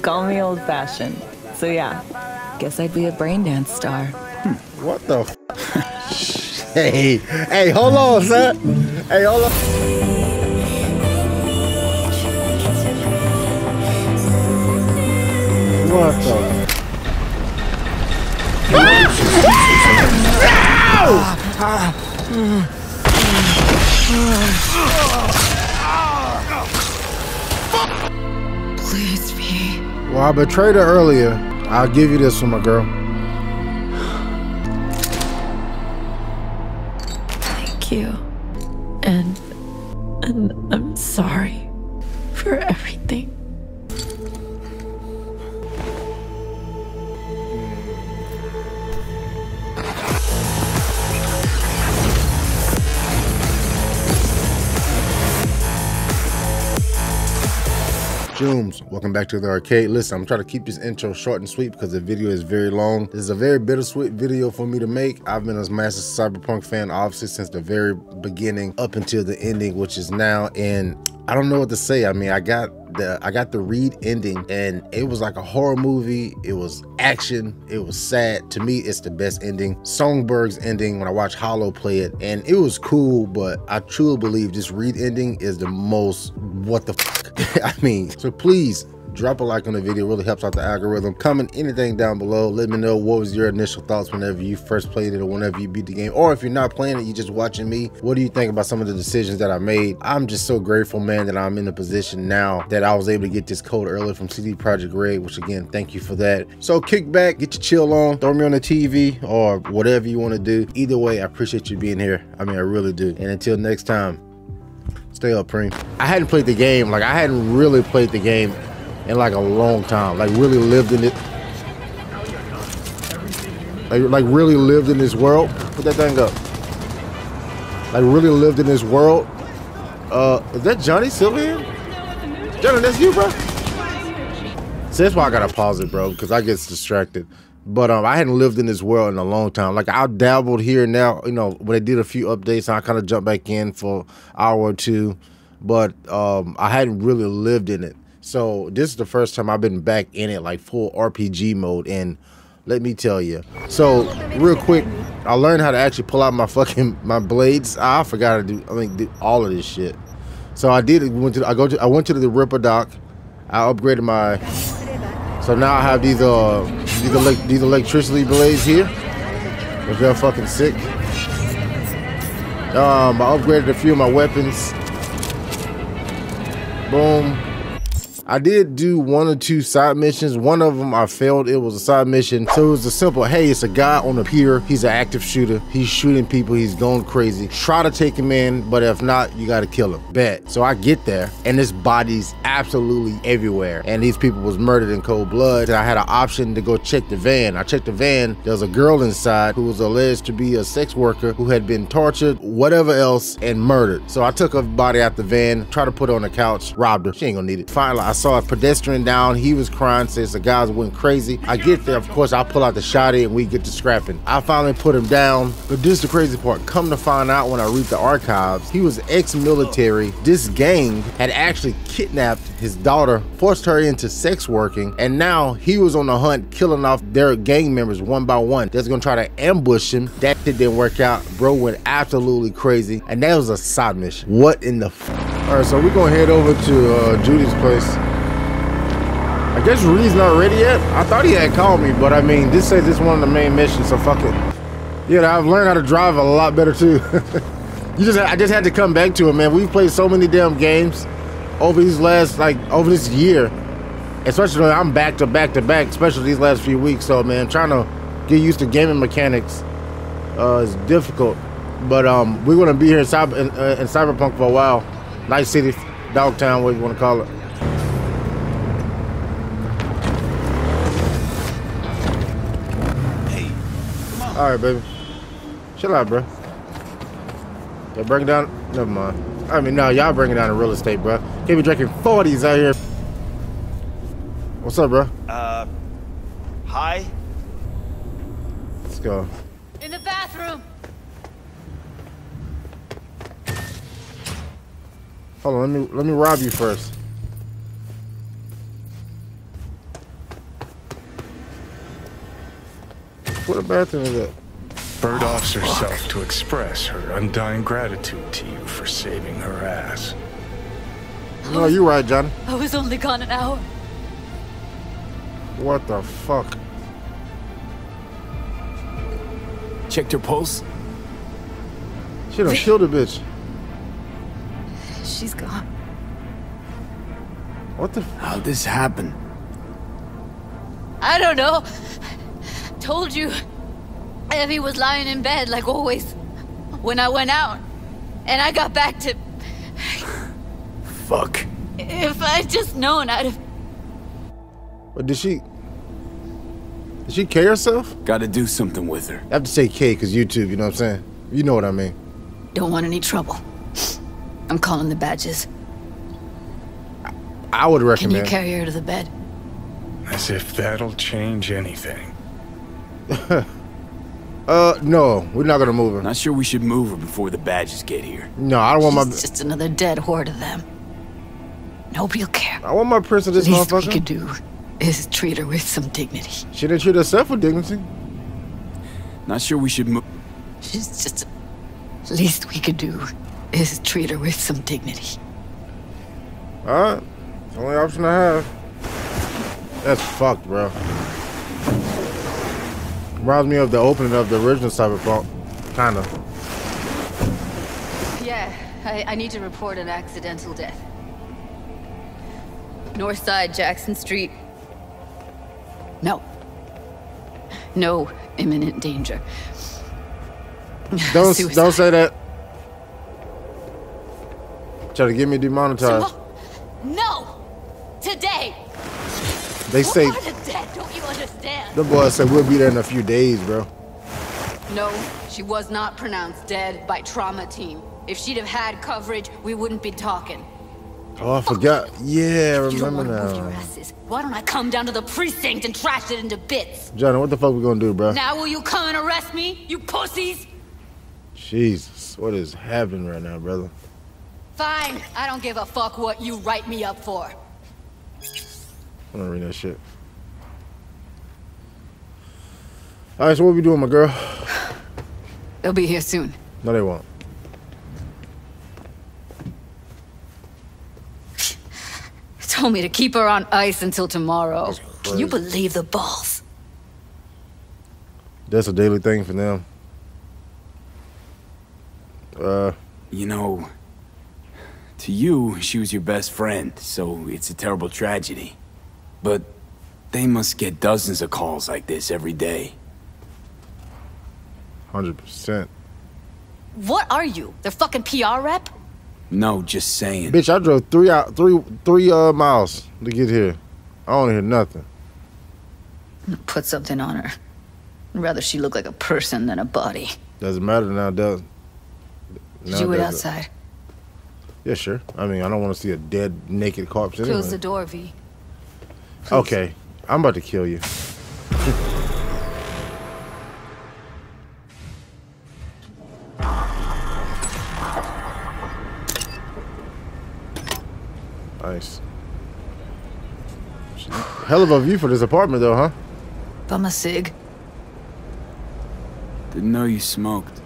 Call me old fashioned. So yeah, guess I'd be a brain dance star. Hmm, what the? F- hey, hey, hold on, son. Hey, hold on. What the? Please be. Well, I betrayed her earlier. I'll give you this one, my girl. Thank you. And and I'm sorry for everything. Welcome back to the arcade. Listen, I'm trying to keep this intro short and sweet because the video is very long. This is a very bittersweet video for me to make. I've been a massive Cyberpunk fan, obviously, since the very beginning up until the ending, which is now. And I don't know what to say. I mean, I got the I got the Reed ending, and it was like a horror movie. It was action. It was sad. To me, it's the best ending. Songbird's ending when I watched Hollow play it, and it was cool. But I truly believe this Reed ending is the most what the. I mean, so please drop a like on the video really helps out the algorithm. Comment anything down below. Let me know what was your initial thoughts whenever you first played it or whenever you beat the game. Or if you're not playing it you're just watching me what do you think about some of the decisions that i made? I'm just so grateful man that i'm in the position now that i was able to get this code earlier from CD Projekt Red which again thank you for that. So kick back get your chill on throw me on the tv or whatever you want to do. Either way i appreciate you being here. I mean i really do. And until next time stay up preem. I hadn't played the game. Like i hadn't really played the game in like a long time. Like really lived in it. Like, like really lived in this world. Put that thing up. Like really lived in this world. Uh, is that Johnny Silverhand? Johnny, that's you, bro. See, that's why I gotta pause it, bro, because I get distracted. But um, I hadn't lived in this world in a long time. Like I dabbled here and now, you know, when they did a few updates, I kind of jumped back in for an hour or two. But um, I hadn't really lived in it. So this is the first time I've been back in it, like full RPG mode. And let me tell you. So real quick, I learned how to actually pull out my fucking my blades. I forgot to do. I mean, do all of this shit. So I did. Went to. I go to. I went to the Ripperdoc. I upgraded my. So now I have these uh these, elect, these electricity blades here. Which are fucking sick. Um, I upgraded a few of my weapons. Boom. I did do one or two side missions. One of them I failed. It was a side mission. So it was a simple, hey, it's a guy on a pier. He's an active shooter. He's shooting people. He's going crazy. Try to take him in, but if not, you got to kill him. Bet. So I get there and this body's absolutely everywhere. And these people was murdered in cold blood. And I had an option to go check the van. I checked the van. There was a girl inside who was alleged to be a sex worker who had been tortured, whatever else, and murdered. So I took her body out the van, tried to put her on the couch, robbed her. She ain't gonna need it. Finally, I saw a pedestrian down. He was crying, says the guys went crazy. I get there, of course, I pull out the shotty and we get to scrapping. I finally put him down. But this is the crazy part. Come to find out when I read the archives, he was ex-military. This gang had actually kidnapped his daughter, forced her into sex working, and now he was on the hunt, killing off their gang members one by one. They're gonna try to ambush him. That didn't work out. Bro went absolutely crazy, and that was a side mission. What in the All right, so we're gonna head over to uh, Judy's place. I guess Reed's not ready yet. I thought he had called me, but I mean, this says it's one of the main missions, so fuck it. Yeah, I've learned how to drive a lot better too. you just, I just had to come back to it, man. We've played so many damn games over these last, like, over this year. Especially, I'm back to back to back, especially these last few weeks. So, man, trying to get used to gaming mechanics uh, is difficult. But um, we're gonna be here in, Cyber, in, uh, in Cyberpunk for a while. Night City, Dogtown, what you want to call it. All right, baby. Chill out, bro. They bring down. Never mind. I mean, no, y'all bringing down the real estate, bro. Can't be drinking 40s out here. What's up, bro? Uh, hi? Let's go. In the bathroom. Hold on, let me let me rob you first. What a bathroom is that? Bird offs herself to express her undying gratitude to you for saving her ass. No, you're right, John. I was only gone an hour. What the fuck? Checked her pulse? She done killed a bitch. She's gone. What the? F- How'd this happen? I don't know. Told you. Evie was lying in bed like always when I went out. And I got back to. Fuck. If I'd just known, I'd have. But did she? Did she K herself? Gotta do something with her. I have to say K because YouTube. You know what I'm saying? You know what I mean? Don't want any trouble. I'm calling the badges. I would recommend... Can you carry her to the bed? As if that'll change anything. uh, no, we're not gonna move her. Not sure we should move her before the badges get here. No, I don't want my. She's just another dead whore to them. Nobody'll care. I want my prince of this Least we motherfucker. could do is treat her with some dignity. She didn't treat herself with dignity. Not sure we should move. She's just. Least we could do is treat her with some dignity. All right, it's the only option I have. That's fucked, bro. Reminds me of the opening of the original Cyberpunk, kind of. Yeah, I, I need to report an accidental death. North side, Jackson Street. No. No imminent danger. Don't Suicide. don't say that. Try to get me demonetized. No! Today! They say What part of dead don't you understand? the boy said we'll be there in a few days, bro. No, she was not pronounced dead by trauma team. If she'd have had coverage, we wouldn't be talking. Oh, I forgot. Yeah, remember want to move your now. Why don't I come down to the precinct and trash it into bits? Johnny, what the fuck we gonna do, bro? Now will you come and arrest me, you pussies? Jesus, what is happening right now, brother? Fine, I don't give a fuck what you write me up for. I'm gonna read that shit. All right, so what we doing, my girl? They'll be here soon. No, they won't. Told me to keep her on ice until tomorrow. Can you believe the balls? That's a daily thing for them. Uh, You know, to you, she was your best friend, so it's a terrible tragedy. But they must get dozens of calls like this every day. hundred percent. What are you? Their fucking PR rep? No, just saying. Bitch, I drove three out, three, three uh miles to get here. I don't hear nothing. Put something on her. I'd rather she look like a person than a body. Doesn't matter now, does? Did now you wait it? outside? Yeah, sure. I mean, I don't want to see a dead, naked corpse anyway. Close the door, V. Okay, I'm about to kill you. nice. Hell of a view for this apartment, though, huh? Bum a cig. Didn't know you smoked.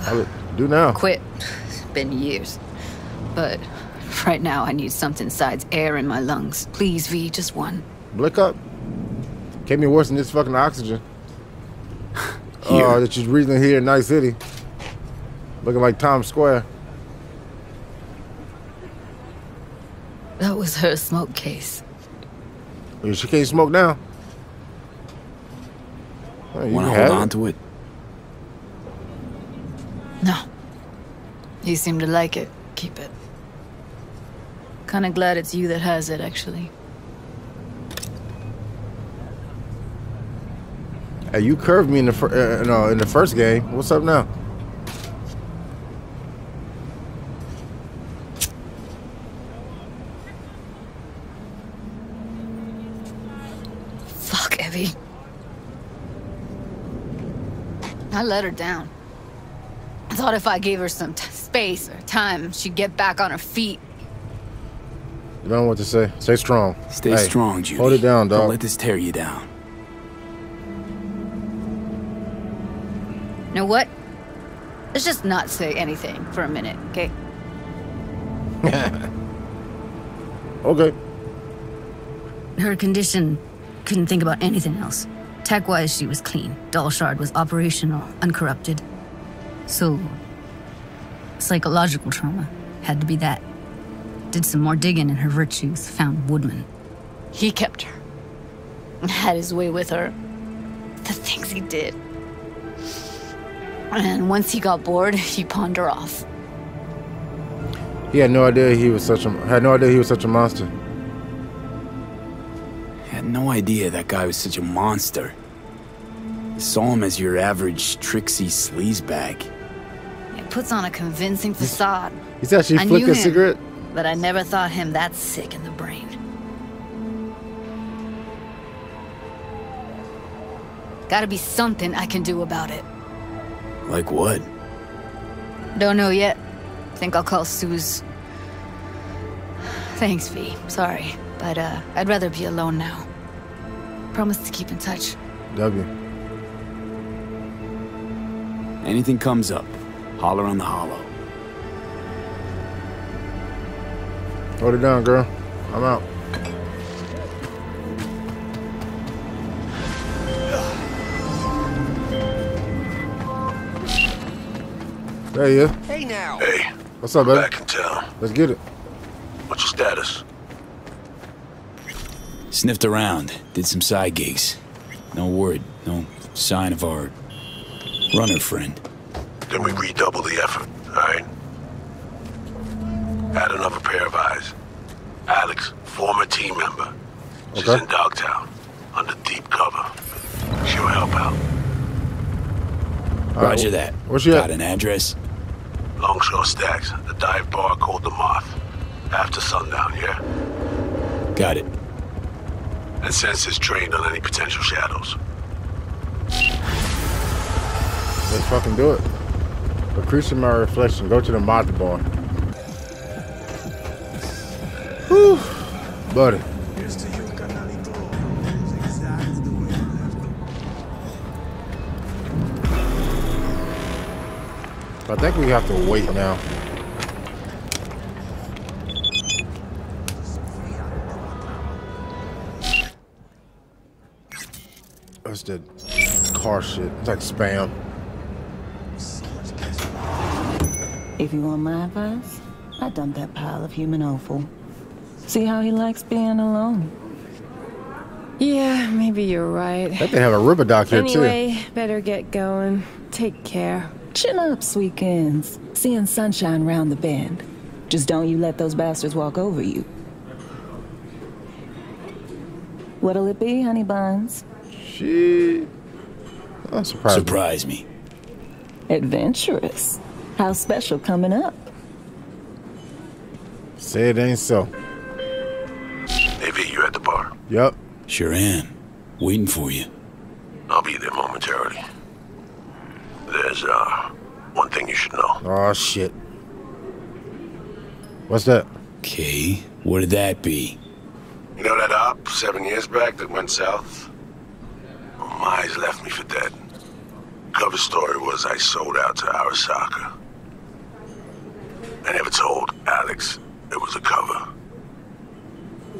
I do now. Quit. It's been years. But right now I need something besides air in my lungs. Please, V, just one. Blick up. Can't be worse than this fucking oxygen. Here. Uh, that you're breathing here in Night City. Looking like Times Square. That was her smoke case. Yeah, She can't smoke now. Oh, you Want can to hold have on it. to it? No. You seem to like it. Keep it. Kinda glad it's you that has it, actually. Hey, you curved me in the fir- uh, no, in the first game. What's up now? Fuck, Evie. I let her down. I thought if I gave her some t- space or time, she'd get back on her feet. You don't know what to say. Stay strong. Stay Hey, strong, Judy. Hold it down, Don't let this tear you down. You know what? Let's just not say anything for a minute, okay? Okay. Her condition couldn't think about anything else. Tech wise, she was clean. Doll Shard was operational, uncorrupted. So, psychological trauma had to be that. Did some more digging in her virtues, found Woodman. He kept her. Had his way with her. The things he did. And once he got bored, he pawned her off. He had no idea he was such a had no idea he was such a monster. Had no idea that guy was such a monster. Saw him as your average tricksy sleazebag. He puts on a convincing facade. He's actually I flicking knew a him, cigarette. But I never thought him that sick in the brain. Gotta be something I can do about it. Like what? Don't know yet. Think I'll call Suze. Thanks, V. Sorry. But, uh, I'd rather be alone now. Promise to keep in touch. W. Anything comes up, holler on the holo. Hold it down, girl. I'm out. There you. Hey now. Hey, What's up, baby? back in town. Let's get it. What's your status? Sniffed around, did some side gigs. No word, no sign of our runner friend. Then we redouble the effort, alright? Add another pair of eyes. Alex, former team member. She's Okay. in Dogtown, under deep cover. She'll help out. All right, Roger wh- that. Where's she Got at? an address? Longshore Stacks, the dive bar called the Moth. After sundown, yeah? Got it. And senses trained on any potential shadows. Let's fucking do it. Increasing my reflection. Go to the Moth bar. Whew. Buddy. I think we have to wait now. That's the car shit. It's like spam. If you want my advice, I dump that pile of human offal. See how he likes being alone. Yeah, maybe you're right. I think they have a ripperdoc here too. Anyway, better get going. Take care. Chin up, sweekends. Seeing sunshine round the bend. Just don't you let those bastards walk over you. What'll it be, honey buns? Shit. I'm oh, surprised. Surprise me. Adventurous. How special coming up? Say it ain't so. The bar? Sure am. Waiting for you. I'll be there momentarily. There's, uh, one thing you should know. Oh shit. What's that? Okay, what'd that be? You know that op seven years back that went south? Well, my eyes left me for dead. Cover story was I sold out to Arasaka. I never told Alex it was a cover.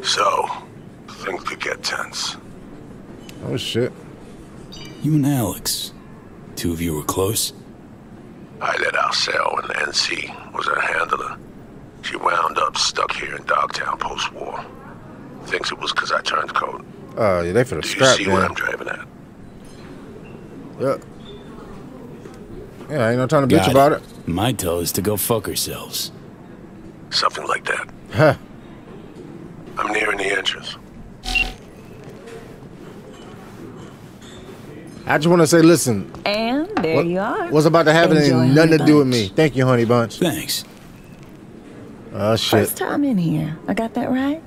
So, things could get tense. Oh shit. You and Alex. Two of you were close? I let Arcel and NC was her handler. She wound up stuck here in Dogtown post-war. Thinks it was because I turned coat. Uh yeah, they for the Do you scrap see what I'm man. driving at? Yep. Yeah, ain't no time to bitch Got about it. My tell is to go fuck ourselves. Something like that. Huh. I'm nearing the entrance. I just want to say, listen, And there what- you are. what's about to happen Enjoy, ain't nothing honey to do with me. Thank you, honey bunch. Thanks. Oh shit. First time in here. I got that right?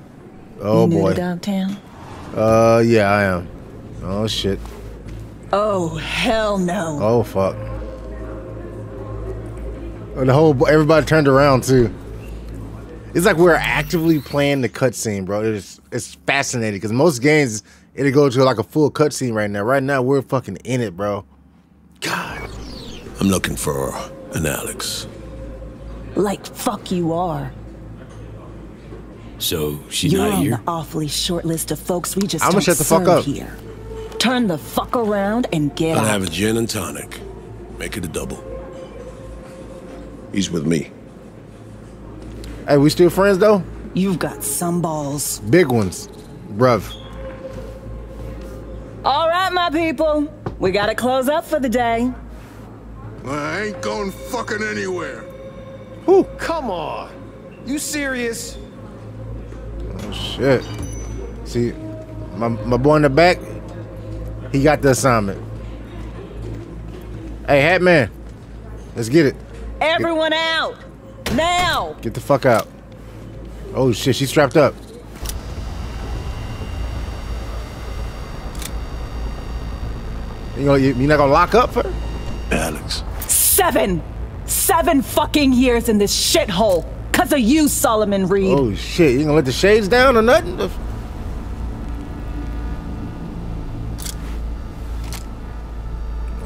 Oh you new boy. to Dogtown? Uh yeah, I am. Oh shit. Oh, hell no. Oh fuck. And the whole everybody turned around too. It's like we're actively playing the cutscene, bro. It's it's fascinating because most games it'll go to like a full cutscene right now. Right now we're fucking in it, bro. God. I'm looking for an Alex. Like fuck you are. So she's You're not on here? the awfully short list of folks we just I'ma shut the fuck serve up. here. Turn the fuck around and get I'll out. have a gin and tonic. Make it a double. He's with me. Hey, we still friends though? You've got some balls. Big ones, bruv. All right, my people. We gotta close up for the day. I ain't going fucking anywhere. Ooh, Come on. You serious? Oh, shit. See, my my boy in the back, he got the assignment. Hey, Hat Man, let's get it. Everyone out! Now! Get the fuck out. Oh shit, she's strapped up. You know, you, you're not gonna lock up for? Alex. Seven! Seven fucking years in this shithole! Cause of you, Solomon Reed. Oh shit, you gonna let the shades down or nothing?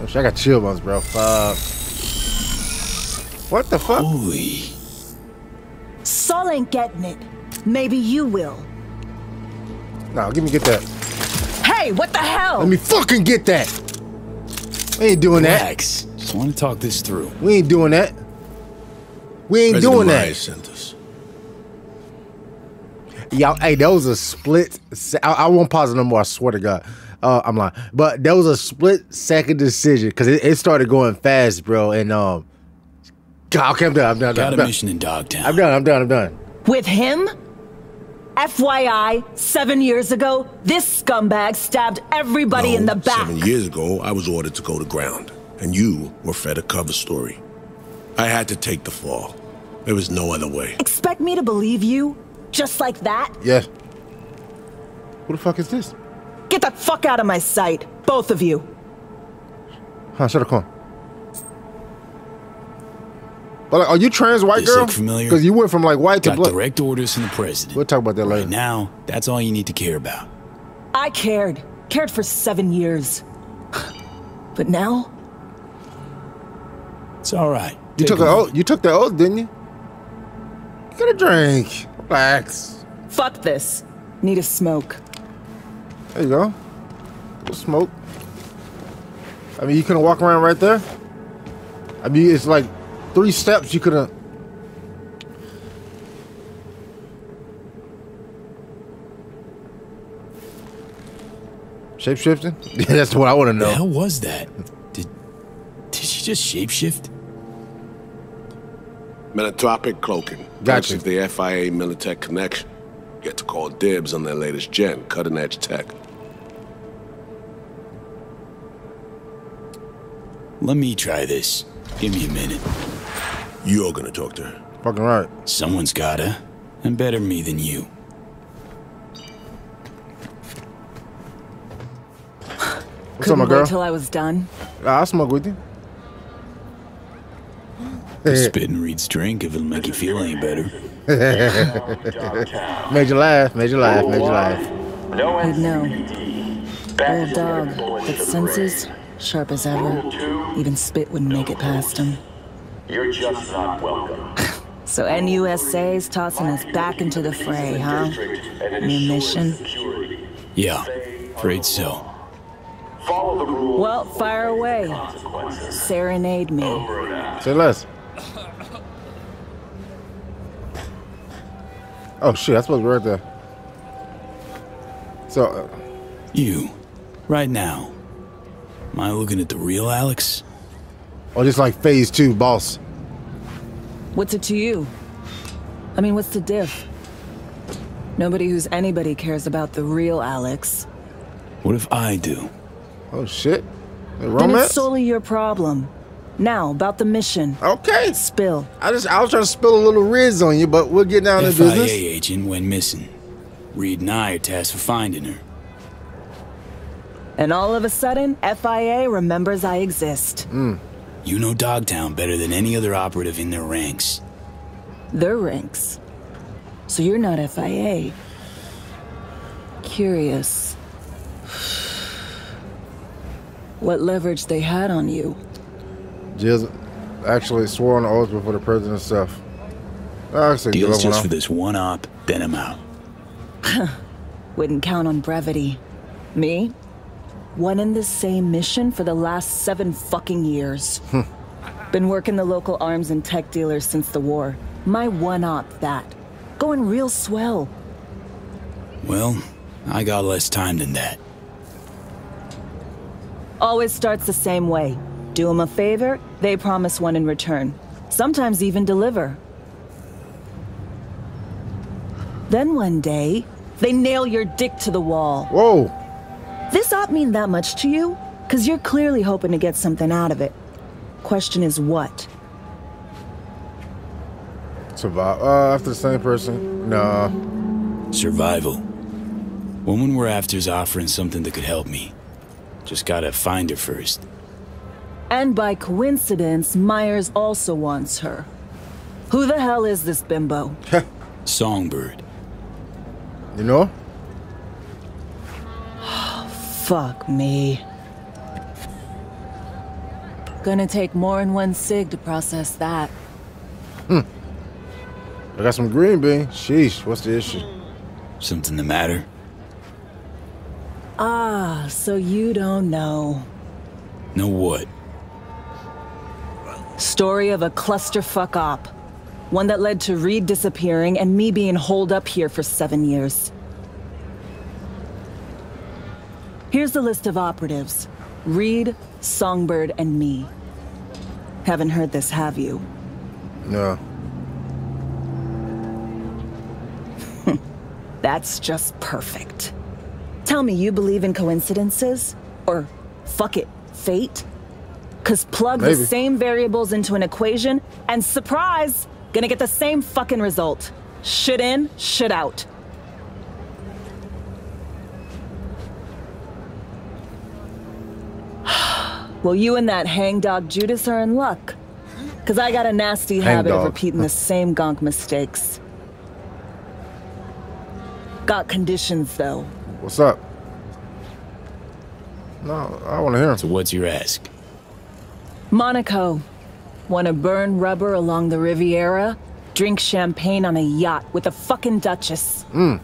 Oh shit, I got chill bumps, bro. Fuck. What the fuck? Holy. Sol ain't getting it. Maybe you will. No, give me get that. Hey, what the hell? Let me fucking get that. We ain't doing that. Relax. Just want to talk this through. We ain't doing that. We ain't President doing Myers that. sent us. Y'all, hey, that was a split. Se- I, I won't pause it no more. I swear to God. Uh, I'm lying, but that was a split second decision because it, it started going fast, bro. And um, God, okay, I'm done. I'm done. Got I'm a done. mission in Dogtown. I'm done. I'm done. I'm done. With him? FYI, seven years ago, this scumbag stabbed everybody in the back. Seven years ago, I was ordered to go to ground, and you were fed a cover story. I had to take the fall. There was no other way. Expect me to believe you? Just like that? Yeah. Who the fuck is this? Get the fuck out of my sight, both of you. Huh? Shut up, come on. But like, are you trans white This girl? look familiar? Because you went from like white to Got black. direct orders from the president. We'll talk about that later. Right now, that's all you need to care about. I cared. Cared for seven years. But now, It's all right. You Take took a an oath. You took the oath, didn't you? Get a drink. Relax. fuck this. Need a smoke. There you go. Go smoke. I mean, you couldn't walk around right there. I mean, it's like three steps. You could have. Shape shifting? Yeah, that's what I want to The know. hell was that? Did did she just shapeshift? Metatropic cloaking. Gotcha. Thanks the FIA Militech connection. Get to call dibs on their latest gen, cutting edge tech. Let me try this. Give me a minute. You're gonna talk to her. Fucking right. Someone's gotta. And better me than you. What's up, my Couldn't girl? wait till I was done. I'll smoke with you. Spit and Reed's drink if it'll make you feel any better. Made you laugh. Made you laugh. Made you laugh. Who'd know? Old dog, but senses sharp as ever. Even spit wouldn't make it past him. You're just not welcome. So NUSA's tossing us back into the fray, huh? New mission? Yeah, afraid so. Follow the rules. Well, fire away. Serenade me. Say less. Oh shit, that's supposed to be right there. So, uh, You, right now. Am I looking at the real Alex? Or just like phase two, boss. What's it to you? I mean, what's the diff? Nobody who's anybody cares about the real Alex. What if I do? Oh shit. The Then it's solely your problem. Now, about the mission. Okay. Spill. I just I was trying to spill a little riz on you, but we'll get down to business. FIA business. agent went missing. Reed and I are tasked for finding her. And all of a sudden, FIA remembers I exist. Hmm. You know Dogtown better than any other operative in their ranks. Their ranks. So you're not FIA. Curious. What leverage they had on you. Jill actually swore on oath before the president himself. That's Deal's just huh? for this one op, then I'm out. Wouldn't count on brevity. Me? One in the same mission for the last seven fucking years. Hmm. Been working the local arms and tech dealers since the war. My one op, that. Going real swell. Well, I got less time than that. Always starts the same way. Do them a favor, they promise one in return. Sometimes even deliver. Then one day, they nail your dick to the wall. Whoa! This op mean that much to you? Cause you're clearly hoping to get something out of it. Question is what? Survive. Uh, after the same person? Nah. Survival. Woman we're after is offering something that could help me. Just gotta find her first. And by coincidence, Myers also wants her. Who the hell is this bimbo? Songbird. You know? Fuck me. Gonna take more than one sig to process that. Hmm. I got some green bean. Sheesh, what's the issue? Something the matter? Ah, so you don't know. Know what? Story of a clusterfuck op. One that led to Reed disappearing and me being holed up here for seven years. Here's the list of operatives. Reed, Songbird, and me. Haven't heard this, have you? No. That's just perfect. Tell me you believe in coincidences? Or, fuck it, fate? Cause plug Maybe. the same variables into an equation, and surprise! Gonna get the same fucking result. Shit in, shit out. Well, you and that hangdog Judas are in luck. Cause I got a nasty habit of repeating the same gonk mistakes. Got conditions, though. What's up? No, I want to hear him. So what's your ask? Monaco. Wanna burn rubber along the Riviera? Drink champagne on a yacht with a fucking duchess? Mm.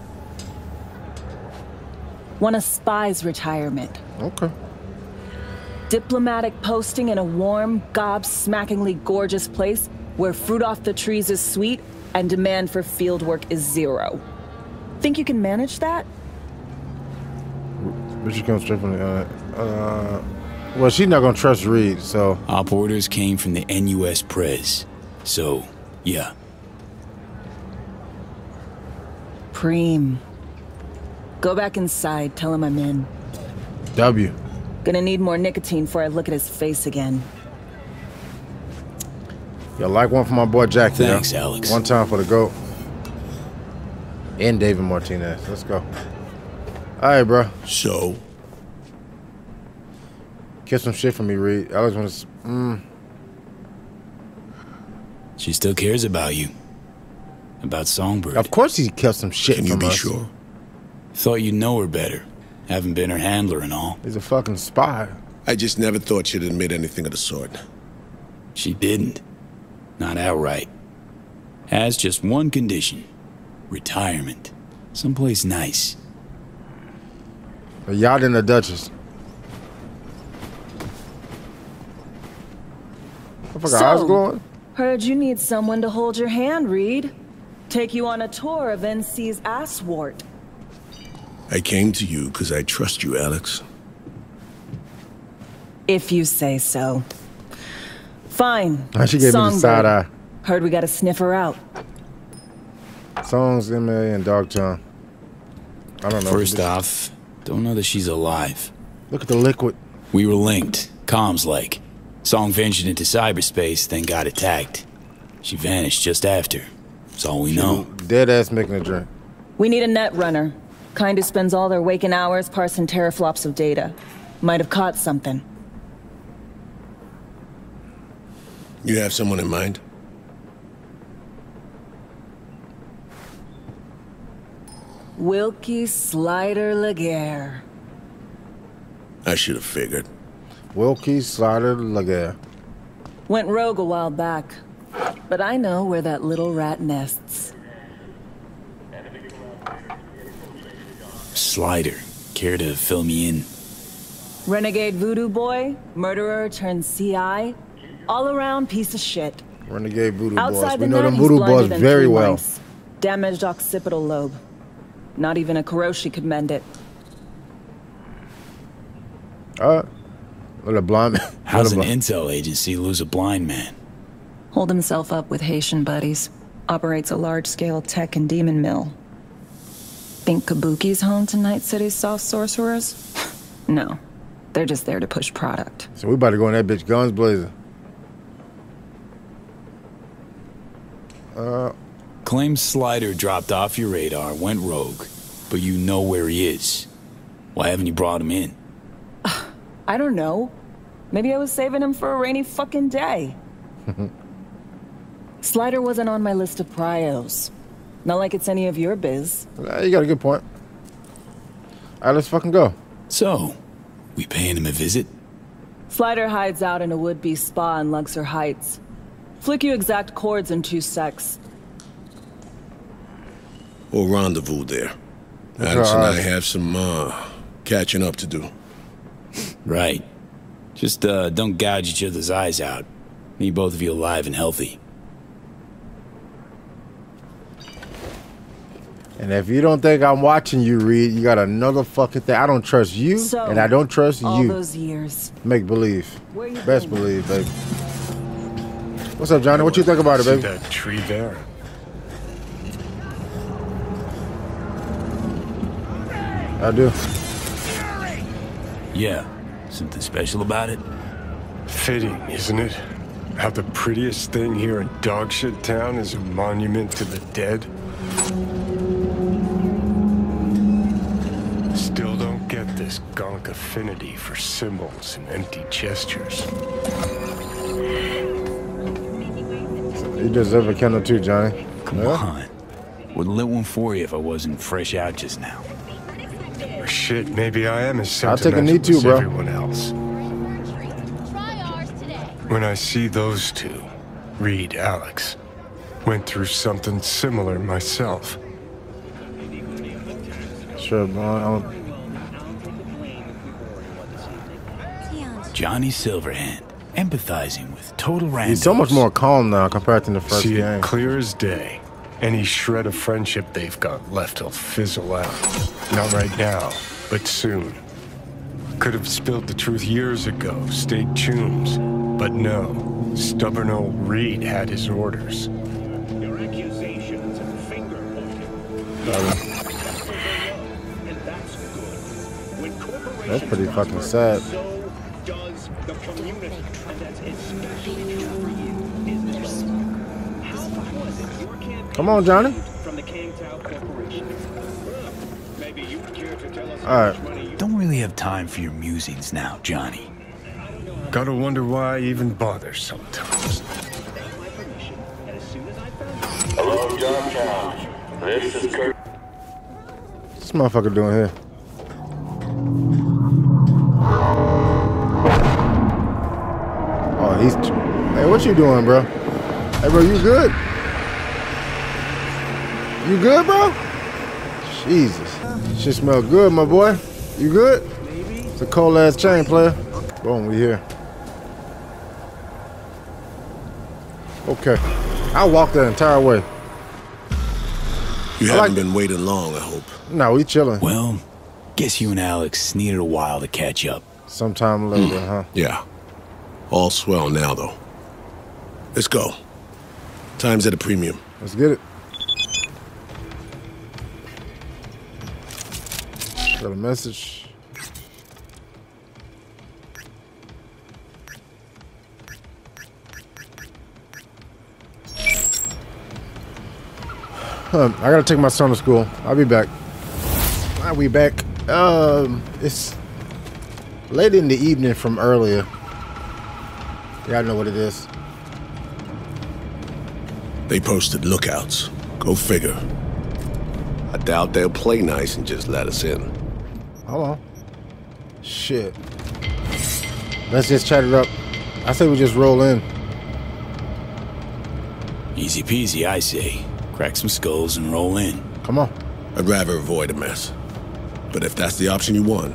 Want a spy's retirement? Okay. Diplomatic posting in a warm, gobsmackingly gorgeous place where fruit off the trees is sweet and demand for fieldwork is zero. Think you can manage that? But you come straight from the. Uh, uh, well, she's not gonna trust Reed, so Op orders came from the NUS Prez. So, yeah. Preem. Go back inside, tell him I'm in. W. Gonna need more nicotine before I look at his face again. Yo, like one for my boy Jack. here. Thanks, Alex. One time for the goat. And David Martinez. Let's go. All right, bro. So, Get some shit from me, Reed. I always want to. Mm. She still cares about you. About Songbird. Of course, he kept some shit can you from be us. sure? Thought you'd know her better. Haven't been her handler and all. He's a fucking spy. I just never thought she'd admit anything of the sort. She didn't. Not outright. Has just one condition. Retirement. Someplace nice. A yacht and a Duchess. Motherfucker, eyes So- glowing? Heard you need someone to hold your hand, Reed. Take you on a tour of NC's asswart. I came to you because I trust you, Alex. If you say so. Fine. Ah, She gave me the Songbird. side eye. Heard we got a sniffer out. Songs, MA, and Dogtown. I don't know. First off, don't know that she's alive. Look at the liquid. We were linked, comms like. Song ventured into cyberspace, then got attacked. She vanished just after. That's all we know. Dead ass making a drink. We need a net runner. Kind who spends all their waking hours parsing teraflops of data. Might have caught something. You have someone in mind? Wilkie Slider Laguerre. I should have figured. Wilkie Slider Laguerre. Went rogue a while back. But I know where that little rat nests. Slider, care to fill me in? Renegade voodoo boy, murderer turned CI, all around piece of shit. Renegade voodoo Outside boys. We the know net, them he's voodoo blinded boys and very well. mice. Damaged occipital lobe. Not even a Kiroshi could mend it. Uh, let a blind man. How's let an intel agency lose a blind man? Hold himself up with Haitian buddies. Operates a large-scale tech and daemon mill. Think Kabuki's home to Night City's soft sorcerers? no. They're just there to push product. So we about to go in that bitch guns blazing. Uh, Claims Slider dropped off your radar, went rogue, but you know where he is. Why haven't you brought him in? I don't know. Maybe I was saving him for a rainy fucking day. Slider wasn't on my list of prios. Not like it's any of your biz. uh, you got a good point. All right, let's fucking go. So, we paying him a visit? Slider hides out in a would-be spa in Luxor Heights. Flick you exact chords in two secs. We'll rendezvous there. That's Alex and I have some uh, catching up to do. Right. Just uh, don't gouge each other's eyes out. Need both of you alive and healthy. And if you don't think I'm watching you, Reed, you got another fucking thing. I don't trust you, So, and I don't trust All you. those years. Make believe. Best been? believe, baby. What's up, Johnny? What you think about it, See baby? that tree there? I do. Yeah. Something special about it? Fitting, isn't it? How the prettiest thing here in Dogshit Town is a monument to the dead? Still don't get this gonk affinity for symbols and empty gestures. You deserve a candle too, Johnny. Come on. Would lit one for you if I wasn't fresh out just now. Or shit, maybe I am as I'll take a sentimental knee too, as bro. everyone else. When I see those two, Reed, Alex, went through something similar myself. Sure, bro. I'm- Johnny Silverhand, empathizing with total randos. He's so much more calm now compared to the first See game. clear as day. Any shred of friendship they've got left will fizzle out. Not right now, but soon. Could have spilled the truth years ago, stayed tunes. But no, stubborn old Reed had his orders. Your accusations and finger and Maybe you'd care to tell us All right. Don't really have time for your musings now, Johnny. Gotta wonder why I even bother sometimes. Hello, Johnstown. This is Kurt. What's this motherfucker doing here? What you doing, bro? Hey, bro, you good? You good, bro? Jesus. Shit smell good, my boy. You good? It's a cold ass chain, player. Boom, we here. Okay. I walked the entire way. You I haven't like- been waiting long, I hope. No, we chilling. Well, guess you and Alex needed a while to catch up. Sometime later, huh? Yeah. All swell now, though. Let's go. Time's at a premium. Let's get it. Got a message. I gotta take my son to school. I'll be back. I'll be back. Um, it's late in the evening from earlier. Y'all know what it is. They posted lookouts. Go figure. I doubt they'll play nice and just let us in. Hold on. Shit. Let's just chat it up. I say we just roll in. Easy peasy, I say. Crack some skulls and roll in. Come on. I'd rather avoid a mess. But if that's the option you want,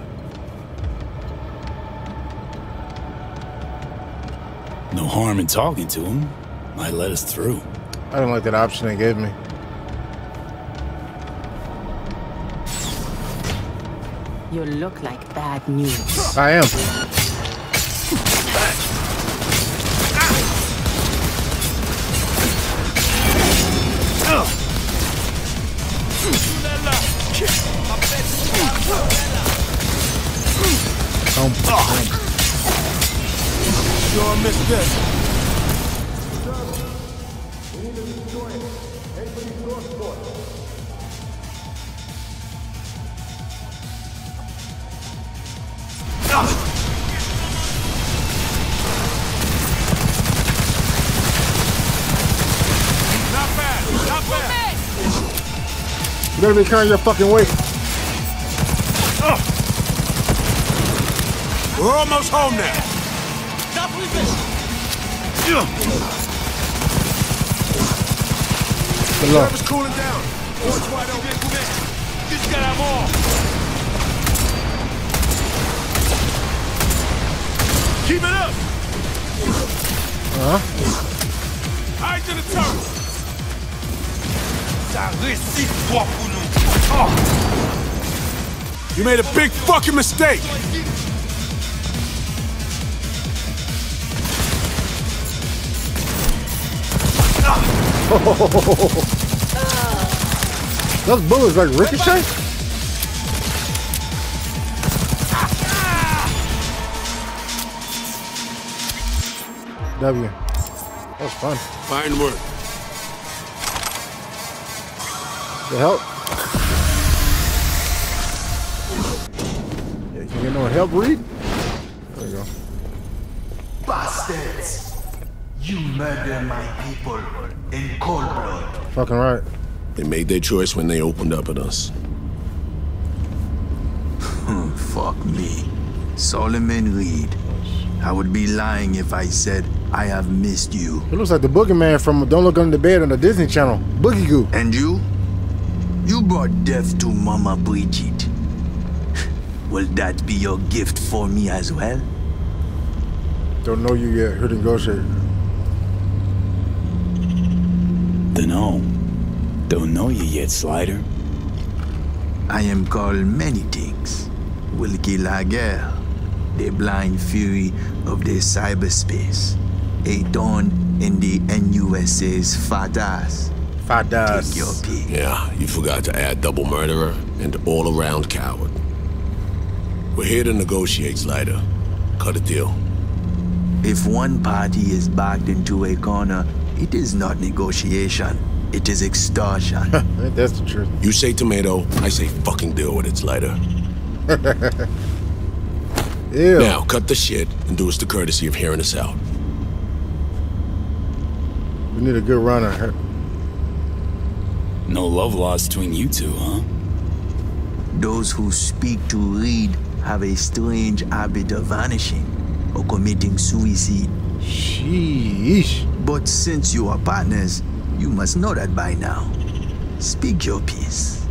No harm in talking to him. Might let us through. I didn't like that option they gave me. You look like bad news. I am. Um, Sure missed this. You better be carrying your fucking weight. We're almost home now. Good luck. Cooling down. Doors wide open. Jusqu'à mort. Keep it up. Huh? Eyes to the turret. Ça récite toi pour nous. Oh. You made a big fucking mistake. Those bullets like ricochet? W. That was fun. fine work. The help? Help, Reed? There you go. Bastards! You murder my people in cold blood. Fucking right. They made their choice when they opened up at us. Hmm, fuck me. Solomon Reed. I would be lying if I said I have missed you. It looks like the boogeyman from Don't Look Under the Bed on the Disney Channel. Boogie Goo. And you? You brought death to Mama Brigitte. Will that be your gift for me as well? Don't know you yet. Here to negotiate. Dunno. Don't know you yet, Slider. I am called many things. Wilkie Laguerre, the blind fury of the cyberspace. A dawn in the NUSA's fat ass. Fat ass. Take your pick. Yeah, you forgot to add double murderer and all-around coward. We're here to negotiate, Slider. Cut a deal. If one party is backed into a corner, it is not negotiation. It is extortion. That's the truth. You say tomato, I say fucking deal with it, Slider. Ew. Now, cut the shit and do us the courtesy of hearing us out. We need a good runner. No love lost between you two, huh? Those who speak to Reed have a strange habit of vanishing or committing suicide. Sheesh. But since you are partners, you must know that by now. Speak your piece.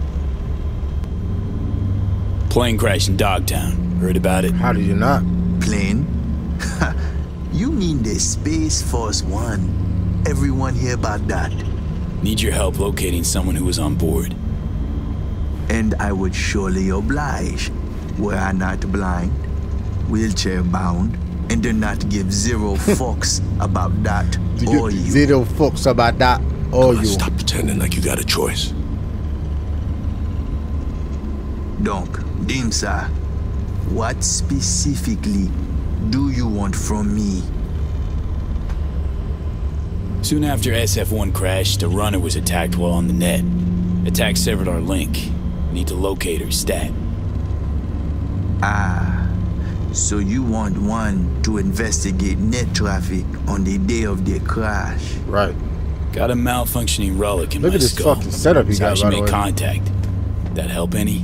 Plane crash in Dogtown. Heard about it? How did you not? Plane? you mean the Space Force One. Everyone hear about that. Need your help locating someone who was on board. And I would surely oblige, were I not blind, wheelchair bound, and do not give zero fucks about that or you. Zero fucks about that or Come you. Stop pretending like you got a choice. Donc, Dimsa, what specifically do you want from me? Soon after SF-1 crashed, a runner was attacked while on the net. Attack severed our link. Need to locate her stat. Ah, so you want one to investigate net traffic on the day of the crash? Right. Got a malfunctioning relic in Look my at this skull. fucking setup he That's how got, she by the made way. contact. That help any?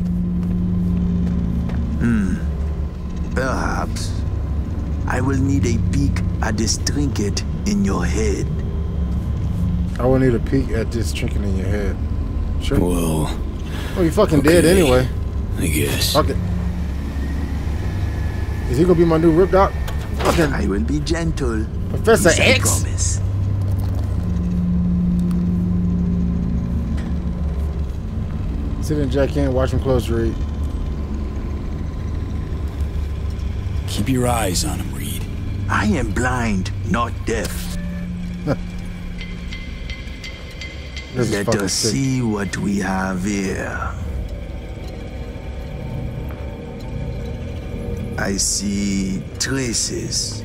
Hmm. Perhaps. I will need a peek at this trinket in your head. I will need a peek at this trinket in your head. Sure. Well, Oh, you fucking dead anyway. I guess. Fuck it. Is he gonna be my new Rip Doc? Fucking I will be gentle. Professor I X? promise. Sit in Jack in, watch him close read. Keep your eyes on him, Reed. I am blind, not deaf. Let us sick. see what we have here. I see traces,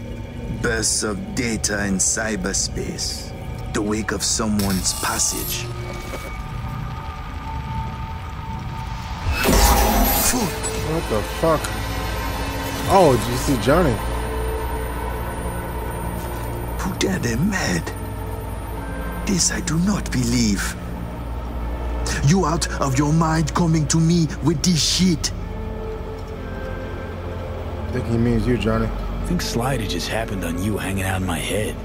bursts of data in cyberspace, the wake of someone's passage. What the fuck? Oh, did you see Johnny? Who dare them mad? This I do not believe. You out of your mind coming to me with this shit. I think he means you, Johnny. I think Slider just happened on you hanging out in my head.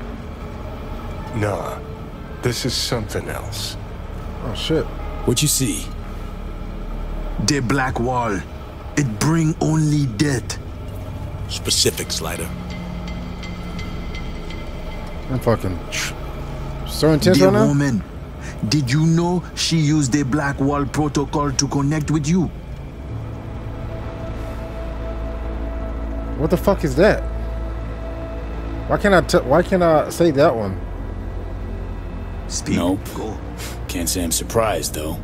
Nah, this is something else. Oh shit. What you see? The black wall. It bring only death. Specific, Slider. I'm fucking tr- so intense the right now. woman. Did you know she used the black wall protocol to connect with you? What the fuck is that? Why can't I? T- why can't I say that one? Speak. Nope. Go. Can't say I'm surprised, though.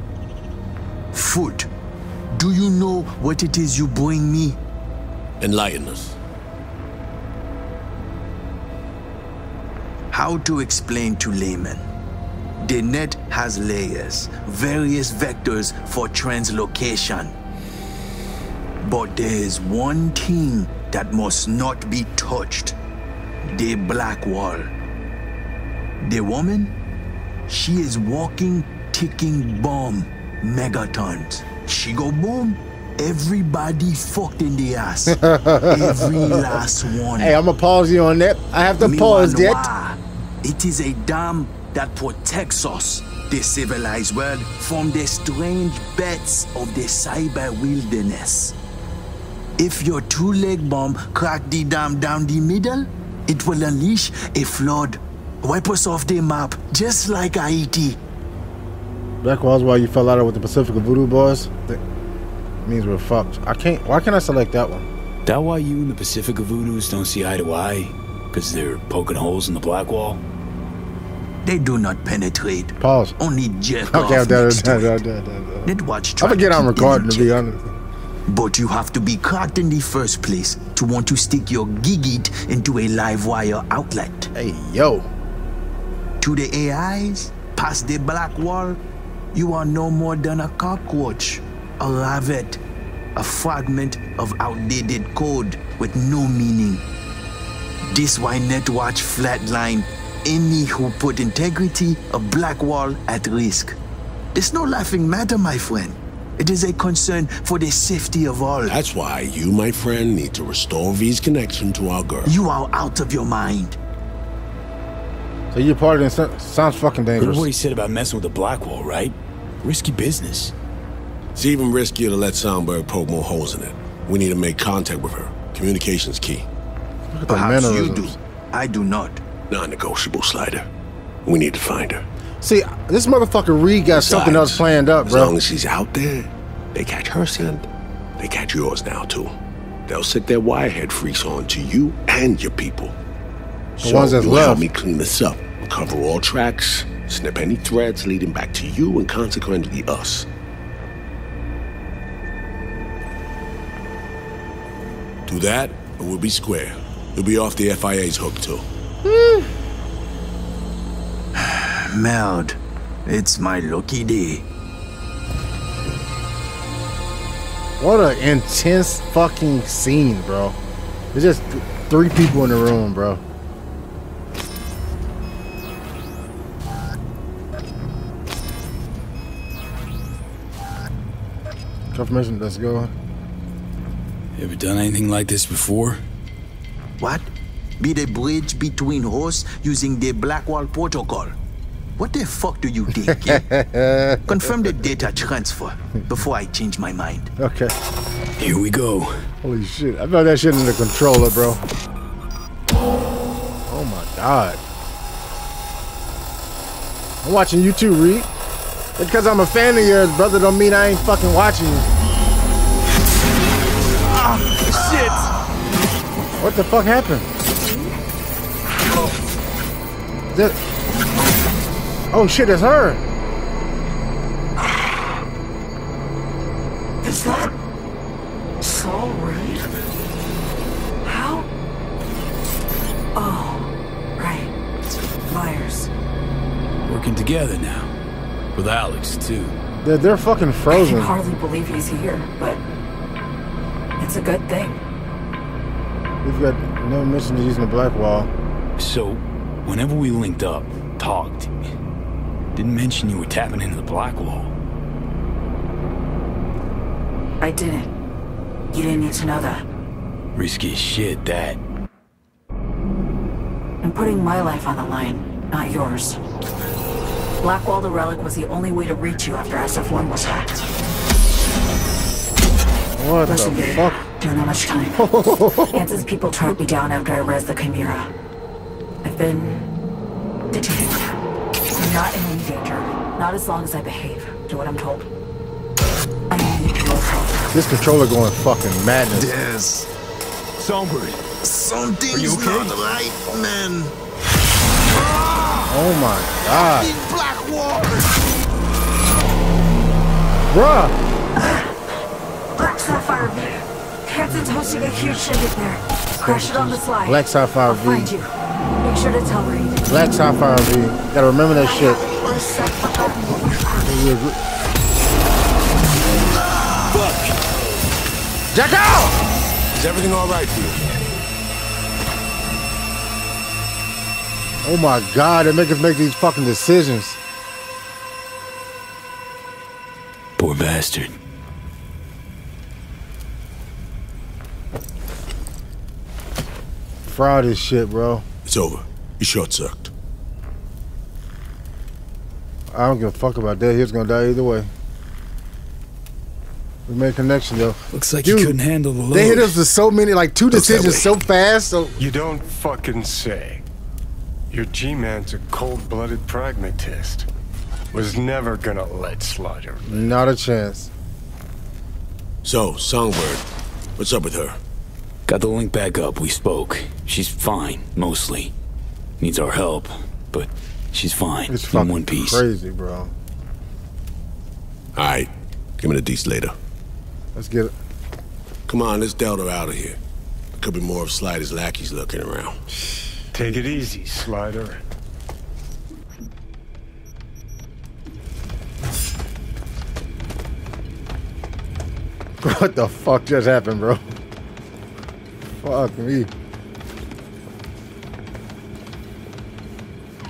Food. Do you know what it is you bring me? Enlighten us. How to explain to laymen? The net has layers, various vectors for translocation. But there is one thing that must not be touched the black wall. The woman, she is walking, ticking bomb, megatons. She go boom, everybody fucked in the ass. Every last one. Hey, I'm gonna pause you on that. I have to pause that. It is a dam that protects us, the civilized world, from the strange bets of the cyber wilderness. If your two-leg bomb crack the dam down the middle, it will unleash a flood, wipe us off the map, just like Haiti. Black Wall's why you fell out with the Pacific Voodoo Boys. That means we're fucked. I can't. Why can't I select that one? That why you and the Pacifica Voodoos don't see eye to eye? Because they're poking holes in the black wall? They do not penetrate. Pause. Only jerk Okay, off I'm next to done. it. done, done, done. Let watch I try forget to I'm keep recording them to be in honest. But you have to be cracked in the first place to want to stick your gigit into a live wire outlet. Hey, yo. To the AIs, past the black wall, you are no more than a cockroach, a rabbit, a fragment of outdated code with no meaning. This why Netwatch flatline any who put integrity of black wall at risk. It's no laughing matter, my friend. It is a concern for the safety of all. That's why you, my friend, need to restore V's connection to our girl. You are out of your mind. So you're part of this? Sounds fucking Heard dangerous. what he said about messing with the Blackwall, right? Risky business. It's even riskier to let Songbird poke more holes in it. We need to make contact with her. Communication's key. Look at the Perhaps you do. I do not. Non-negotiable, Slider. We need to find her. See, this motherfucker Reed got something else planned up, As bro. As long as she's out there, they catch her scent, they catch yours now too. They'll set their wirehead freaks on to you and your people. The ones that's you'll help me clean this up, cover all tracks, snip any threads leading back to you and consequently us. Do that, and we'll be square. You'll be off the FIA's hook too. Hmm. Meld, it's my lucky day. What an intense fucking scene, bro. There's just th- three people in the room, bro. Confirmation, let's go. Ever done anything like this before? What? Be the bridge between hosts using the Blackwall protocol. What the fuck do you think? yeah? Confirm the data transfer before I change my mind. Okay. Here we go. Holy shit. I felt that shit in the controller, bro. Oh my god. I'm watching you too, Reed. Because I'm a fan of yours, brother, don't mean I ain't fucking watching you. Ah, shit! What the fuck happened? Is that... Oh shit, it's her. Is that Sol Reed? How? Oh, right. Myers. Working together now. With Alex, too. They're, they're fucking frozen. I can hardly believe he's here, but it's a good thing. We've got no mention of using the black wall. So, whenever we linked up, talked, didn't mention you were tapping into the black wall. I didn't. You didn't need to know that. Risky shit, that. I'm putting my life on the line, not yours. Blackwall the Relic was the only way to reach you after SF-1 was hacked. What Listen, the dude, fuck? Don't have much time. Hansen's people tracked me down after I res the Chimera. I've been detained. I'm not in any danger. Not as long as I behave. Do what I'm told. I need your help. This controller going fucking madness. Yes. Songbird. Something's Are you okay? not right, man. Oh my god. Black wall. Bruh. Black Sapphire V. Hansen's hosting a huge shindig there. Crash it on the slide. Black Sapphire I'll V. find you. Make sure to tell Reed. Black Sapphire V. Gotta remember that shit. Fuck! Jack out! Is everything all right for you? Oh my god, they make us make these fucking decisions. Poor bastard. Fraud is shit, bro. It's over. You short-circuited. I don't give a fuck about that. He was gonna die either way. We made a connection though. Looks like Dude, you couldn't handle the load. They hit us with so many, like two Looks decisions so fast. So You don't fucking say. Your G-Man's a cold-blooded pragmatist. Was never gonna let Slaughter. not a chance. So, Songbird, what's up with her? Got the link back up. We spoke. She's fine, mostly. Needs our help, but she's fine. It's in one piece. crazy, bro. All right, give me the dece later. Let's get it. Come on, let's Delta out of here. There could be more of Slider's lackeys looking around. Take it easy, Slider. What the fuck just happened, bro? Fuck me.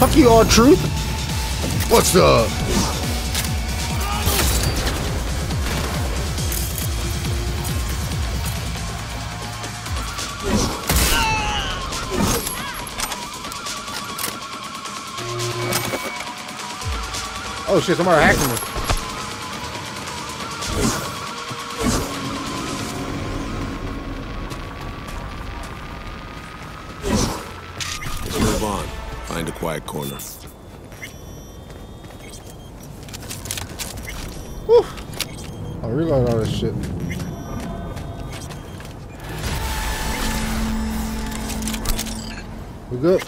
Fuck you, all truth. What's the? Oh shit! Somebody hacking me. Quiet corner. Whew. Oh, I reload all this shit. We good?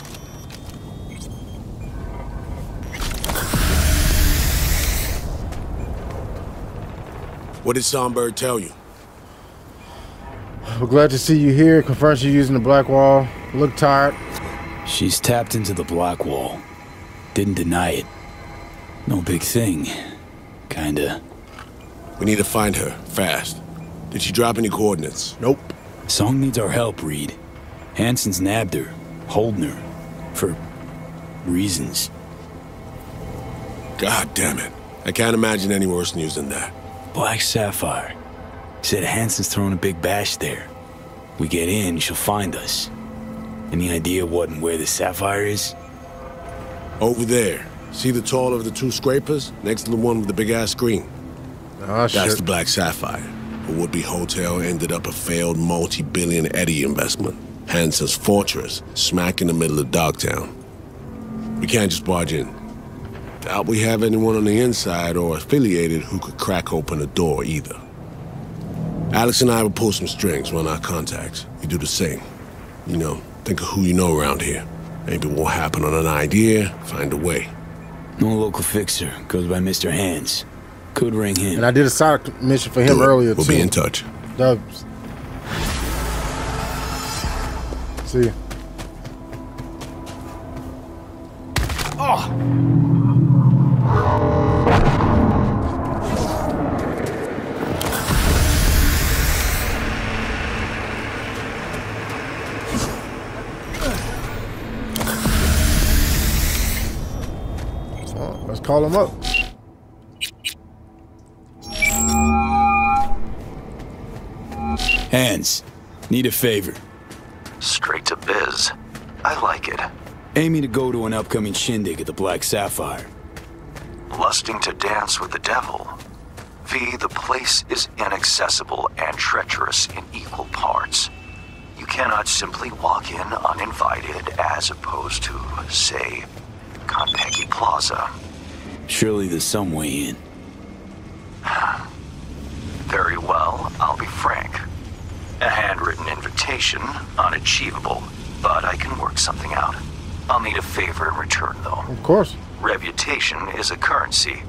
What did Songbird tell you? We're glad to see you here. Confirms you're using the black wall. Look tired. She's tapped into the black wall. Didn't deny it. No big thing. Kinda. We need to find her, fast. Did she drop any coordinates? Nope. Song needs our help, Reed. Hansen's nabbed her, holding her. For reasons. God damn it. I can't imagine any worse news than that. Black Sapphire. Said Hansen's throwing a big bash there. We get in, she'll find us. Any idea what and where the Sapphire is? Over there. See the tall of the two scrapers? Next to the one with the big ass screen. Oh, That's shit. the Black Sapphire. A would-be hotel ended up a failed multi-billion Eddie investment. Hansen's fortress, smack in the middle of Dogtown. We can't just barge in. Doubt we have anyone on the inside or affiliated who could crack open the door either. Alex and I will pull some strings, run our contacts. You do the same. You know, think of who you know around here. Maybe it won't happen on an idea, find a way. No local fixer. Goes by Mr. Hands. Could ring him. And I did a side mission for him Do it. earlier We'll too. be in touch. Dubs. See ya. Oh, let's call him up. Hands. Need a favor. Straight to biz. I like it. Aiming to go to an upcoming shindig at the Black Sapphire. Lusting to dance with the devil. V, the place is inaccessible and treacherous in equal parts. You cannot simply walk in uninvited as opposed to, say, Konpeki Plaza. Surely there's some way in. Very well, I'll be frank. A handwritten invitation, unachievable, but I can work something out. I'll need a favor in return, though. Of course. Reputation is a currency.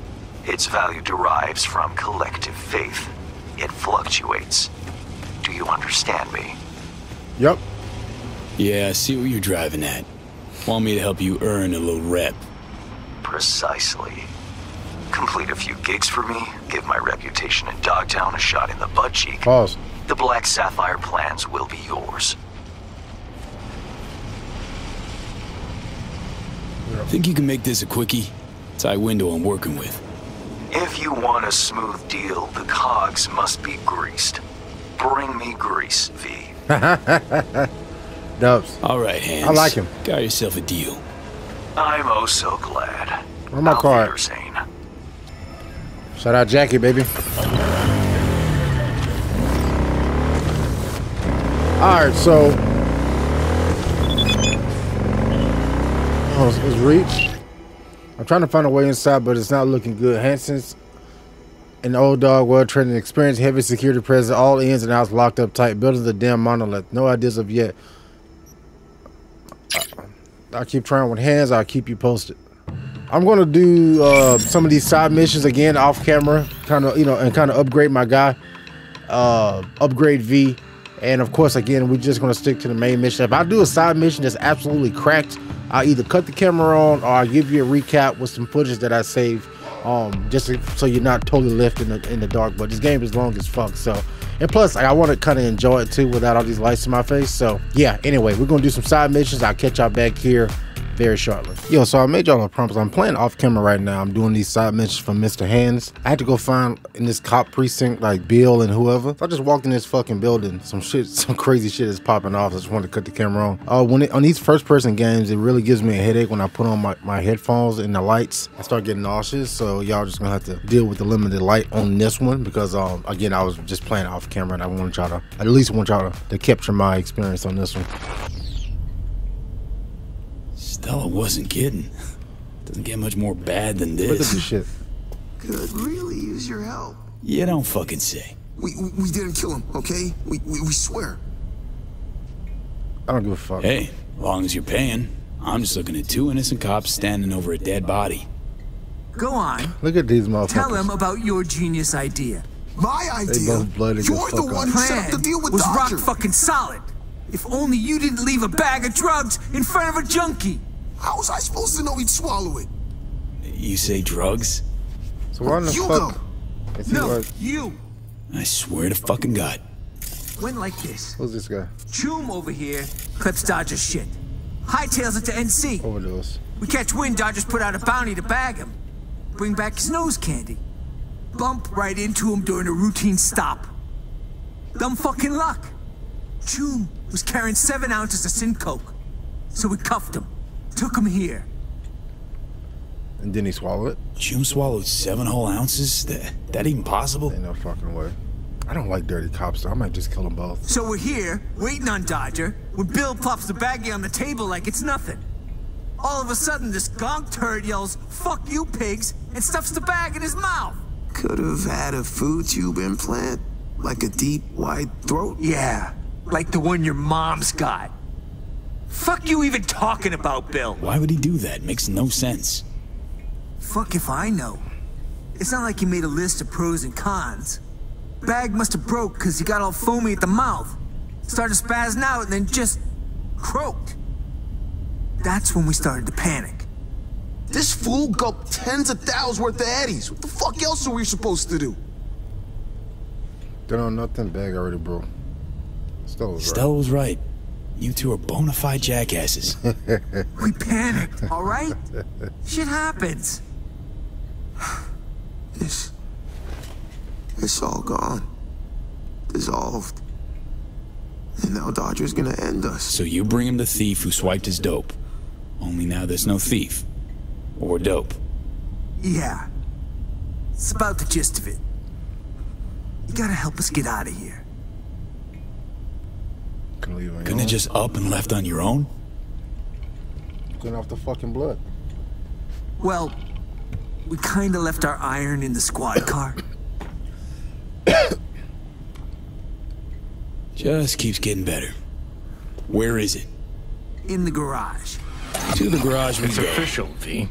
Its value derives from collective faith. It fluctuates. Do you understand me? Yep. Yeah, I see what you're driving at. Want me to help you earn a little rep. Precisely. Complete a few gigs for me, give my reputation in Dogtown a shot in the butt cheek. Pause. The Black Sapphire plans will be yours. Think you can make this a quickie? Tight window I'm working with. If you want a smooth deal, the cogs must be greased. Bring me grease, V. Dubs. All right, Hands. I like him. Got yourself a deal. I'm oh so glad. Where my card? Shout out Jackie, baby. Alright, so. Oh, it's, it's Reed. I'm trying to find a way inside, but it's not looking good. Hansen's an old dog, well trained, experienced, heavy security presence, all ins and outs locked up tight. Building the damn monolith. No ideas of yet. I'll keep trying with hands. I'll keep you posted. I'm gonna do uh, some of these side missions again off camera, kind of you know, and kind of upgrade my guy, uh, upgrade V, and of course, again, we're just gonna stick to the main mission. If I do a side mission that's absolutely cracked, I'll either cut the camera on or I'll give you a recap with some footage that I saved, um, just so you're not totally left in the in the dark. But this game is long as fuck, so and plus, like, I want to kind of enjoy it too without all these lights in my face. So yeah. Anyway, we're gonna do some side missions. I'll catch y'all back here very shortly. Yo, so I made y'all a promise. I'm playing off camera right now. I'm doing these side missions from Mr. Hands. I had to go find in this cop precinct like Bill and whoever. So I just walked in this fucking building. Some shit, some crazy shit is popping off. I just wanted to cut the camera on. Uh, when it, on these first person games, it really gives me a headache when I put on my, my headphones and the lights. I start getting nauseous. So y'all just gonna have to deal with the limited light on this one because um again I was just playing off camera and I want y'all to at least want y'all to, to capture my experience on this one. Stella wasn't kidding. Doesn't get much more bad than Look at this. this shit. Could really use your help. You don't fucking say. We, we, we didn't kill him, okay? We, we, we swear. I don't give a fuck. Hey, as long as you're paying. I'm just looking at two innocent cops standing over a dead body. Go on. Look at these motherfuckers. Tell him about your genius idea. My idea? They idea. both blooded You're the fuck one up. who set up the deal with was Dodger. rock fucking solid. If only you didn't leave a bag of drugs in front of a junkie. How was I supposed to know he'd swallow it? You say drugs? So why in the Hugo. fuck? Is he No, like, you. I swear to fucking God. Went like this. who's this guy? Choom over here clips Dodger's shit. Hightails it to NC. Overdose. We catch wind Dodgers put out a bounty to bag him. Bring back his nose candy. Bump right into him during a routine stop. Dumb fucking luck. Choom was carrying seven ounces of synthcoke. So we cuffed him. Took him here. And didn't he swallow it? Jim swallowed seven whole ounces? That, that even possible? Ain't no fucking way. I don't like dirty cops, so I might just kill them both. So we're here, waiting on Dodger, when Bill plops the baggie on the table like it's nothing. All of a sudden, this gonk turd yells, fuck you pigs, and stuffs the bag in his mouth. Could have had a food tube implant, like a deep, wide throat. Yeah, like the one your mom's got. Fuck you even talking about, Bill. Why would he do that? Makes no sense. Fuck if I know. It's not like he made a list of pros and cons. Bag must have broke because he got all foamy at the mouth. Started spazzing out and then just croaked. That's when we started to panic. This fool gulped tens of thousands worth of Eddies. What the fuck else are we supposed to do? They don't know nothing bag already, bro. Stella was right. Stella was right. You two are bona fide jackasses. We panicked, all right? Shit happens. It's. It's all gone. Dissolved. And now Dodger's gonna end us. so you bring him the thief who swiped his dope. Only now there's no thief. Or dope. Yeah. It's about the gist of it. You gotta help us get out of here. Can leave him Couldn't have just up and left on your own? Clean off the fucking blood. Well, we kinda left our iron in the squad car. Just keeps getting better. Where is it? In the garage. To the garage we It's go. official, V.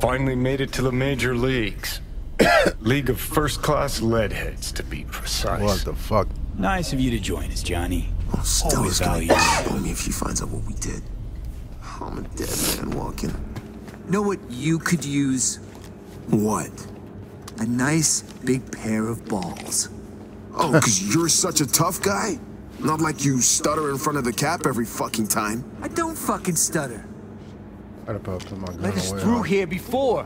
Finally made it to the major leagues. League of first-class leadheads, to be precise. What the fuck? Nice of you to join us, Johnny. Oh, Stella's Always gonna value. kill me if she finds out what we did. I'm a dead man walking. Know what you could use? What? A nice big pair of balls. Oh, because you're such a tough guy? Not like you stutter in front of the cap every fucking time. I don't fucking stutter. I'd have put my gun Let us away. through here before.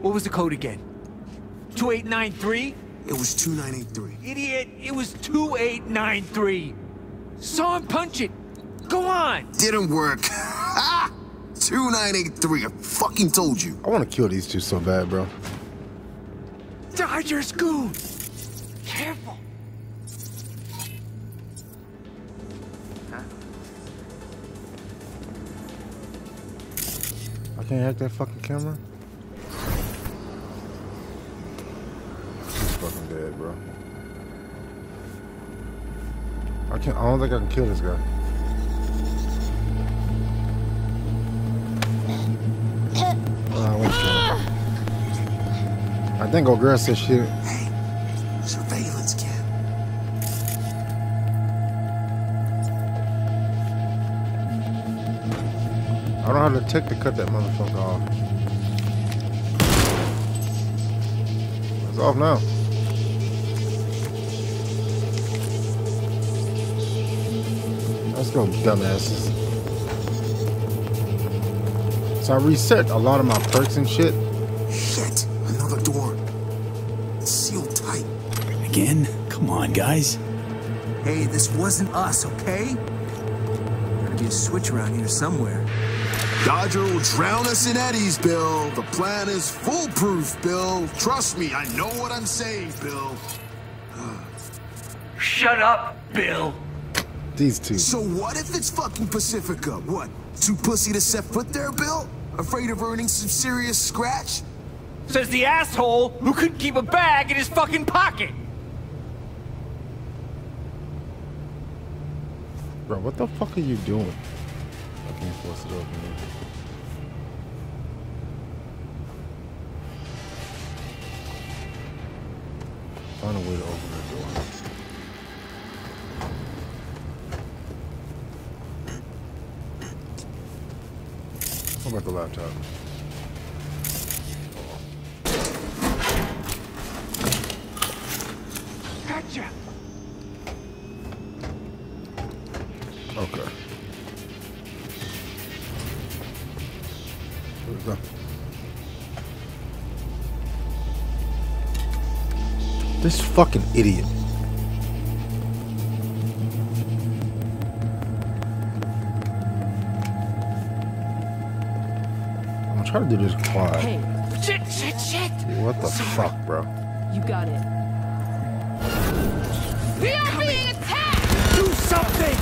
What was the code again? 2893? It was 2983. Idiot, it was 2893. Saw him punch it. Go on. Didn't work. Ha! 2983. I fucking told you. I want to kill these two so bad, bro. Dodger Scoot. Careful. I can't hack that fucking camera. Fucking dead, bro. I can't. I don't think I can kill this guy. Uh, wait, kill him. I think old girl said shit. Surveillance kit. I don't how to tech to cut that motherfucker off. It's off now. Let's go, dumbasses. So I reset a lot of my perks and shit. Shit. Another door. It's sealed tight. Again? Come on, guys. Hey, this wasn't us, okay? Gotta be a switch around here somewhere. Dodger will drown us in eddies, Bill. The plan is foolproof, Bill. Trust me, I know what I'm saying, Bill. Shut up, Bill. These two. So what if it's fucking Pacifica? What? Too pussy to set foot there, Bill? Afraid of earning some serious scratch? Says the asshole who couldn't keep a bag in his fucking pocket. Bro, what the fuck are you doing? I can't force it open. man. Find a way to open the door. About the laptop? Gotcha. Okay. Here we go. This fucking idiot. I'm gonna try to do this quiet. Hey, shit, shit, shit. What the fuck, bro? You got it. We are being attacked! Do something!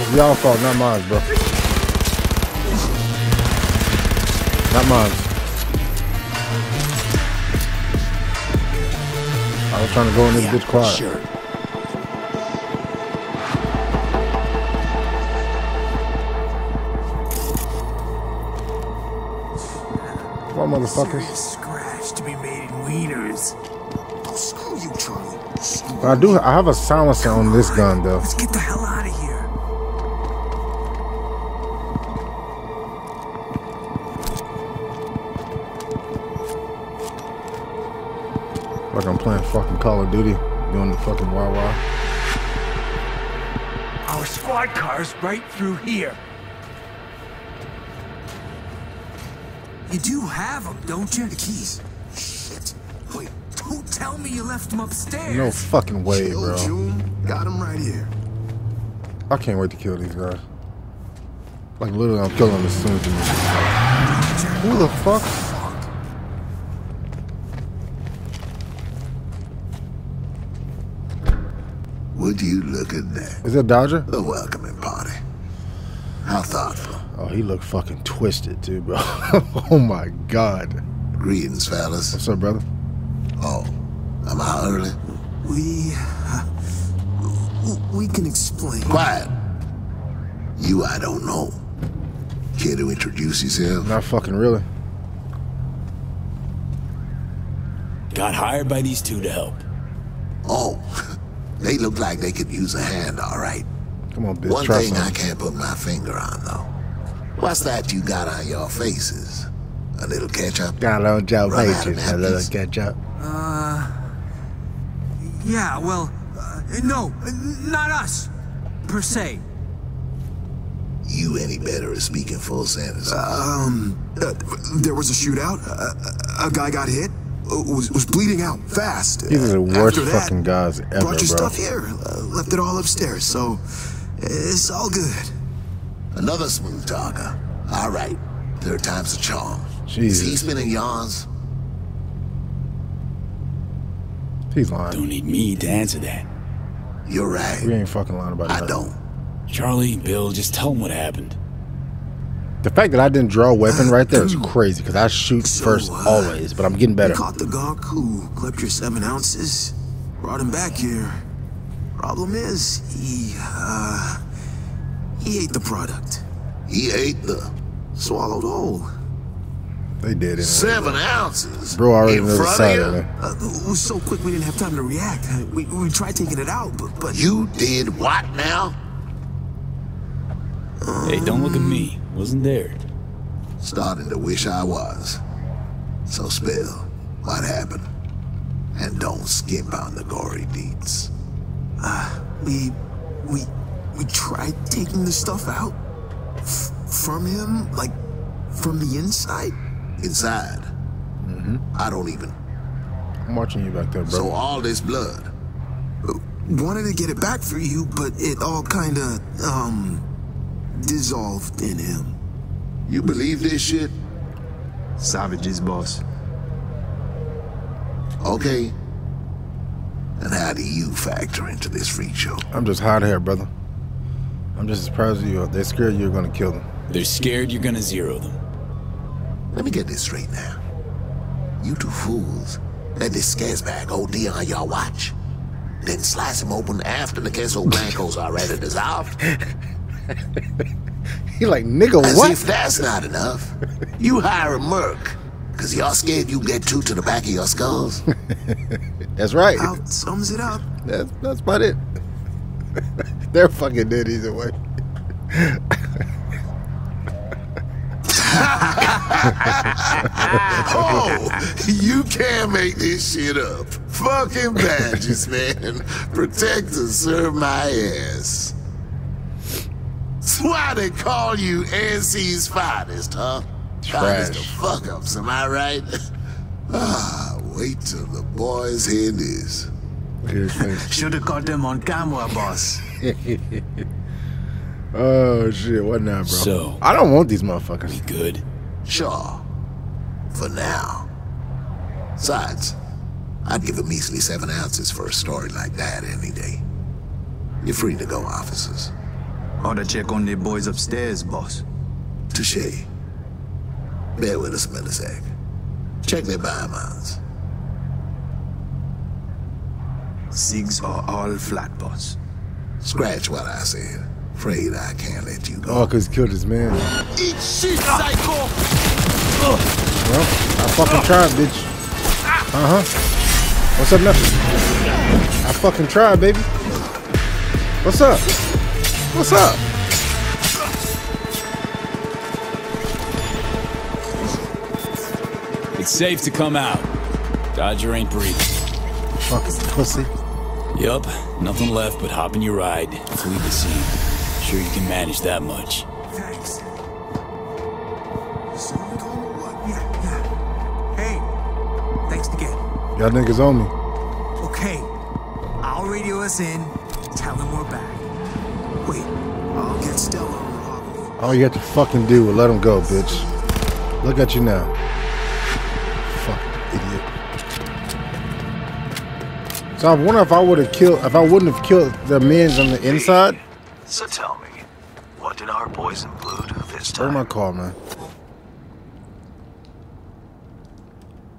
It's y'all fault, not mine, bro. Not mine. I was trying to go in this bitch quiet. Sure. On, scratch to be made in wieners. Oh, screw you, Charlie. Screw I do. I have a silencer on this gun, though. Let's get the hell out of here. Like I'm playing fucking Call of Duty, doing the fucking wah wah. Our squad car's right through here. You do have them, don't you? The keys. Shit. Wait, don't tell me you left them upstairs. No fucking way, Chill, bro. June. Got them right here. I can't wait to kill these guys. Like literally, I'm killing them as soon as you move. Who the fuck? Would you look at that? Is that Dodger? The welcoming party. How thoughtful. Oh, he looked fucking twisted too, bro. oh my god. Greetings, fellas. What's up, brother? Oh, I'm out early. We. Uh, we can explain. Quiet. You, I don't know. Care to introduce yourself? Not fucking really. Got hired by these two to help. Oh, they look like they could use a hand, all right. Come on, bitch. One try thing I can't put my finger on, though. What's that you got on your faces? A little ketchup? Got on Joe Run out of Pages, a little napkins? ketchup. Uh. Yeah, well, uh, no, not us, per se. You any better at speaking full sentences? Um, uh, there was a shootout. A, a guy got hit. uh, Was was bleeding out fast. These are the worst After that, fucking guys ever, Brought your bro. stuff here. Uh, left it all upstairs. So it's all good. Another smooth talker. All right. Third time's a charm. Jesus. Is he spinning yarns? He's lying. Don't need me to answer that. You're right. We ain't fucking lying about it. I don't. Charlie, Bill, just tell him what happened. The fact that I didn't draw a weapon right there is crazy because I shoot first always, but I'm getting better. Caught the gawk who clipped your seven ounces. Brought him back here. Problem is, he uh, he ate the product. He ate the swallowed whole. They did it. Seven ounces. Bro I already know the front side of of it. Uh, it was so quick we didn't have time to react. Uh, We, we tried taking it out, but, but You did what now? Hey, don't look at me. Wasn't there. Starting to wish I was. So spill what happened. And don't skimp on the gory deeds. Uh, we we we tried taking the stuff out f- from him, like from the inside. Inside. Mm-hmm. I don't even. I'm watching you back there, bro. So all this blood. Wanted to get it back for you, but it all kind of um dissolved in him. You believe this shit? Savages, boss. Okay. And how do you factor into this freak show? I'm just hot here, brother. I'm just surprised you are. They're scared you're gonna kill them. They're scared you're gonna zero them. Let me get this straight now. You two fools let this scazzbag OD on your watch. Then slice him open after the queso blancos already dissolved. He like, nigga, As what? if that's not enough, you hire a merc, cause y'all scared you get two to the back of your skulls. That's right. About sums it up. That's that's about it. They're fucking dead either way. oh, you can't make this shit up. Fucking badges, man. Protect and serve my ass. That's why they call you NC's finest, huh? Finest of fuck ups, am I right? Ah, wait till the boys hear this. Should have caught them on camera, boss. oh shit, what now, bro? So- I don't want these motherfuckers. We good. Sure. For now. Besides, I'd give a measly seven ounces for a story like that any day. You're free to go, officers. Ought to check on the boys upstairs, boss. Touche. Bear with us a minute, Zach. Check their biomounts. Sigs are all flat, boss. Scratch what I said. Afraid I can't let you go. Oh, cause he killed his man. Eat shit, psycho! Well, I fucking tried, bitch. Uh huh. What's up now? I fucking tried, baby. What's up? What's up? It's safe to come out. Dodger ain't breathing. Fucking pussy. Yup, nothing left but hop in your ride, flee the scene. Sure you can manage that much. Thanks. So we going or what? Yeah, yeah. Hey, thanks again. Y'all niggas on me. Okay, I'll radio us in. Tell him we're back. Wait, I'll get Stella. All you have to fucking do is let him go, bitch. Look at you now. So I wonder if I would have killed, if I wouldn't have killed the men on the inside. So tell me, what did our boys in blue do this Where's time? my call, man?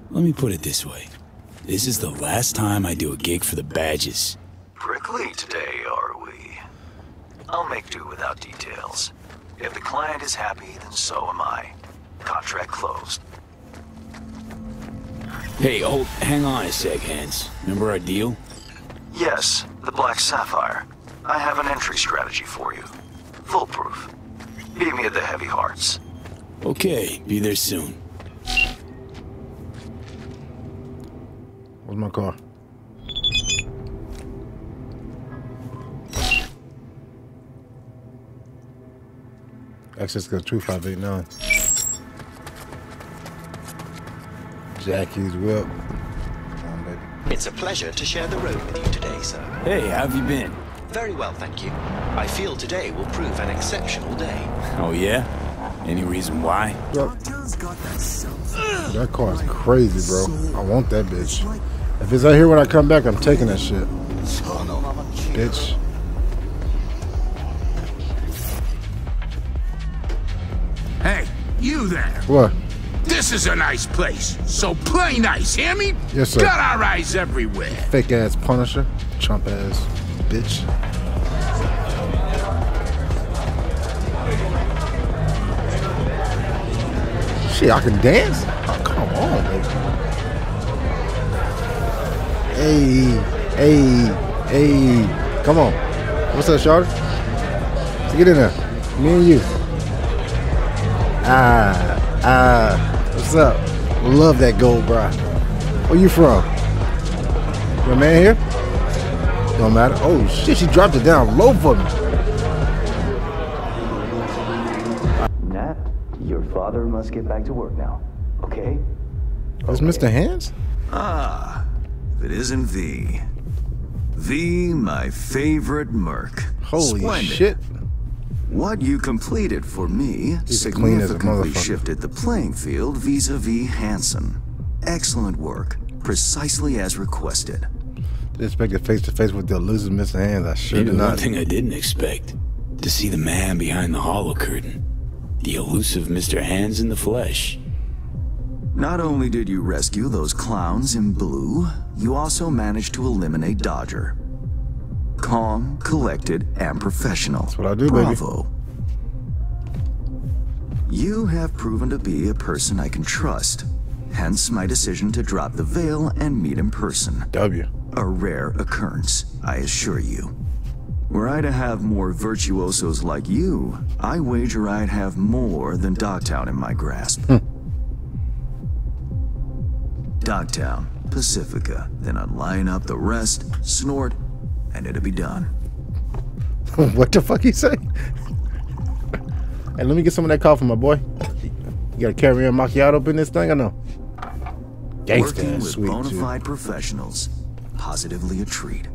Let me put it this way. This is the last time I do a gig for the badges. Prickly today, are we? I'll make do without details. If the client is happy, then so am I. Contract closed. Hey, hold, hang on a sec, Hands. Remember our deal? Yes, the Black Sapphire. I have an entry strategy for you. Foolproof. Meet me at the Heavy Hearts. Okay, be there soon. Where's my car? Access go 2589. Jackie's whip. It's a pleasure to share the road with you today, sir. Hey, how have you been? Very well, thank you. I feel today will prove an exceptional day. Oh, yeah? Any reason why? That car is crazy, bro. I want that bitch. If it's out here when I come back, I'm taking that shit. Oh, bitch. Hey, you there. What? This is a nice place, so play nice, hear me? Yes, sir. Got our eyes everywhere. Fake ass Punisher. Chump ass bitch. Shit, I can dance? Oh, come on, baby. Hey, hey, hey. Come on. What's up? Let's get in there. Me and you. Ah, ah. What's up? Love that gold bra. Where you from? Your man here? Don't matter. Oh shit, she dropped it down low for me. Nat, your father must get back to work now. Okay? That's Mr. Hands? Ah, if it isn't V. V, my favorite merc. Holy Splendid. shit. What you completed for me He's clean as a significantly shifted the playing field vis-a-vis Hansen. Excellent work, precisely as requested. Didn't expect it face to face with the elusive Mr. Hands. I sure Maybe did one not. thing I didn't expect. To see the man behind the hollow curtain. The elusive Mr. Hands in the flesh. Not only did you rescue those clowns in blue, you also managed to eliminate Dodger. Calm, collected, and professional. That's what I do, baby. Bravo. You have proven to be a person I can trust. Hence my decision to drop the veil and meet in person. W. A rare occurrence, I assure you. Were I to have more virtuosos like you, I wager I'd have more than Dogtown in my grasp. Hmm. Dogtown, Pacifica, then I'd line up the rest, snort, and it'll be done. what the fuck he say? Hey, let me get some of that coffee, my boy. You got a carry on macchiato up in this thing? I know. Gangsta Working with sweet bona too. fide professionals, positively a treat.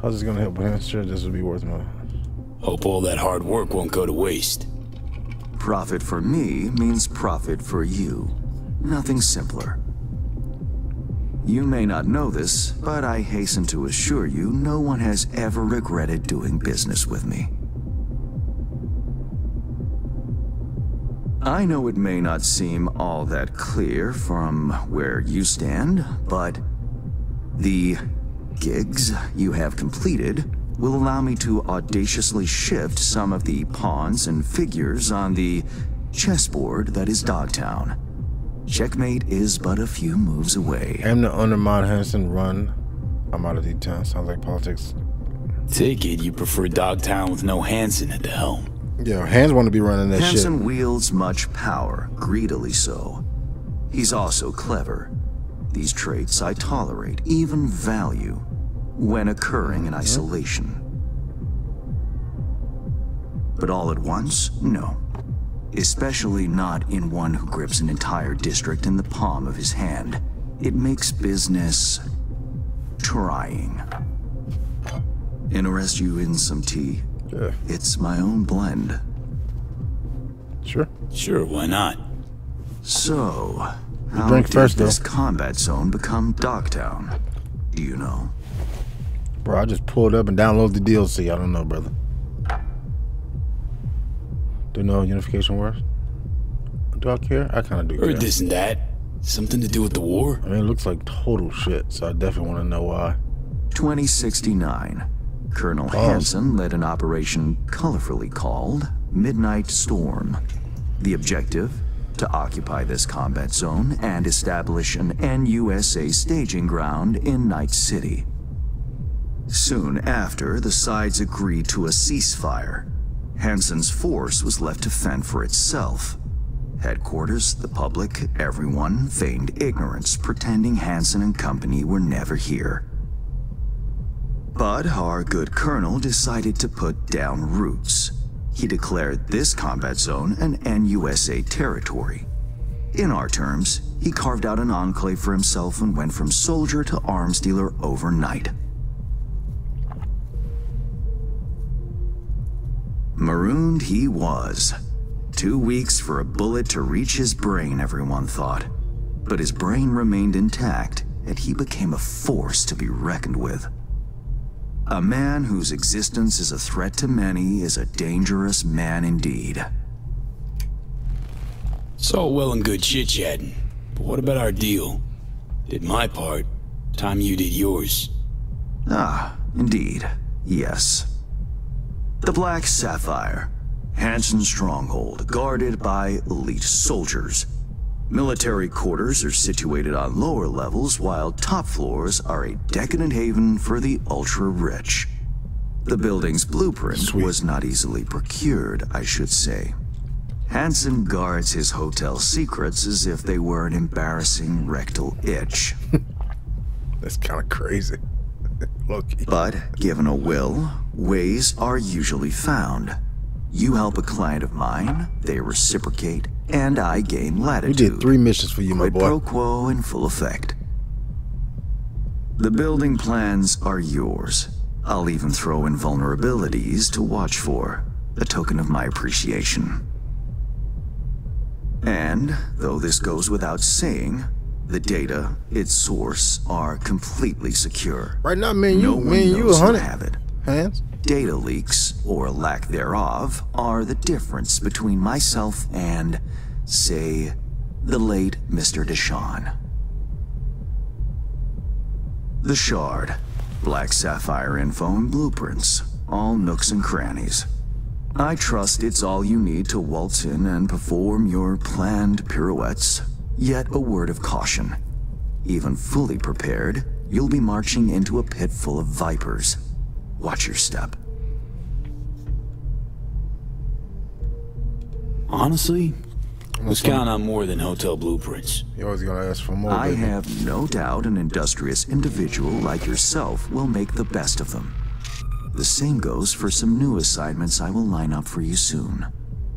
How's this gonna help? I'm sure this would be worth my. Hope all that hard work won't go to waste. Profit for me means profit for you. Nothing simpler. You may not know this, but I hasten to assure you no one has ever regretted doing business with me. I know it may not seem all that clear from where you stand, but the gigs you have completed will allow me to audaciously shift some of the pawns and figures on the chessboard that is Dogtown. Checkmate is but a few moves away. I'm the undermine Hansen run. I'm out of the town. Sounds like politics. Take it you prefer Dogtown with no Hansen at the helm. Yeah, Hands want to be running that Hansen shit. wields much power, greedily so. He's also clever. These traits I tolerate, even value, when occurring in isolation. But all at once, no. Especially not in one who grips an entire district in the palm of his hand. It makes business trying. Interest you in some tea? Yeah. It's my own blend. Sure. Sure, why not? So, how drink did first, this though. combat zone become Dogtown? Do you know? Bro, I just pulled up and downloaded the DLC. I don't know, brother. Do you know how unification works? Do I care? I kind of do care. This and that. Something to do with the war? I mean, it looks like total shit, so I definitely want to know why. 2069. Colonel Pause. Hansen led an operation colorfully called Midnight Storm. The objective? To occupy this combat zone and establish an NUSA staging ground in Night City. Soon after, the sides agreed to a ceasefire. Hansen's force was left to fend for itself. Headquarters, the public, everyone feigned ignorance, pretending Hansen and company were never here. But our good colonel decided to put down roots. He declared this combat zone an NUSA territory. In our terms, he carved out an enclave for himself and went from soldier to arms dealer overnight. Marooned he was. Two weeks for a bullet to reach his brain, everyone thought. But his brain remained intact, and he became a force to be reckoned with. A man whose existence is a threat to many is a dangerous man indeed. It's all well and good chit chatting, but what about our deal? Did my part, time you did yours. Ah, indeed. Yes. The Black Sapphire. Hansen stronghold, guarded by elite soldiers. Military quarters are situated on lower levels, while top floors are a decadent haven for the ultra-rich. The building's blueprint was not easily procured, I should say. Hansen guards his hotel secrets as if they were an embarrassing rectal itch. That's kind of crazy. Look. But given a will, ways are usually found. You help a client of mine, they reciprocate, and I gain latitude. We did three missions for you, my Quid boy. pro quo in full effect. The building plans are yours. I'll even throw in vulnerabilities to watch for, a token of my appreciation. And, though this goes without saying, the data, its source, are completely secure. Right now, man, no you, one me and you, a hundred have it. hands. Data leaks, or lack thereof, are the difference between myself and, say, the late Mr. DeShawn. The Shard, Black Sapphire info and blueprints, all nooks and crannies. I trust it's all you need to waltz in and perform your planned pirouettes. Yet a word of caution. Even fully prepared, you'll be marching into a pit full of vipers. Watch your step. Honestly, let's count on more than hotel blueprints. You always gonna ask for more. I baby. have no doubt an industrious individual like yourself will make the best of them. The same goes for some new assignments I will line up for you soon.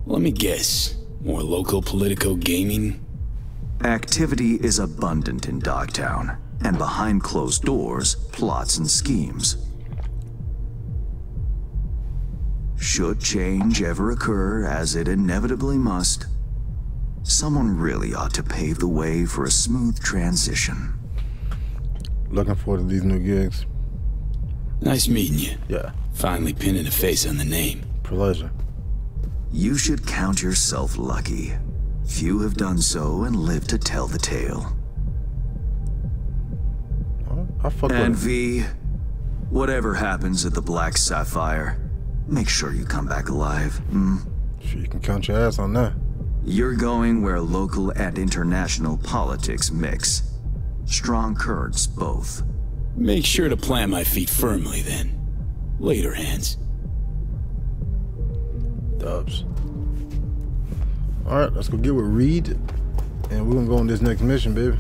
Let me guess. More local Politico gaming? Activity is abundant in Dogtown, and behind closed doors, plots and schemes. Should change ever occur, as it inevitably must, someone really ought to pave the way for a smooth transition. Looking forward to these new gigs. Nice meeting you. Yeah. Finally pinning a face on the name. Pleasure. You should count yourself lucky. Few have done so and lived to tell the tale. I And V, whatever happens at the Black Sapphire, make sure you come back alive. Hmm? Sure, you can count your ass on that. You're going where local and international politics mix. Strong currents, both. Make sure to plant my feet firmly then. Later, Hands. Dubs. All right, let's go get with Reed, and we're gonna go on this next mission, baby.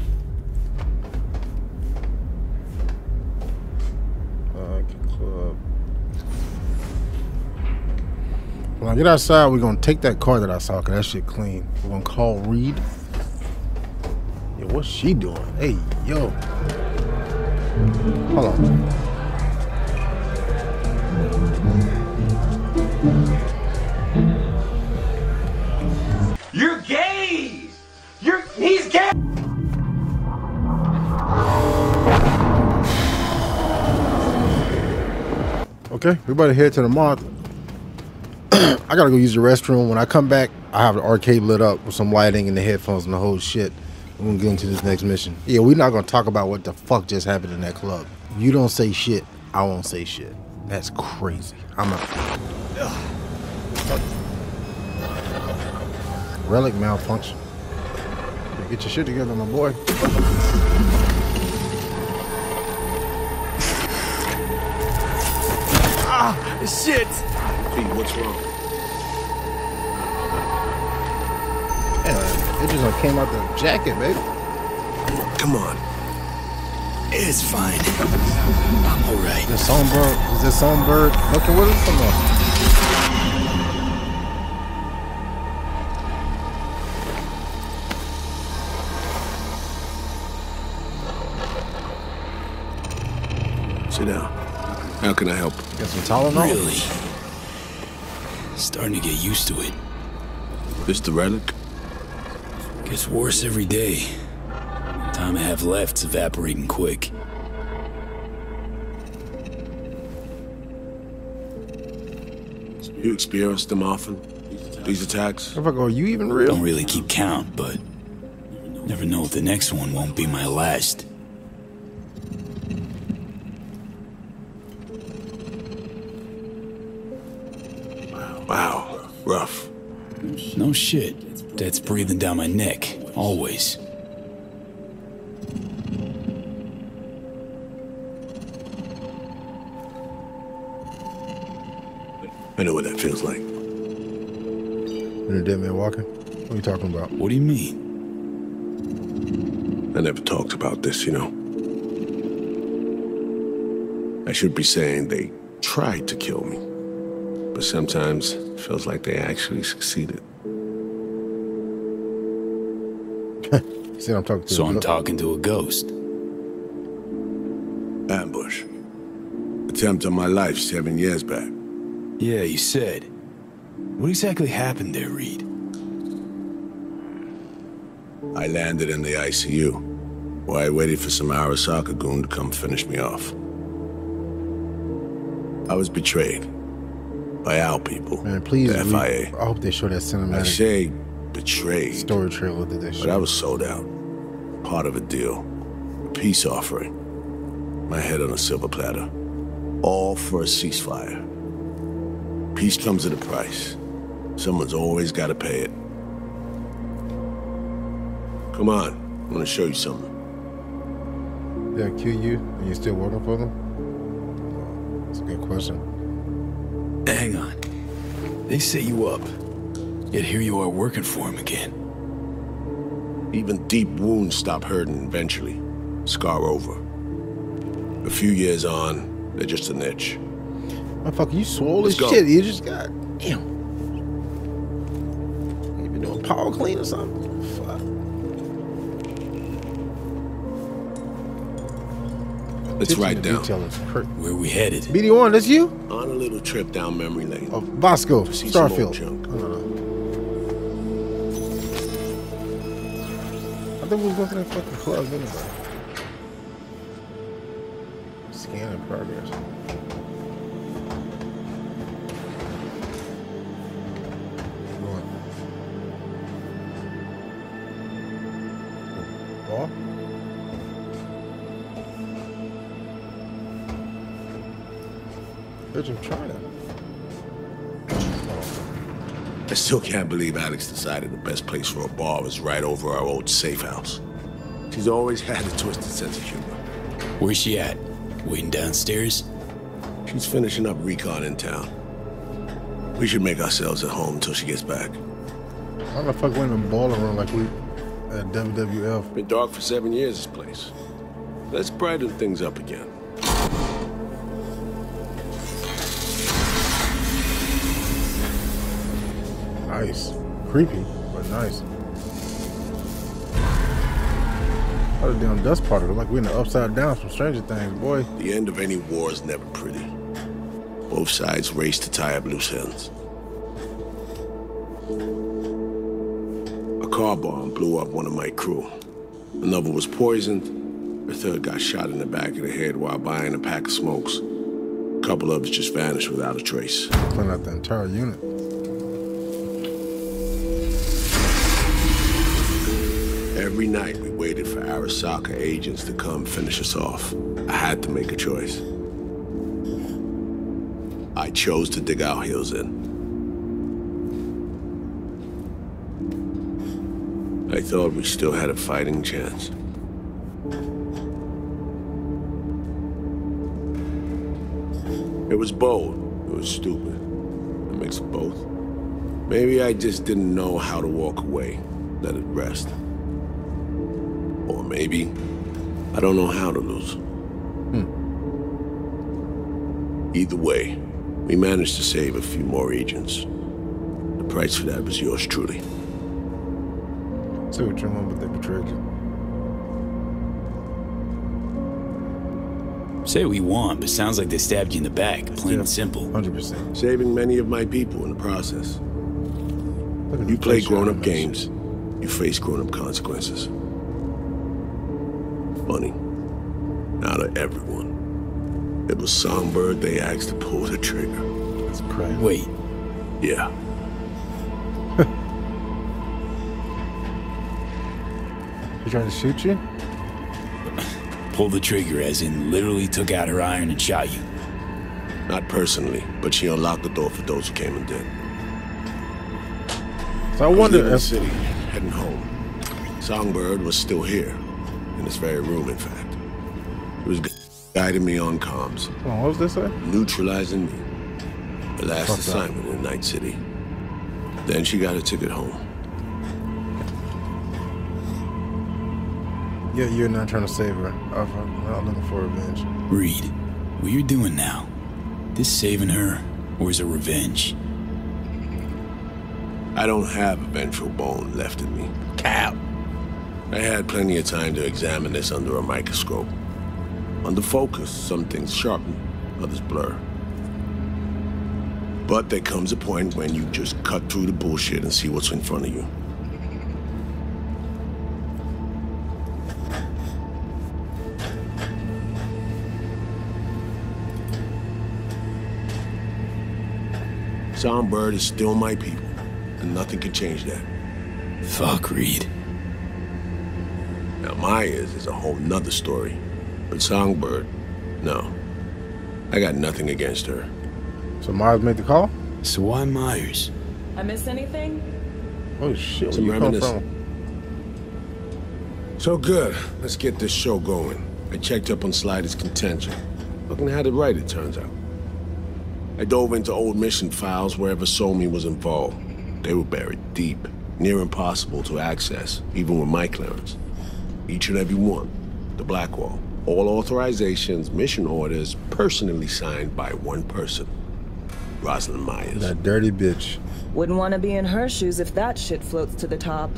When I get outside, we're gonna take that car that I saw, cause that shit clean. We're gonna call Reed. Yo, what's she doing? Hey, yo. Hold on. He's gay! Okay, we better head to the mall. I gotta go use the restroom. When I come back, I have the arcade lit up with some lighting and the headphones and the whole shit. We're gonna get into this next mission. Yeah, we're not gonna talk about what the fuck just happened in that club. You don't say shit, I won't say shit. That's crazy. I'm a relic malfunction. Get your shit together, my boy. Ah, shit! Pete, what's wrong? It just came out the jacket, baby. Come on. It's fine. I'm alright. The songbird, is this songbird? Okay, what is this about? Sit down. How can I help? Got some Tylenol? Really? Starting to get used to it. This the relic? Gets worse every day. The Time I have left's evaporating quick. You experience them often? These attacks? If I go, you even real? Don't really keep count, but never know if the next one won't be my last. No shit. That's breathing down my neck, always. I know what that feels like. In a dead man walking? What are you talking about? What do you mean? I never talked about this, you know. I should be saying they tried to kill me. But sometimes it feels like they actually succeeded. See, I'm talking to So a I'm talking to a ghost. Ambush. Attempt on my life seven years back. Yeah, you said. What exactly happened there, Reed? I landed in the ICU, where I waited for some Arasaka goon to come finish me off. I was betrayed by our people. Man, please, the FIA. I hope they show that I cinematic say betrayed, story trailer to this shit. but I was sold out. Part of a deal. A peace offering. My head on a silver platter. All for a ceasefire. Peace comes at a price. Someone's always got to pay it. Come on, I want to show you something. They'll kill you and you're still working for them? That's a good question. Hang on. They set you up. Yet here you are working for him again. Even deep wounds stop hurting eventually. Scar over. A few years on, they're just an itch. Motherfucker, you swole as shit. You just got. Damn. You been doing power clean or something? Let's Attention write to down. detail is cra- Where we headed? BD1, that's you? On a little trip down memory lane. Oh, Bosco, See some old Starfield. junk. I don't know. I think we was going to that fucking club anyway. Scan in progress. Still can't believe Alex decided the best place for a bar was right over our old safe house. She's always had a twisted sense of humor. Where's she at? Waiting downstairs? She's finishing up recon in town. We should make ourselves at home until she gets back. Why the fuck we in the ballroom room like we at WWF? Been dark for seven years, this place. Let's brighten things up again. Nice. Creepy, but nice. How the damn dust particle? Like we're in the upside down from Stranger Things, boy. The end of any war is never pretty. Both sides race to tie up loose ends. A car bomb blew up one of my crew. Another was poisoned. A third got shot in the back of the head while buying a pack of smokes. A couple others just vanished without a trace. Clean out the entire unit. Every night we waited for Arasaka agents to come finish us off. I had to make a choice. I chose to dig our heels in. I thought we still had a fighting chance. It was bold. It was stupid. A mix of both. Maybe I just didn't know how to walk away, let it rest. Or maybe I don't know how to lose. Hmm. Either way, we managed to save a few more agents. The price for that was yours truly. See what you want, but they betrayed you. Say what you want, but sounds like they stabbed you in the back, plain and simple. 100%. Saving many of my people in the process. You play grown-up games, you face grown-up consequences. Funny. Not of everyone, it was Songbird they asked to pull the trigger. That's crazy. Wait, Yeah. You trying to shoot you? pull the trigger as in literally took out her iron and shot you. Not personally, but she unlocked the door for those who came and did. So I was wonder leaving the if city, heading home. Songbird was still here, in this very room, in fact. He was guiding me on comms, on, what was this say? neutralizing me. The last Fuck that. assignment in Night City. Then she got a ticket home. Yeah, you're not trying to save her. Uh, uh, I'm I'm not looking for revenge. Reed, what are you're doing now, this saving her, or is it revenge? I don't have a ventral bone left in me. I had plenty of time to examine this under a microscope. Under focus, some things sharpen, others blur. But there comes a point when you just cut through the bullshit and see what's in front of you. Songbird is still my people, and nothing can change that. Fuck, Reed. Now, Myers is a whole nother story. But Songbird, no. I got nothing against her. So Miles made the call? So why Myers? I miss anything? Oh shit, where you come from? So good. Let's get this show going. I checked up on Slider's contention. Looking had it right, it turns out. I dove into old mission files wherever So Mi was involved. They were buried deep, near impossible to access, even with my clearance. Each and every one. The Blackwall. All authorizations, mission orders, personally signed by one person. Rosalind Myers. That dirty bitch. Wouldn't want to be in her shoes if that shit floats to the top.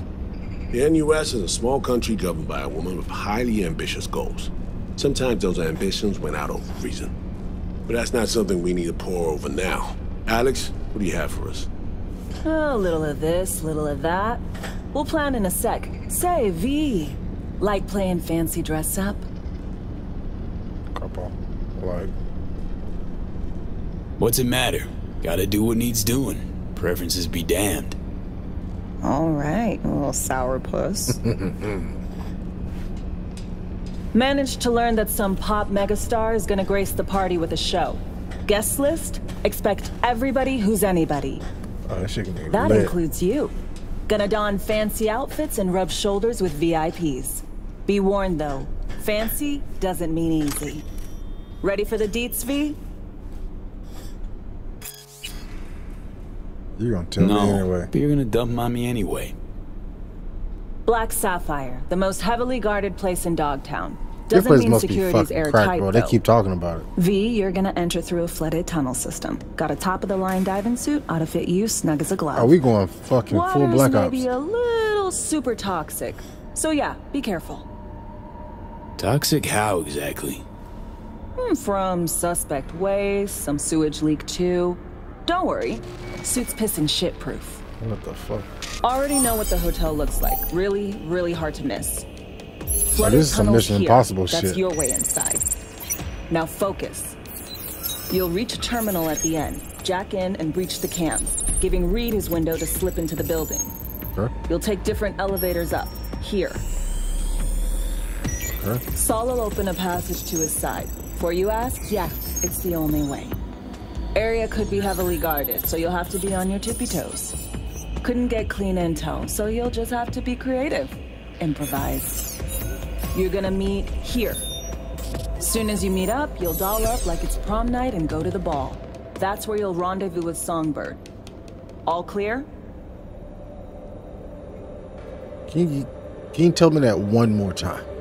The NUS is a small country governed by a woman with highly ambitious goals. Sometimes those ambitions went out of reason. But that's not something we need to pour over now. Alex, what do you have for us? A little of this, little of that. We'll plan in a sec. Say, V, like playing fancy dress up? Couple. Like, What's it matter? Gotta do what needs doing. Preferences be damned. All right, little sourpuss. Managed to learn that some pop megastar is gonna grace the party with a show. Guest list? Expect everybody who's anybody. oh, that can That lit. includes you. Gonna don fancy outfits and rub shoulders with VIPs. Be warned though, fancy doesn't mean easy. Ready for the deets, V? You're gonna tell no, me anyway. but you're gonna dump on me anyway. Black Sapphire, the most heavily guarded place in Dogtown. Doesn't place mean must be security's fucking airtight, cracked, bro. They though. keep talking about it. V, you're gonna enter through a flooded tunnel system. Got a top-of-the-line diving suit, ought to fit you snug as a glove. Are we going fucking full Water's Black Ops? maybe a little super toxic. So yeah, be careful. Toxic how exactly? Hmm, From suspect waste, some sewage leak too. Don't worry, suit's piss and shit proof. What the fuck? Already know what the hotel looks like. Really, really hard to miss. Oh, this is some Mission here. Impossible That's shit. your way inside. Now focus. You'll reach a terminal at the end. Jack in and breach the cams, giving Reed his window to slip into the building. Okay. You'll take different elevators up. Here. Sol will open a passage to his side. For you ask, yeah, it's the only way. Area could be heavily guarded, so you'll have to be on your tippy toes. Couldn't get clean intel, so you'll just have to be creative. Improvise. You're gonna meet here. Soon as you meet up, you'll doll up like it's prom night and go to the ball. That's where you'll rendezvous with Songbird. All clear? Can you can you tell me that one more time?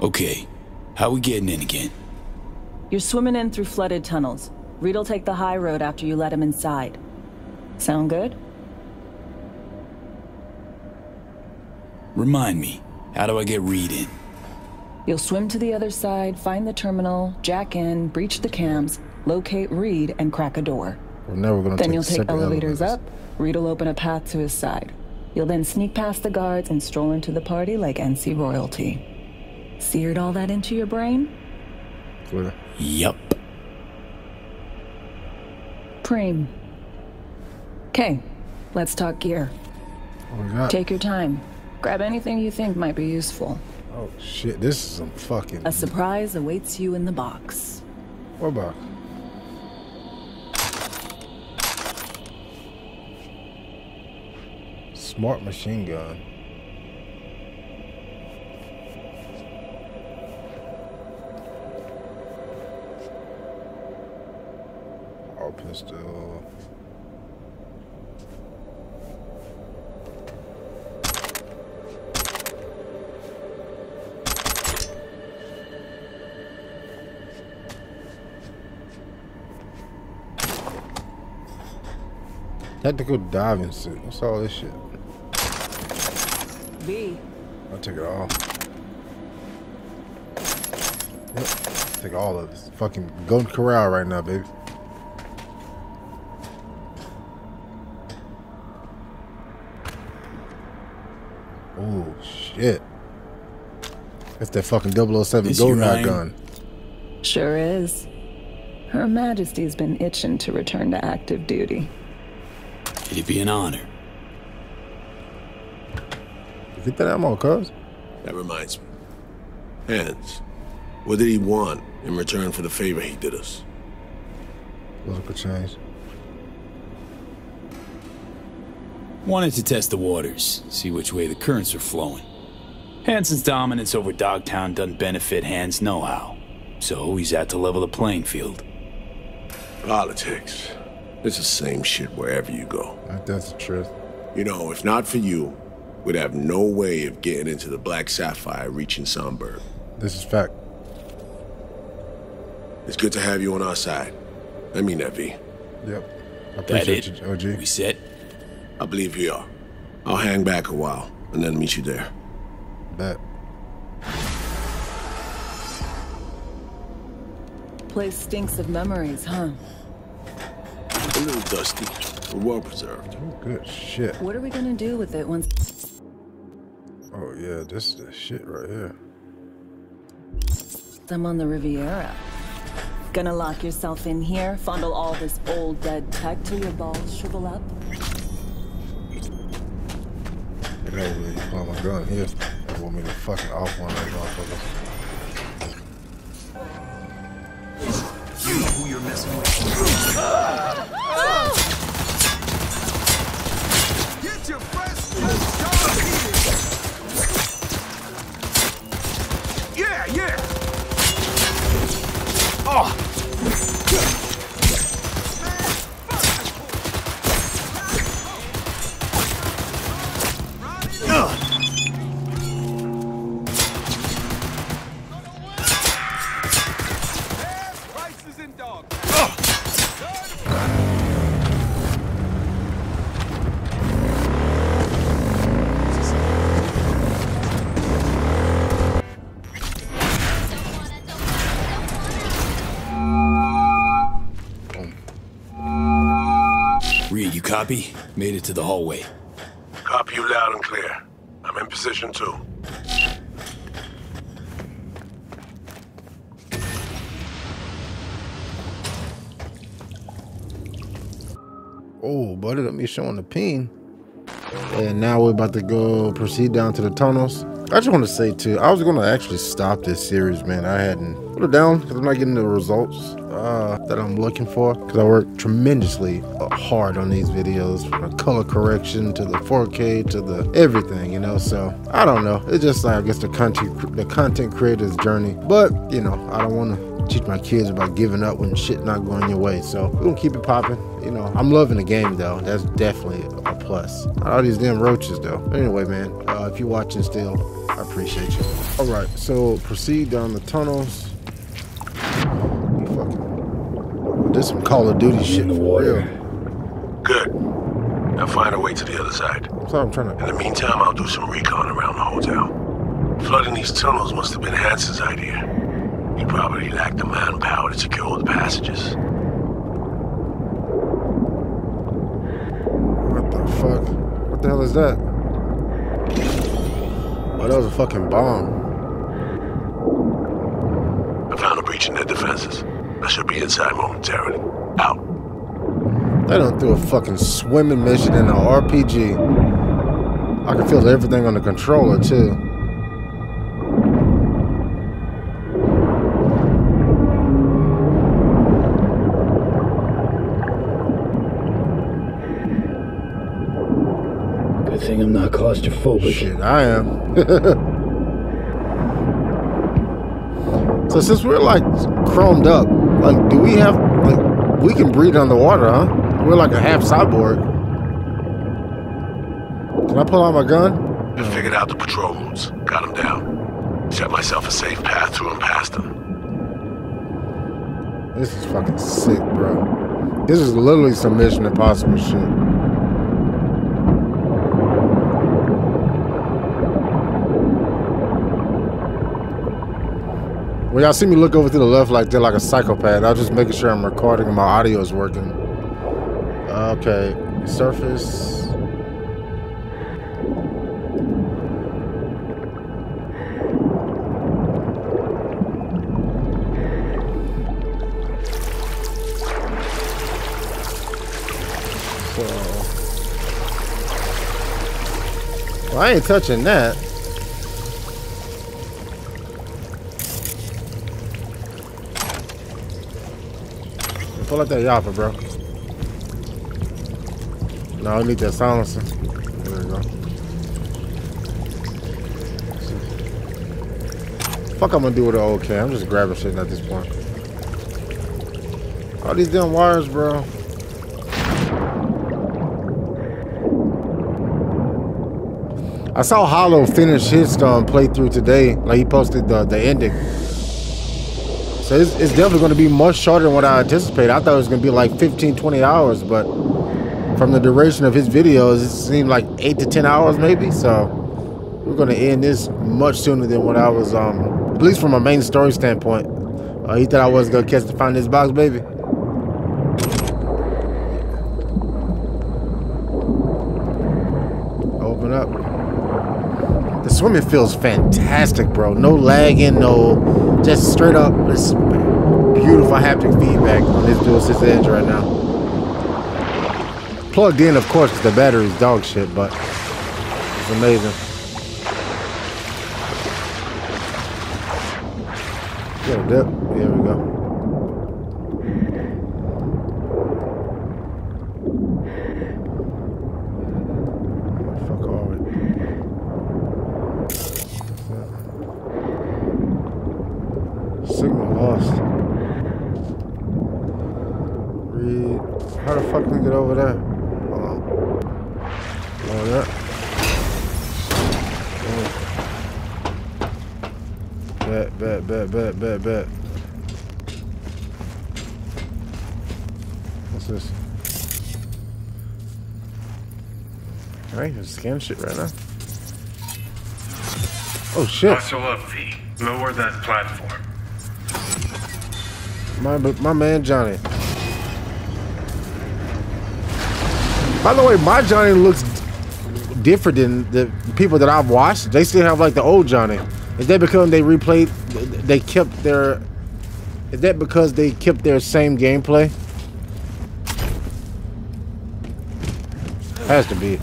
Okay, how we getting in again? You're swimming in through flooded tunnels. Reed'll take the high road after you let him inside. Sound good? Remind me, how do I get Reed in? You'll swim to the other side, find the terminal, jack in, breach the cams, locate Reed, and crack a door. We're never gonna Then take you'll take separate elevators up. Reed'll open a path to his side. You'll then sneak past the guards and stroll into the party like NC royalty. Seared all that into your brain? Clear. Yup. Preem. Okay, let's talk gear. Oh what we got? Take your time. Grab anything you think might be useful. Oh shit, this is some fucking. A surprise awaits you in the box. What box? Smart machine gun. Pistol. Tactical diving suit. What's all this shit? B. I'll take it all. Yep. Take all of this. Fucking Golden Corral right now, baby. Oh shit. That's that fucking 007 This you, Goldeneye gun. Sure is. Her Majesty's been itching to return to active duty. It'd be an honor. Get that ammo, cuz. That reminds me. Hands. What did he want in return for the favor he did us? Political change. Wanted to test the waters, see which way the currents are flowing. Hansen's dominance over Dogtown doesn't benefit Hands know-how, so he's out to level the playing field. Politics. It's the same shit wherever you go. That's the truth. You know, if not for you, we'd have no way of getting into the Black Sapphire reaching Songbird. This is fact. It's good to have you on our side. I mean that, V. Yep. I That appreciate it? you, OG. We set? I believe we are. I'll hang back a while and then meet you there. Bet. Place stinks of memories, huh? A little dusty, but well preserved. Oh, Good shit. What are we gonna do with it once Oh yeah, this is the shit right here. I'm on the Riviera? Gonna lock yourself in here, fondle all this old dead tech till your balls shrivel up? Over here, you pull my gun here. They want me to fucking off one of those motherfuckers. You know who you're messing with. Get your fresh. Yeah, yeah. Oh. Copy? Made it to the hallway. Copy you loud and clear. I'm in position too. Oh, buddy, let me show him the ping. And now we're about to go proceed down to the tunnels. I just want to say too, I was going to actually stop this series, man. I hadn't put it down because I'm not getting the results uh, that I'm looking for. Because I work tremendously uh, hard on these videos, from the color correction to the 4K to the everything, you know. So I don't know. It's just like I guess the content the content creator's journey. But you know, I don't want to teach my kids about giving up when shit not going your way. So we're gonna keep it popping. You know, I'm loving the game though. That's definitely a plus. All these damn roaches though. But anyway, man, uh, if you're watching still, I appreciate you. All right, so proceed down the tunnels. You fucking. This some Call of Duty shit for real. Good. Now find a way to the other side. So I'm trying to. In the meantime, I'll do some recon around the hotel. Flooding these tunnels must have been Hansen's idea. He probably lacked the manpower to secure the passages. What the fuck? What the hell is that? Oh, that was a fucking bomb. I found a breach in their defenses. I should be inside momentarily. Out. They done threw a fucking swimming mission in an RPG. I can feel everything on the controller too. Good thing I'm not claustrophobic. Shit, I am. so since we're like chromed up, like, do we have like we can breathe underwater, huh? We're like a half cyborg. Can I pull out my gun? I figured out the patrol routes. Got them down. Set myself a safe path through and past them. This is fucking sick, bro. This is literally some Mission Impossible shit. When y'all see me look over to the left like they're like a psychopath, I'm just making sure I'm recording and my audio is working. Okay, surface. So, I ain't touching that. Pull out that yapper, bro. No, I need that silencer. There we go. Fuck I'm gonna do with the old cam. I'm just grabbing shit at this point. All these damn wires, bro. I saw Hollow finish his um, playthrough today. Like he posted the, the ending. So it's, it's definitely going to be much shorter than what I anticipated. I thought it was going to be like 15, 20 hours, but from the duration of his videos, it seemed like 8 to 10 hours maybe. So we're going to end this much sooner than what I was, um, at least from a main story standpoint. Uh, he thought I was going to catch to find this box, baby. Open up. The swimming feels fantastic, bro. No lagging, no, just straight up, this beautiful haptic feedback on this DualSense Edge right now. Plugged in, of course, because the battery's dog shit, but it's amazing. A dip. Here we go. Fuck all right. Signal lost. Reed. How the fuck can we get over there? Hold on. Over there. Boom. Bet, bet, bet, bet, bet, bet. What's this? Scan shit right now. Oh shit. Muscle up, V. Lower that platform. My my man Johnny. By the way, my Johnny looks different than the people that I've watched. They still have like the old Johnny. Is that because they replayed? They kept their. Is that because they kept their same gameplay? Has to be.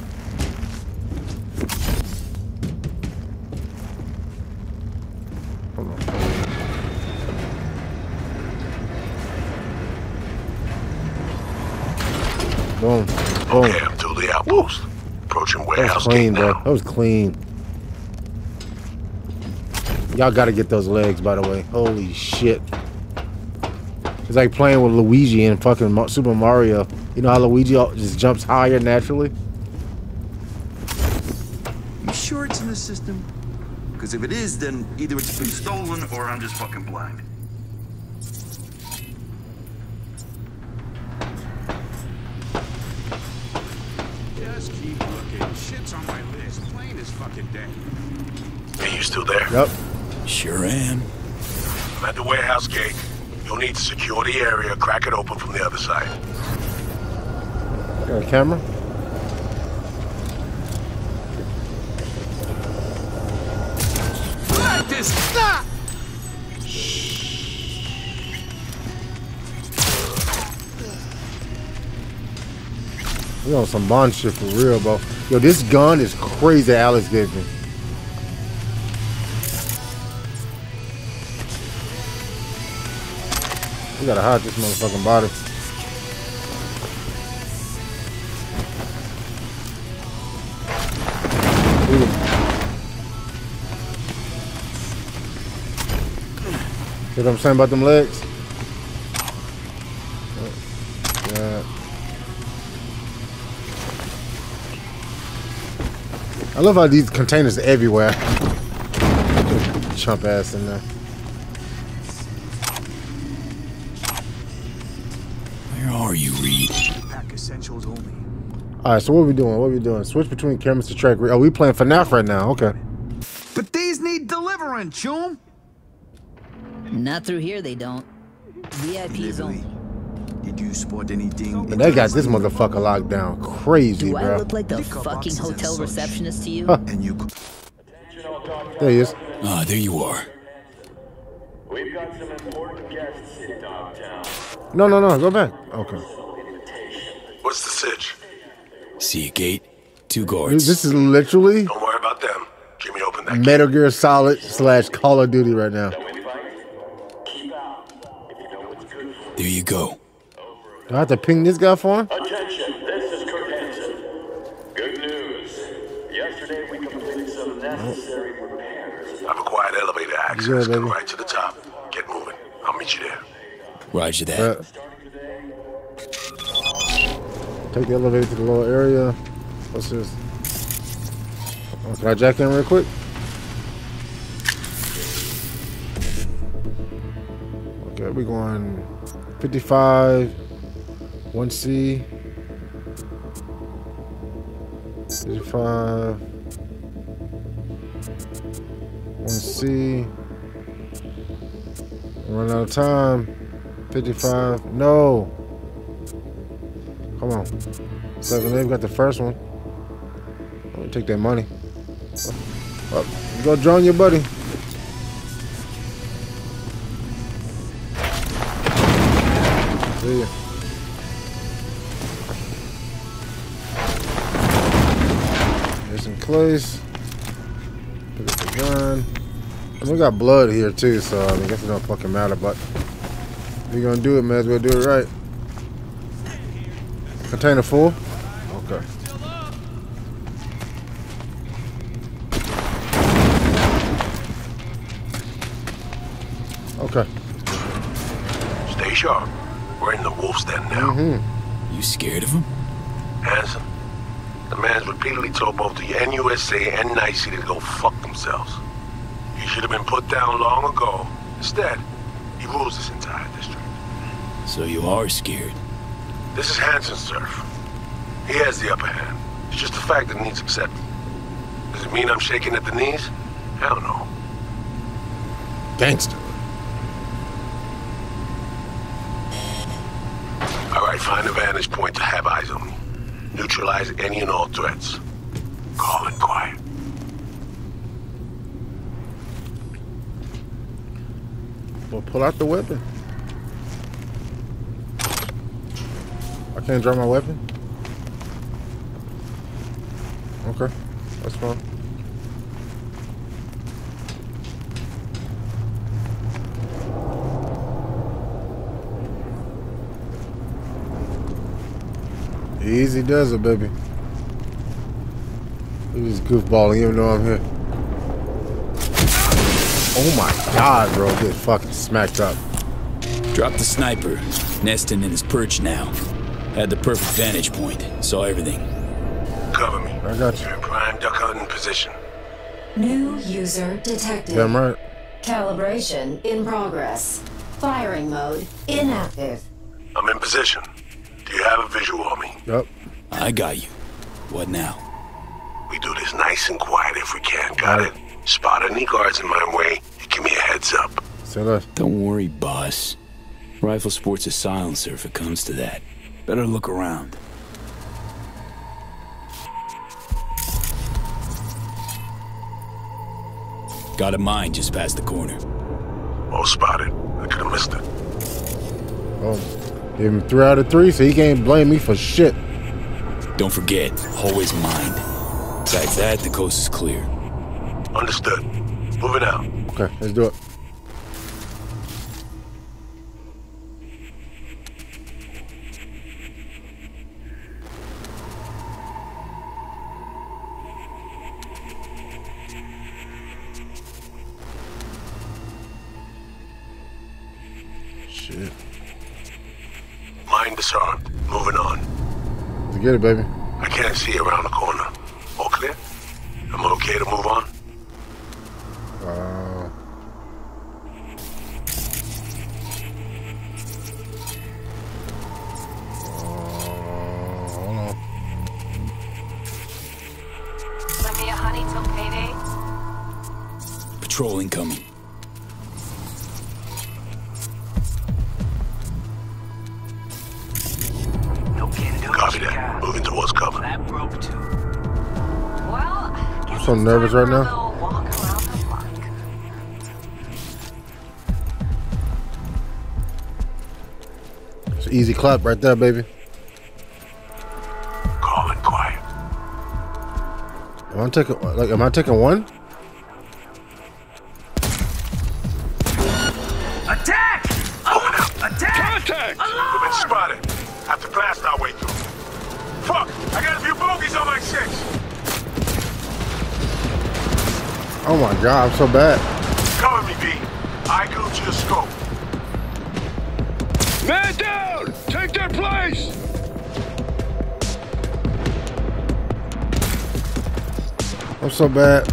Oh. Boom. Boom. Okay, I'm to the outpost. Approaching That was warehouse clean, gate bro. now. That was clean. Y'all gotta get those legs, by the way. Holy shit. It's like playing with Luigi in fucking Super Mario. You know how Luigi just jumps higher naturally? You sure it's in the system? Because if it is, then either it's been stolen or I'm just fucking blind. Fucking day. Are you still there? Yep. Sure am. I'm at the warehouse gate. You'll need to secure the area, crack it open from the other side. Got a camera? Practice! Stop! We on some Bond shit for real, bro. Yo, this gun is crazy Alex gave me. We gotta hide this motherfucking body. See what I'm saying about them legs? I love how these containers are everywhere. Chump ass in there. Where are you, Reed? Pack essentials only. All right, so what are we doing? What are we doing? Switch between cameras to track. Are we playing FNAF right now. Okay. But these need delivering, Chum. Not through here, they don't. VIPs only. Did you spot anything? And they got this motherfucker locked down. Crazy, Do I bro. look like the fucking hotel receptionist to you? Huh. And you. There he is. Ah, there you are. We've got some important guests in Dogtown. No, no, no. Go back. Okay. What's the sitch? See a gate? Two guards. This is literally Don't worry about them. Jimmy, open that Metal Gear Solid slash Call of Duty right now. There you go. Do I have to ping this guy for him? Attention, this is Kurt Hansen. Good news. Yesterday we completed some necessary repairs. I've acquired elevator access. Yeah, Come baby. right to the top. Get moving. I'll meet you there. Roger that. Uh, take the elevator to the lower area. What's this? Oh, can I jack in real quick? Okay, we're going 55, 1C, 55, 1C. Run out of time. 55. No. Come on. Seven. They've got the first one. Let me take that money. You go join your buddy. See ya. Place. Pick up the gun. And we got blood here too, so I mean, I guess it don't fucking matter. But if you're gonna do it, man, as well do it right. Container full. Okay. Okay. Stay sharp. We're in the wolf's den now. Mm-hmm. You scared of him? Hansen, the man's repeatedly told both the NUSA and NICE to go fuck themselves. He should have been put down long ago. Instead, he rules this entire district. So you are scared. This is Hansen's turf. He has the upper hand. It's just a fact that needs accepted. Does it mean I'm shaking at the knees? Hell no. Gangster. All right, find a vantage point to have eyes on me. Neutralize any and all threats. Calm and quiet. Well, pull out the weapon. I can't draw my weapon. Okay, that's fine. Easy does it, baby. Look at this goofball, even though I'm here. Oh my god, bro, get fucking smacked up. Dropped the sniper, nesting in his perch now. Had the perfect vantage point, saw everything. Cover me. I got you. You're in prime duck hunting position. New user detected. Damn right. Calibration in progress. Firing mode inactive. I'm in position. Do you have a visual on me? Yep. I got you. What now? We do this nice and quiet if we can. Got it? Spot any guards in my way, you give me a heads up. Say less. Don't worry, boss. Rifle sports a silencer if it comes to that. Better look around. Got a mine just past the corner. Well spotted. I could have missed it. Oh, gave him three out of three, so he can't blame me for shit. Don't forget, always mind. Besides that, the coast is clear. Understood. Moving out. Okay, let's do it. Mind disarmed. Moving on. Let's get it, baby. I can't see around the corner. All clear? I'm okay to move on? Uh, uh, hold on. Lend me a honey till payday. Patrol incoming. Copy that. Moving towards cover. I'm so nervous right now. It's an easy clap right there, baby. Calm and quiet. Am I taking like? Am I taking one? Attack! Moving out. Attack! Contact! We've been spotted. Have to blast Oh my god, I'm so bad. Cover me, B. I go to the scope. Man down! Take their place! I'm so bad.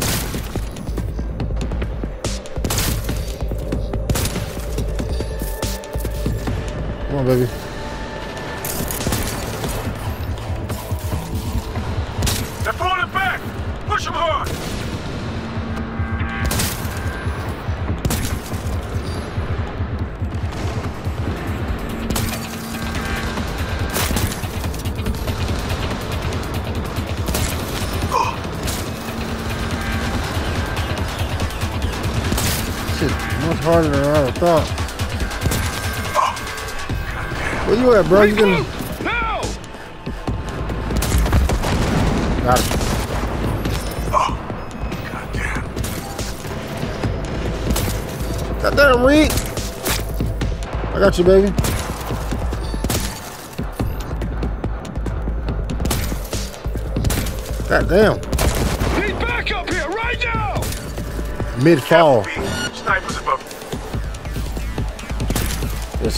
Come on, baby. Than I would thought. Where you at, bro? You can. Got it. Goddamn, Reed. I got you, baby. Goddamn. Need backup here right now! Mid fall.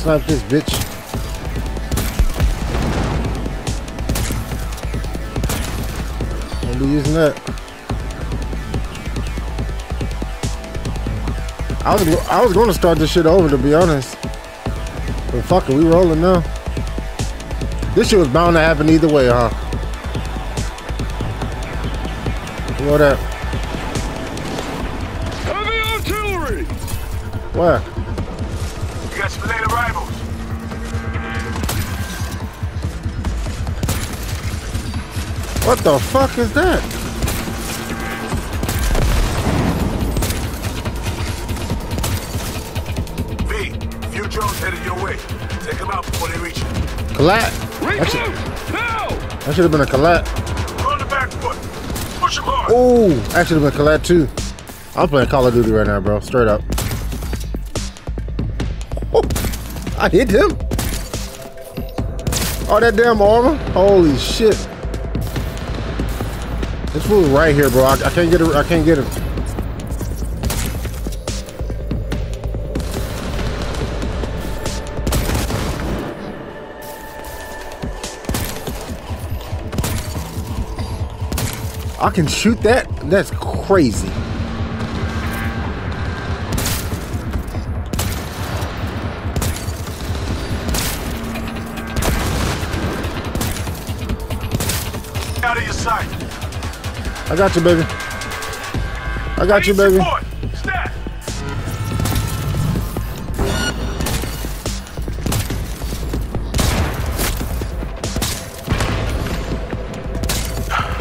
Snipe this bitch. Won't be using that. I was I was going to start this shit over to be honest, but fuck it, we rolling now. This shit was bound to happen either way, huh? What up? Heavy artillery! Where? What the fuck is that? V, few drones headed your way. Take them out before they reach you. Collat. That should, that should have been a collat. On the back foot. Push them hard. Oh, that should have been collat too. I'm playing Call of Duty right now, bro. Straight up. Oh, I hit him. Oh, that damn armor. Holy shit. Right here, bro. I, I can't get it. I can't get him. I can shoot that? That's crazy. I got you, baby. I got you, baby.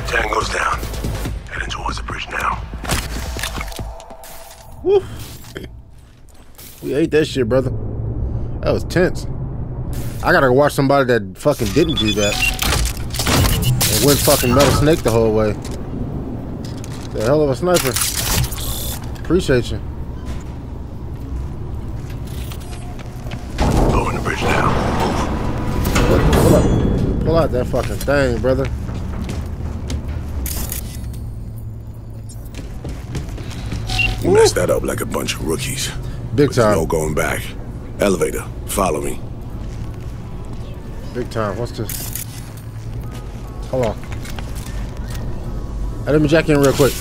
Tango's down. Heading towards the bridge now. Woo. We ate that shit, brother. That was tense. I gotta watch somebody that fucking didn't do that. And went fucking Metal Snake the whole way. The hell of a sniper. Appreciate you. Over the bridge now. Pull out, pull out that fucking thing, brother. You messed that up like a bunch of rookies. Big But time. No going back. Elevator. Follow me. Big time. What's this? Hold on. Hey, let me jack in real quick.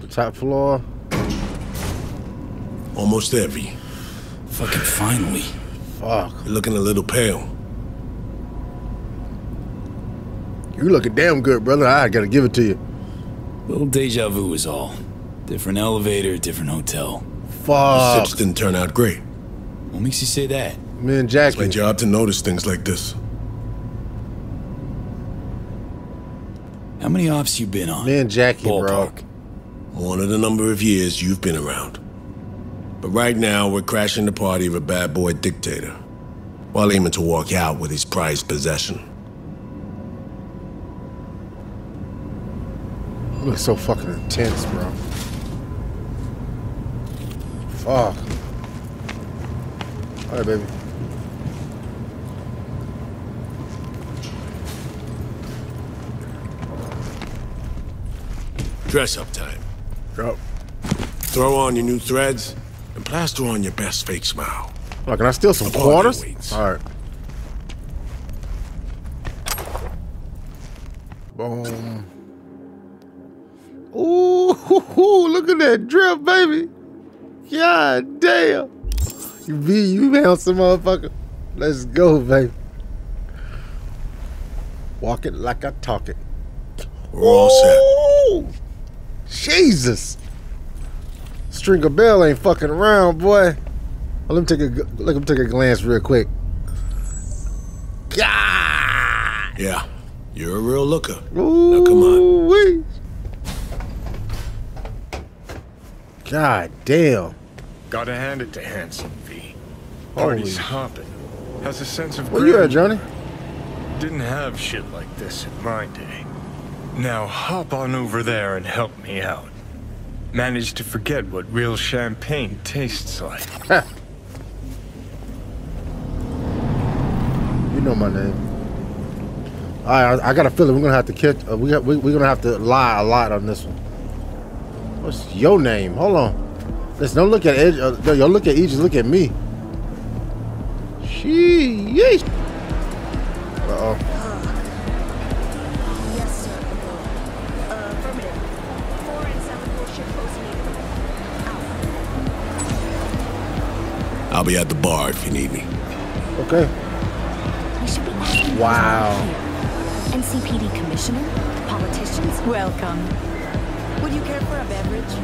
The top floor. Almost there, V. Fucking finally. Fuck. You're looking a little pale. You looking damn good, brother. I gotta give it to you. Little deja vu is all. Different elevator, different hotel. The Fuck. sips didn't turn out great. What makes you say that? Me and It's Jackie. my job to notice things like this. How many ops you been on? Man, and Jackie, bro. One of the number of years you've been around. But right now, we're crashing the party of a bad boy dictator while aiming to walk out with his prized possession. You look so fucking intense, bro. Fuck. Alright, baby. Dress up time. Go. Throw on your new threads and plaster on your best fake smile. Oh, can I steal some party quarters? All right. Boom. Ooh, hoo, hoo, look at that drip, baby. God damn. You be you handsome motherfucker. Let's go, baby. Walk it like I talk it. We're all set. Jesus. Stringer Bell ain't fucking around, boy. Well, let me take a g- let me take a glance real quick. God. Yeah, you're a real looker. Ooh, now come on. God damn. Gotta hand it to Hansen, V. Holy Party's sh- hopping. Has a sense of Where you at. Johnny? Didn't have shit like this in my day. Now hop on over there and help me out. Managed to forget what real champagne tastes like. You know my name. All right, I, I got a feeling we're gonna have to catch. Uh, we, we we're gonna have to lie a lot on this one. What's your name? Hold on. Listen, don't look at Edge. Uh, y'all look at Aegis. Look at me. Sheesh. Uh oh. I'll be at the bar if you need me. Okay. We should be asking Wow. NCPD commissioner? Politicians? Welcome. Would you care for a beverage?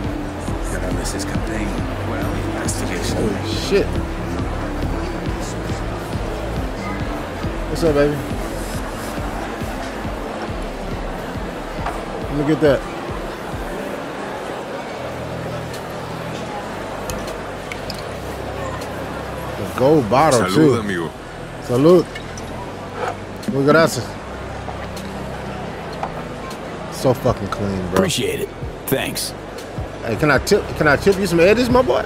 Gotta miss his campaign. Well, investigation. Holy shit. What's up, baby? Let me get that. Gold bottle Salud, too. amigo. Salud. Muy gracias. So fucking clean, bro. Appreciate it. Thanks. Hey, can I tip? Can I tip you some eddies, my boy?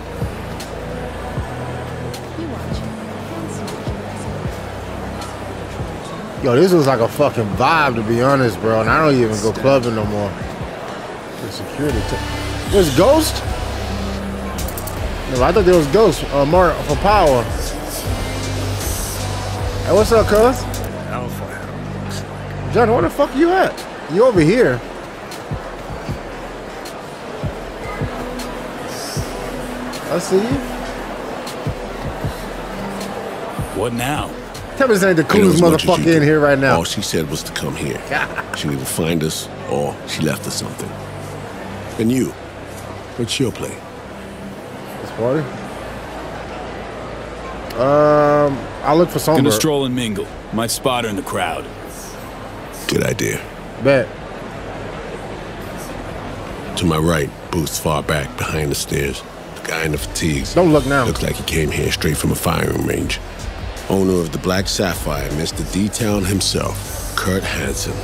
Yo, this was like a fucking vibe to be honest, bro. And I don't even go clubbing no more. The security. T- Where's Ghost? No, I thought there was Ghost. Uh, Mark for Power. Hey, what's up, cuz? John, where the fuck you at? You over here? I see you. What now? Tell me this ain't the coolest as much as you motherfucker in here right now. All she said was to come here. she either find us or she left us something. And you, what's your play? This party? Um, I'll look for Gonna stroll and mingle. Might spot her in the crowd. Good idea. Bet. To my right, booth's far back behind the stairs. The guy in the fatigues. Don't look now. Looks like he came here straight from a firing range. Owner of the Black Sapphire, Mr. D-Town himself, Kurt Hansen.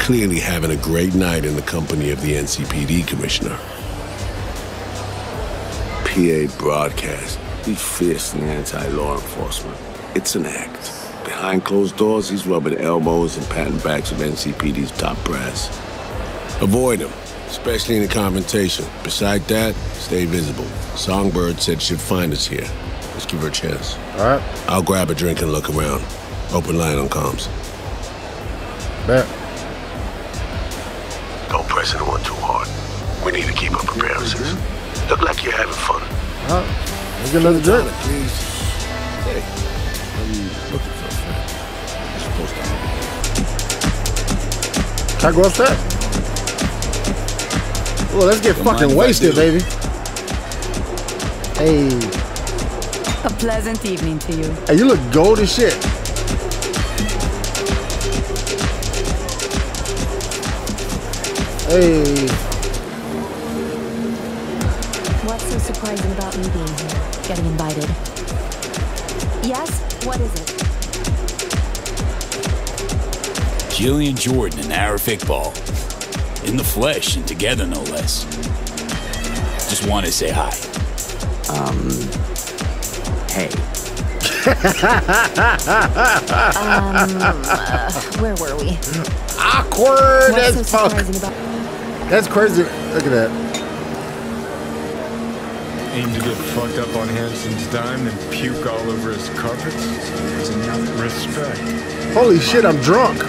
Clearly having a great night in the company of the NCPD commissioner. PA broadcast. He's fiercely anti-law enforcement. It's an act. Behind closed doors, he's rubbing elbows and patting backs with NCPD's top brass. Avoid him, especially in a confrontation. Beside that, stay visible. Songbird said she'd find us here. Let's give her a chance. All right. I'll grab a drink and look around. Open line on comms. Bet. Don't press anyone too hard. We need to keep up appearances. Look like you're having fun. Huh? Let's get another drink. Please. Hey, I'm looking for a friend. You're supposed to Can I go upstairs? Well, let's get Don't fucking wasted, baby. Hey, A pleasant evening to you. hey, you look gold as shit. Hey, surprising about me being here? Getting invited. Yes? What is it? Jillian Jordan and Arif Iqbal. In the flesh and together, no less. Just want to say hi. Um. Hey. Um, uh, where were we? Awkward What's so as fuck. about That's crazy. Look at that. Aim to get fucked up on Hansen's dime and puke all over his carpets? It's enough respect. Holy shit, I'm drunk.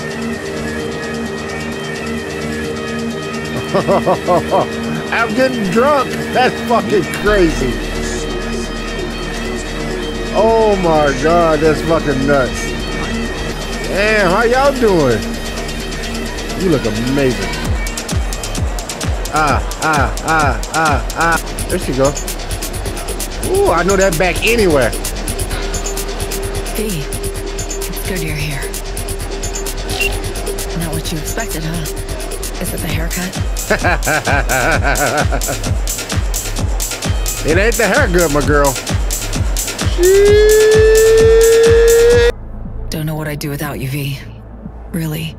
I'm getting drunk. That's fucking crazy. Oh my god, that's fucking nuts. Damn, how y'all doing? You look amazing. Ah, ah, ah, ah, ah. There she go. Ooh, I know that back anywhere. V, it's good you're here. Not what you expected, huh? Is it the haircut? it ain't the haircut, my girl. Don't know what I'd do without you, V. Really.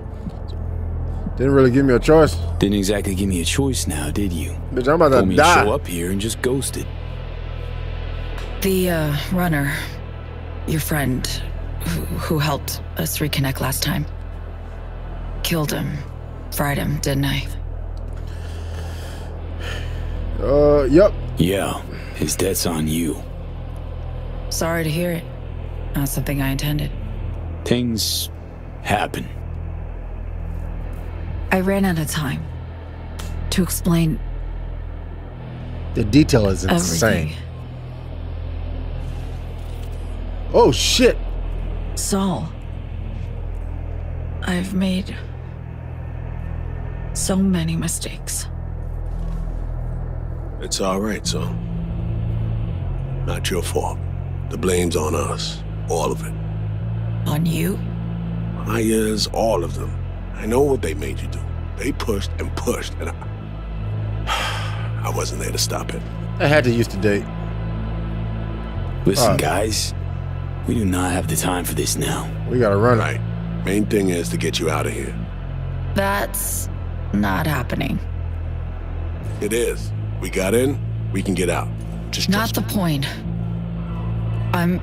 Didn't really give me a choice. Didn't exactly give me a choice now, did you? Bitch, I'm about to Told me die. to show up here and just ghosted. The, uh, runner, your friend, who, who helped us reconnect last time, killed him. Fried him, didn't I? Uh, yep. Yeah, his debt's on you. Sorry to hear it. Not something I intended. Things happen. I ran out of time to explain The detail is insane. everything. Oh shit. Sol, I've made so many mistakes. It's all right, son. Not your fault. The blame's on us. All of it. On you? Myers, all of them. I know what they made you do. They pushed and pushed, and I, I wasn't there to stop it. I had to use the date. Listen, Uh, guys, we do not have the time for this now. We gotta run. Right. Main thing is to get you out of here. That's not happening. It is. We got in, we can get out. Just Not the point. I'm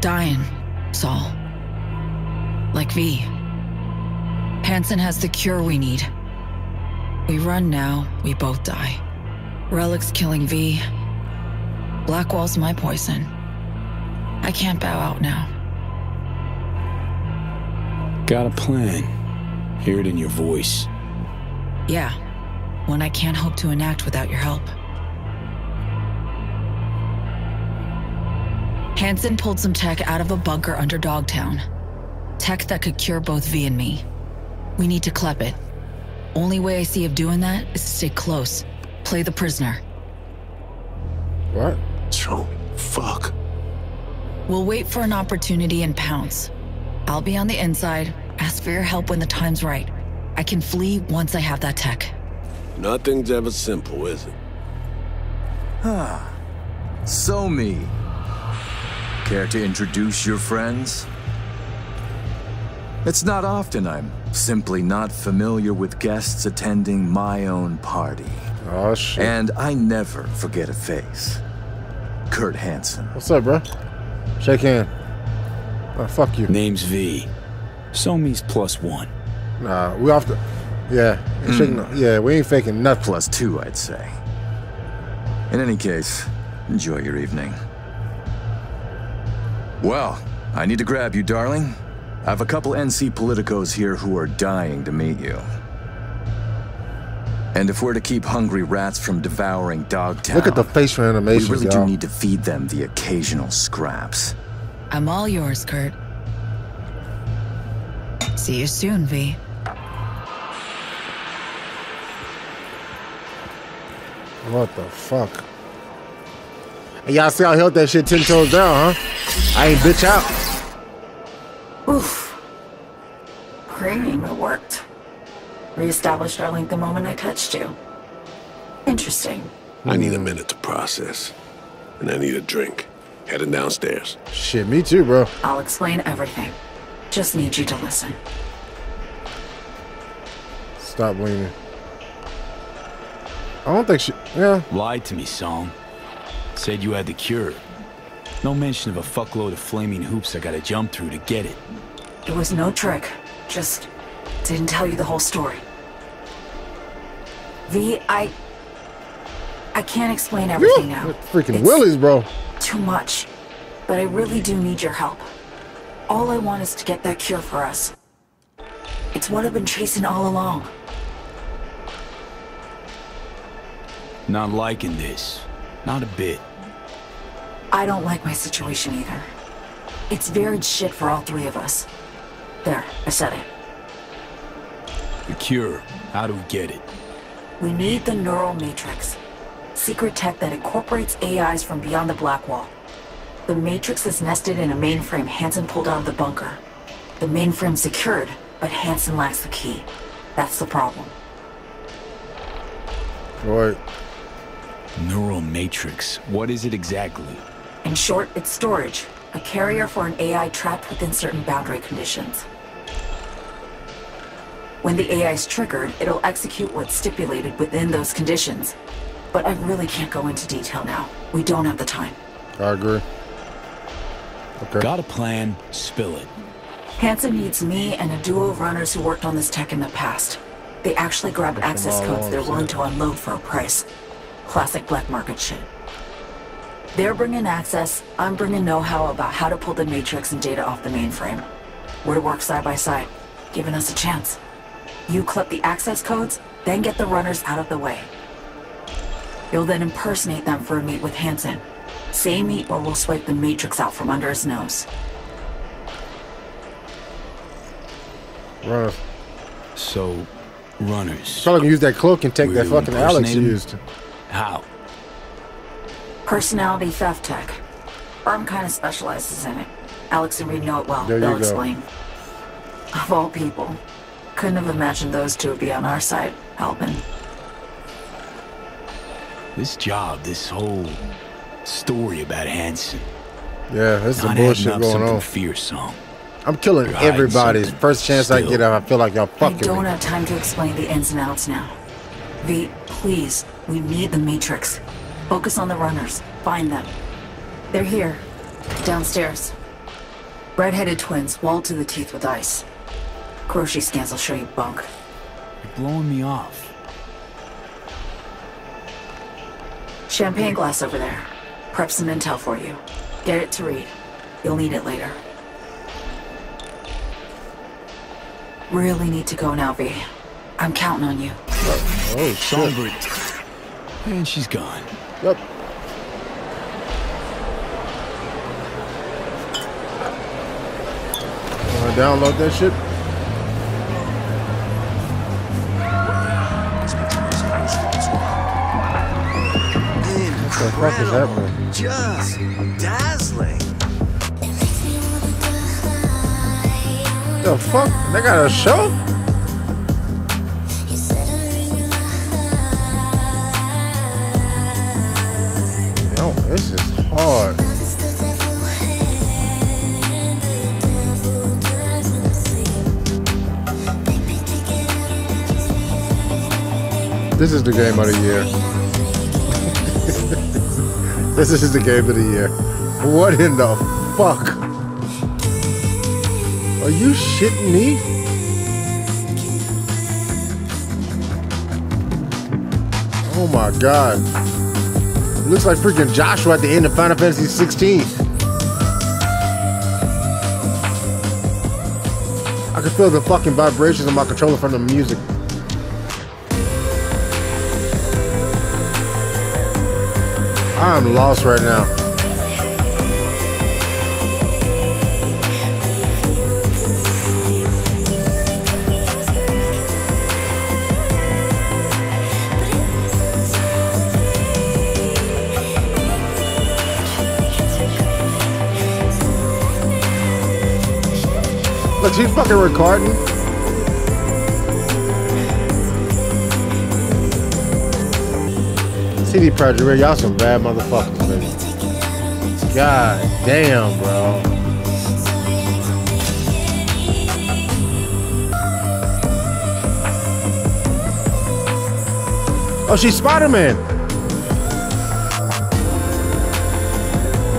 dying, Sol. Like V. Hansen has the cure we need. We run now, we both die. Relic's killing V. Blackwall's my poison. I can't bow out now. Got a plan. Hear it in your voice. Yeah, one I can't hope to enact without your help. Hansen pulled some tech out of a bunker under Dogtown. Tech that could cure both V and me. We need to clep it. Only way I see of doing that is to stay close. Play the prisoner. What? So, fuck. We'll wait for an opportunity and pounce. I'll be on the inside, ask for your help when the time's right. I can flee once I have that tech. Nothing's ever simple, is it? Ah, So Mi. Care to introduce your friends? It's not often I'm simply not familiar with guests attending my own party. Oh shit. And I never forget a face. Kurt Hansen. What's up, bro? Shake hand. Oh, fuck you. Name's V. So Mi's plus one. Nah, we off the. Yeah, shaking yeah, we ain't faking nothing. Plus two, I'd say. In any case, enjoy your evening. Well, I need to grab you, darling. I have a couple NC politicos here who are dying to meet you. And if we're to keep hungry rats from devouring Dogtown, Look at the facial animation. we really y'all. do need to feed them the occasional scraps. I'm all yours, Kurt. See you soon, V. What the fuck? And y'all see how I held that shit ten toes down, huh? I ain't bitch out. Oof. Premium, it worked. Reestablished our link the moment I touched you. Interesting. I need a minute to process. And I need a drink. Heading downstairs. Shit, me too, bro. I'll explain everything. Just need you to listen. Stop leaning. I don't think she. Yeah. Lied to me, Song. Said you had the cure. No mention of a fuckload of flaming hoops I gotta jump through to get it. It was no trick. Just didn't tell you the whole story. V, I. I can't explain everything now. Freaking It's Willies, bro. Too much. But I really do need your help. All I want is to get that cure for us. It's what I've been chasing all along. Not liking this. Not a bit. I don't like my situation either. It's varied shit for all three of us. There, I said it. The cure. How do we get it? We need the neural matrix. Secret tech that incorporates AIs from beyond the black wall. The matrix is nested in a mainframe Hansen pulled out of the bunker. The mainframe's secured, but Hansen lacks the key. That's the problem. Right. Neural matrix. What is it exactly? In short, it's storage. A carrier for an AI trapped within certain boundary conditions. When the AI is triggered, it'll execute what's stipulated within those conditions. But I really can't go into detail now. We don't have the time. I agree. Okay. Got a plan. Spill it. Hansen needs me and a duo of runners who worked on this tech in the past. They actually grabbed access codes they're willing to unload for a price. Classic black market shit. They're bringing access, I'm bringing know-how about how to pull the matrix and data off the mainframe. We're to work side by side, giving us a chance. You clip the access codes, then get the runners out of the way. You'll then impersonate them for a meet with Hansen. Say meet or we'll swipe the matrix out from under his nose. Runners. So, runners. So I can use that cloak and take Were that fucking Alex used. How? Personality theft tech. Arm kind of specializes in it. Alex and Reed know it well. There They'll go. explain. Of all people, couldn't have imagined those two would be on our side, helping. This job, this whole story about Hansen. Yeah, there's some Not bullshit adding up going something on. fearsome. I'm killing You're everybody. First chance I Still. get, I feel like y'all I fucking don't me. have time to explain the ins and outs now. V, please, we need the Matrix. Focus on the runners. Find them. They're here. Downstairs. Red-headed twins, walled to the teeth with ice. Kiroshi scans will show you bunk. You're blowing me off. Champagne glass over there. Prep some intel for you. Get it to Reed. You'll need it later. Really need to go now, V. I'm counting on you. Oh, Songbird. And she's gone. Yep. Wanna download that shit? What the fuck is happening? Just dazzling. The fuck? They got a show? Yo, this is hard. This is the game of the year. This is the game of the year. What in the fuck? Are you shitting me? Oh my god. Looks like freaking Joshua at the end of Final Fantasy 16. I can feel the fucking vibrations of my controller from the music. I'm lost right now. Look, she's fucking recording. CD Projekt Red, y'all some bad motherfuckers, baby. God damn, bro. Oh, she's Spider-Man.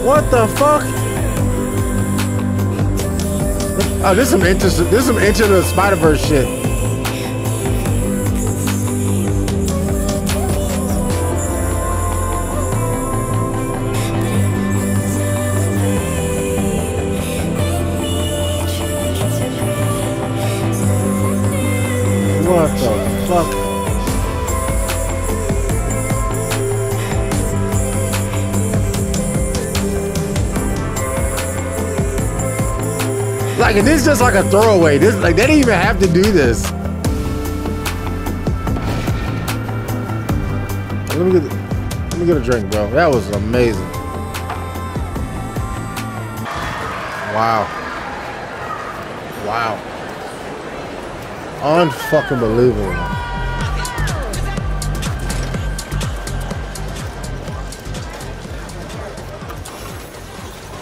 What the fuck? Oh, this is some into this is some into the Spider Verse shit. Just like a throwaway. This, like, they didn't even have to do this. Let me get, let me get a drink, bro. That was amazing. Wow. Wow. Unfucking believable.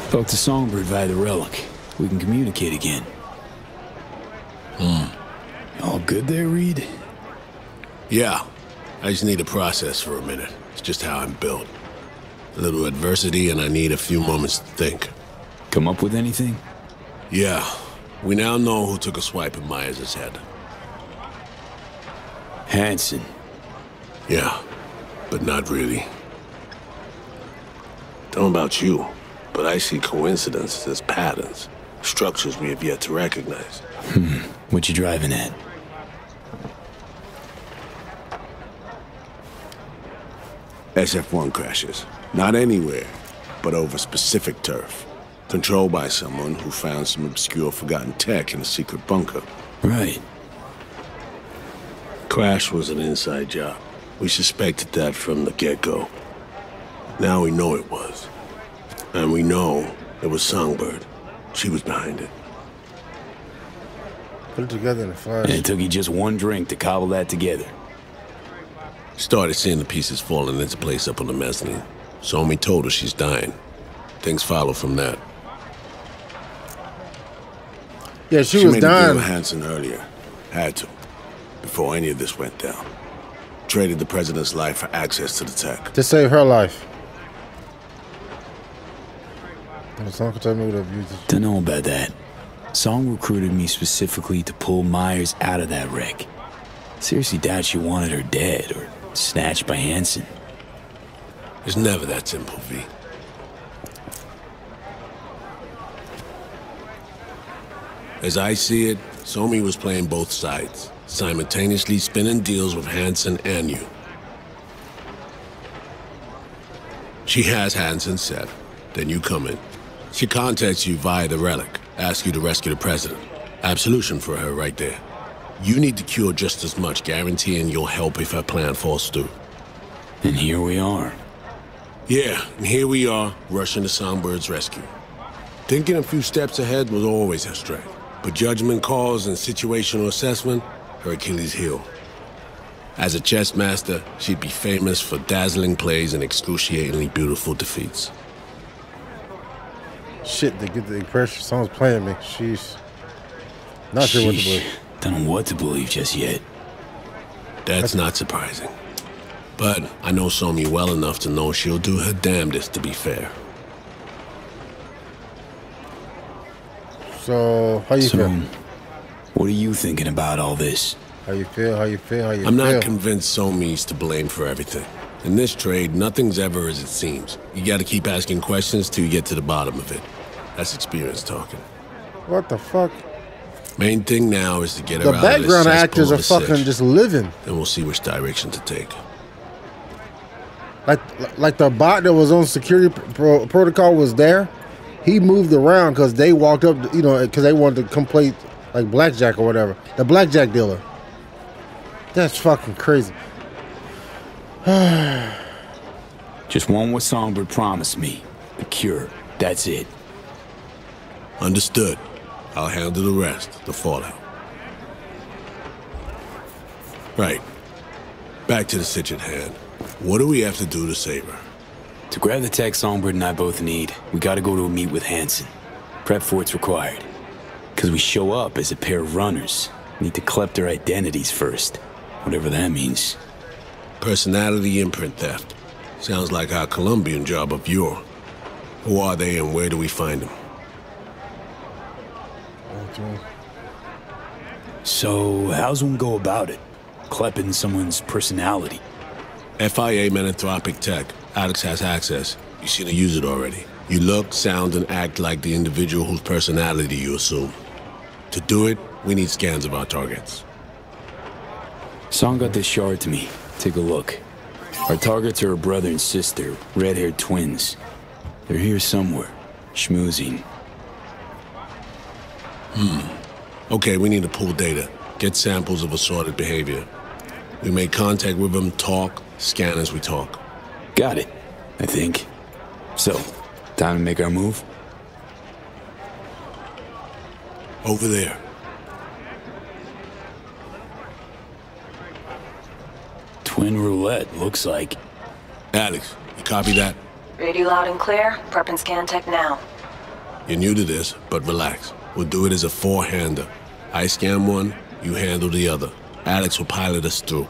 Spoke to Songbird via the relic. We can communicate again. Hmm. All good there, Reed? Yeah. I just need to process for a minute. It's just how I'm built. A little adversity, and I need a few moments to think. Come up with anything? Yeah. We now know who took a swipe at Myers' head. Hansen. Yeah, but not really. Don't know about you, but I see coincidences as patterns, structures we have yet to recognize. Hmm. What you driving at? SF-1 crashes. Not anywhere, but over specific turf. Controlled by someone who found some obscure forgotten tech in a secret bunker. Right. Crash was an inside job. We suspected that from the get-go. Now we know it was. And we know it was Songbird. She was behind it. Put it together in a flash. And it took you just one drink to cobble that together. Started seeing the pieces falling into place up on the mezzanine. So Mi told her she's dying. Things follow from that. Yeah, she, she was made a deal dying. with Hansen earlier. Had to. Before any of this went down. Traded the president's life for access to the tech. To save her life. Someone could tell me what I've used it. Don't know about that. Song recruited me specifically to pull Myers out of that wreck. Seriously doubt she wanted her dead or snatched by Hansen. It's never that simple, V. As I see it, So Mi was playing both sides, simultaneously spinning deals with Hansen and you. She has Hansen set, then you come in. She contacts you via the relic, asks you to rescue the president. Absolution for her right there. You need to cure just as much, guaranteeing you'll help if her plan falls through. And here we are. Yeah, and here we are, rushing to Songbird's rescue. Thinking a few steps ahead was always her strength, but judgment calls and situational assessment, her Achilles heel. As a chess master, she'd be famous for dazzling plays and excruciatingly beautiful defeats. Shit, they get the impression someone's playing me. Sheesh. Not sure what to Sheesh. believe. Don't know what to believe just yet. That's not surprising. But I know So Mi well enough to know she'll do her damnedest to be fair. So, how you So, feel? what are you thinking about all this? How you feel? How you feel? How you feel? I'm feel? not convinced So Mi's to blame for everything. In this trade, nothing's ever as it seems. You gotta keep asking questions till you get to the bottom of it. That's experience talking. What the fuck? Main thing now is to get her The out of this background actors are fucking sitch. just living. Then we'll see which direction to take. Like, like the bot that was on security pro- protocol was there. He moved around because they walked up, you know, because they wanted to come play like blackjack or whatever. The blackjack dealer. That's fucking crazy. Just one what Songbird promised me. The cure. That's it. Understood. I'll handle the rest, the fallout. Right. Back to the sitch at hand. What do we have to do to save her? To grab the tech Songbird and I both need, we gotta go to a meet with Hansen. Prep for what's required. Because we show up as a pair of runners. Need to collect their identities first. Whatever that means. Personality imprint theft. Sounds like our Colombian job of yore. Who are they and where do we find them? So, how's one go about it? Klepping someone's personality. FIA Menanthropic Tech. Alex has access. You seen her use it already. You look, sound, and act like the individual whose personality you assume. To do it, we need scans of our targets. Song got this shard to me. Take a look. Our targets are a brother and sister, red-haired twins. They're here somewhere, schmoozing. Hmm. Okay, we need to pull data, get samples of assorted behavior. We make contact with them, talk, scan as we talk. Got it, I think. So, time to make our move? Over there. Twin roulette, looks like. Alex, you copy that? Radio loud and clear. Prep and scan tech now. You're new to this, but relax. We'll do it as a four-hander. I scan one, you handle the other. Alex will pilot us through.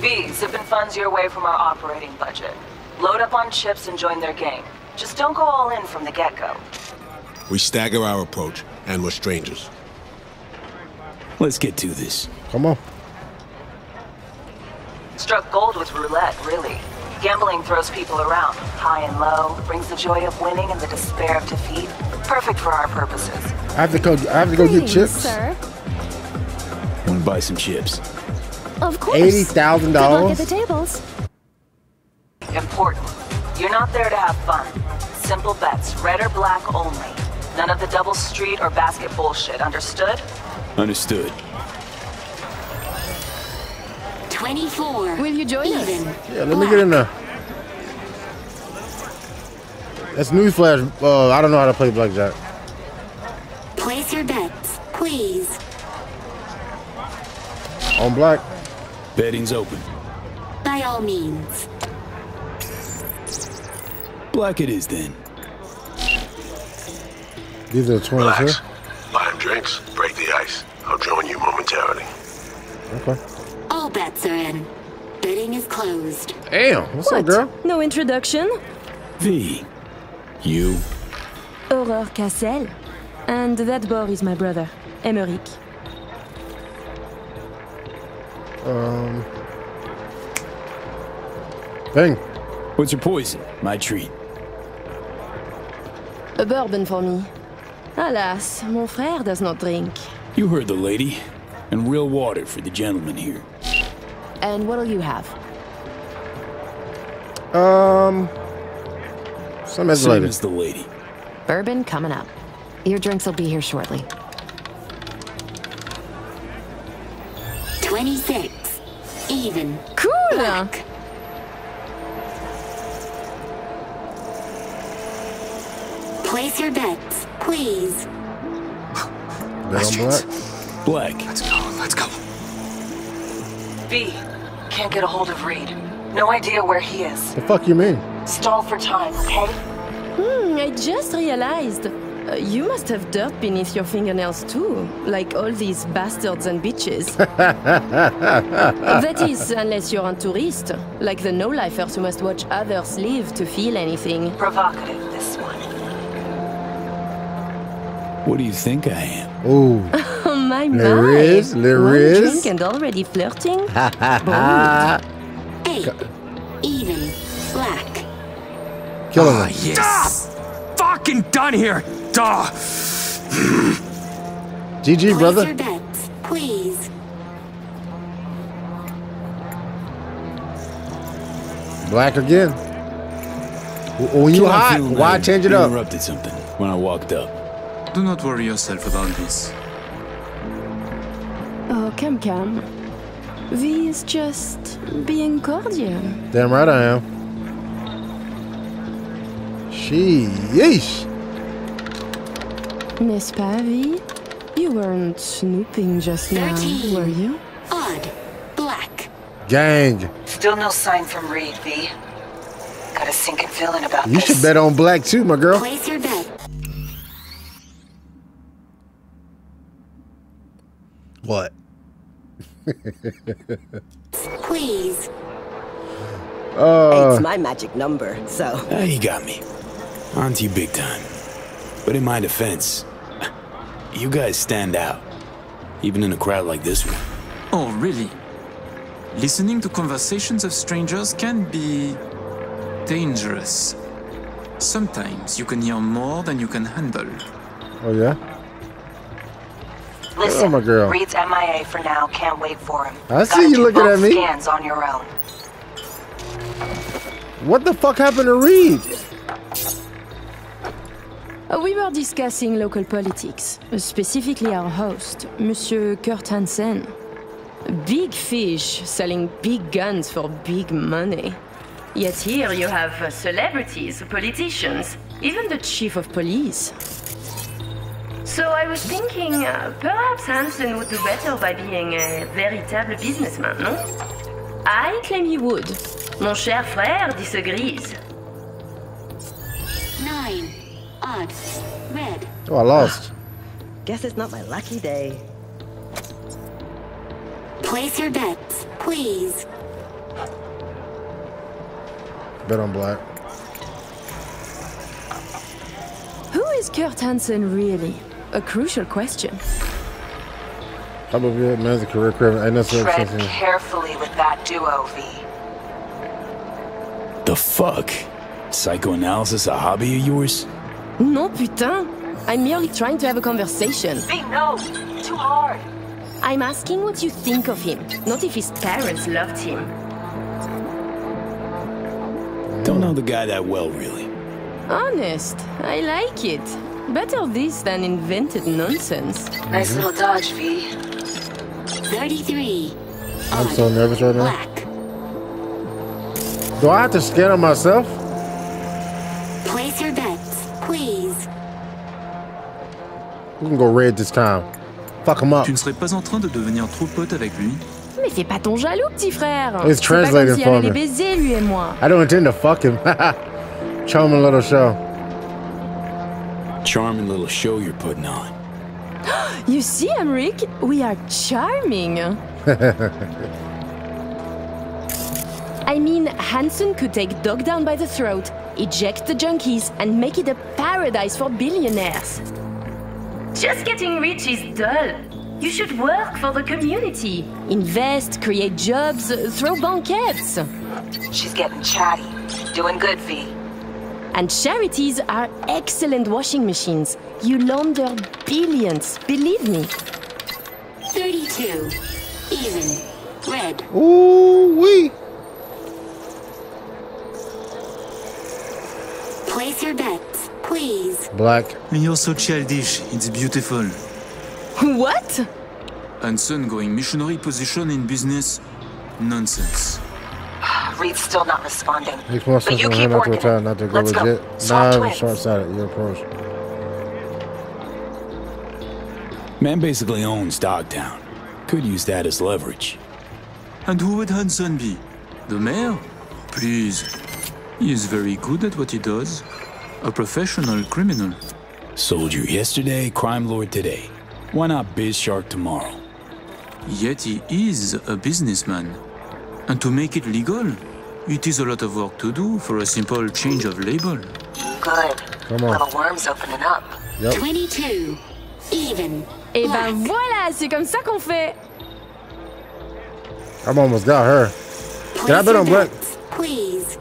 V, zipping funds your way from our operating budget. Load up on chips and join their gang. Just don't go all in from the get-go. We stagger our approach, and we're strangers. Let's get to this. Come on. Struck gold with roulette, really. Gambling throws people around, high and low, brings the joy of winning and the despair of defeat. Perfect for our purposes. I have to go. I have to go get chips. sir. Want to buy some chips? Of course. Eighty thousand Good luck at dollars. the tables. Important. You're not there to have fun. Simple bets, red or black only. None of the double street or basket bullshit, understood? Understood. 24. Will you join us? Yeah, let me get in there. That's newsflash. Uh, I don't know how to play blackjack. Place your bets, please. On black. Betting's open. By all means. Black it is then. These are the twenties Relax. here. Buy him drinks, break the ice. I'll join you momentarily. Okay. All bets are in. Bidding is closed. Damn. What's up, girl? No introduction? V. You. Aurore Cassel. And that boy is my brother, Aymeric. Um. Bang. What's your poison? My treat. A bourbon for me. Alas, mon frère does not drink. You heard the lady. And real water for the gentleman here. And what'll you have? Um. Some as Same as the lady. Bourbon coming up. Your drinks will be here shortly. 26. Even. Cool! Place your bets, please. Bet on black. Black. Let's go, let's go. V, can't get a hold of Reed. No idea where he is. The fuck you mean? Stall for time, okay? Hmm, I just realized. Uh, you must have dirt beneath your fingernails too, like all these bastards and bitches. that is, unless you're a tourist, like the no-lifers who must watch others live to feel anything. Provocative, this one. What do you think I am? Oh my my! There is, there One is. drink and already flirting? Ha Eight. Even. Black. Killing Ah, him. yes. Fucking done here. Duh. GG, Place brother. your bets, please. Black again. W- When you hot, why change it up? Interrupted something when I walked up. Do not worry yourself about this. Oh, come, come. V is just being cordial. Damn right I am. Sheesh. N'est-ce pas, V? You weren't snooping just now, Thirteen. were you? Odd. Black. Gang. Still no sign from Reed, V. Got a sinking feeling about You this. should bet on black too, my girl. Place your bet. What? Squeeze. Uh, Eight's my magic number, so. Ah, you got me. On to you big time. But in my defense, you guys stand out. Even in a crowd like this one. Oh, really? Listening to conversations of strangers can be dangerous. Sometimes you can hear more than you can handle. oh yeah. Listen, Oh, my girl. Reed's MIA for now. Can't wait for him. I see Gotta you looking at me. Scans on your own. What the fuck happened to Reed? We were discussing local politics, specifically our host, Monsieur Kurt Hansen. Big fish selling big guns for big money. Yet here you have uh, celebrities, politicians, even the chief of police. So I was thinking, uh, perhaps Hansen would do better by being a véritable businessman, no? I claim he would. Mon cher frère disagrees. Nine. Odd. Red. Oh, I lost. Guess it's not my lucky day. Place your bets, please. Bet on black. Who is Kurt Hansen really? A crucial question. How about good man's a career criminal? Ain't that's what Tread I'm carefully with that duo, V. The fuck? Psychoanalysis a hobby of yours? No, putain. I'm merely trying to have a conversation. V, no! Too hard! I'm asking what you think of him, not if his parents loved him. Don't know the guy that well, really. Honest, I like it. Better this than invented nonsense. Nice mm-hmm. little dodge, V. 33. I'm so nervous right now. Black. Do I have to scan it myself? Place your bets, please. We can go red this time. Fuck him up. Tu ne serais pas en train de devenir trop pote avec lui Mais fais pas ton jaloux, petit frère. It's C'est pas comme si for me. baiser, lui et moi. I don't intend to fuck him. Charming little show. Charming little show you're putting on. You see, Aymeric, we are charming. I mean, Hansen could take Dogtown by the throat, eject the junkies, and make it a paradise for billionaires. Just getting rich is dull. You should work for the community. Invest, create jobs, throw banquets. She's getting chatty. Doing good, V. And charities are excellent washing machines. You launder billions, believe me. 32. Even. Red. Ooh wee. Place your bets, please. Black. You're so childish, it's beautiful. What? Hansen going missionary position in business? Nonsense. Reed's still not responding. Makes more But sense you for keep him not to working not to go Let's go. legit. Swap Nah, twins. short sighted. Your approach. Man basically owns Dogtown. Could use that as leverage. And who would Hansen be? The mayor? Please. He is very good at what he does. A professional criminal. Soldier yesterday, crime lord today. Why not biz shark tomorrow? Yet he is a businessman. And to make it legal, it is a lot of work to do for a simple change of label. Good. Come on. Little worm's opening up. 22. Even. Et ben voilà, c'est comme ça qu'on fait. I've almost got her. Can I Place bet on black? bets, please.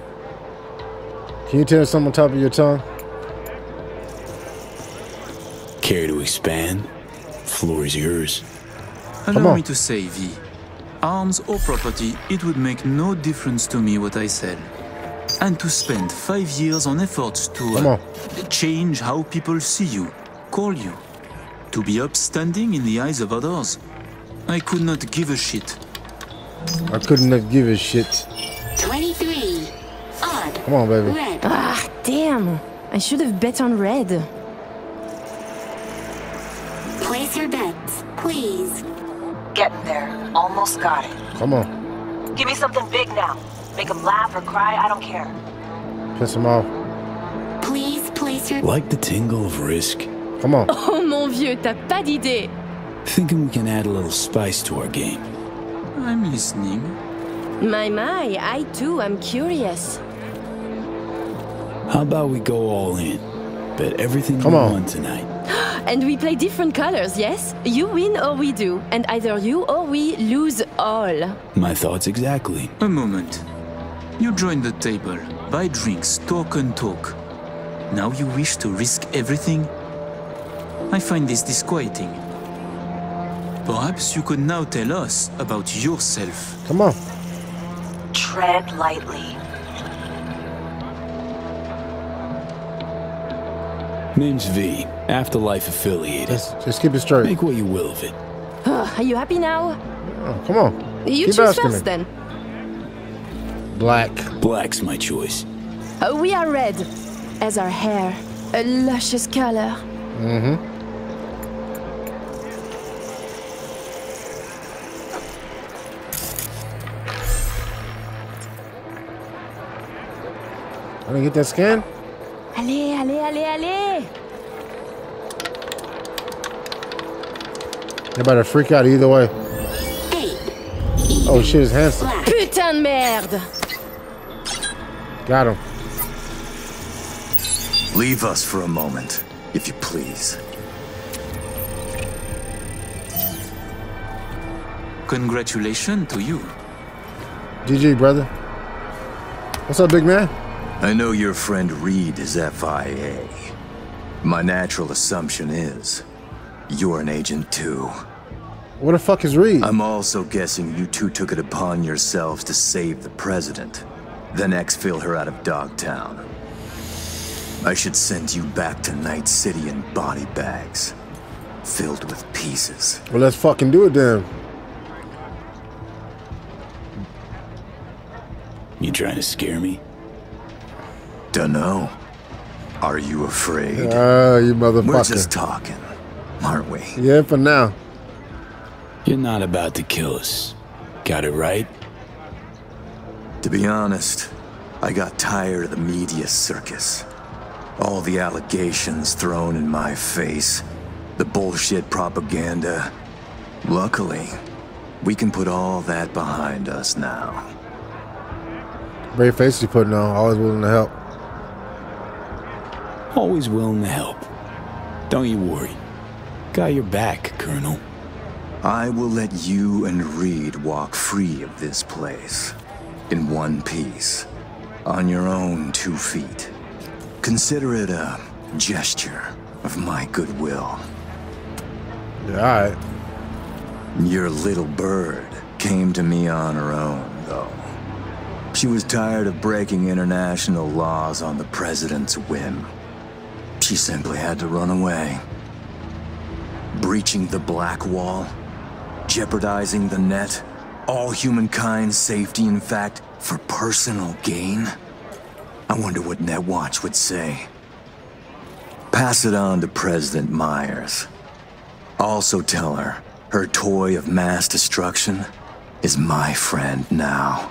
Can you tell something on top of your tongue? Care to expand? Floor is yours. Come Allow on. me to say, V. Arms or property, it would make no difference to me what I sell. And to spend five years on efforts to uh, change how people see you, call you, to be upstanding in the eyes of others, I could not give a shit. I couldn't have give a shit. 23. Odd. Come on, baby. Red. Ah, damn. I should have bet on red. Place your bets, please. Getting there. Almost got it. Come on. Give me something big now. Make him laugh or cry, I don't care. Piss him off. Please place your. Like the tingle of risk. Come on. Oh mon vieux, t'as pas d'idée. Thinking we can add a little spice to our game. I'm listening. My, my, I too am curious. How about we go all in? Bet everything Come we on. won tonight. And we play different colors, yes? You win or we do, and either you or we lose all. My thoughts exactly. A moment. You join the table, buy drinks, talk and talk. Now you wish to risk everything? I find this disquieting. Perhaps you could now tell us about yourself. Come on. Tread lightly. Name's V. Afterlife affiliated. Just, just keep it straight. Make what you will of it. Ah, are you happy now? Oh, come on. You keep choose first me. then. Black. Black's my choice. Uh, we are red, as our hair. A luscious color. Mm-hmm. I didn't get that scan. Allez, allez, allez, allez! They about to freak out either way. Oh shit, it's Hansen. Putain de merde! Got him. Leave us for a moment, if you please. Congratulations to you. GG, brother. What's up, big man? I know your friend Reed is FIA. My natural assumption is you're an agent too. What the fuck is Reed? I'm also guessing you two took it upon yourselves to save the president, then exfil her out of Dogtown. I should send you back to Night City in body bags, filled with pieces. Well, let's fucking do it then. You trying to scare me? Dunno. Are you afraid? Ah, you motherfucker. We're just talking, aren't we? Yeah, for now. You're not about to kill us. Got it right? To be honest, I got tired of the media circus. All the allegations thrown in my face, the bullshit propaganda. Luckily, we can put all that behind us now. Brave face you putting on. Always willing to help. Always willing to help. Don't you worry. Got your back, Colonel. I will let you and Reed walk free of this place. In one piece. On your own two feet. Consider it a gesture of my goodwill. Yeah, alright. Your little bird came to me on her own, though. She was tired of breaking international laws on the president's whim. She simply had to run away. Breaching the Black Wall, jeopardizing the net, all humankind's safety, in fact, for personal gain. I wonder what Netwatch would say. Pass it on to President Myers. Also tell her her toy of mass destruction is my friend now.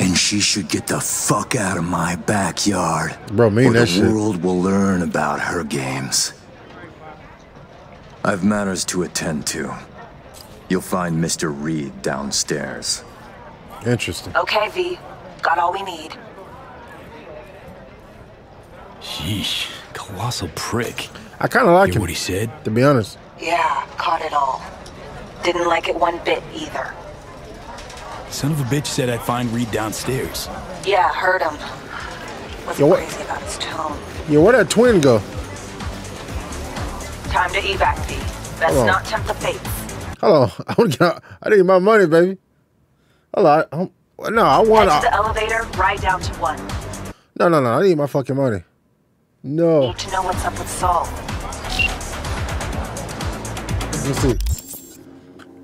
And she should get the fuck out of my backyard. Bro, mean or that the shit. world will learn about her games. I've matters to attend to. You'll find Mr. Reed downstairs. Interesting. Okay, V. Got all we need. Sheesh. Colossal prick. I kind of like Hear him. what he said? To be honest. Yeah, caught it all. Didn't like it one bit either. Son of a bitch said I'd find Reed downstairs. Yeah, heard him. Wasn't Yo, what- crazy about his tone. Yo, where'd that twin go? Time to evac, V. Let's Hold not tempt the fates. Hello. I want to I didn't get my money, baby. Hello. I, I'm- no, I want. Head to the elevator, ride down to one. No, no, no. I need my fucking money. No. Need to know what's up with Sol. Let's see.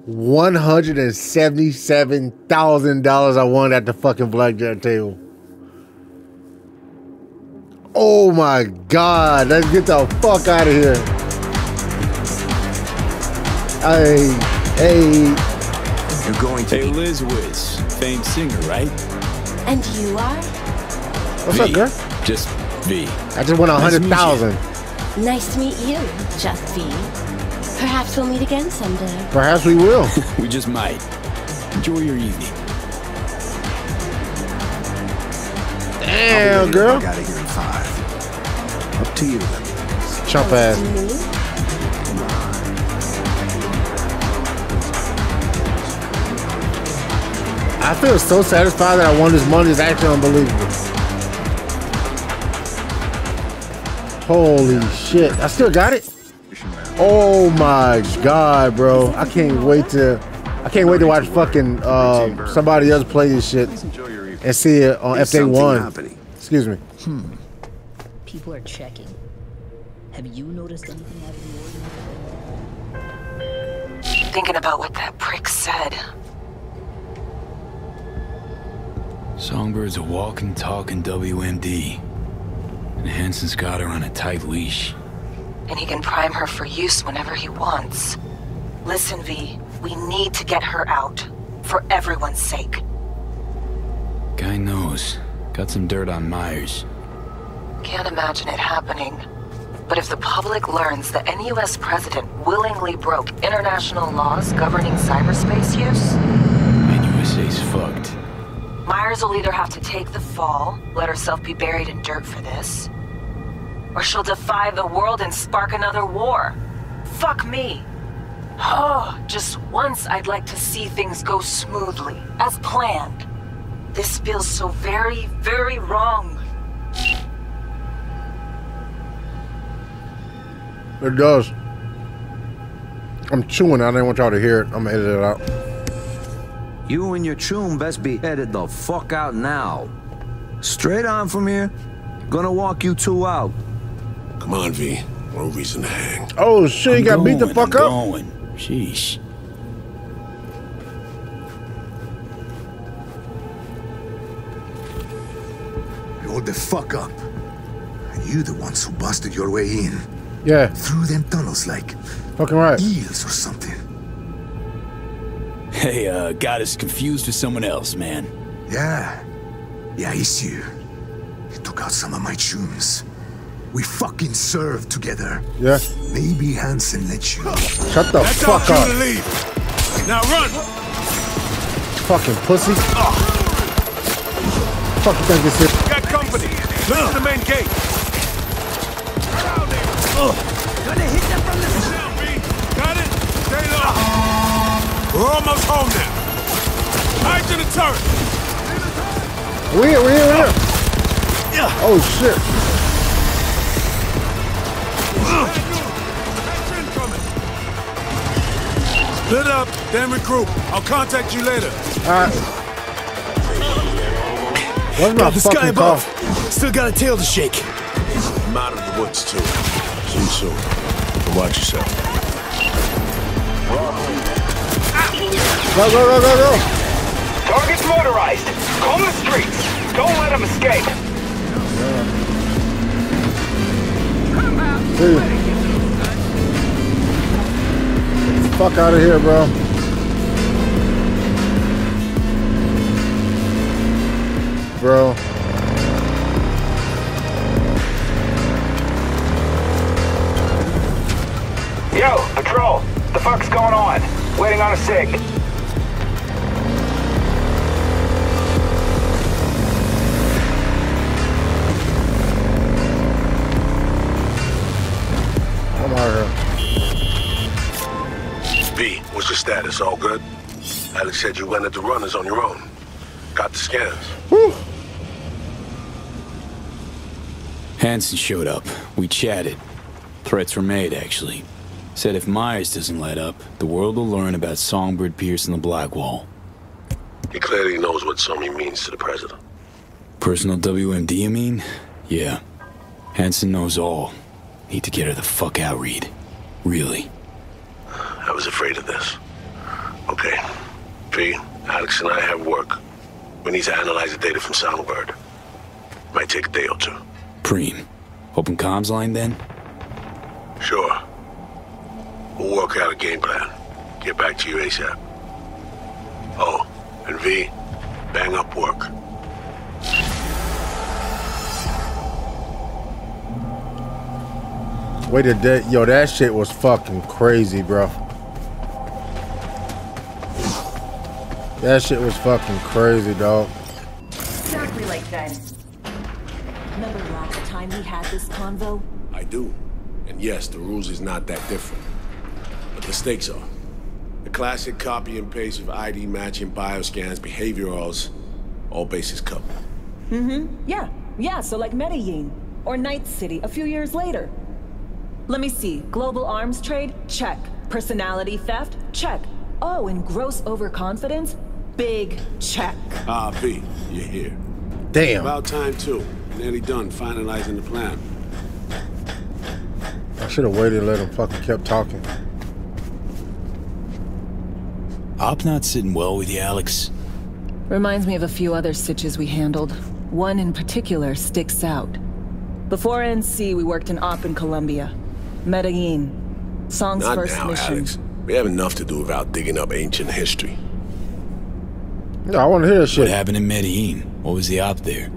One hundred and seventy-seven thousand dollars I won at the fucking blackjack table. Oh my god! Let's get the fuck out of here. Hey, hey. You're going to Hey, Liz Wiz, famed singer, right? And you are? What's v. up, girl? Just V. I just won a Nice to hundred meet you. thousand. Nice to meet you, Just V. Perhaps we'll meet again someday. Perhaps we will. we just might. Enjoy your evening. Damn, girl. Out of here in five. Up to you. Chump ass. I feel so satisfied that I won this money. It's actually unbelievable. Holy shit. I still got it. Oh my god, bro. I can't wait to I can't wait to watch fucking uh, somebody else play this shit and see it on if Is they won. Excuse me. Hmm. People are checking. Have you noticed anything out of the ordinary? Thinking about what that prick said. Songbird's a walking, talking WMD. And Hansen's got her on a tight leash. And he can prime her for use whenever he wants. Listen, V, we need to get her out. For everyone's sake. Guy knows. Got some dirt on Myers. Can't imagine it happening. But if the public learns that any US president willingly broke international laws governing cyberspace use, And USA's fucked. Myers will either have to take the fall, let herself be buried in dirt for this, or she'll defy the world and spark another war. Fuck me. Oh, just once I'd like to see things go smoothly, as planned. This feels so very, very wrong. It does. I'm chewing. I didn't want y'all to hear it. I'm gonna edit it out. You and your chum best be headed the fuck out now. Straight on from here. Gonna walk you two out. Come on, V. No reason to hang. Oh shit! You got beat the fuck up. Going. Sheesh. Hold the fuck up. And you the ones who busted your way in. Yeah. Through them tunnels like Fucking right. eels or something. Hey, uh, got us confused with someone else, man. Yeah. Yeah, I see you. You took out some of my chums. We fucking served together. Yeah. Maybe Hansen let you. Shut the That's fuck our up. cue to leave. Now run. Fucking pussy. Fuck you think this is? Got company. Look to the main gate. Gonna hit them from the Got it? Stay low. We're almost home now. Hide to the turret. We're here. We're here. We're here. Oh shit. Split up, then regroup. I'll contact you later. Alright. What's my Got the sky fucking above. car? Still got a tail to shake. I'm out of the woods, too. See you soon. Watch yourself. Go go go go go. Target's motorized. Comb the streets. Don't let him escape. Dude. Fuck out of here, bro. Bro. Yo, patrol. The fuck's going on? Waiting on a sig. Status? All good? Alex said you went at the runners on your own. Got the scans. Hansen showed up. We chatted. Threats were made, actually. Said if Myers doesn't let up, the world will learn about Songbird Pierce and the Blackwall. He clearly knows what So Mi means to the president. Personal WMD, you mean? Yeah. Hansen knows all. Need to get her the fuck out, Reed. Really. I was afraid of this. Okay. V, Alex and I have work. We need to analyze the data from Songbird. Might take a day or two. Preem. Open comms line then? Sure. We'll work out a game plan. Get back to you ASAP. Oh, and V, bang up work. Wait a day, yo, that shit was fucking crazy, bro. That shit was fucking crazy, dog. Exactly like then. Remember last time we had this convo? I do. And yes, the rules is not that different. But the stakes are. The classic copy and paste of ID matching bioscans, behaviorals, all bases covered. Mm-hmm. Yeah. Yeah, so like Medellin. Or Night City a few years later. Let me see. Global arms trade? Check. Personality theft? Check. Oh, and gross overconfidence? Big check. Ah, V, you're here. Damn. About time, too. Nearly done finalizing the plan. I should have waited and let him fucking kept talking. Op not sitting well with you, Alex. Reminds me of a few other stitches we handled. One in particular sticks out. Before NC, we worked in op in Colombia. Medellin. Song's Not first now, mission. Alex. We have enough to do without digging up ancient history. No, I want to hear that What happened in Medellin? What was the op there?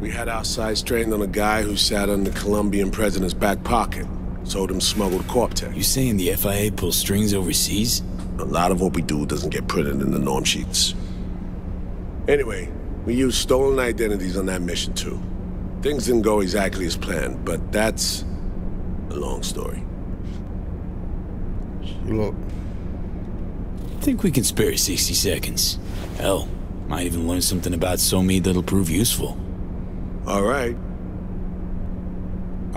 We had our sights trained on a guy who sat in the Colombian president's back pocket. Sold him smuggled Corptech. You saying the FIA pulls strings overseas? A lot of what we do doesn't get printed in the norm sheets. Anyway, we used stolen identities on that mission too. Things didn't go exactly as planned, but that's a long story. Look. Think we can spare 60 seconds. Hell, might even learn something about So Mi that'll prove useful. All right.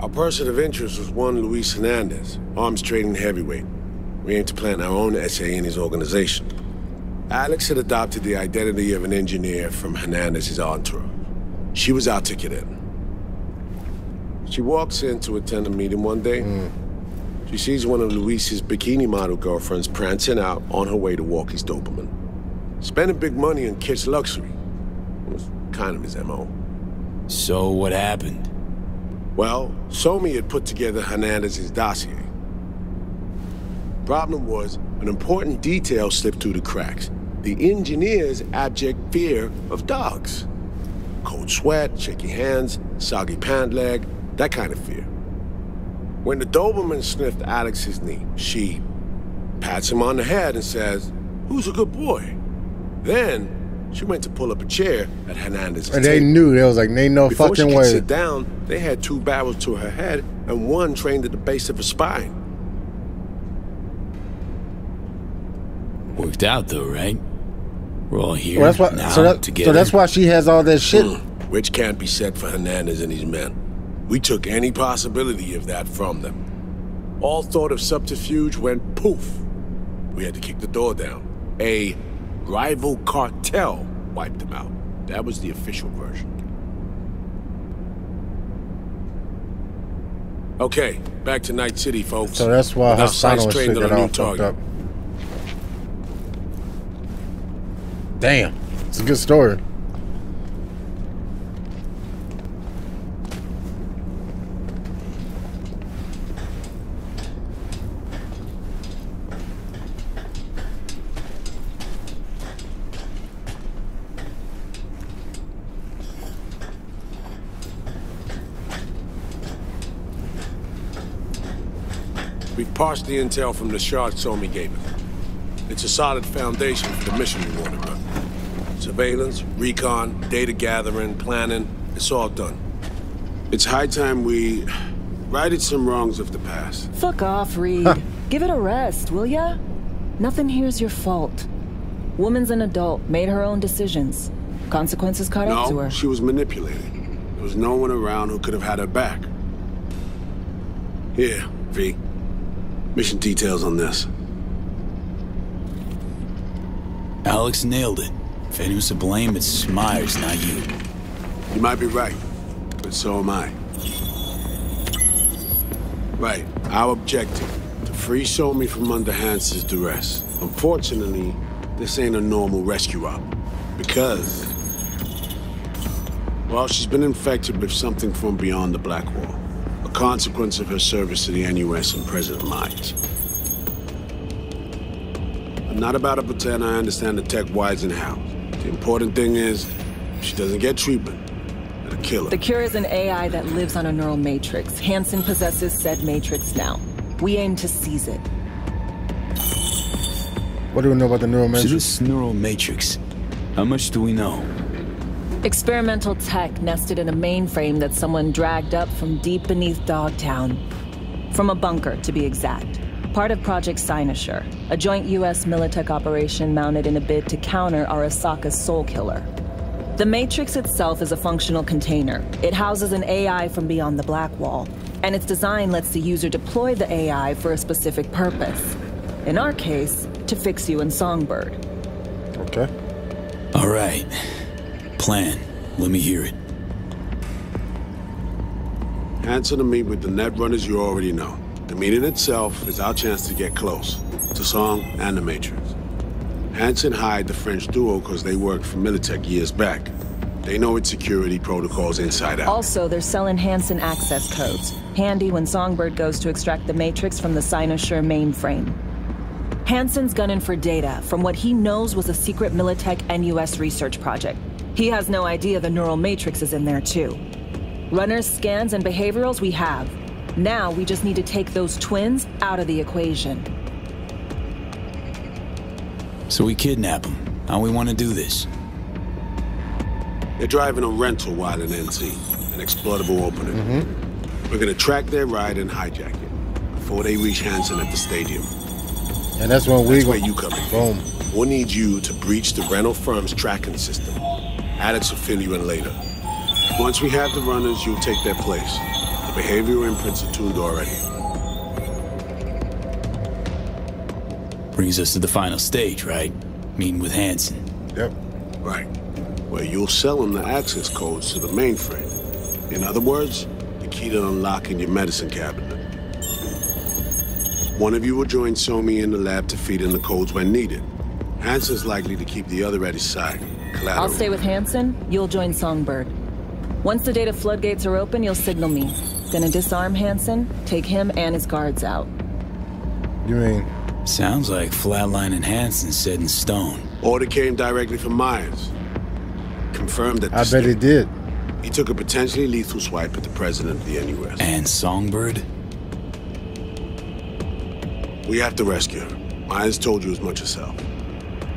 Our person of interest was one Luis Hernandez, arms trading heavyweight. We aim to plant our own SA in his organization. Alex had adopted the identity of an engineer from Hernandez's entourage. She was our ticket in. She walks in to attend a meeting one day. Hmm. She sees one of Luis's bikini model girlfriends prancing out on her way to Walkie's Doberman. Spending big money on kids' luxury. It was kind of his MO. So what happened? Well, So Mi had put together Hernandez's dossier. Problem was, an important detail slipped through the cracks. The engineer's abject fear of dogs. Cold sweat, shaky hands, soggy pant leg, that kind of fear. When the Doberman sniffed Alex's knee, she pats him on the head and says, Who's a good boy? Then she went to pull up a chair at Hernandez's And they table. knew. They was like, ain't no Before she fucking could way. sit down, they had two barrels to her head and one trained at the base of her spine. Worked out though, right? We're all here Well, that's why. now So, that, together. so that's why she has all that shit. Hmm. Which can't be said for Hernandez and his men. We took any possibility of that from them. All thought of subterfuge went poof. We had to kick the door down. A rival cartel wiped them out. That was the official version. Okay, back to Night City, folks. So that's why our Hassan was figured out fucked up. Damn, it's a good story. We've parsed the intel from the shard So Mi gave us. It's a solid foundation for the mission we want to run. Surveillance, recon, data gathering, planning, it's all done. It's high time we righted some wrongs of the past. Fuck off, Reed. Give it a rest, will ya? Nothing here's your fault. Woman's an adult, made her own decisions. Consequences caught up to No, her. she was manipulated. There was no one around who could have had her back. Here, V. Mission details on this. Alex nailed it. If anyone's to blame, it's Myers, not you. You might be right, but so am I. Right, our objective, to free So Mi from under Hansen's duress. Unfortunately, this ain't a normal rescue op. Because, well, she's been infected with something from beyond the Black Wall. A consequence of her service to the NUS and President Myers. I'm not about to pretend I understand the tech whys and hows. The important thing is, if she doesn't get treatment, it'll kill her. The cure is an AI that lives on a neural matrix. Hansen possesses said matrix now. We aim to seize it. What do we know about the neural So matrix? this neural matrix, how much do we know? Experimental tech nested in a mainframe that someone dragged up from deep beneath Dogtown. From a bunker, to be exact. Part of Project Cynosure, a joint U.S. Militech operation mounted in a bid to counter Arasaka's Soul Killer. The Matrix itself is a functional container. It houses an AI from beyond the Black Wall, and its design lets the user deploy the AI for a specific purpose. In our case, to fix you in Songbird. Okay. All right. Plan. Let me hear it. Hansen to meet with the net runners you already know. The meeting itself is our chance to get close to Song and the Matrix. Hansen hired the French duo because they worked for Militech years back. They know its security protocols inside out. Also, they're selling Hansen access codes. Handy when Songbird goes to extract the Matrix from the Cynosure mainframe. Hansen's gunning for data from what he knows was a secret Militech NUS research project. He has no idea the neural matrix is in there too. Runners, scans, and behaviorals we have. Now we just need to take those twins out of the equation. So we kidnap them. How we want to do this? They're driving a rental while in NC, an exploitable opening. Mm-hmm. We're gonna track their ride and hijack it before they reach Hansen at the stadium. And that's when we That's where you come in. Boom. We'll need you to breach the rental firm's tracking system. Alex will fill you in later. Once we have the runners, you'll take their place. The behavioral imprints are tuned already. Brings us to the final stage, right? Meeting with Hansen. Yep. Right. Where you'll sell him the access codes to the mainframe. In other words, the key to unlocking your medicine cabinet. One of you will join So Mi in the lab to feed in the codes when needed. Hansen's likely to keep the other at his side. Collateral. I'll stay with Hansen, you'll join Songbird. Once the data floodgates are open, you'll signal me. Gonna disarm Hansen, take him and his guards out. You mean? Sounds like Flatline and Hansen set in stone. Order came directly from Myers. Confirmed that I bet he did. he took a potentially lethal swipe at the president of the NUS. And Songbird? We have to rescue her. Myers told you as much yourself.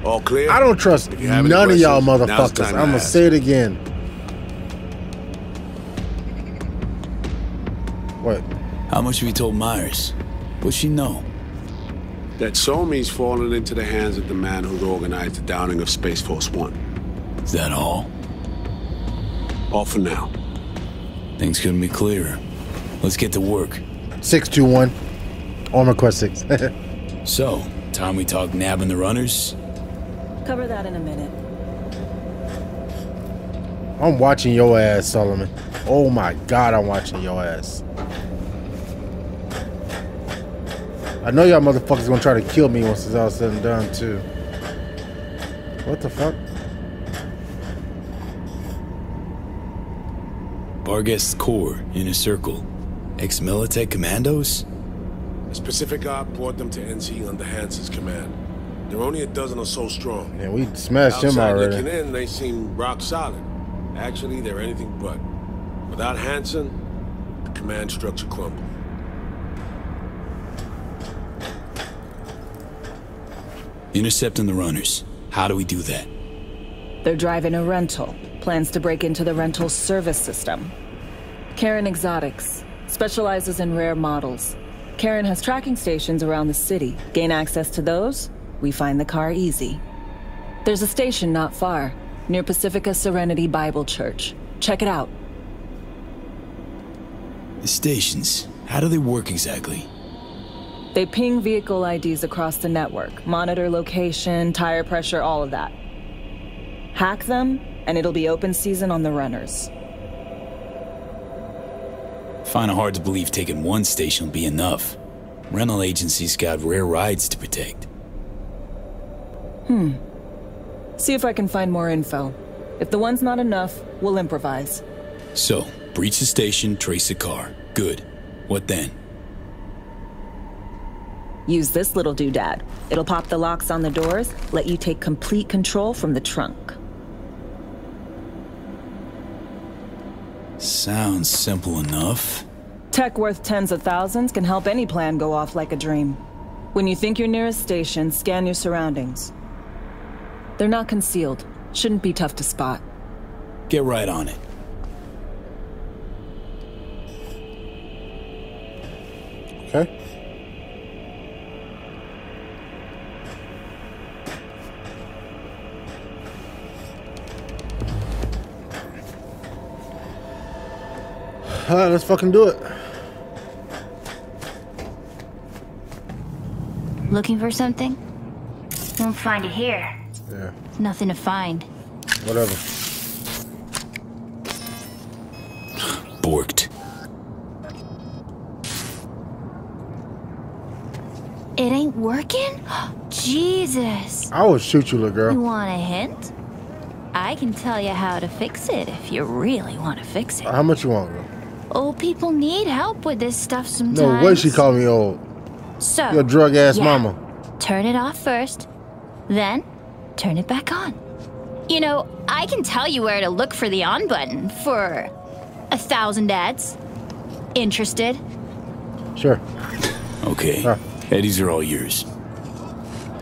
All clear? I don't trust If you have any none of y'all questions, now's the motherfuckers. I'm gonna say it again. What? How much have you told Myers? What's she know? That So Mi's fallen into the hands of the man who's organized the downing of Space Force One. Is that all? All for now. Things couldn't be clearer. Let's get to work. Six two one. Armor Quest six. So, time we talk nabbing the runners? Cover that in a minute. I'm watching your ass, Solomon. Oh my god, I'm watching your ass. I know y'all motherfuckers gonna try to kill me once it's all said and done too. What the fuck? Barghest's Corps, in a Circle. Ex-Militech Commandos? A specific op brought them to NC under Hansen's command. They're only a dozen or so strong. Yeah, we smashed him Outside already. looking in, they seem rock solid. Actually, they're anything but. Without Hansen, the command structure crumbled. Intercepting the runners. How do we do that? They're driving a rental. Plans to break into the rental service system. Karen Exotics specializes in rare models. Karen has tracking stations around the city. Gain access to those, we find the car easy. There's a station not far, near Pacifica Serenity Bible Church. Check it out. The stations. How do they work exactly? They ping vehicle IDs across the network, monitor location, tire pressure, all of that. Hack them, and it'll be open season on the runners. Find it hard to believe taking one station will be enough. Rental agencies got rare rides to protect. Hmm. See if I can find more info. If the one's not enough, we'll improvise. So, breach the station, trace the car. Good. What then? Use this little doodad. It'll pop the locks on the doors, let you take complete control from the trunk. Sounds simple enough. Tech worth tens of thousands can help any plan go off like a dream. When you think you're near a station, scan your surroundings. They're not concealed. Shouldn't be tough to spot. Get right on it. Okay. Alright, let's fucking do it. Looking for something? Won't find it here. Nothing to find. Whatever. Borked. It ain't working? Jesus. I will shoot you, little girl. You want a hint? I can tell you how to fix it if you really want to fix it. How much you want, girl? Old people need help with this stuff sometimes. No way she called me old. So. Your drug ass yeah. mama. Turn it off first. Then turn it back on. You know, I can tell you where to look for the on button for a thousand ads. Interested? Sure. Okay. Eddies are all yours.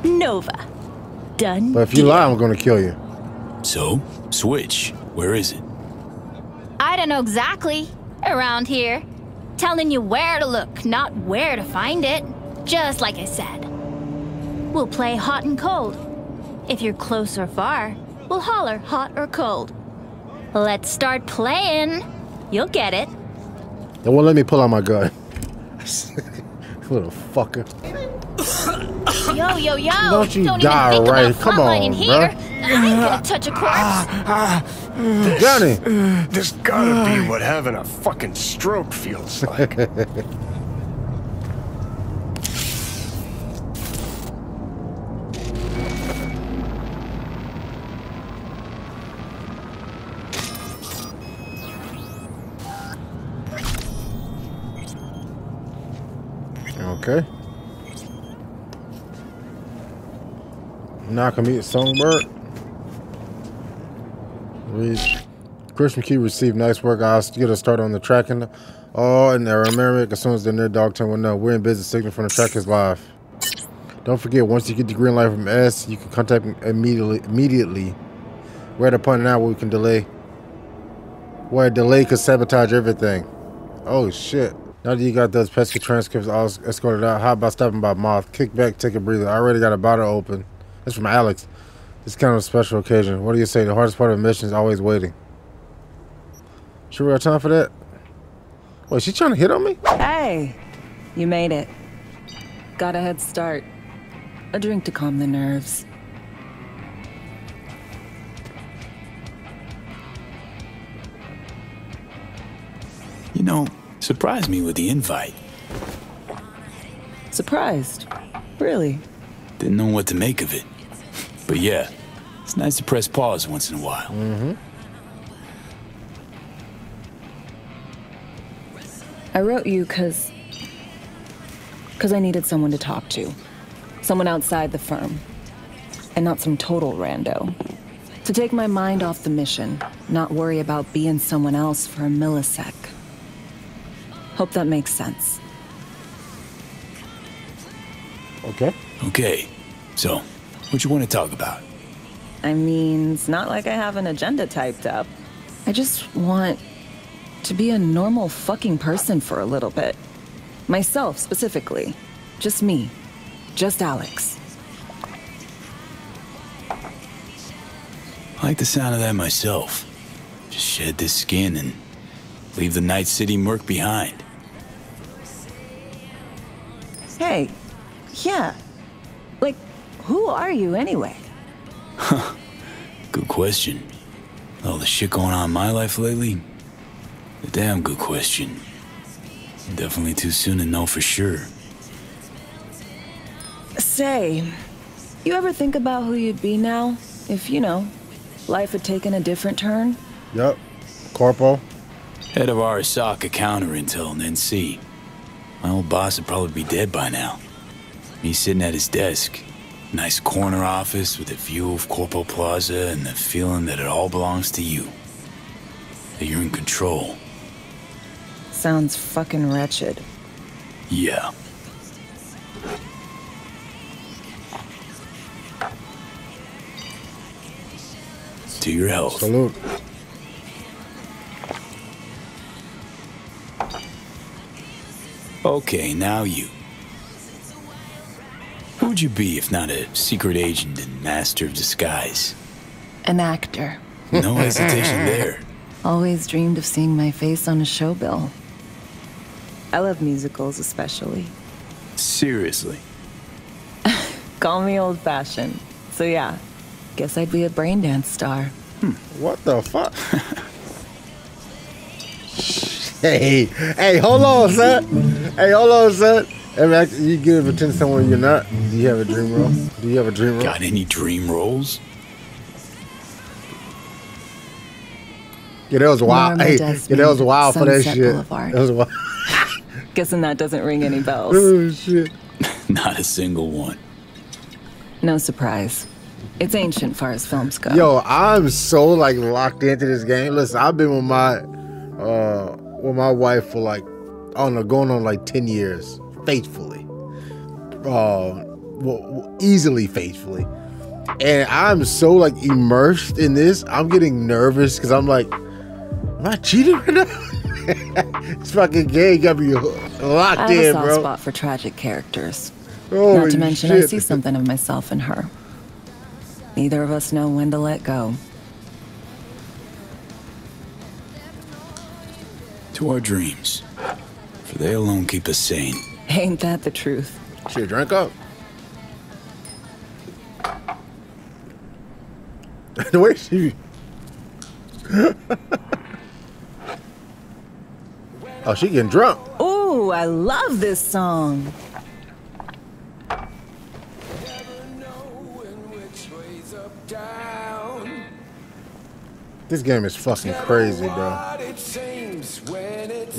Nova. Done. But if you lie, I'm gonna kill you. So, switch. Where is it? I don't know exactly. Around here. Telling you where to look, not where to find it. Just like I said. We'll play hot and cold. If you're close or far, we'll holler hot or cold. Let's start playing. You'll get it. They won't let me pull out my gun. Little fucker. Yo, yo, yo! Don't you even die think already. about Come on, in here. bruh. I ain't gonna touch a corpse. Johnny. This gotta be what having a fucking stroke feels like. Okay. Meet Songbird. Reed. Christian Key received nice work. I'll get a start on the tracking. Oh, and I remember as soon as they're near Dogtown will know. We're in business signal from the track is live. Don't forget, once you get the green light from S, you can contact me immediately. Immediately, we're at a point now where we can delay. Where delay could sabotage everything. Oh shit! Now that you got those pesky transcripts all escorted out, how about stopping by Moth? Kick back, take a breather. I already got a bottle open. That's from Alex. It's kind of a special occasion. What do you say? The hardest part of the mission is always waiting. Sure, we got time for that? Wait, she trying to hit on me? Hey, you made it. Got a head start. A drink to calm the nerves. You know, surprised me with the invite. Surprised. Really? Didn't know what to make of it. But yeah, it's nice to press pause once in a while. Mm-hmm. I wrote you because. because I needed someone to talk to. Someone outside the firm. And not some total rando. To take my mind off the mission, not worry about being someone else for a millisec. Hope that makes sense. Okay. Okay, so, what you want to talk about? I mean, it's not like I have an agenda typed up. I just want to be a normal fucking person for a little bit. Myself, specifically. Just me. Just Alex. I like the sound of that myself. Just shed this skin and leave the Night City murk behind. Hey, yeah. Like, who are you anyway? Huh. Good question. All the shit going on in my life lately? A damn good question. Definitely too soon to know for sure. Say, you ever think about who you'd be now if, you know, life had taken a different turn? Yep. Corporal. Head of Arasaka counter intel and NC. My old boss would probably be dead by now. Me sitting at his desk. Nice corner office with a view of Corpo Plaza and the feeling that it all belongs to you. That you're in control. Sounds fucking wretched. Yeah. To your health. Salute. Okay, now you. Who would you be if not a secret agent and master of disguise? An actor. No hesitation there. Always dreamed of seeing my face on a show bill. I love musicals, especially. Seriously. Call me old fashioned. So, yeah, guess I'd be a braindance star. Hmm, what the fuck? hey, hey, hold on, son. Hey, hold on, son. Ever act, you give attention to someone you're not? Do you have a dream role? Do you have a dream role? Got any dream roles? Yeah, that was wild. Norma Hey, Desmond, yeah, that was wild for that Sunset shit. Boulevard. That was wild. Guessing that doesn't ring any bells. Oh shit. Not a single one. No surprise. It's ancient far as films go. Yo, I'm so like locked into this game. Listen, I've been with my uh with my wife for like I don't know, going on like ten years, faithfully. Uh, well, easily faithfully. And I'm so like immersed in this. I'm getting nervous because I'm like, am I cheating right now? this fucking game got me I locked have a in, soft bro. spot for tragic characters. Not to mention, I see something of myself in her. Neither of us know when to let go. To our dreams. For they alone keep us sane. Ain't that the truth? Shit, drink up. the way she. oh, she getting drunk. Ooh, I love this song. This game is fucking crazy, bro.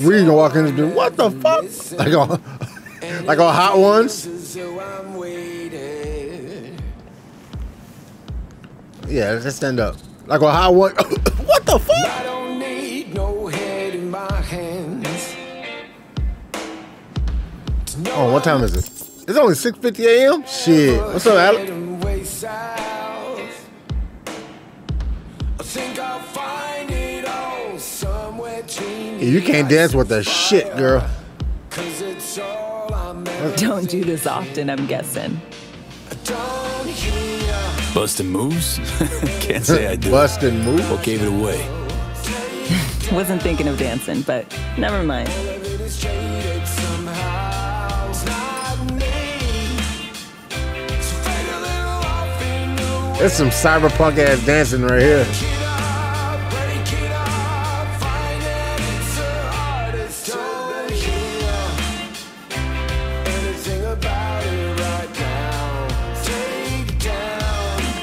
We gonna walk in and be, what the fuck? Like on, like on Hot Ones? Yeah, let's stand up. Like on Hot One. what the fuck? Oh, what time is it? It's only 6:50 a.m. Shit. What's up, Alex? You can't dance with the shit, girl. Don't do this often, I'm guessing. Busting moves? Can't say I do. Busting moves? What gave it away? Wasn't thinking of dancing, but never mind. There's some cyberpunk ass dancing right here.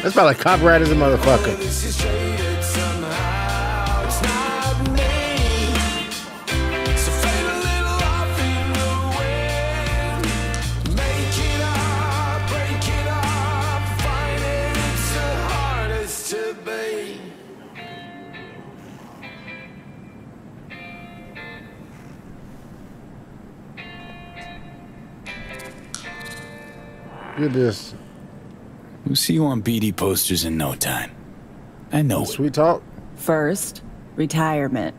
That's about probably copyright as a motherfucker. Look at this. We'll see you on BD posters in no time. I know. it. Sweet talk. First, retirement.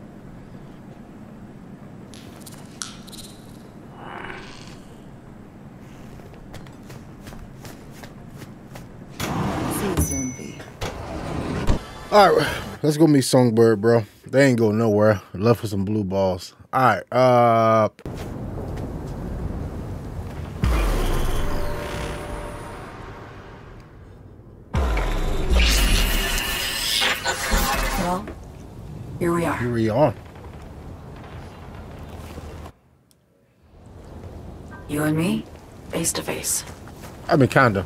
See you soon, V. All right, let's go meet Songbird, bro. They ain't go nowhere. Left for some blue balls. All right. Uh. Here we are. Here we are. You and me, face to face. I mean, kinda.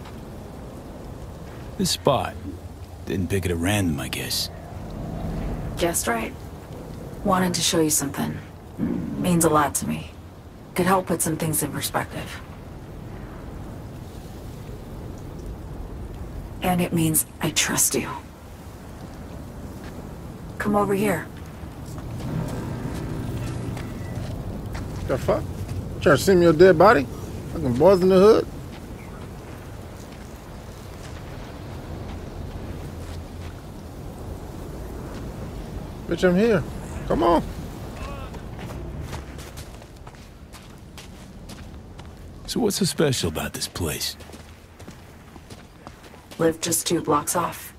This spot. Didn't pick it at random, I guess. Just right. Wanted to show you something. Means a lot to me. Could help put some things in perspective. And it means I trust you. Come over here. The fuck? Trying to send me a dead body? Fucking boys in the hood? Bitch, I'm here. Come on. So what's so special about this place? Lived just two blocks off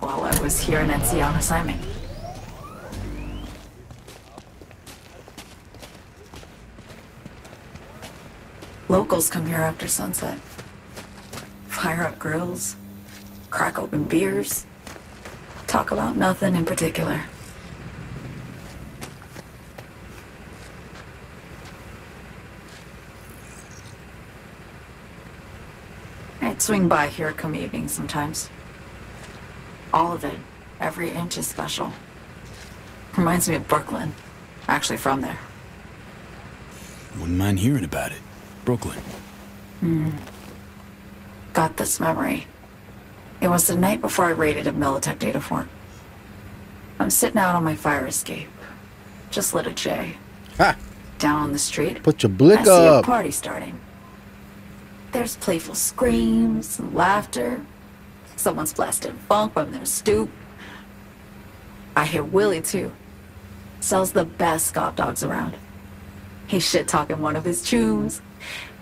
while I was here in NC on assignment. Locals come here after sunset. Fire up grills, crack open beers, talk about nothing in particular. I'd swing by here come evening sometimes. All of it. Every inch is special. Reminds me of Brooklyn. Actually from there. Wouldn't mind hearing about it. Brooklyn. Hmm. Got this memory. It was the night before I raided a Militech data fort. I'm sitting out on my fire escape. Just lit a J. Ha! Down on the street. Put your blick I see a up. party starting. There's playful screams and laughter. Someone's blasting funk from their stoop. I hear Willie too. Sells the best scout dogs around. He's shit talking one of his chooms.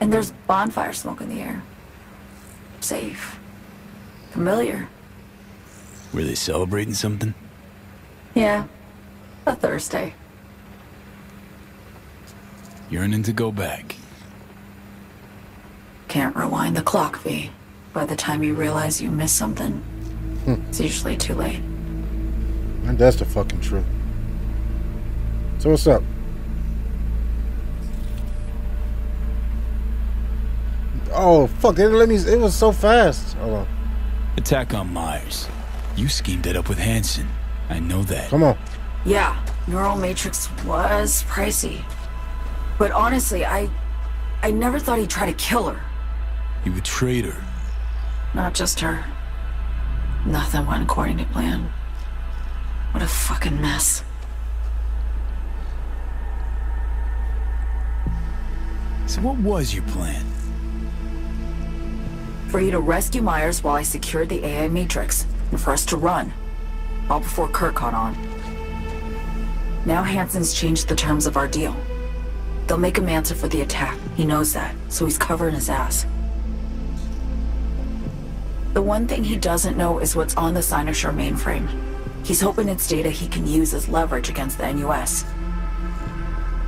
And there's bonfire smoke in the air. Safe. Familiar. Were they celebrating something? Yeah. A Thursday. Yearning to go back. Can't rewind the clock, V. By the time you realize you missed something, Hmm. it's usually too late. And that's the fucking truth. So what's up? Oh fuck! They didn't let me. It was so fast. Hold on. Attack on Myers. You schemed that up with Hansen. I know that. Come on. Yeah, Neural Matrix was pricey. But honestly, I I never thought he'd try to kill her. You betrayed her. Not just her. Nothing went according to plan. What a fucking mess. So what was your plan? For you to rescue Myers while I secured the AI Matrix, and for us to run. All before Kurt caught on. Now Hansen's changed the terms of our deal. They'll make him answer for the attack. He knows that, so he's covering his ass. The one thing he doesn't know is what's on the Cynosure mainframe. He's hoping it's data he can use as leverage against the NUS.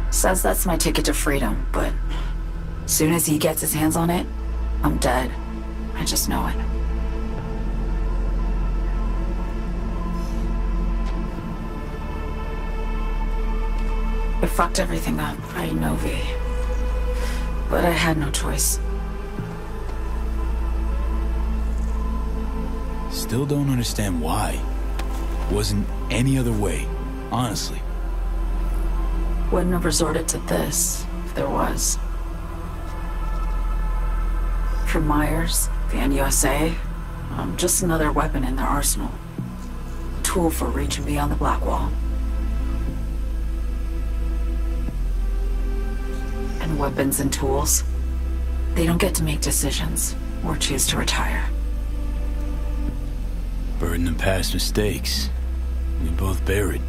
Says that's my ticket to freedom, but soon as he gets his hands on it, I'm dead. I just know it. It fucked everything up, I know, V. But I had no choice. Still don't understand why. Wasn't any other way, honestly. Wouldn't have resorted to this if there was. For Myers, the NUSA, I'm um, just another weapon in their arsenal. A tool for reaching beyond the Black Wall. And weapons and tools, they don't get to make decisions or choose to retire. Burden of past mistakes. We both bear it.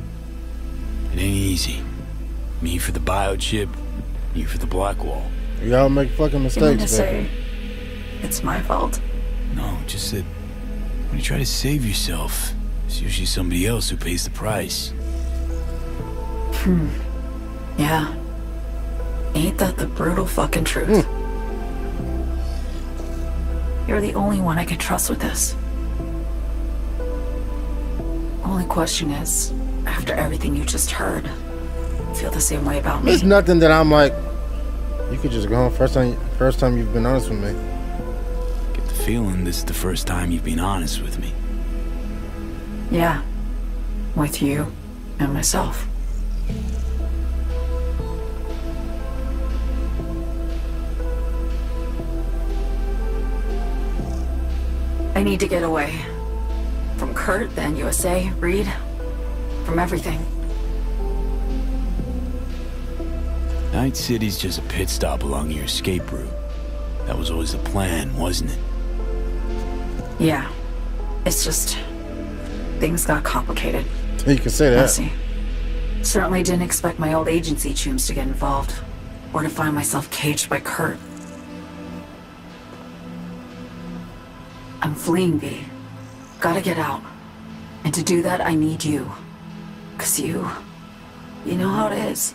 It ain't easy. Me for the biochip, you for the black wall. Y'all make fucking mistakes, to baby. It's my fault? No, just that when you try to save yourself, it's usually somebody else who pays the price. Hmm. Yeah. Ain't that the brutal fucking truth? You're the only one I can trust with this. Only question is, after everything you just heard, feel the same way about me? There's nothing that I'm like. You could just go home. First time, first time you've been honest with me. Feeling this is the first time you've been honest with me. Yeah. With you and myself. I need to get away. From Kurt, the NUSA, Reed. From everything. Night City's just a pit stop along your escape route. That was always the plan, wasn't it? Yeah. It's just... Things got complicated. You can say that. Messy. Certainly didn't expect my old agency chooms to get involved. Or to find myself caged by Kurt. I'm fleeing, V. Gotta get out. And to do that, I need you. Cause you... You know how it is.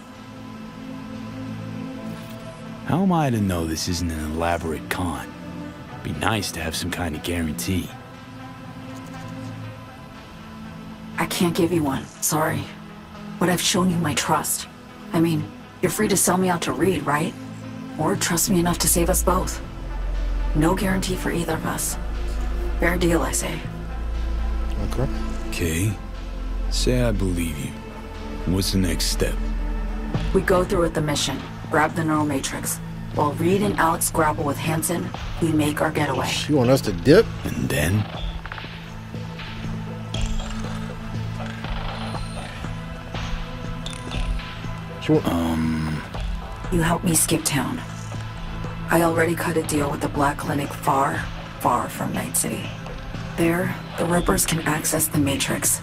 How am I to know this isn't an elaborate con? Be nice to have some kind of guarantee. I can't give you one, sorry. But I've shown you my trust. I mean, you're free to sell me out to Reed, right? Or trust me enough to save us both. No guarantee for either of us. Fair deal, I say. Okay. Okay. Say I believe you. What's the next step? We go through with the mission, grab the neural matrix. While Reed and Alex grapple with Hansen, we make our getaway. You want us to dip? And then? Um. You help me skip town. I already cut a deal with the Black Clinic far, far from Night City. There, the Rippers can access the Matrix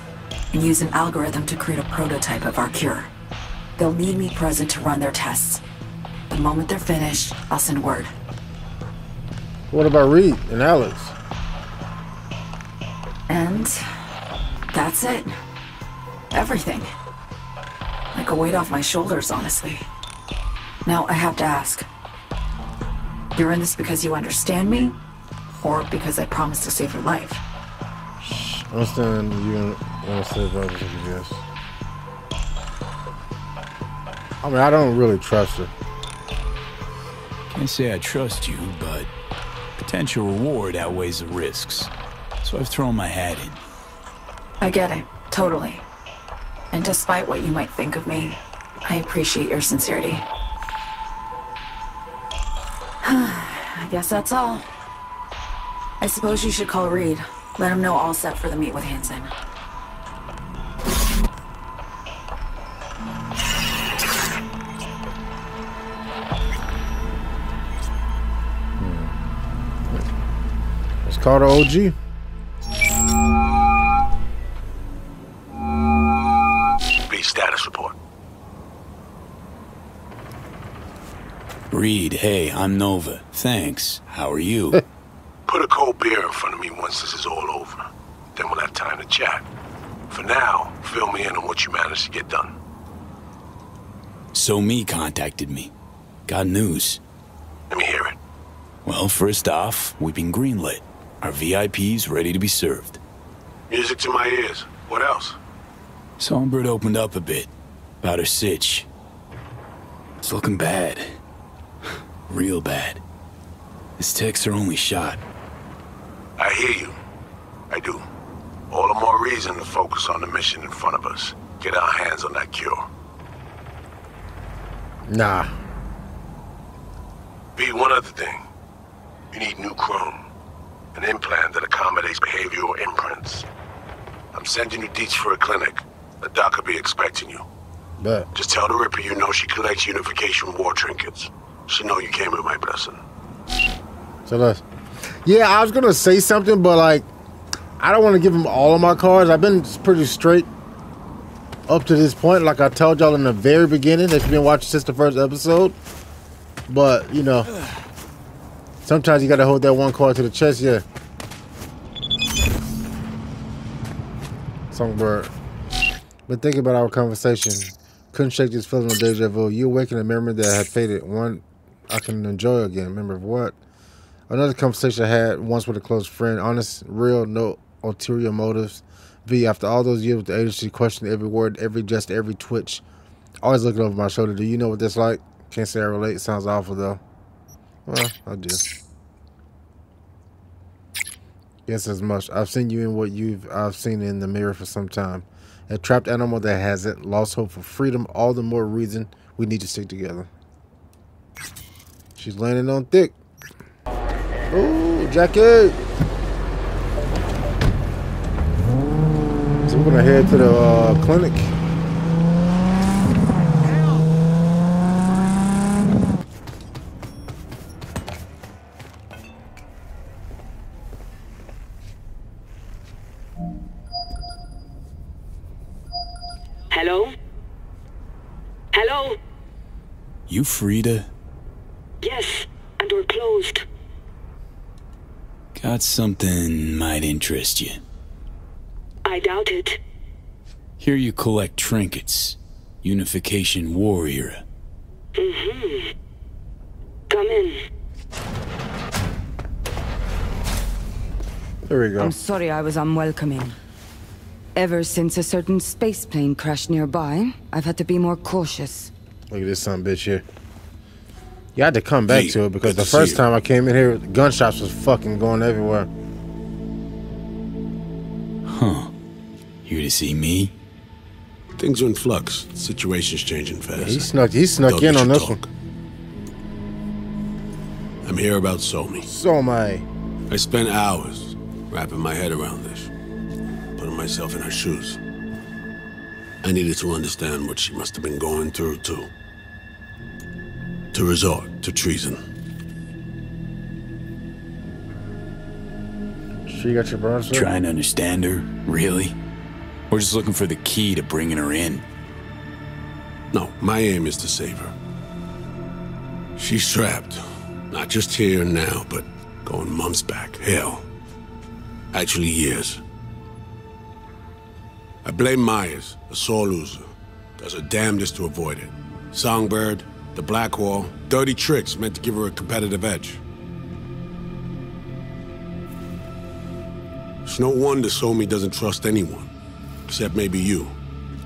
and use an algorithm to create a prototype of our cure. They'll need me present to run their tests. The moment they're finished, I'll send word. What about Reed and Alex? And that's it. Everything. Like a weight off my shoulders, honestly. Now I have to ask. You're in this because you understand me? Or because I promised to save your life? I understand you want to save others, I guess. I mean, I don't really trust her. Can't say I trust you, but potential reward outweighs the risks. So I've thrown my hat in. I get it. Totally. And despite what you might think of me, I appreciate your sincerity. I guess that's all. I suppose you should call Reed. Let him know all set for the meet with Hansen. Call the OG. B status report. Reed, hey, I'm Nova. Thanks. How are you? Put a cold beer in front of me once this is all over. Then we'll have time to chat. For now, fill me in on what you managed to get done. So Mi contacted me. Got news. Let me hear it. Well, first off, we've been greenlit. Our VIP's ready to be served. Music to my ears. What else? Songbird opened up a bit about her sitch. It's looking bad. Real bad. This tech's her only shot. I hear you. I do. All the more reason to focus on the mission in front of us. Get our hands on that cure. Nah. B, one other thing. You need new chrome. An implant that accommodates behavioral imprints. I'm sending you deets for a clinic. The doc will be expecting you. But Just tell the Ripper you know she collects unification war trinkets. She know you came with my blessing. So let's. Yeah, I was gonna say something, but like, I don't want to give him all of my cards. I've been pretty straight up to this point. Like I told y'all in the very beginning, if you've been watching since the first episode. But you know, sometimes you gotta hold that one card to the chest. Yeah. Songbird. But thinking about our conversation, couldn't shake this feeling of deja vu. You awaken a memory that had faded. One I can enjoy again. Remember what? Another conversation I had once with a close friend. Honest, real, no ulterior motives. V, after all those years with the agency, questioning every word, every gesture, every twitch, always looking over my shoulder. Do you know what that's like? Can't say I relate. Sounds awful though. Well, I do. Yes, as much. I've seen you in what you've I've seen in the mirror for some time. A trapped animal that hasn't lost hope for freedom. All the more reason we need to stick together. She's landing on thick. Ooh, Jackie. So we're gonna head to the uh, clinic. You Farida? Yes, and we're closed. Got something might interest you. I doubt it. Here you collect trinkets. Unification War era. Mm-hmm. Come in. There we go. I'm sorry I was unwelcoming. Ever since a certain space plane crashed nearby, I've had to be more cautious. Look at this son bitch here. You had to come back Hey, to it because the first time I came in here, the gunshots was fucking going everywhere. Huh. Here to see me? Things are in flux. Situation's changing fast. he snuck- he snuck Thought in on this talk. I'm here about So Mi. So am I. Spent hours wrapping my head around this, putting myself in her shoes. I needed to understand what she must have been going through to to resort to treason. She got your brother. Trying to understand her? Really? We're just looking for the key to bringing her in. No, my aim is to save her. She's trapped, not just here and now, but going months back. Hell, actually years. I blame Myers, a sore loser. Does her damnedest to avoid it. Songbird, the Blackwall, dirty tricks meant to give her a competitive edge. It's no wonder So Mi doesn't trust anyone, except maybe you,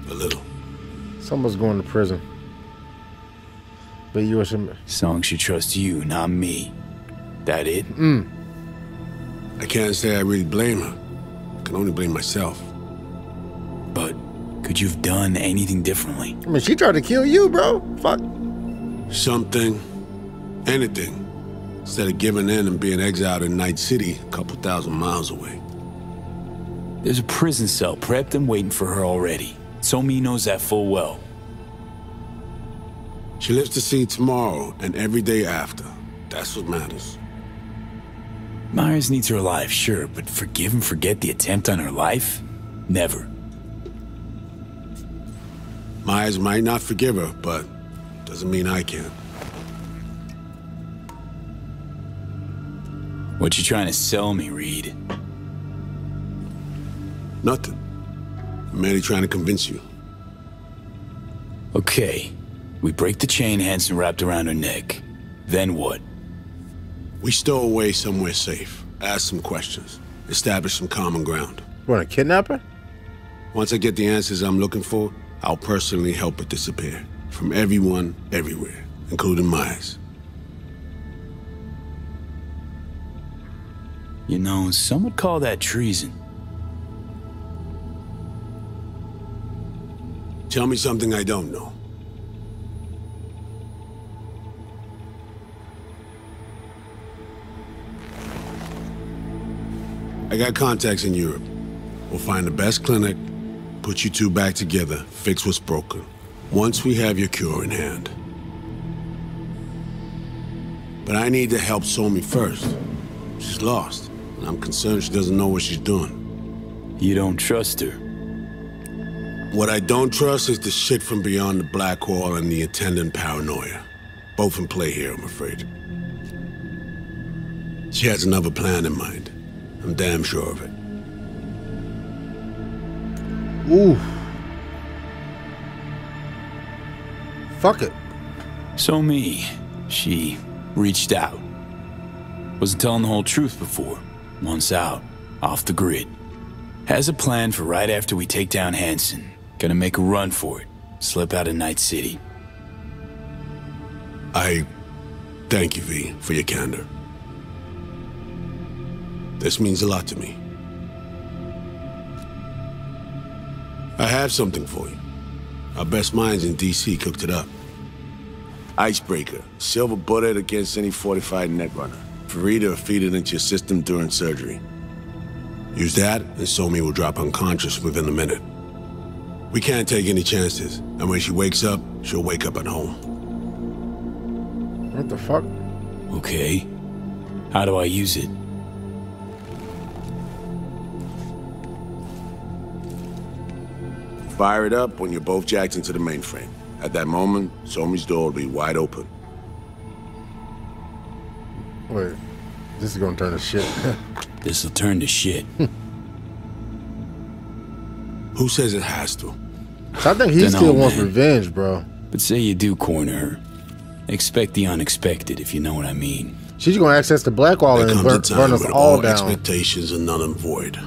a little. Someone's going to prison. But you were some. Song should trust you, not me. That it? Mm. I can't say I really blame her. I can only blame myself. But could you have done anything differently? I mean, she tried to kill you, bro. Fuck. Something, anything, instead of giving in and being exiled in Night City, a couple thousand miles away. There's a prison cell prepped and waiting for her already. So Mi knows that full well. She lives to see tomorrow and every day after. That's what matters. Myers needs her alive, sure, but forgive and forget the attempt on her life? Never. Myers might not forgive her, but doesn't mean I can't. What you trying to sell me, Reed? Nothing. I'm merely trying to convince you. Okay. We break the chain Hansen wrapped around her neck. Then what? We stow away somewhere safe, ask some questions, establish some common ground. Want to kidnap her? Once I get the answers I'm looking for, I'll personally help her disappear. From everyone, everywhere, including Myers. You know, some would call that treason. Tell me something I don't know. I got contacts in Europe. We'll find the best clinic, put you two back together, fix what's broken. Once we have your cure in hand. But I need to help So Mi first. She's lost, and I'm concerned she doesn't know what she's doing. You don't trust her? What I don't trust is the shit from beyond the black wall and the attendant paranoia. Both in play here, I'm afraid. She has another plan in mind. I'm damn sure of it. Ooh. Fuck it. So Mi, she reached out. Wasn't telling the whole truth before. Once out, off the grid. Has a plan for right after we take down Hansen. Gonna make a run for it. Slip out of Night City. I thank you, V, for your candor. This means a lot to me. I have something for you. Our best minds in DC cooked it up. Icebreaker, silver bullet against any fortified netrunner. Farida will feed it into your system during surgery. Use that, and So Mi will drop unconscious within a minute. We can't take any chances, and when she wakes up, she'll wake up at home. What the fuck? Okay. How do I use it? Fire it up when you're both jacked into the mainframe. At that moment, So Mi's door will be wide open. Wait. This is gonna turn to shit. This'll turn to shit. Who says it has to? I think he still wants man. revenge, bro. But say you do corner her. Expect the unexpected, if you know what I mean. She's gonna access the black wall There and comes burn, a time burn us when all all down. expectations are null and void.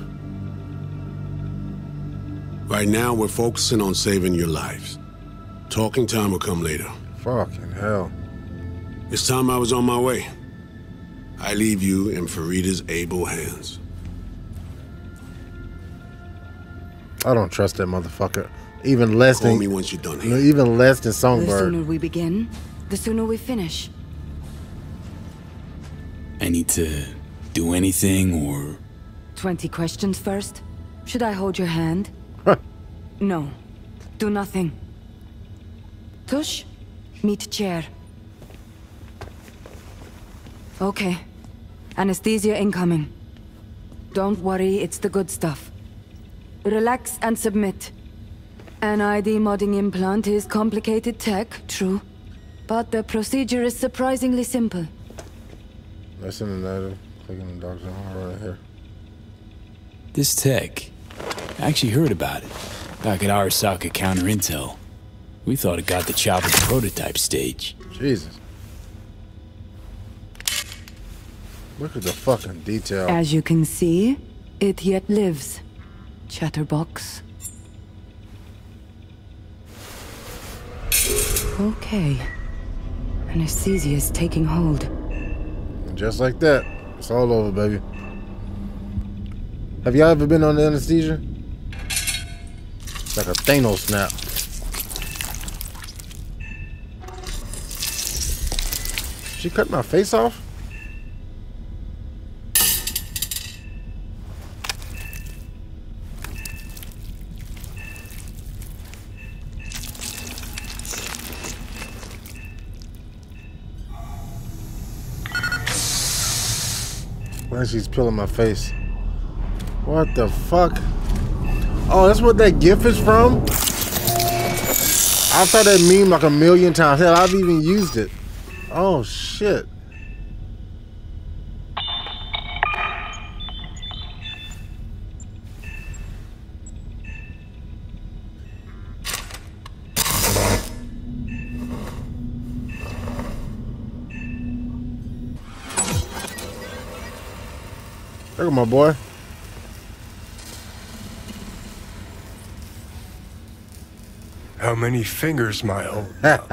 Right now, we're focusing on saving your lives. Talking time will come later. Fucking hell. It's time I was on my way. I leave you in Farida's able hands. I don't trust that motherfucker. Even less Call than me once you're done No, eh? even less than Songbird. The sooner we begin, the sooner we finish. I need to do anything or 20 questions first? Should I hold your hand? No. Do nothing. Tush, meet chair. Okay. Anesthesia incoming. Don't worry, it's the good stuff. Relax and submit. An ID modding implant is complicated tech, true. But the procedure is surprisingly simple. Listen to that. Clicking the doctor right here. this tech. I actually heard about it back at Arasaka Counter Intel. We thought it got the chopper to prototype stage. Jesus. Look at the fucking detail. As you can see, it yet lives. Chatterbox. Okay. Anesthesia is taking hold. Just like that, it's all over, baby. Have y'all ever been on anesthesia? It's like a Thanos snap. She cut my face off? When she's peeling my face. What the fuck? Oh, that's what that gif is from? I saw that meme like a million times. Hell, I've even used it. Oh, shit. Look at my boy. How many fingers my old? Not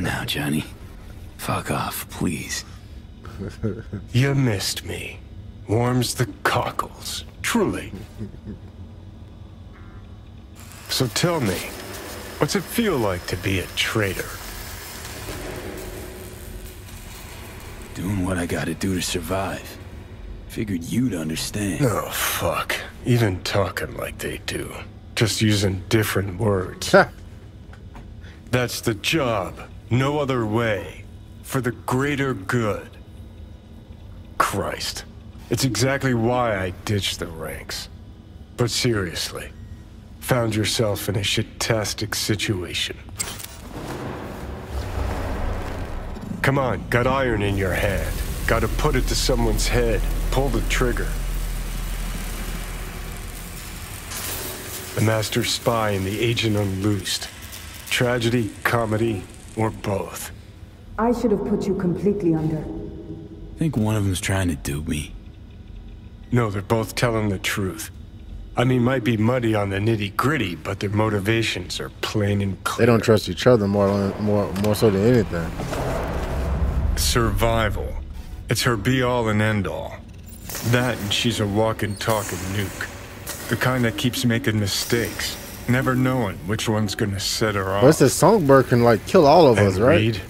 now, Johnny. Fuck off, please. You missed me. Warms the cockles. Truly. So tell me, what's it feel like to be a traitor? Doing what I gotta do to survive. Figured you'd understand. Oh, fuck. Even talking like they do. Just using different words. That's the job. No other way. For the greater good. Christ. It's exactly why I ditched the ranks. But seriously, found yourself in a shitastic situation. Come on, got iron in your hand. Gotta put it to someone's head. Pull the trigger. The master spy and the agent unloosed. Tragedy, comedy, or both. I should have put you completely under. I think one of them's trying to dupe me. No, they're both telling the truth. I mean, might be muddy on the nitty gritty, but their motivations are plain and clear. They don't trust each other more, more, more so than anything. Survival. It's her be all and end all. That and she's a walking, talking nuke. The kind that keeps making mistakes, never knowing which one's gonna set her off. But it's that Songbird can like kill all of us, right? Reed,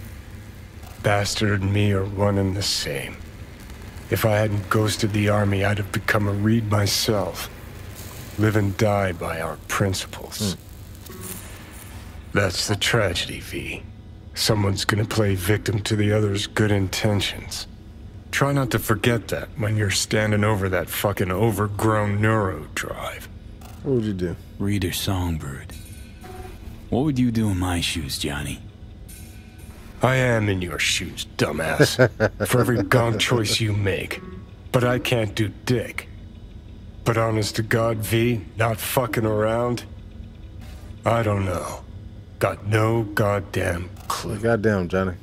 Bastard and me are one and the same. If I hadn't ghosted the army, I'd have become a Reed myself. Live and die by our principles. Hmm. That's the tragedy, V. Someone's gonna play victim to the other's good intentions. Try not to forget that when you're standing over that fucking overgrown neuro drive. What would you do? Reader Songbird. What would you do in my shoes, Johnny? I am in your shoes, dumbass. For every gong choice you make. But I can't do dick. But honest to God, V, not fucking around? I don't know. Got no goddamn clue. Goddamn, Johnny.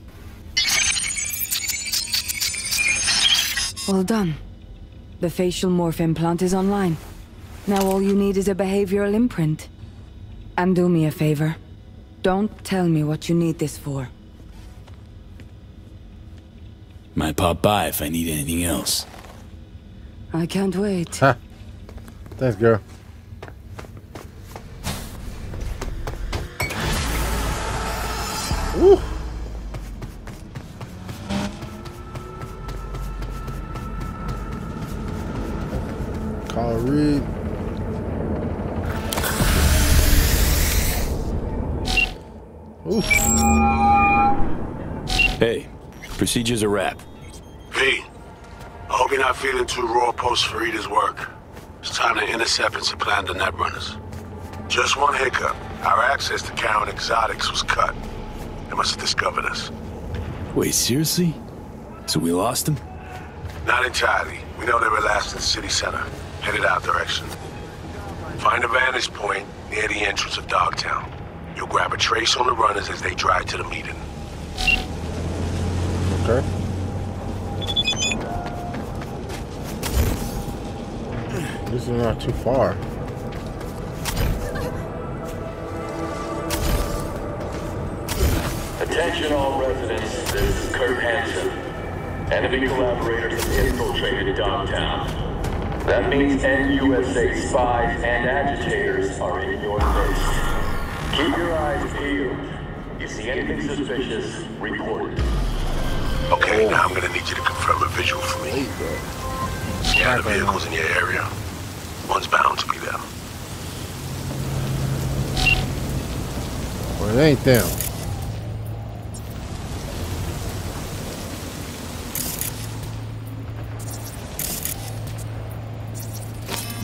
Well done. The facial morph implant is online. Now all you need is a behavioral imprint. And do me a favor. Don't tell me what you need this for. Might pop by if I need anything else. I can't wait. Ha. Thanks, girl. Woo. Call Oof. Hey, procedure's a wrap. V, I hope you're not feeling too raw post Farida's work. It's time to intercept and supplant the netrunners. Just one hiccup. Our access to Karen Exotics was cut. They must have discovered us. Wait, seriously? So we lost them? Not entirely. We know they were last in the city center, headed out direction. Find a vantage point near the entrance of Dogtown. You'll grab a trace on the runners as they drive to the meeting. Okay. This is not too far. Attention all residents, this is Kurt Hansen. Enemy collaborators have infiltrated Dogtown. That means NUSA spies and agitators are in your midst. Keep your eyes peeled. You see anything suspicious, report it. Okay, now I'm gonna need you to confirm a visual for me. Scan the vehicles in your area. One's bound to be them. Well, it ain't them.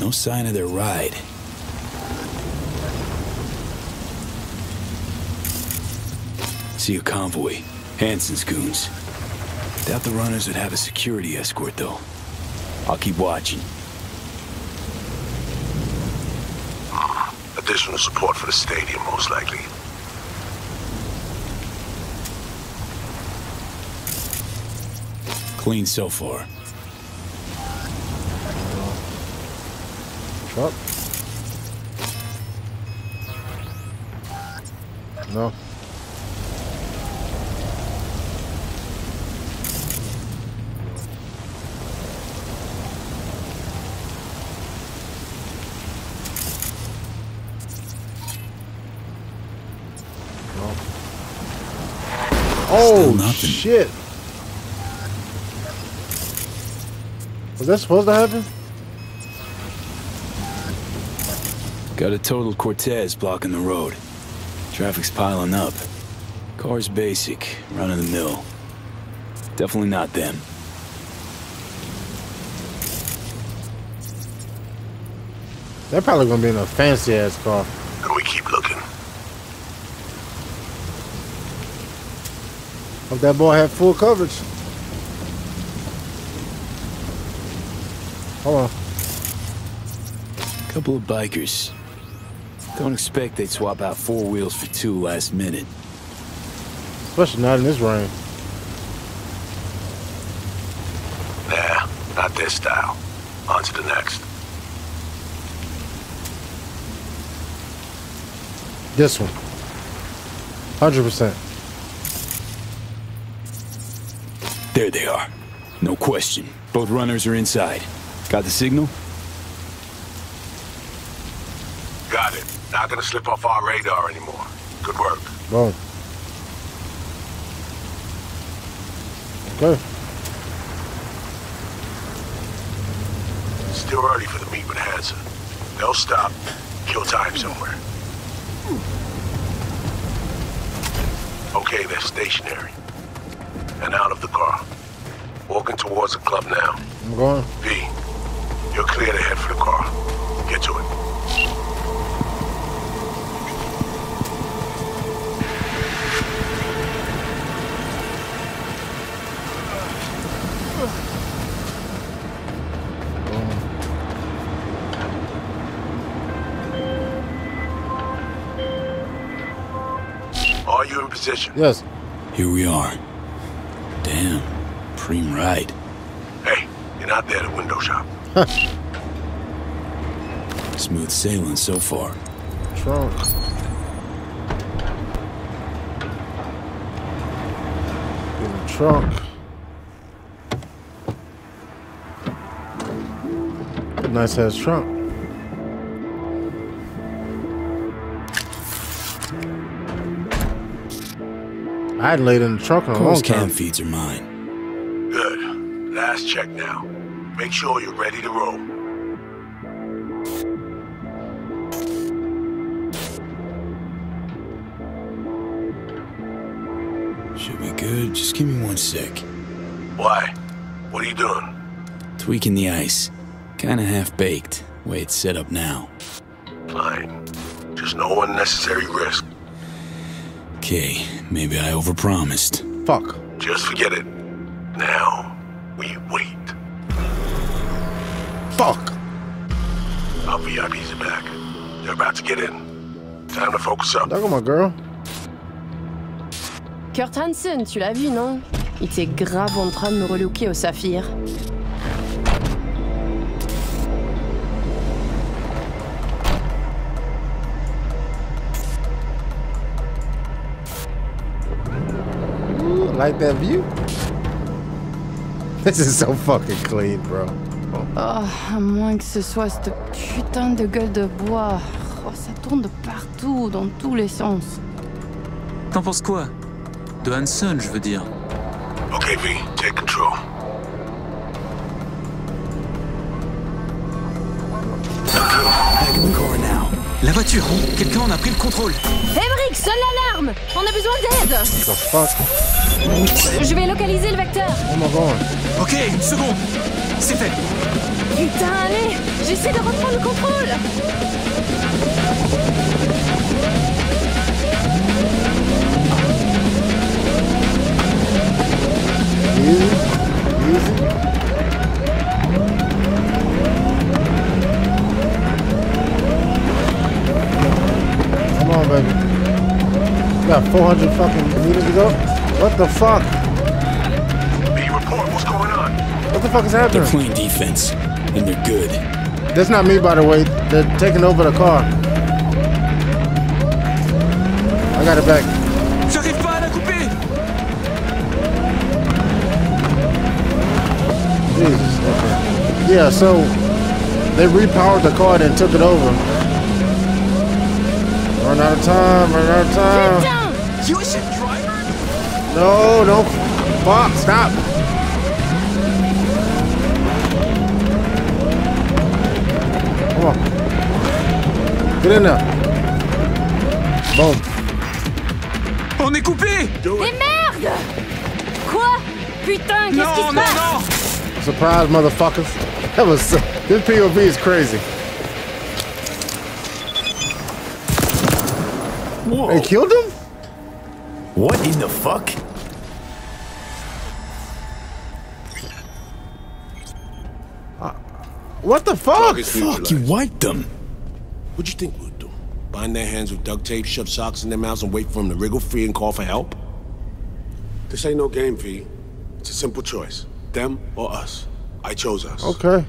No sign of their ride. See a convoy. Hansen's goons. Doubt the runners would have a security escort, though. I'll keep watching. Additional support for the stadium, most likely. Clean so far. No. No. Oh shit! Was that supposed to happen? Got a total Cortes blocking the road. Traffic's piling up. Car's basic, run of the mill. Definitely not them. They're probably gonna be in a fancy ass car. And we keep looking. Hope that boy had full coverage. Hold on. Couple of bikers. Don't expect they'd swap out four wheels for two last minute. Especially not in this rain. Nah, not this style. On to the next. This one. 100%. There they are. No question. Both runners are inside. Got the signal? Got it. Not gonna slip off our radar anymore. Good work. Boom. Okay. Still early for the meet with Hansen. They'll stop, kill time somewhere. Okay, they're stationary. And out of the car. Walking towards the club now. I'm going. V, you're clear to head for the car. Get to it. position. Yes. Here we are. Damn. Preem ride. Hey, you're not there to window shop. Smooth sailing so far. Trunk. In the trunk. Nice ass trunk. I hadn't laid in the trunk in a long Cole's time. cam feeds are mine. Good. Last check now. Make sure you're ready to roll. Should be good. Just give me one sec. Why? What are you doing? Tweaking the ice. Kinda half baked. Way it's set up now. Fine. Just no unnecessary risk. Okay, maybe I overpromised. Fuck. Just forget it. Now, we wait. Fuck. Our VIPs are back. They're about to get in. Time to focus up. Go my girl. Kurt Hansen, tu l'as vu, non? Il était grave en train de me relooker au saphir. Like that view? This is so fucking clean, bro. Oh, à moins que ce soit cette putain de gueule de bois. Oh, ça tourne de partout, dans tous les sens. T'en penses quoi? De Hanson, je veux dire. Okay, V, take control. La voiture Quelqu'un en a pris le contrôle Sonne l'alarme On a besoin d'aide? Je vais localiser le vecteur. Oh. Ok, une seconde C'est fait Putain, allez J'essaie de reprendre le contrôle. Come on, baby. We got 400 fucking meters to go. What the fuck? V, report what's going on. What the fuck is happening? They're happening? playing defense, and they're good. That's not me, by the way. They're taking over the car. I got it back. J'arrive pas à la couper Jesus. Okay. Yeah, so they repowered the car and took it over. Run out of time. Run out of time. You shit driver No, don't. Fuck. Stop. Come on. Get in there. Boom. On est coupé Mais merde Quoi Putain, qu'est-ce qui Non, se non, passe non Surprise, motherfuckers. That was. This POV is crazy. Whoa. They killed him? What in the fuck? Uh, what the fuck? Fuck, you neutralized. wiped them. What'd you think we'd do? Bind their hands with duct tape, shove socks in their mouths, and wait for them to wriggle free and call for help? This ain't no game, V. It's a simple choice. Them or us. I chose us. Okay.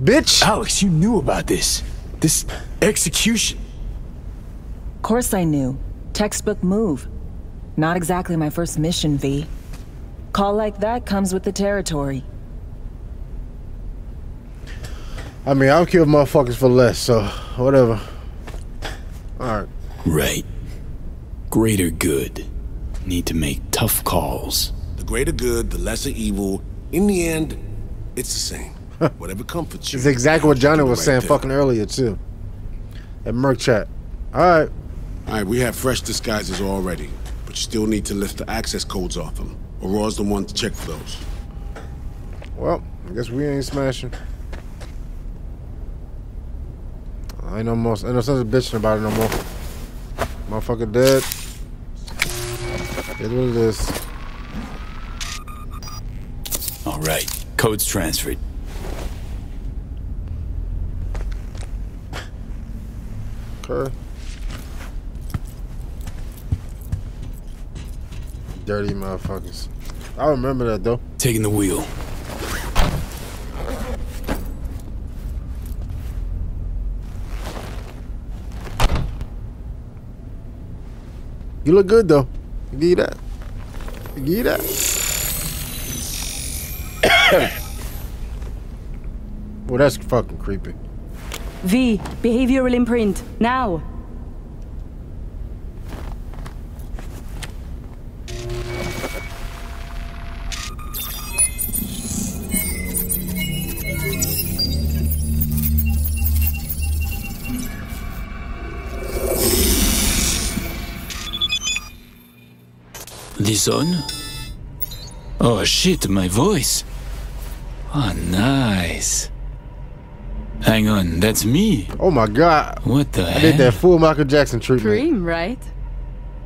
Bitch! Alex, you knew about this. This execution. Of Course I knew. Textbook move. Not exactly my first mission, V. Call like that comes with the territory. I mean, I've killed motherfuckers for less, so whatever. Alright. Right. Greater good. Need to make tough calls. The greater good, the lesser evil. In the end, it's the same. Whatever comforts you. It's exactly what Johnny was right saying thing. fucking earlier, too. At Merc Chat. Alright. Alright, we have fresh disguises already, but you still need to lift the access codes off them. Aurore's the one to check for those. Well, I guess we ain't smashing. I ain't no more. Ain't no sense of bitching about it no more. Motherfucker dead. It what this. All right, Codes transferred. Okay. Dirty motherfuckers. I remember that though. Taking the wheel. You look good though. You need that. Get that. well, that's fucking creepy. V, behavioral imprint, now. This on? Oh shit, my voice. Oh, nice. Hang on, that's me. Oh my god. What the I hell? did that full Michael Jackson treatment. Dream, right?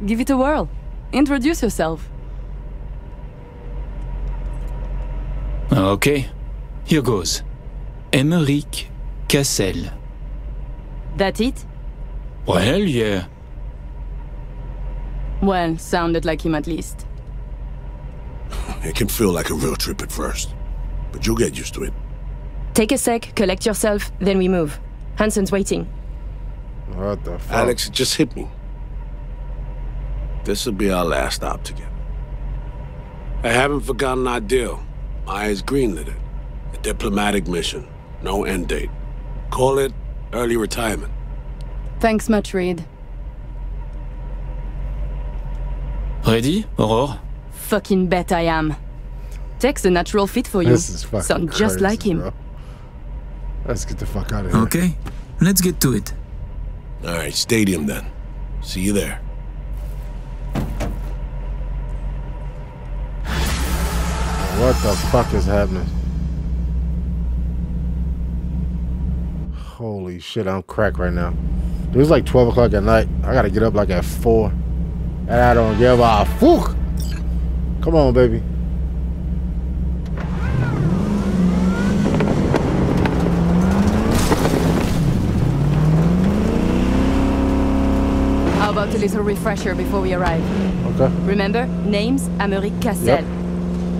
Give it a whirl. Introduce yourself. Ah, okay, here goes. Aymeric Cassel. That it? Well, hell yeah. Well, sounded like him at least. It can feel like a real trip at first, but you'll get used to it. Take a sec, collect yourself, then we move. Hansen's waiting. What the fuck? Alex, it just hit me. This will be our last stop together. I haven't forgotten our deal. Myers greenlit it. A diplomatic mission. No end date. Call it early retirement. Thanks much, Reed. Ready, Aurore? Fucking bet I am. Tech's a natural fit for you. This is fucking Sound just crazy, like him. bro. Let's get the fuck out of here. Okay, let's get to it. All right, stadium then. See you there. What the fuck is happening? Holy shit, I'm cracked right now. It was like 12 o'clock at night. I gotta get up like at 4. And I don't give a fuck. Come on, baby. How about a little refresher before we arrive? Okay. Remember, name's Aymeric Cassel. Yep.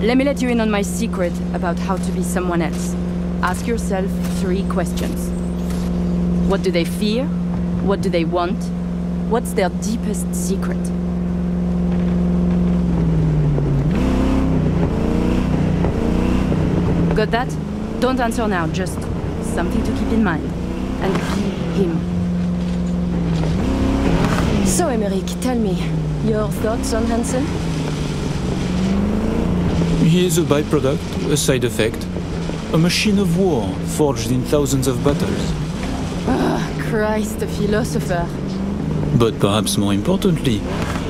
Let me let you in on my secret about how to be someone else. Ask yourself three questions. What do they fear? What do they want? What's their deepest secret? Got that? Don't answer now, just something to keep in mind. And be him. So, Aymeric, tell me, your thoughts on Hansen? He is a byproduct, a side effect. A machine of war forged in thousands of battles. Ah, Christ, a philosopher. But perhaps more importantly,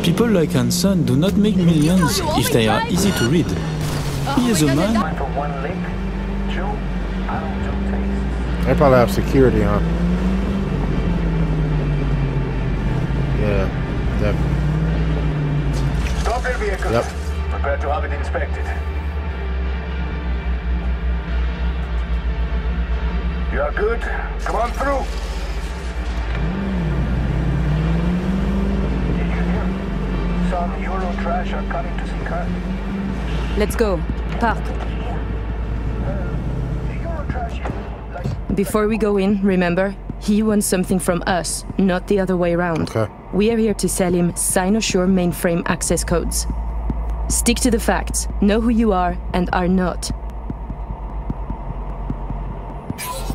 people like Hansen do not make millions if they are easy to read. He is a man. They probably have security, huh? Yeah, definitely. Stop your vehicle. Yep. Prepare to have it inspected. You are good. Come on through. Did you hear? Some Euro trash are coming to see car. Let's go. Park. Before we go in, remember, he wants something from us, not the other way around. Okay. We are here to sell him Sinoshore mainframe access codes. Stick to the facts, know who you are and are not.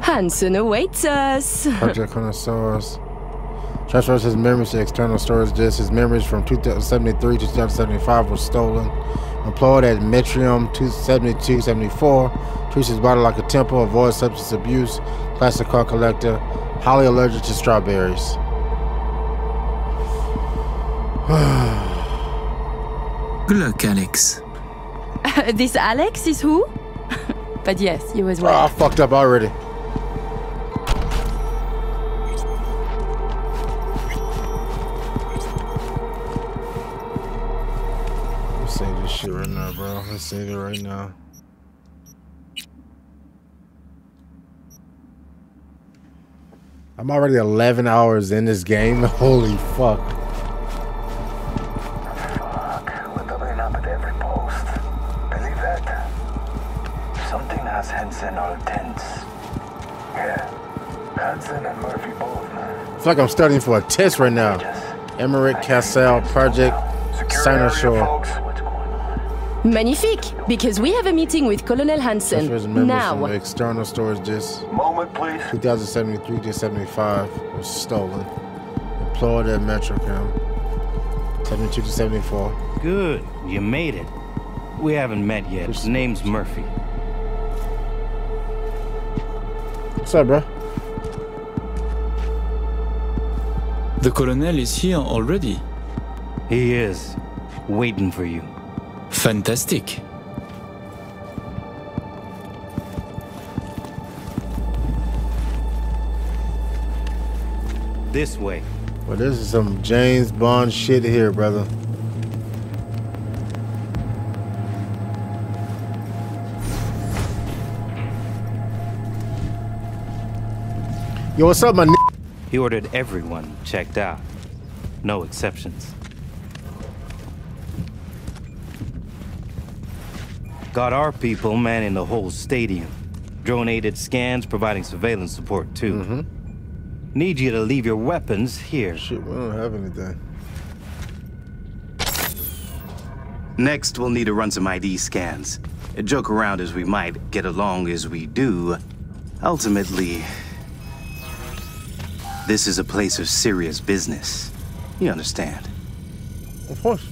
Hansen awaits us. Project Connoisseurs. Transfers his memories to external storage disks. His memories from 2073 to 2075 were stolen. Employed at Metrium 27274. Treats his body like a temple. Avoids substance abuse. Classic car collector. Highly allergic to strawberries. Good luck, Alex. this Alex is who? but yes, you as well. Oh, I fucked up already. Save it right now. I'm already 11 hours in this game. Holy fuck. We're doubling up at every post. Believe that? Something has Hansen all tense. Yeah. Hansen and Murphy both, man. I feel like I'm studying for a test right now. Aymeric Cassel Project Shore. Magnifique, because we have a meeting with Colonel Hansen Transfers and members now. from external storage disks. Moment, please. 2073 to 75 was stolen. Deployed at Metrocam. 72 to 74. Good, you made it. We haven't met yet. His name's Murphy. What's up, bro? The colonel is here already. He is. Waiting for you. Fantastic. This way. Well, this is some James Bond shit here, brother. Yo, what's up, my n- He ordered everyone checked out. No exceptions. Got our people manning the whole stadium. Drone-aided scans providing surveillance support, too. Mm-hmm. Need you to leave your weapons here. Shit, we don't have anything. Next, we'll need to run some ID scans. Joke around as we might, get along as we do. Ultimately, this is a place of serious business. You understand? Of course.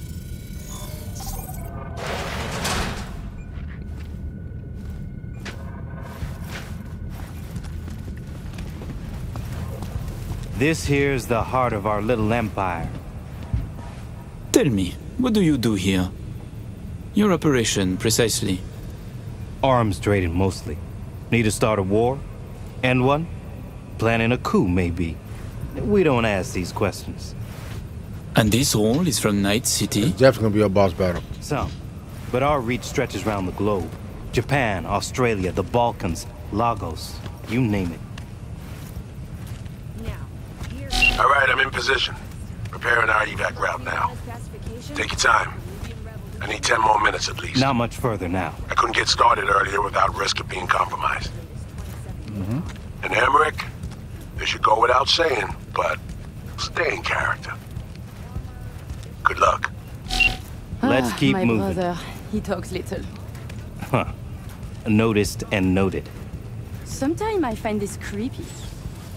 This here's the heart of our little empire. Tell me, what do you do here? Your operation, precisely. Arms trading mostly. Need to start a war? End one? Planning a coup, maybe. We don't ask these questions. And this all is from Night City? Definitely gonna be a boss battle. Some. But our reach stretches around the globe. Japan, Australia, the Balkans, Lagos, you name it. All right, I'm in position. Preparing our evac route now. Take your time. I need 10 more minutes at least. Not much further now. I couldn't get started earlier without risk of being compromised. And Aymeric, this should go without saying, but stay in character. Good luck. Let's Ah, keep my moving. brother, he talks little. Huh. Noticed and noted. Sometimes I find this creepy.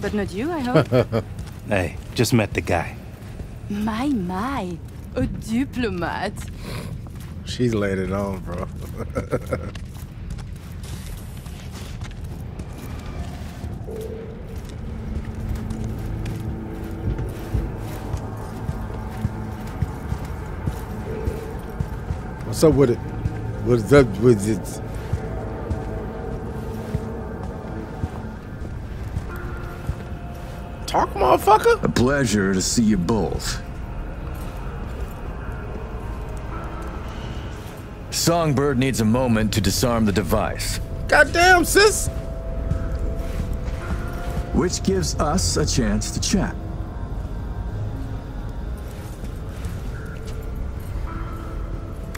But not you, I hope. Hey, just met the guy. my, my. A diplomat. She's laid it on, bro. What's up with it? What's up with it? Talk, motherfucker. A pleasure to see you both. Songbird needs a moment to disarm the device. Goddamn, sis. Which gives us a chance to chat.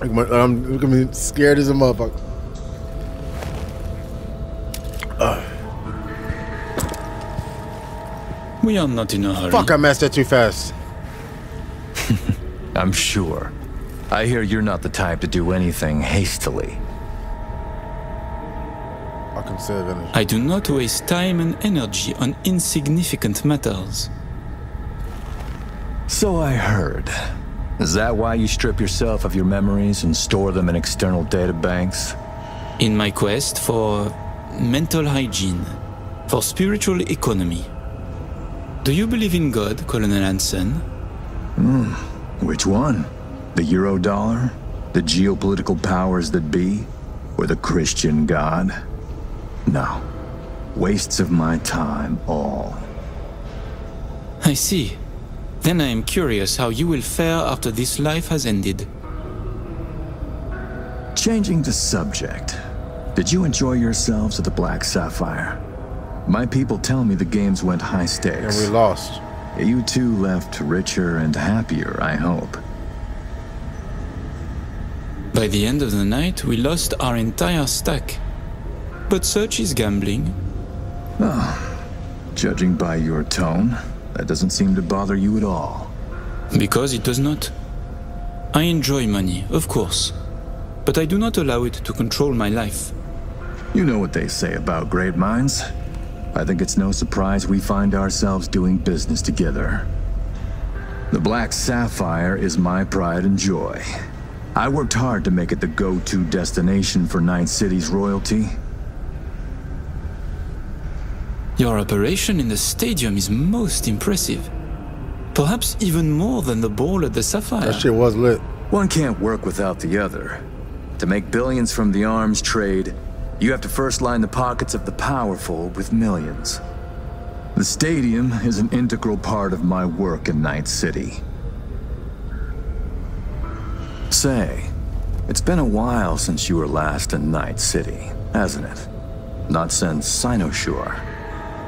I'm, I'm scared as a motherfucker. We are not in a hurry. Fuck, I messed that too fast. I'm sure. I hear you're not the type to do anything hastily. I conserve energy. I do not waste time and energy on insignificant matters. So I heard. Is that why you strip yourself of your memories and store them in external data banks? In my quest for mental hygiene, for spiritual economy. Do you believe in God, Colonel Hansen? Hmm. Which one? The Eurodollar? The geopolitical powers that be? Or the Christian God? No. Wastes of my time, all. I see. Then I am curious how you will fare after this life has ended. Changing the subject. Did you enjoy yourselves at the Black Sapphire? My people tell me the games went high stakes. And we lost. You two left richer and happier, I hope. By the end of the night, we lost our entire stack. But such is gambling. Oh, judging by your tone, that doesn't seem to bother you at all. Because it does not. I enjoy money, of course. but I do not allow it to control my life. You know what they say about great minds. I think it's no surprise we find ourselves doing business together. The Black Sapphire is my pride and joy. I worked hard to make it the go-to destination for Night City's royalty. Your operation in the stadium is most impressive. Perhaps even more than the ball at the Sapphire. That shit was lit. One can't work without the other. To make billions from the arms trade, you have to first line the pockets of the powerful with millions. The stadium is an integral part of my work in Night City. Say, it's been a while since you were last in Night City, hasn't it? Not since Sinosure.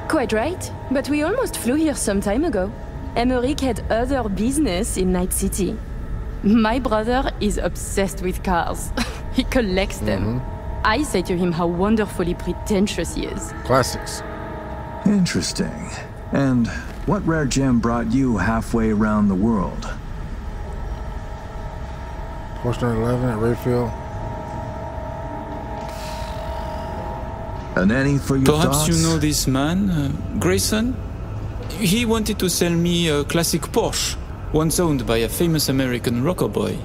Quite right, but we almost flew here some time ago. Aymeric had other business in Night City. My brother is obsessed with cars. he collects them. Mm-hmm. I say to him how wonderfully pretentious he is. Classics. Interesting. And what rare gem brought you halfway around the world? Porsche 911 at Rayfield. An any for your Perhaps thoughts? you know this man, uh, Grayson? He wanted to sell me a classic Porsche, once owned by a famous American rocker boy.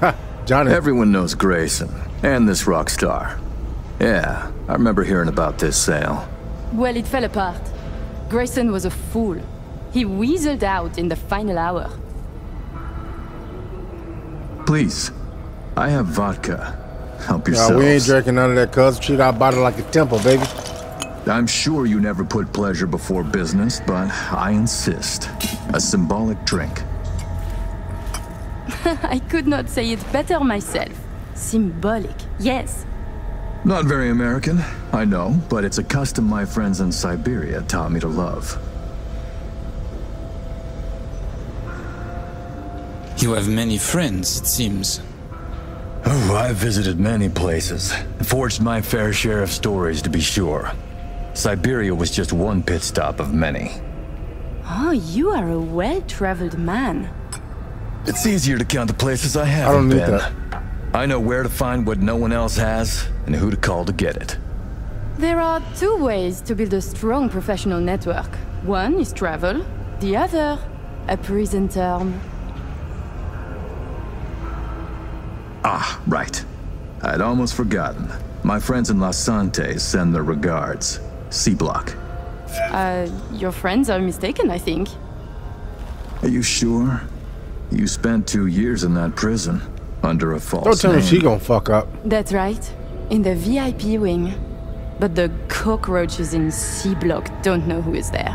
Ha, Johnny. Everyone knows Grayson, and this rock star. Yeah, I remember hearing about this sale. Well, it fell apart. Grayson was a fool. He weaseled out in the final hour. Please, I have vodka. Help Nah, yourselves. we ain't drinking none of that cuz. I bought it like a temple, baby. I'm sure you never put pleasure before business, but I insist. A symbolic drink. I could not say it better myself. Symbolic, yes. Not very American, I know, but it's a custom my friends in Siberia taught me to love. You have many friends, it seems. Oh, I've visited many places. Forged my fair share of stories, to be sure. Siberia was just one pit stop of many. Oh, you are a well-traveled man. It's easier to count the places I haven't I don't need been. that. I know where to find what no one else has, and who to call to get it. There are two ways to build a strong professional network. One is travel, the other, a prison term. Ah, right. I'd almost forgotten. My friends in La Sante send their regards. C Block. Uh, your friends are mistaken, I think. Are you sure? You spent two years in that prison, under a false Don't tell me she gonna fuck up. That's right, in the VIP wing. But the cockroaches in C Block don't know who is there.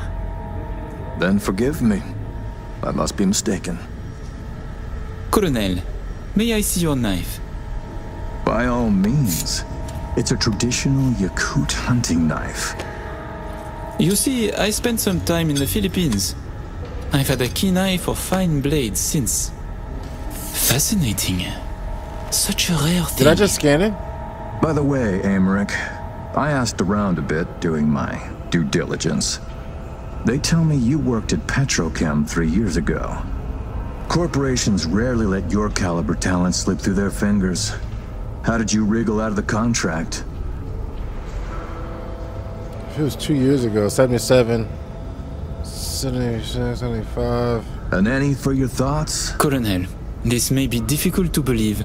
Then forgive me. I must be mistaken. Colonel, may I see your knife? By all means. It's a traditional Yakut hunting knife. You see, I spent some time in the Philippines. I've had a keen eye for fine blades since. Fascinating. Such a rare thing. Did I just scan it? By the way, Aymeric, I asked around a bit doing my due diligence. They tell me you worked at Petrochem three years ago. Corporations rarely let your caliber talent slip through their fingers. How did you wriggle out of the contract? If it was two years ago, 77, 76, 75. An any for your thoughts? Colonel, this may be difficult to believe,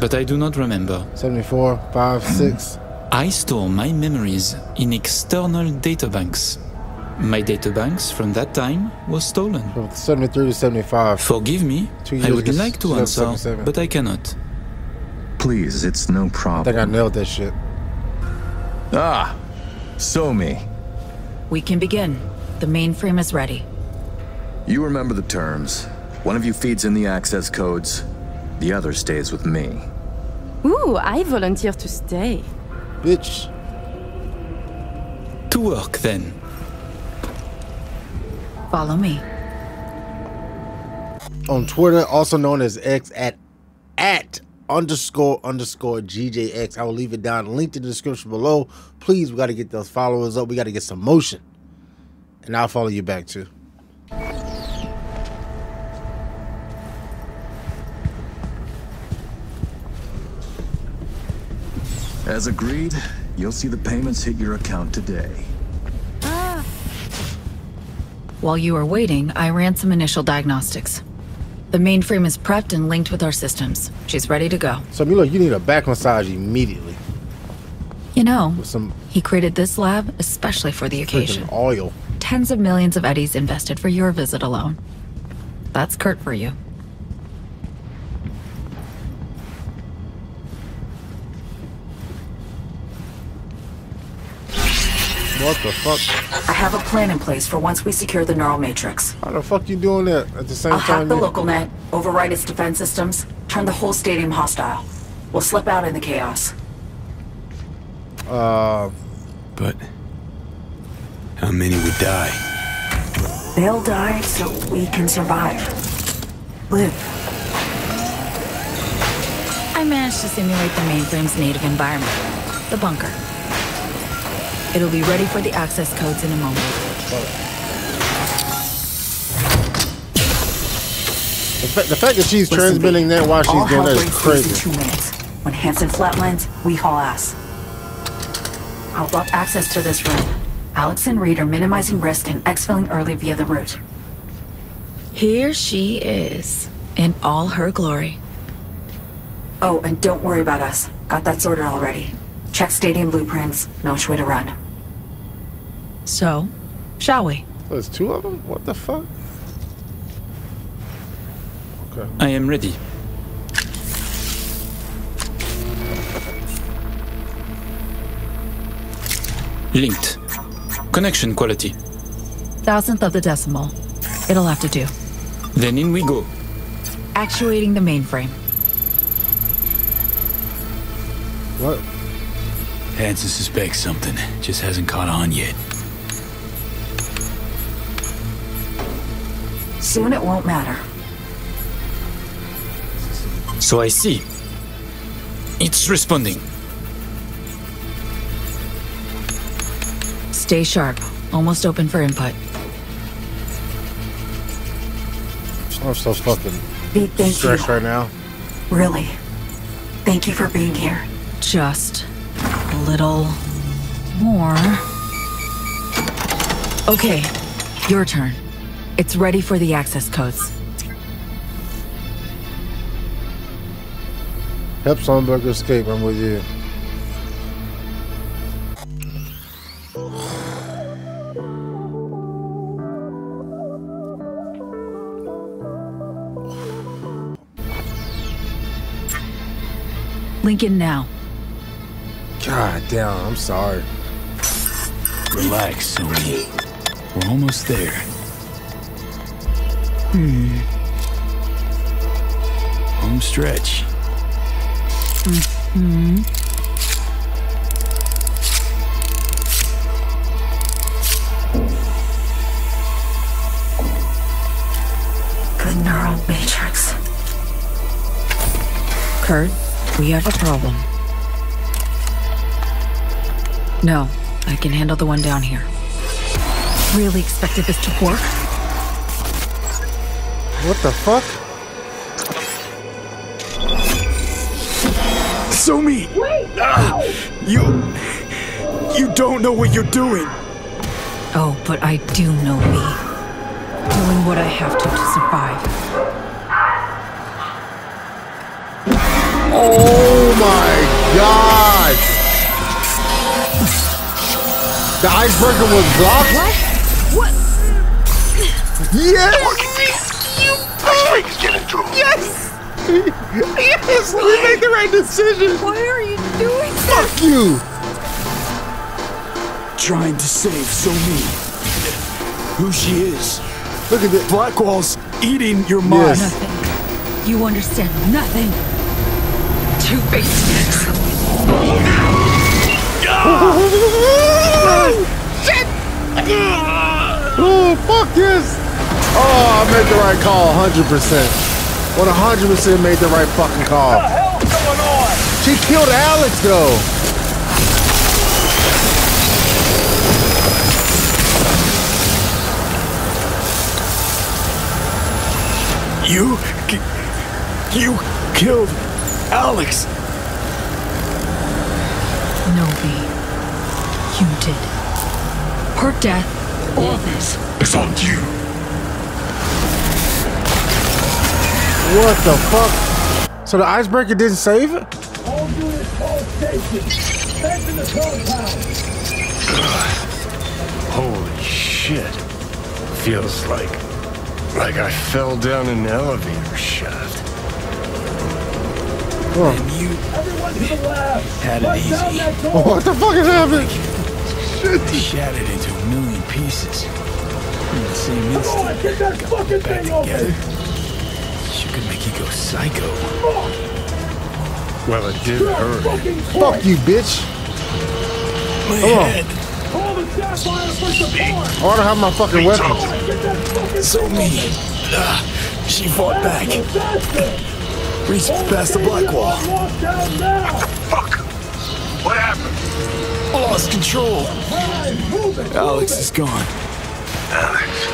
but I do not remember. 74, 5, 6. I store my memories in external databanks. My databanks from that time was stolen. From 73 to 75. Forgive me, I would like to answer, but I cannot. Please, it's no I problem. think I nailed that shit. Ah, So Mi. We can begin. The mainframe is ready. You remember the terms. One of you feeds in the access codes, the other stays with me. Ooh, I volunteer to stay. Bitch. To work then. Follow me. On Twitter, also known as X at at underscore underscore GJX. I will leave it down linked in the description below. Please, we got to get those followers up. We got to get some motion. And I'll follow you back too. As agreed, you'll see the payments hit your account today. Ah. While you were waiting, I ran some initial diagnostics. The mainframe is prepped and linked with our systems. She's ready to go. So Milo, you need a back massage immediately. You know, With some he created this lab especially for the occasion. oil. Tens of millions of eddies invested for your visit alone. That's Kurt for you. What the fuck? I have a plan in place for once we secure the neural matrix. How the fuck you doing that at the same I'll hack time? the you- local net, override its defense systems, turn the whole stadium hostile. We'll slip out in the chaos. Uh, But how many would die? They'll die so we can survive. Live. I managed to simulate the mainframe's native environment, the bunker. It'll be ready for the access codes in a moment. the, fa- the fact that she's Listen, transmitting that while she's All doing hell that is breaks loose in crazy. two minutes. When Hansen flatlines, we haul ass. I'll block access to this room. Alex and Reed are minimizing risk and exfilling early via the route. Here she is, in all her glory. Oh, and don't worry about us. Got that sorted already. Check stadium blueprints. No which way to run. So, shall we? Oh, there's two of them? What the fuck? Okay. I am ready. Linked. Connection quality. Thousandth of the decimal. It'll have to do. Then in we go. Actuating the mainframe. What? Hansen suspects something, just hasn't caught on yet. Soon it won't matter. So I see. It's responding. Stay sharp. Almost open for input. I'm so fucking Pete, stressed you. right now. Really. Thank you for being here. Just a little more. Okay, your turn. It's ready for the access codes. Help Songbird escape. I'm with you. Lincoln now. God damn, I'm sorry. Relax, Sony. We're almost there. Hmm. Home stretch. Hmm. Good neural matrix. Kurt, we have a problem. No, I can handle the one down here. Really expected this to work? What the fuck? So Mi! Ah, you. You don't know what you're doing. Oh, but I do know me. Doing what I have to to survive. Oh my god! The icebreaker was blocked? What? What? Yes! You Icebreaker's getting through. Yes! yes! We made the right decision! Why are you doing this? Fuck you! Trying to save So Mi. Who she is. Look at this. Blackwall's eating your mind. Nothing. You understand nothing. Two-faced. Shit! Oh, fuck this! Oh, I made the right call, 100%. 100% made the right fucking call. What the hell's going on? She killed Alex, though. You. You killed Alex. No, V. You did. Her death, all this. It's on you. What the fuck? So the icebreaker didn't save it? All units, all stations. Back to the compound. Holy shit. Feels like. like I fell down an elevator shaft. And you Everyone to the lab. Had it easy. that door. What the fuck is happening? Shattered into a million pieces. In the same Come instant, on, get that fucking back thing open. together. She could make you go psycho. Well, it did hurt. Fuck you, bitch. My Come on. head. Call the sapphire for support. I ought to have my fucking weapon. Get fucking So thing mean. Ah, she fought back. Reached past the black wall. Locked down. Fuck! What happened? Lost control. Fine, move it. Alex is gone. Alex.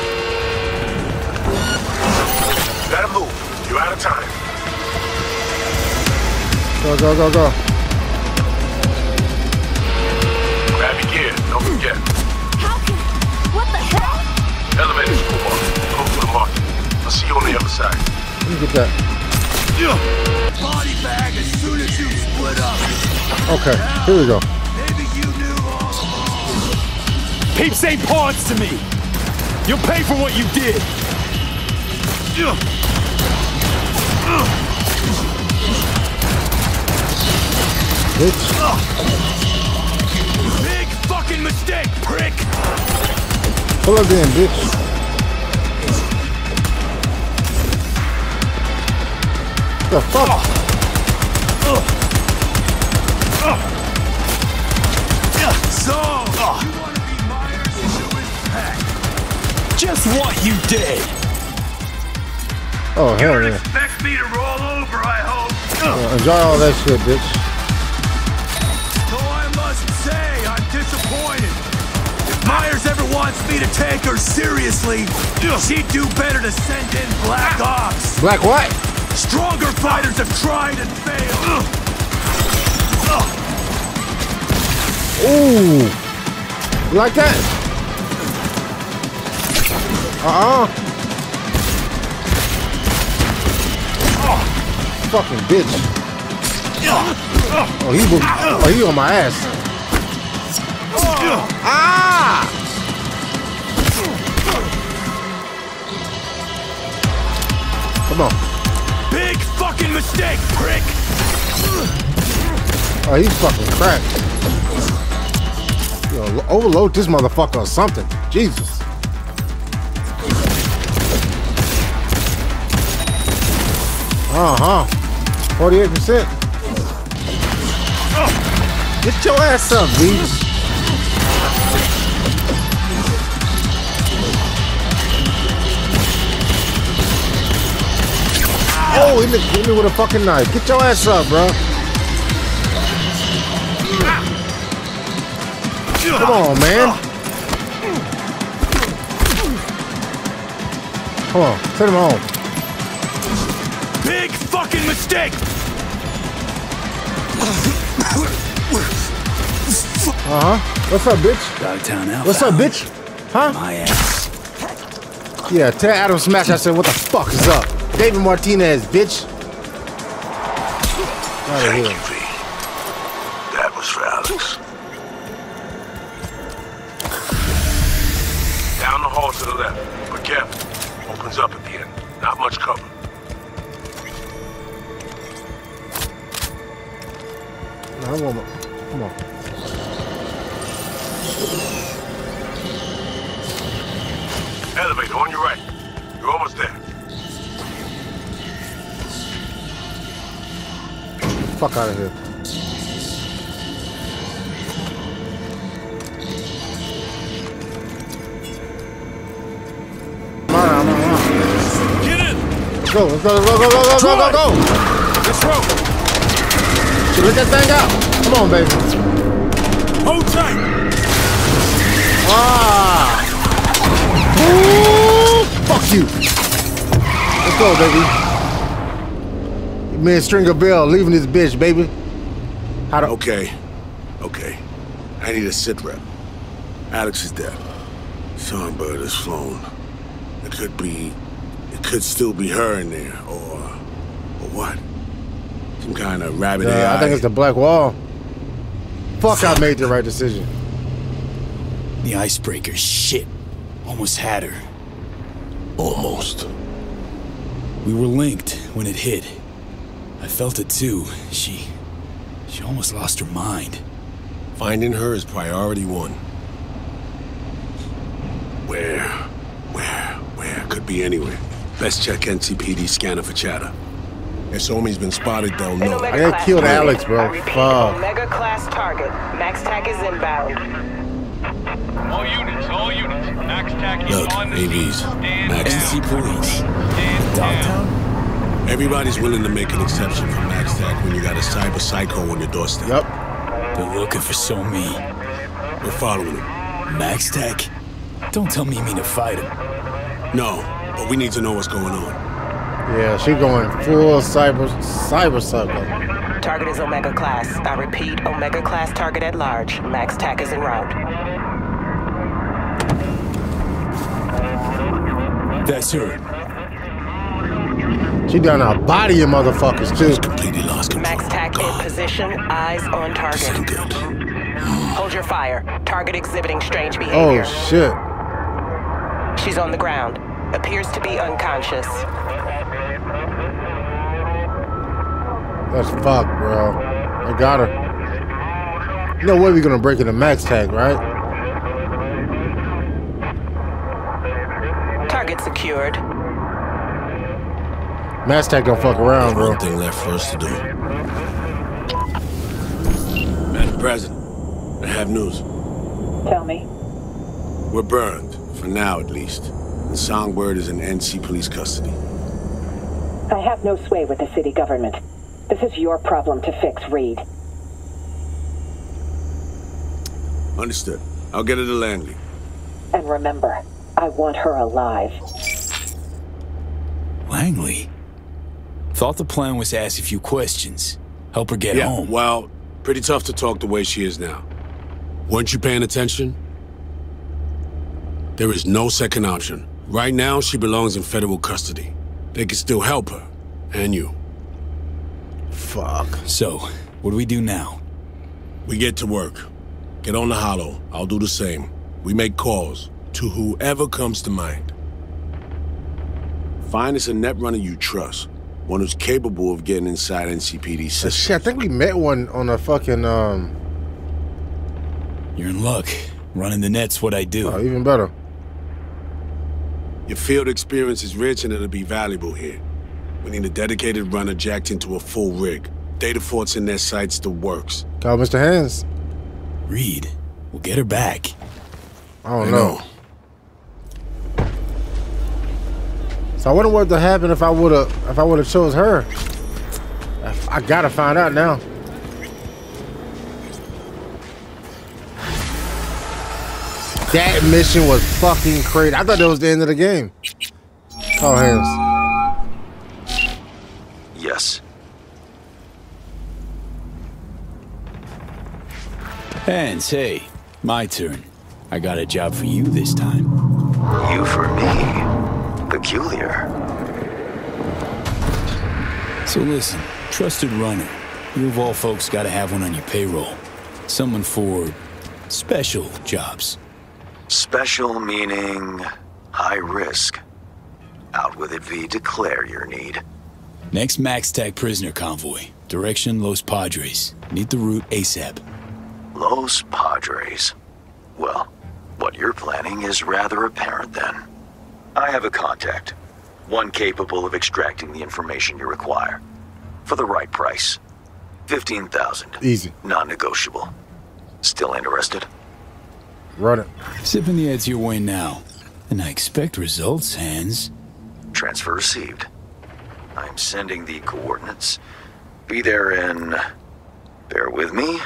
Gotta move. You're out of time. Go, go, go, go. Grab your gear. Don't forget. How can. What the hell? Elevator school bus. Go for the market. I'll see you on the other side. Let me get that. Body bag as soon as you split up. Okay, here we go. Peeps ain't pawns to me. You'll pay for what you did. Bitch. Big fucking mistake, prick. Pull up in, bitch. The fuck? So, you want to Just what you did. Oh, hell yeah. Expect me to roll over, I hope. Well, enjoy all that shit, bitch. So I must say, I'm disappointed. If Myers ever wants me to take her seriously, she'd do better to send in Black Ops. Black what? Stronger fighters have tried and failed. Ooh. You like that? Uh-uh. Fucking bitch. Oh, he, was- oh, he on my ass. Ah! Come on. Big fucking mistake, prick. Oh, he's fucking cracked. Yo, lo- overload this motherfucker or something. Jesus. Uh-huh. 48%. Get your ass up, bitch. Oh, hit me, hit me with a fucking knife. Get your ass up, bro. Come on, man. Come on, send him home. Mistake. Uh huh. What's up, bitch? Dogtown Alpha. What's up, bitch? Huh? My ass. Yeah, tell Adam Smash I said, what the fuck is up? David Martinez, bitch. Out of here. Go, baby. Man, and Stringer Bell leaving this bitch, baby. How to Okay. Okay. I need a sit rep. Alex is dead. Songbird has flown. It could be... It could still be her in there, or... Or what? Some kind of rabbit Yeah, AI. I think it's the Black Wall. Fuck, I made the right decision. The icebreaker, shit. Almost had her. Almost. We were linked when it hit. I felt it too. She. She almost lost her mind. Finding her is priority one. Where? Where? Where? Could be anywhere. Let's check NCPD scanner for chatter. If So Mi's been spotted, they'll know. I got killed Alex, bro. Fuck. Omega class target. Max tac is inbound. All units, all units. Max tac is Look, on the AVs. Max down. Police. Dogtown? Everybody's willing to make an exception for MaxTac when you got a cyber psycho on your doorstep. Yep. They're looking for So Mi. We're following him. MaxTac? Don't tell me you mean to fight him. No, but we need to know what's going on. Yeah, she going full cyber cyber cycle. Target is Omega class. I repeat, Omega class target at large. Max tac is en route. That's her. She done a body of motherfuckers too. She's Completely lost Max tac in position. Eyes on target. Hold your fire. Target exhibiting strange oh, behavior. Oh shit. She's on the ground. Appears to be unconscious. That's fucked, bro. I got her. No way we gonna break into MaxTac, right? MaxTac don't fuck around, bro. One thing left for us to do. Madam President, I have news. Tell me. We're burned, for now at least. And Songbird is in NC police custody. I have no sway with the city government. This is your problem to fix, Reed. Understood. I'll get her to Langley. And remember, I want her alive. Langley? Thought the plan was to ask a few questions. Help her get yeah, home. well, pretty tough to talk the way she is now. Weren't you paying attention? There is no second option. Right now, she belongs in federal custody. They can still help her, and you. Fuck. So, what do we do now? We get to work. Get on the holo. I'll do the same. We make calls to whoever comes to mind. Find us a net runner you trust. One who's capable of getting inside NCPD system. Shit, I think we met one on a fucking um. You're in luck. Running the net's what I do. Oh, even better. Your field experience is rich and it'll be valuable here. We need a dedicated runner jacked into a full rig. Data forts in their sights, the works. Call Mr. Hands. Reed, we'll get her back. I don't I know. know. So I wonder what would happen if I would have if I would have chose her. I gotta find out now. That mission was fucking crazy. I thought that was the end of the game. Call hands. Yes. Hands, hey, my turn. I got a job for you this time. You for me. Peculiar. So listen, trusted runner. You of all folks gotta have one on your payroll. Someone for special jobs. Special meaning high risk. Out with it, V. Declare your need. Next MaxTac prisoner convoy. Direction Los Padres. Need the route ASAP. Los Padres. Well, what you're planning is rather apparent then. I have a contact. One capable of extracting the information you require. For the right price. 15,000. Easy. Non-negotiable. Still interested? Run it. Sipping the ads your way now. And I expect results, Hands. Transfer received. I'm sending the coordinates. Be there in... Bear with me.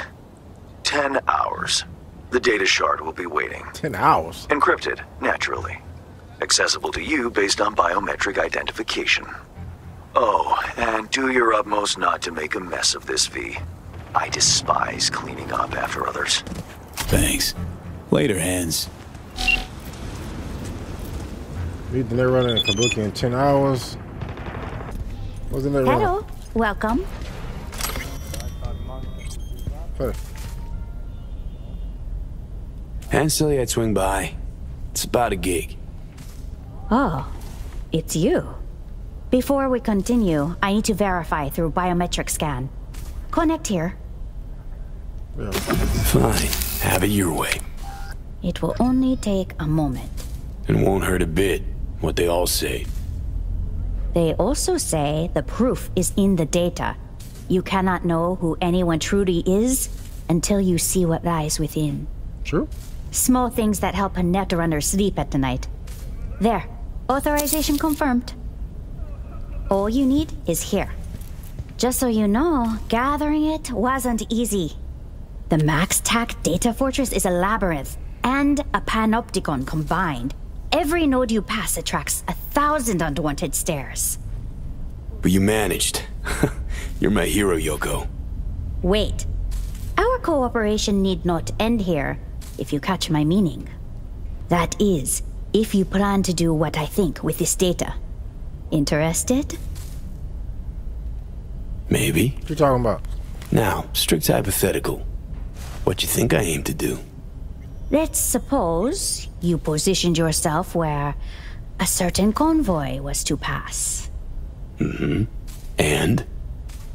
10 hours. The data shard will be waiting. 10 hours? Encrypted, naturally. Accessible to you based on biometric identification. Oh, and do your utmost not to make a mess of this, V. I despise cleaning up after others. Thanks. Later, Hands. Read the net runner in Kabuki in 10 hours. What's the net runner? Hello, welcome. Hey. Hands said I'd swing by. It's about a gig. Oh, it's you. Before we continue, I need to verify through biometric scan. Connect here. Fine. Have it your way. It will only take a moment. And won't hurt a bit. What they all say. They also say the proof is in the data. You cannot know who anyone truly is until you see what lies within. True. Small things that help a netrunner sleep at night. There. Authorization confirmed. All you need is here. Just so you know, gathering it wasn't easy. The MaxTac data fortress is a labyrinth and a panopticon combined. Every node you pass attracts a thousand unwanted stares. But you managed. You're my hero, Yoko. Wait. Our cooperation need not end here, if you catch my meaning. That is, if you plan to do what I think with this data. Interested? Maybe. What you talking about? Now, strict hypothetical. What you think I aim to do? Let's suppose you positioned yourself where a certain convoy was to pass. Mm-hmm. And?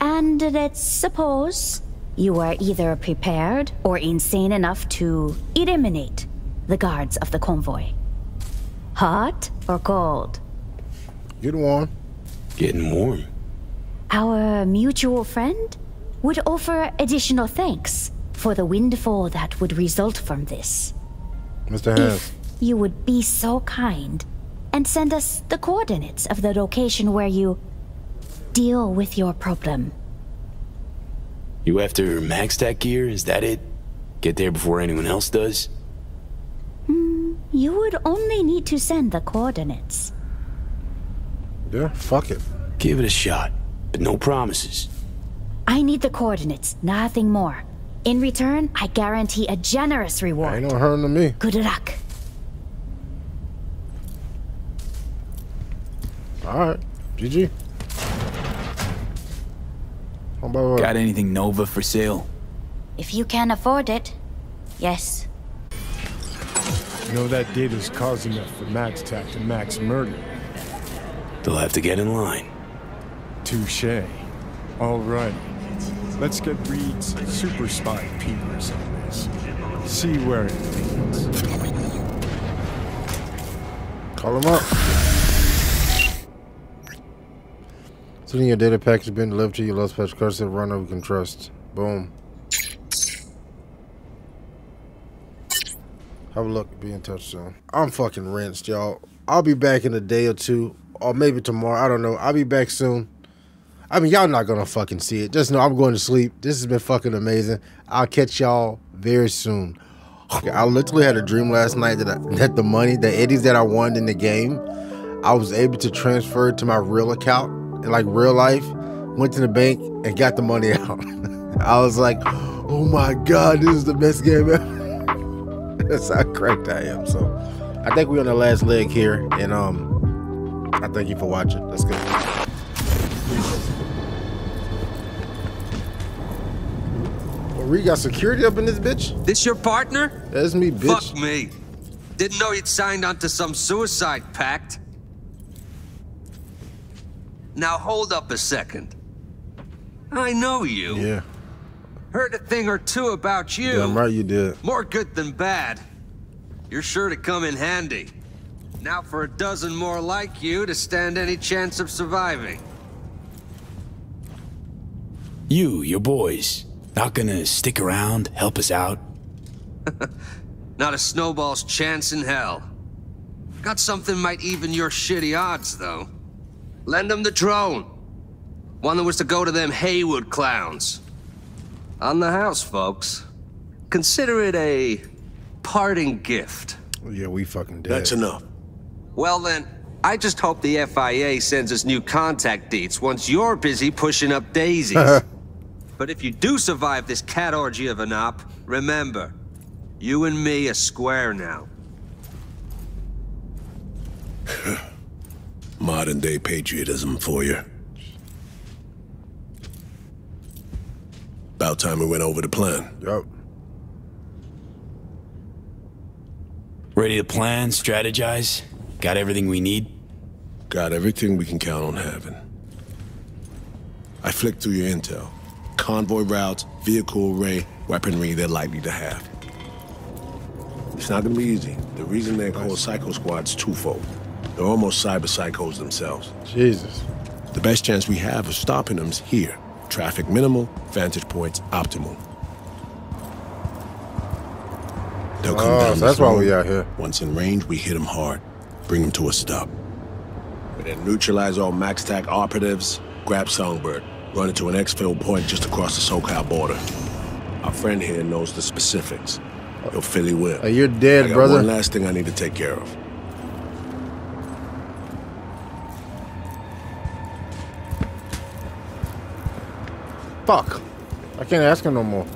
And let's suppose you were either prepared or insane enough to eliminate the guards of the convoy. Hot or cold? Get warm. Getting warm. Our mutual friend would offer additional thanks for the windfall that would result from this. Mr. Hands. If you would be so kind and send us the coordinates of the location where you deal with your problem. You after MaxTac gear? Is that it? Get there before anyone else does? Hmm, you would only need to send the coordinates. Yeah, fuck it. Give it a shot, but no promises. I need the coordinates, nothing more. In return, I guarantee a generous reward. Ain't no hurting to me. Good luck. Alright. GG. Uh, Got anything Nova for sale? If you can afford it, yes. You know that data's causing enough for MaxTac to max murder. They'll have to get in line. Touche. All right. Let's get Reed's super spy peepers on this. See where it leads. Call him up. Sending your data package being delivered to you. Lost patch cursor runner we can trust. Boom. Have a look. Be in touch soon. I'm fucking rinsed, y'all. I'll be back in a day or two, or maybe tomorrow. I don't know. I'll be back soon. I mean, y'all not gonna fucking see it. Just know I'm going to sleep. This has been fucking amazing. I'll catch y'all very soon. I literally had a dream last night that I, that the money, the eddies that I won in the game, I was able to transfer to my real account, in like real life. Went to the bank and got the money out. I was like, oh my god, this is the best game ever. That's how cracked I am. So I think we're on the last leg here, and um, I thank you for watching. Let's go. Well, we got security up in this bitch. This your partner? That's me, bitch. Fuck me. Didn't know you'd signed onto some suicide pact. Now hold up a second. I know you. Yeah. Heard a thing or two about you. Damn right you did. More good than bad. You're sure to come in handy. Now for a dozen more like you to stand any chance of surviving. You, your boys, not gonna stick around, help us out? Not a snowball's chance in hell. Got something might even your shitty odds, though. Lend them the drone. One that was to go to them Haywood clowns. On the house, folks. Consider it a parting gift. Yeah, we fucking did. That's enough. Well then, I just hope the FIA sends us new contact dates once you're busy pushing up daisies. But if you do survive this cat orgy of an op, remember, you and me are square now. Modern day patriotism for you. About time we went over the plan. Yep. Ready to plan, strategize? Got everything we need? Got everything we can count on having. I flicked through your intel. Convoy routes, vehicle array, weaponry they're likely to have. It's not gonna be easy. The reason they're called Psycho Squad's twofold. They're almost cyber psychos themselves. Jesus. The best chance we have of stopping them's here. Traffic minimal, vantage points optimal. They'll come Oh, down so that's why we out here. Once in range, we hit them hard. Bring them to a stop. We then neutralize all MaxTac operatives, grab Songbird, run into an exfil point just across the SoCal border. Our friend here knows the specifics. He'll fill you in. Hey, you're dead, I got brother. one last thing I need to take care of. Fuck. I can't ask him no more.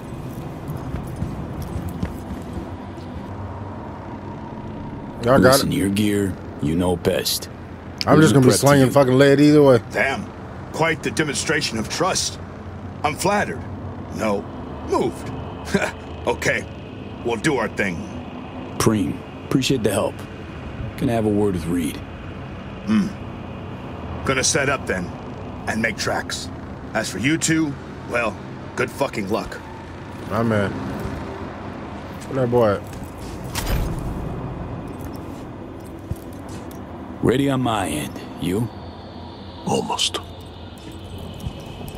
Y'all got Listen, it. your gear, you know best. I'm just gonna be Prep to slinging you. fucking lead either way. Damn. Quite the demonstration of trust. I'm flattered. No, moved. okay, we'll do our thing. Preem, appreciate the help. Gonna have a word with Reed. Hmm. Gonna set up then, and make tracks. As for you two, well, good fucking luck. My man. Where that boy at? Ready on my end. You? Almost.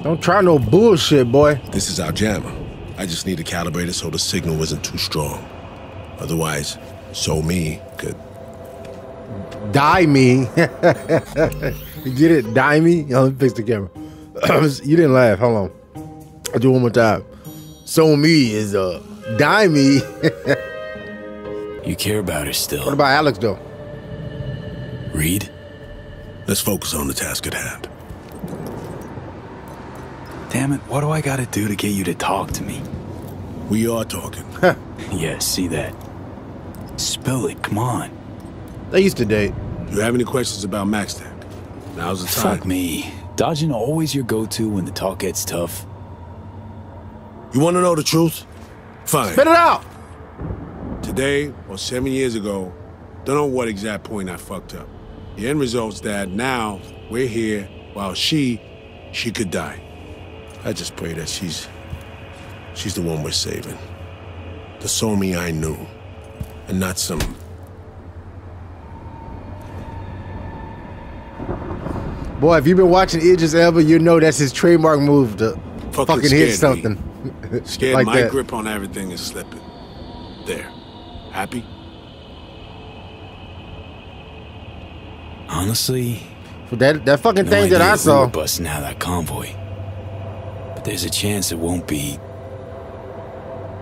Don't try no bullshit, boy. This is our jammer. I just need to calibrate it so the signal isn't too strong. Otherwise, So Mi could. Die me. you get it? Die me? Oh, let me fix the camera. you didn't laugh. Hold on. I'll do it one more time. So Mi is uh die me. You care about her still. what about Alex though? Reed? Let's focus on the task at hand. Damn it, what do I gotta do to get you to talk to me? We are talking. yeah, see that. Spill it, come on. They used to date. You have any questions about MaxTac? Now's the time. Fuck me. Dodging always your go-to when the talk gets tough. You want to know the truth? Fine. Spit it out. Today, or seven years ago, don't know what exact point I fucked up. The end result's that now we're here while she, she could die. I just pray that she's, she's the one we're saving. The So Mi I knew, and not some Boy, if you've been watching Idris Elba, you know that's his trademark move to fucking, hit something. me. Something. Scared like my that. grip on everything is slipping. There. Happy? Honestly, For that that fucking no thing that I who saw. we're busting out that convoy. But there's a chance it won't be.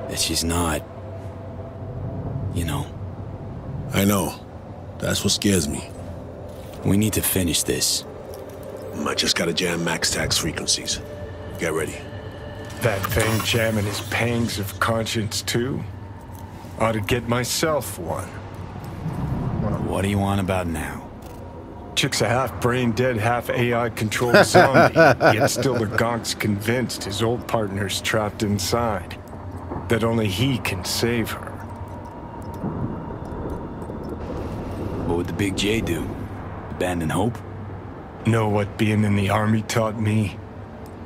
That she's not. You know. I know. That's what scares me. We need to finish this. I just gotta jam MaxTac's frequencies. Get ready. That thing jamming his pangs of conscience too? Ought to get myself one. What do you want about now? Chick's a half brain dead, half AI controlled zombie. Yet still the Gonk's convinced his old partner's trapped inside. That only he can save her. What would the Big J do? Abandon hope? Know what being in the army taught me?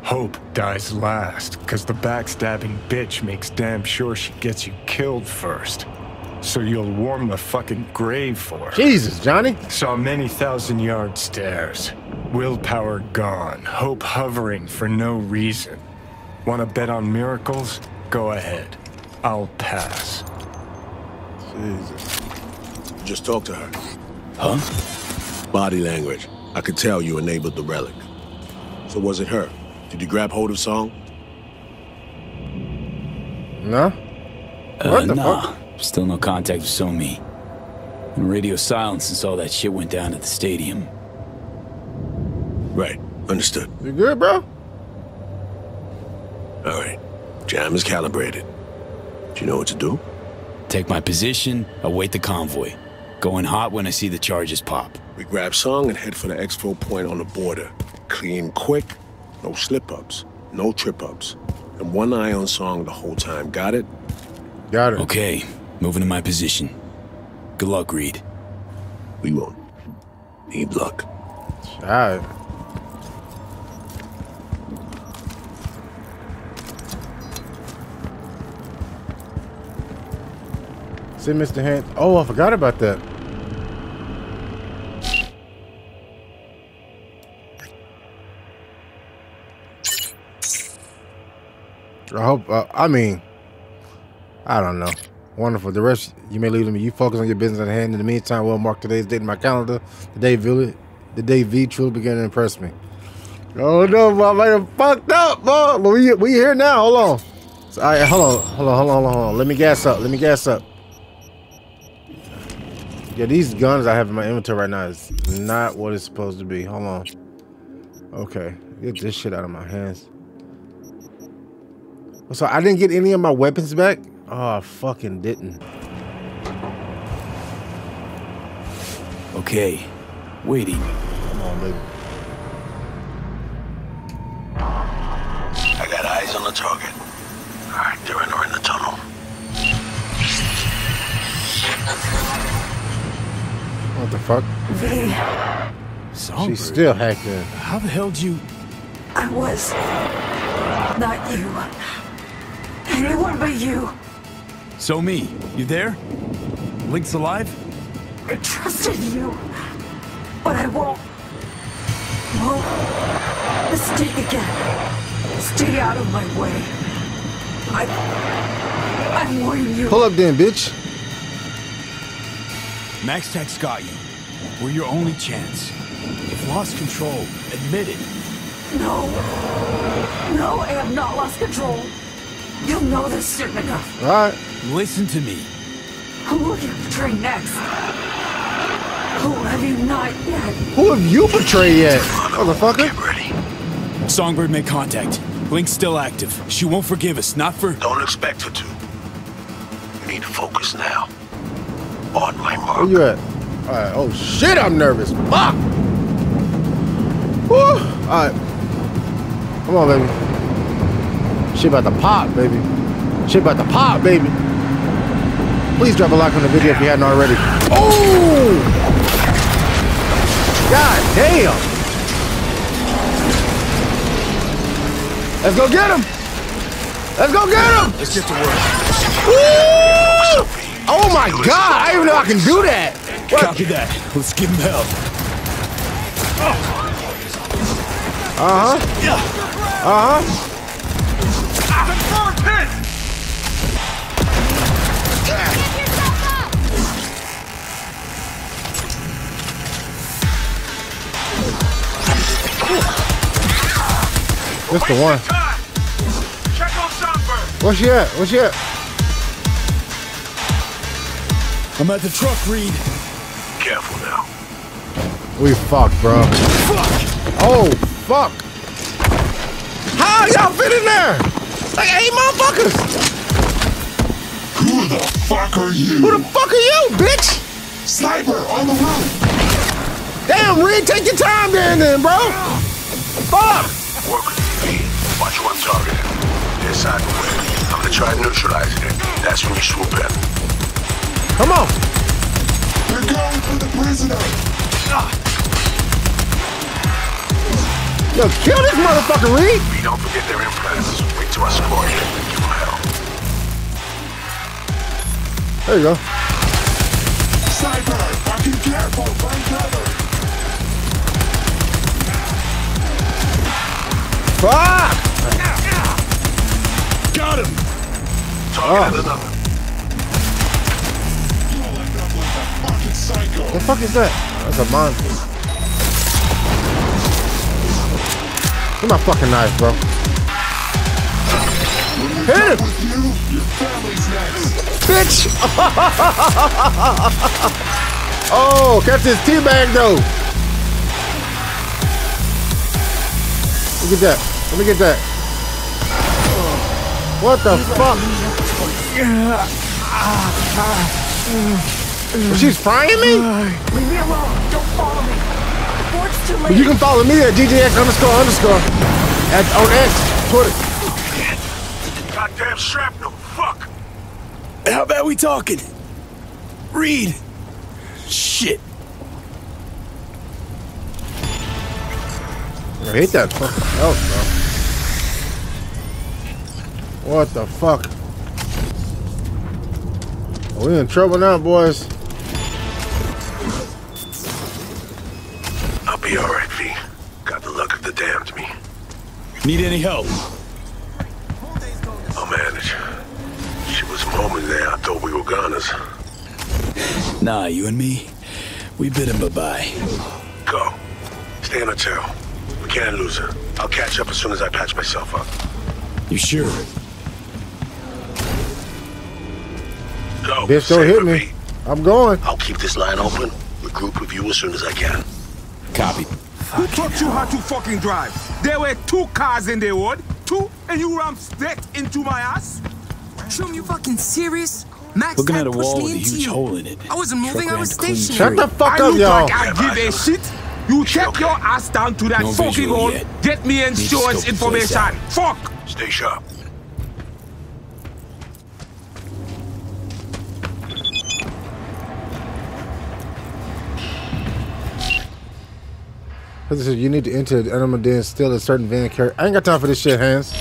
Hope dies last, cause the backstabbing bitch makes damn sure she gets you killed first. So you'll warm the fucking grave for her. Jesus, Johnny. Saw many thousand yard stares. Willpower gone, hope hovering for no reason. Wanna bet on miracles? Go ahead. I'll pass. Jesus. Just talk to her. Huh? Body language. I could tell you enabled the relic. So was it her? Did you grab hold of Song? No? Uh, What the nah. fuck? Still no contact with So Mi. And radio silence since all that shit went down at the stadium. Right. Understood. You good, bro? All right. Jam is calibrated. Do you know what to do? Take my position, await the convoy. Going hot when I see the charges pop. We grab Song and head for the exfil point on the border. Clean quick, no slip-ups, no trip-ups. And one eye on Song the whole time. Got it? Got it. Okay, moving to my position. Good luck, Reed. We won't need luck. All right. See, Mr. Hand. Oh, I forgot about that. I hope. Uh, I mean, I don't know. Wonderful. The rest you may leave to me. You focus on your business at hand. In the meantime, we'll mark today's date in my calendar. The day V, the day V truly began to impress me. Oh no, I might have fucked up, bro. But we we here now. Hold on. So, all right, hold on, hold on, hold on, hold on. Let me gas up. Let me gas up. Yeah, these guns I have in my inventory right now is not what it's supposed to be. Hold on. Okay, get this shit out of my hands. So I didn't get any of my weapons back? Oh, I fucking didn't. Okay, waiting. Come on, baby. I got eyes on the target. All right, they're in or in the tunnel. What the fuck? V, She's still hacked in. How the hell did you... I was. Not you. Anyone but you. So Mi, you there? Link's alive? I trusted you. But I won't. Won't mistake again. Stay out of my way. I. I'm warning you. Pull up then, bitch. MaxTac's got you. We're your only chance. You've lost control. Admit it. No. No, I have not lost control. You'll know this soon enough. All right. Listen to me. Who will you betray next? Who have you not yet? Who have you betrayed yet, motherfucker? Get ready. Songbird made contact. Link's still active. She won't forgive us, not for... Don't expect her to. You need to focus now. On my mark. Where you at? All right. Oh shit, I'm nervous. Fuck. Woo. All right. Come on, baby. Shit about to pop, baby. Shit about to pop, baby. Please drop a like on the video if you hadn't already. Oh! God damn! Let's go get him! Let's go get him! Let's get to work. Woo! Oh my god! I didn't even know I can do that! What? Copy that. Let's give him help. Uh-huh. Uh-huh. This the one. Check on Songbird. Where's she at? Where's she at? I'm at the truck, Reed. Careful now. We fucked, bro. Oh, fuck. How y'all fit in there? Like eight motherfuckers. Who the fuck are you? Who the fuck are you, bitch? Sniper on the roof. Damn, Reed, take your time there and then, bro. Fuck. Work with me. Watch one target. They're side. I'm gonna try neutralizing it. That's when you swoop in. Come on. They're going for the prisoner. Yo, kill this motherfucker, Reed. We don't forget their implants. Wait till I score you. Give them hell. There you go. Sniper, fucking careful. Find cover. Fuck. Got him. Target at another. Fucking. The fuck is that? That's a monster. Give my fucking knife, bro. Hit him! With you, your family's next. Bitch! oh, catch this teabag though. Let me get that. Let me get that. What the fuck? She's frying me? Leave me alone. Don't follow me. The board's too late. You can follow me at GJX underscore underscore at on X, Twitter. Goddamn shrapnel. Fuck. How about we talking? Reed. Shit. I hate that fucking else, bro. What the fuck? We in trouble now, boys. I'll be alright, V. Got the luck of the damned me. Need any help? I'll manage. She was a moment there. I thought we were goners. Nah, you and me, we bid him bye-bye. Go. Stay in her tail. We can't lose her. I'll catch up as soon as I patch myself up. You sure? Go. Bitch, don't hit me. I'm going. I'll keep this line open. Regroup with you as soon as I can. Copy. Who taught you how to fucking drive? There were two cars in the wood. Two, and you rammed straight into my ass? Shum, you fucking serious? Max Looking at a pushed wall with a huge you. hole in it. I wasn't moving, Truck I was stationary. Shut the fuck I up, y'all. like I give a shit. You take your ass down to that No fucking hole. Get me insurance scope the place information. Fuck. Stay sharp. This is you need to enter the animal den, steal a certain van carry. I ain't got time for this shit, Hands.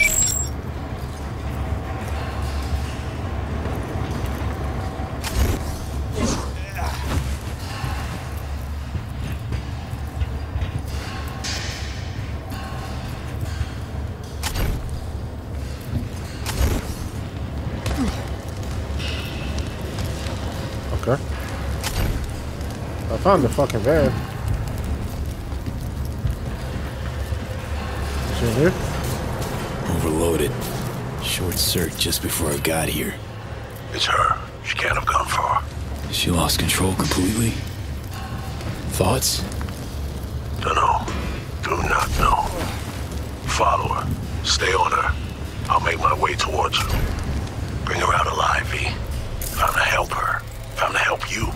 Okay. I found the fucking van. Is it here? Overloaded. Short circuit just before I got here. It's her. She can't have gone far. She lost control completely. Thoughts? Don't know. Do not know. Follow her. Stay on her. I'll make my way towards you. Bring her out alive, V. If I'm to help her, if I'm to help you,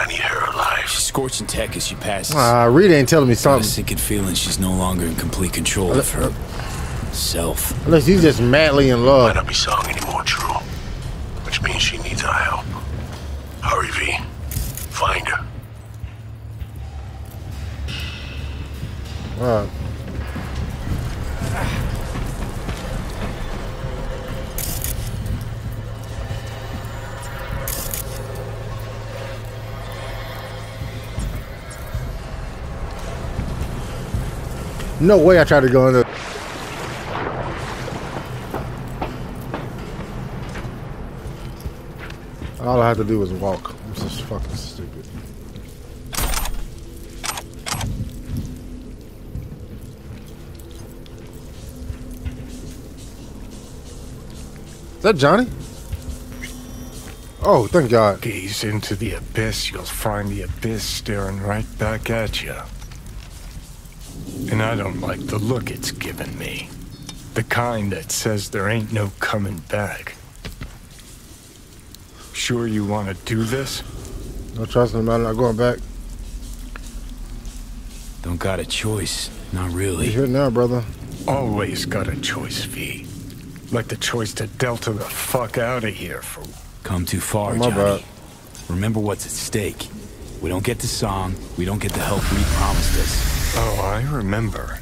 I need her alive. She's scorching tech as she passes. Ah, Rita ain't telling me Got a something. sinking feeling she's no longer in complete control of her self. Unless he's just madly in love. Might love. not be song anymore, true. Which means she needs our help. Hurry, V. Find her. Alright. No way I tried to go in there. All I had to do was walk. I'm just fucking stupid. Is that Johnny? Oh, thank God. Gaze into the abyss, you'll find the abyss staring right back at you. And I don't like the look it's given me. The kind that says there ain't no coming back. Sure you want to do this? No trusting him. I'm not going back. Don't got a choice. Not really. You really. here now, brother? Always got a choice, V. Like the choice to Delta the fuck out of here for Come too far, oh, My Johnny. bad. Remember what's at stake. We don't get the song. We don't get the help we promised us. Oh, I remember.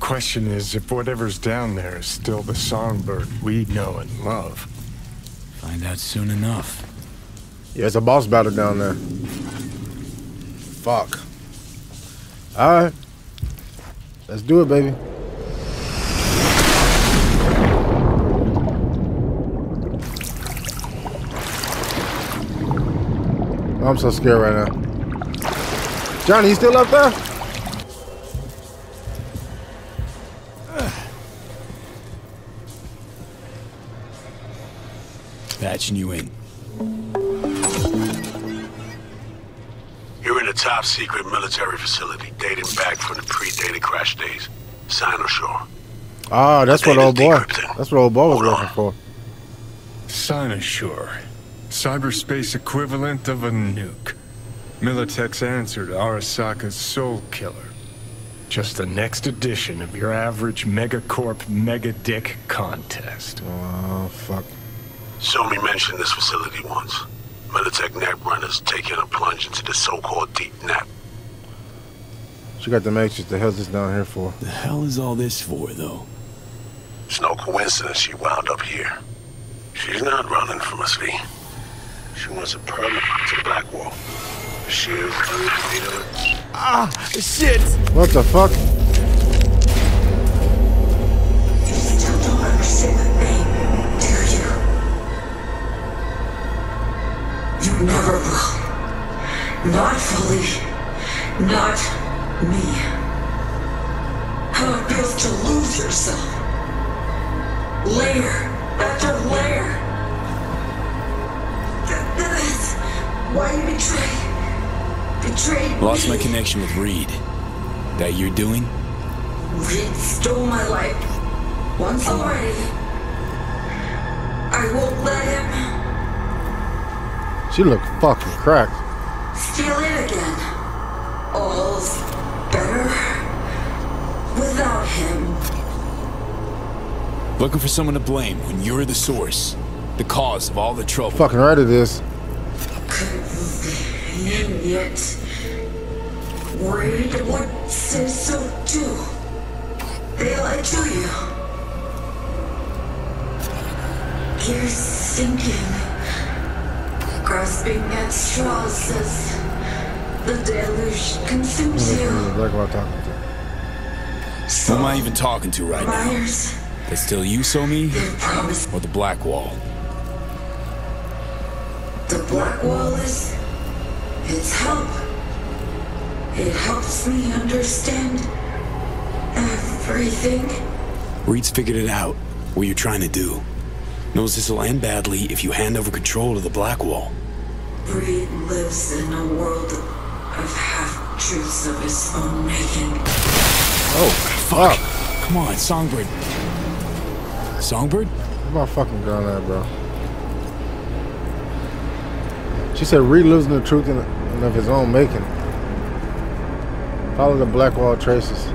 Question is if whatever's down there is still the songbird we know and love. Find out soon enough. Yeah, it's a boss battle down there. Fuck. Alright. Let's do it, baby. I'm so scared right now. Johnny, you still up there? Patching you in. You're in a top secret military facility dating back from the pre-data crash days. Cynosure. Ah, that's what old boy. That's what old boy was working for. Cynosure. Cyberspace equivalent of a nuke. Militech's answer to Arasaka's Soulkiller. Just the next edition of your average megacorp mega dick contest. Oh, fuck. So Mi mentioned this facility once. Militech netrunners taking a plunge into the so-called deep net. She got the matrix. The hell's this down here for? The hell is all this for, though? It's no coincidence she wound up here. She's not running from us, V. She wants a permit to the Blackwall. The shield Ah, shit! What the fuck? Never will. Not fully. Not me. How it feels to lose yourself. Layer after layer. Th- That's why you betray. Betrayed Lost my connection with Reed. That you're doing? Reed stole my life once already. I won't let him She look fucking cracked. steal it again. All's better without him. Looking for someone to blame when you're the source. The cause of all the trouble. Fucking right it is. And yet, Reed would say so too. They lied to you. You're sinking, grasping at straws as the deluge consumes you. Like what I'm talking to. Who am I even talking to right now? Myers, That's still you, So Mi? Or the Blackwall? the Blackwall is its help. It helps me understand everything. Reed's figured it out. What you're trying to do. Knows this will end badly if you hand over control to the Blackwall. Reed lives in a world of half-truths of his own making. Oh, fuck. Come on, Songbird. Songbird? Where my fucking gun at, bro? She said Reed lives in the truth and and of his own making. Follow the Blackwall traces.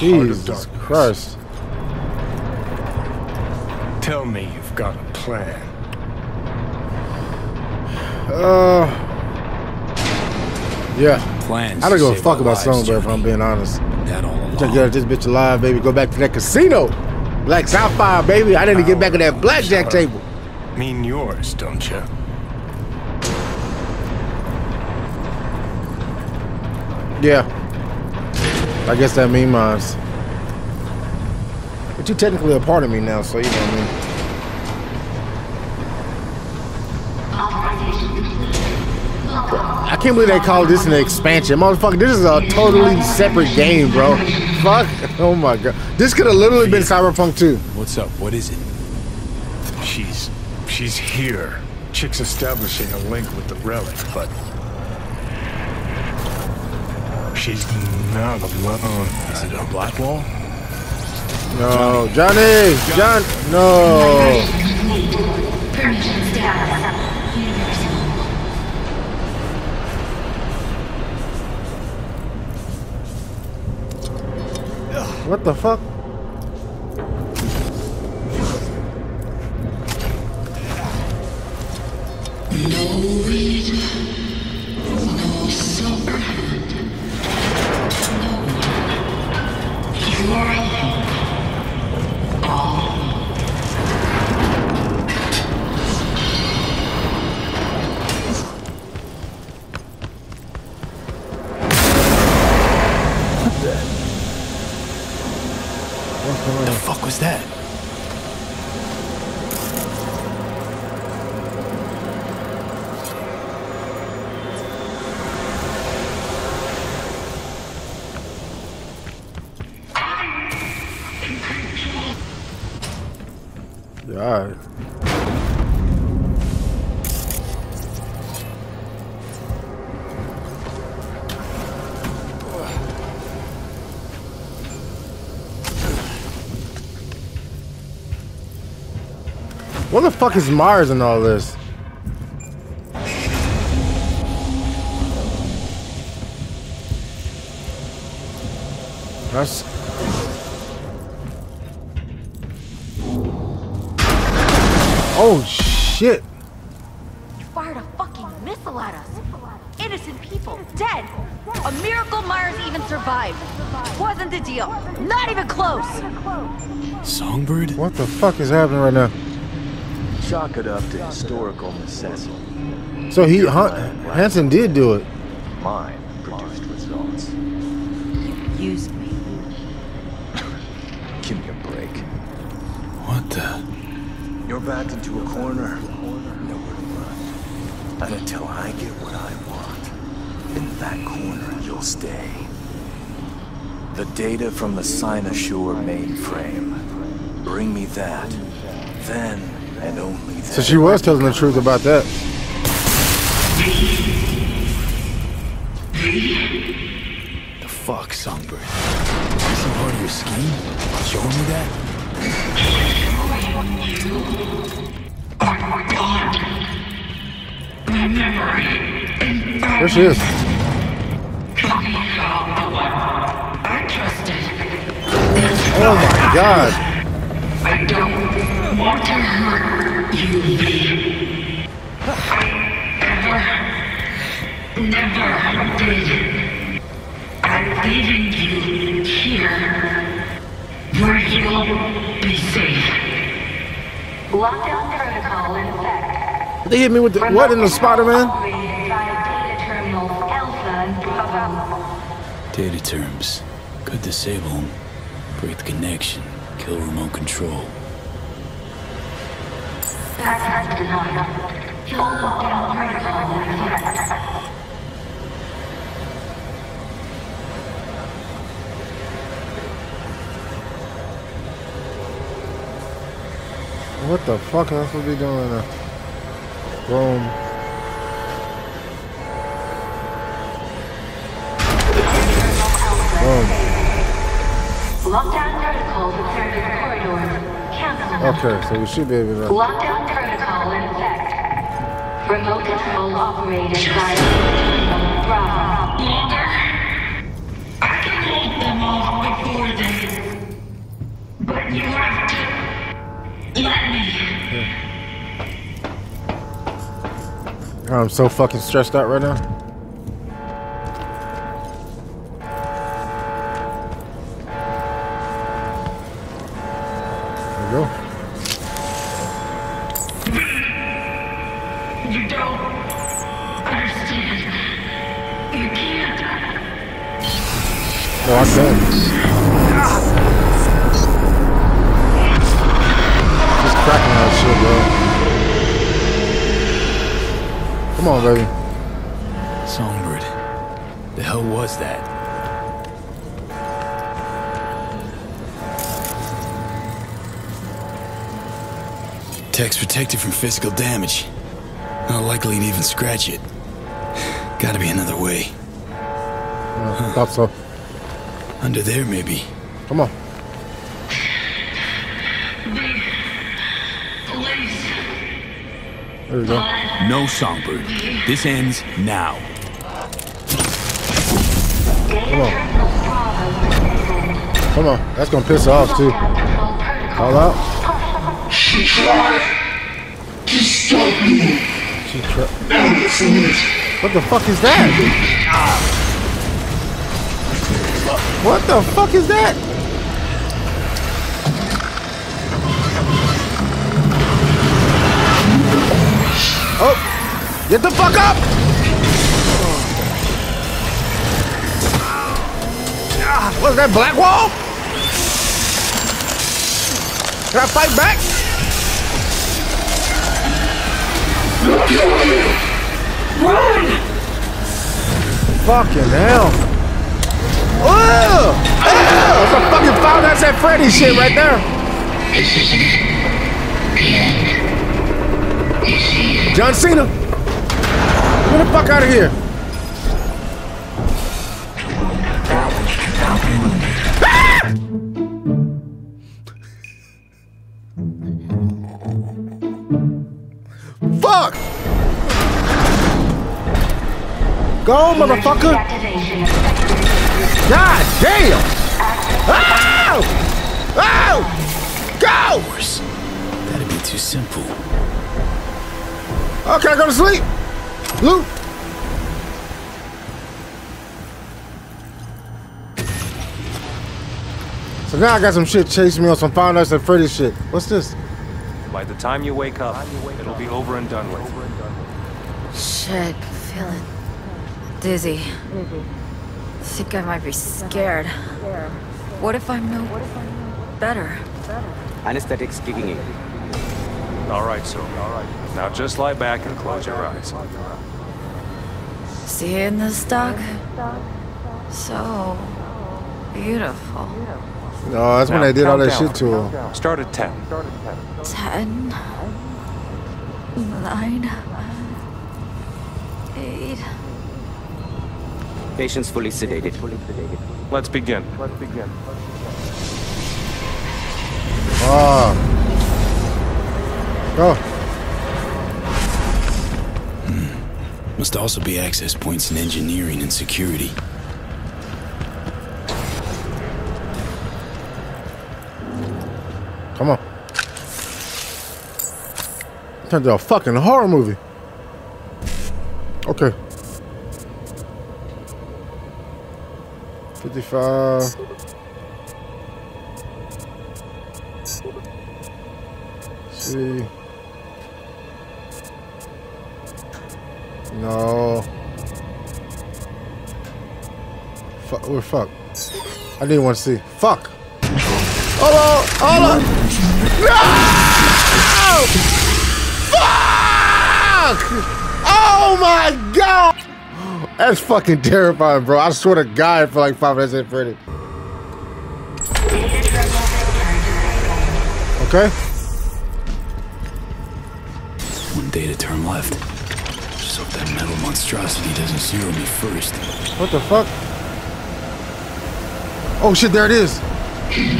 Jesus darkness. Christ. Tell me you've got a plan. Uh. Yeah. Plans I don't to give a fuck our about lives, Songbird if I'm being honest. That all along. Just get this bitch alive, baby. Go back to that casino. Black Sapphire, baby. I need to get back to that blackjack table. Mean yours, don't you? I guess that mean mines. But you're technically a part of me now, so you know what I mean. I can't believe they call this an expansion. Motherfucker, this is a totally separate game, bro. Fuck. Oh my god. This could have literally been Cyberpunk 2. What's up? What is it? She's she's here. Chick's establishing a link with the relic, but she's not alone. Is it a Blackwall? No, Johnny! John! No! What the fuck? Fuck is Myers in all this? That's Oh shit. You fired a fucking missile at us. Innocent people, dead. A miracle Myers even survived. Wasn't the deal. Not even close. Songbird? What the fuck is happening right now? Chalk it up to historical necessity. So he Hunt, Hansen did do it. Mine produced results. Used me. Give me a break. What the? You're backed into a corner. Nowhere to run. And until I get what I want, in that corner you'll stay. The data from the Cynosure mainframe. Bring me that. Then, and only then. So she was telling the truth about that. The fuck, Songbird? Is this a part of your scheme? Showing me that? There she is. Oh my god. I'm leaving you here, you'll be safe. Protocol. They hit me with the what in the Spider-Man? Data terms. Could disable them. Break the connection. Kill remote control. What the fuck am I supposed to be doing now? Boom. Boom. Lockdown protocol declared in corridor. Cancel. Okay, so we should be able to. Lockdown protocol in effect. Remote control operated by Bravo. Longer. I can hold them off before they... But you have to... Let me... I'm so fucking stressed out right now. From physical damage. Not likely to even scratch it. Gotta be another way. I thought so. Under there, maybe. Come on. There we go. No Songbird. This ends now. Come on. Come on. That's gonna piss her off too. All out. She tried What the fuck is that? What the fuck is that? Oh! Get the fuck up! What's that, Blackwall? Can I fight back? Run! Fucking hell. Oh! That's a fucking Five Nights at Freddy shit right there. John Cena. Get the fuck out of here. Motherfucker! God damn! Ow! Ow! Go! That'd be too simple. Okay, I go to sleep? Luke? So now I got some shit chasing me on some Five Nights at Freddy's shit. What's this? By the time you wake up, it'll be over and done with. Shit, feeling dizzy. Mm-hmm. Think I might be scared. What if I'm no better? Anesthetics kicking in. All right, so all right. Now just lie back and close your eyes. Seeing this dog? So beautiful. No, that's when Now, they did all that count shit to down. him. Start at 10. Ten. Nine. Eight. Patient's fully sedated. Fully sedated. Let's begin. Let's begin. Oh. Go. Hmm. Must also be access points in engineering and security. Come on. Turned into a fucking horror movie. Okay. 55. See. No. Oh, fuck, we're fucked. I didn't want to see. Fuck. Hold on, hold on. No! Fuck! Oh my god! That's fucking terrifying, bro. I swear to God, I feel like Five Nights at Freddy. Okay. One data term left. Just hope that metal monstrosity doesn't zero me first. What the fuck? Oh shit, there it is. Can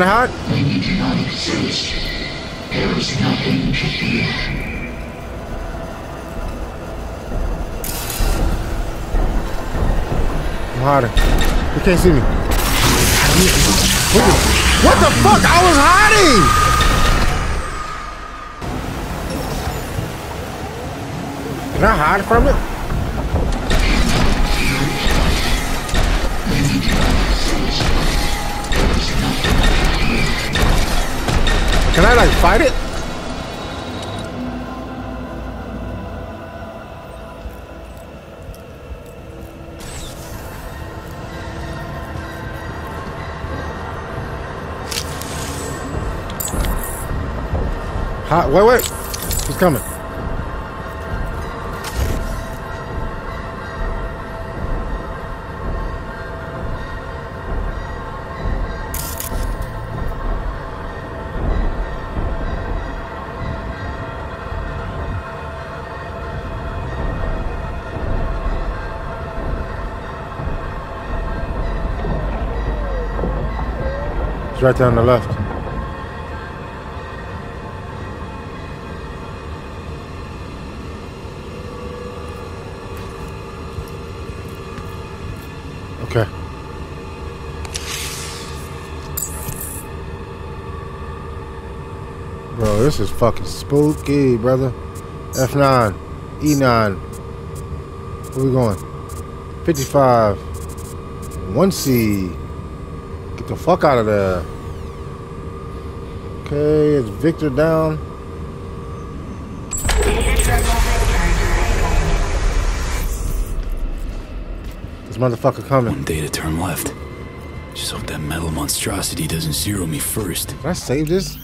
I hide? When you do not exist, there is nothing to fear. Hiding. You can't see me. What the, fuck? I was hiding! Can I hide from it? Can I like fight it? Hi, wait, wait. He's coming. It's right on the left. This is fucking spooky, brother. F9, E9. Where we going? 55. 1C. Get the fuck out of there. Okay, it's Victor down. This motherfucker coming. One day to turn left. Just hope that metal monstrosity doesn't zero me first. Can I save this?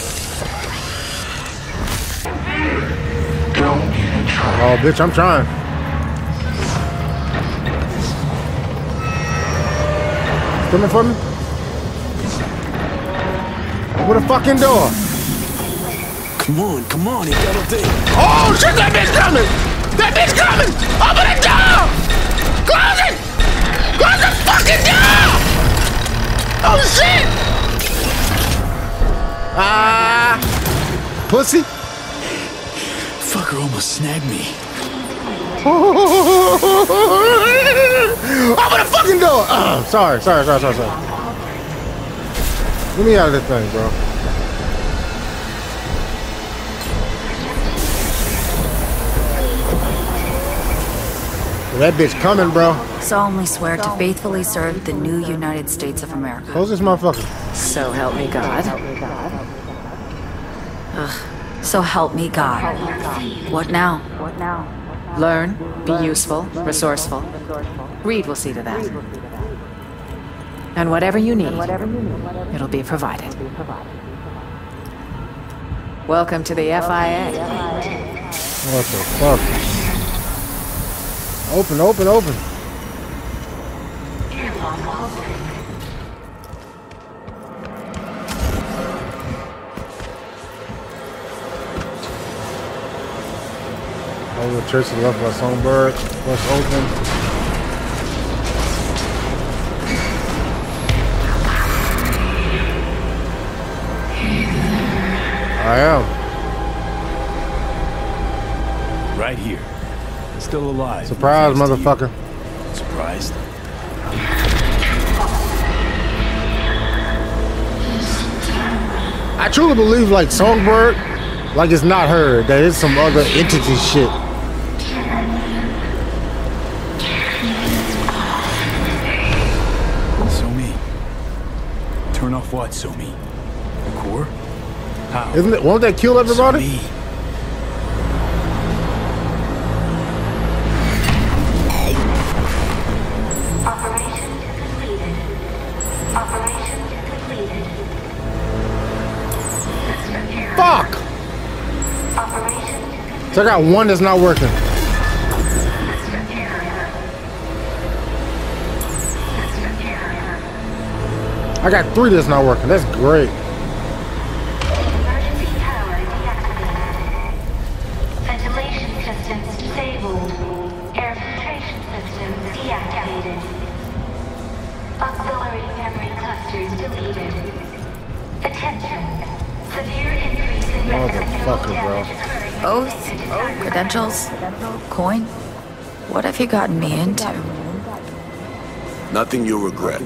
Oh, bitch, I'm trying. Coming for me? Open the fucking door. Come on, come on, you got a thing. Oh, shit, that bitch coming! That bitch coming! Open the door! Close it! Close the fucking door! Oh, shit! Ah! Pussy? Fucker almost snagged me. Open the fucking door! Uh, sorry, sorry, sorry, sorry, sorry. Get me out of this thing, bro. That bitch coming, bro. solemnly swear to faithfully serve the new United States of America. Close this motherfucker. So help me God. Ugh. So help me God. What now? What now? Learn, be useful, resourceful. Reed will see to that. And whatever you need, it'll be provided. Welcome to the FIA. What the fuck? Open, open, open. Church to the left by Songbird. What's open? I am. Right here. Still alive. Surprise, motherfucker. Surprised? I truly believe like Songbird, like it's not her. That is some other entity shit. What, so me? The core? How? Isn't it? Won't that kill everybody? me. Operation completed. Operation completed. Fuck! Operation So I got one that's not working. I got three that's not working. That's great. emergency power deactivated. Ventilation systems disabled. Air filtration systems deactivated. Auxiliary memory clusters deleted. Attention. Severe increase in Motherfucker, bro. Oath? Credentials? Coin? What have you gotten me into? Nothing you'll regret.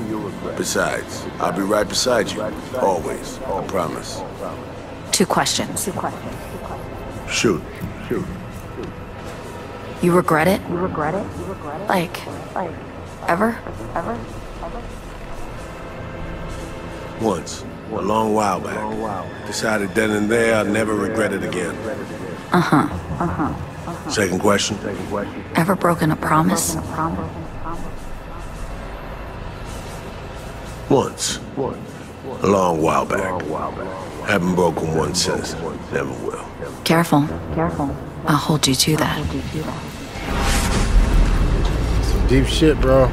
Besides, I'll be right beside you. Always. I promise. Two questions. Shoot. Shoot. You regret it? You regret it? Like, ever? Ever? Once. A long while back. Decided then and there I'd never regret it again. Uh huh. Uh huh. Second question? Ever broken a promise? Once. A long while back. Haven't broken one since. Never will. Careful. Careful. I'll hold you to that. Some deep shit, bro.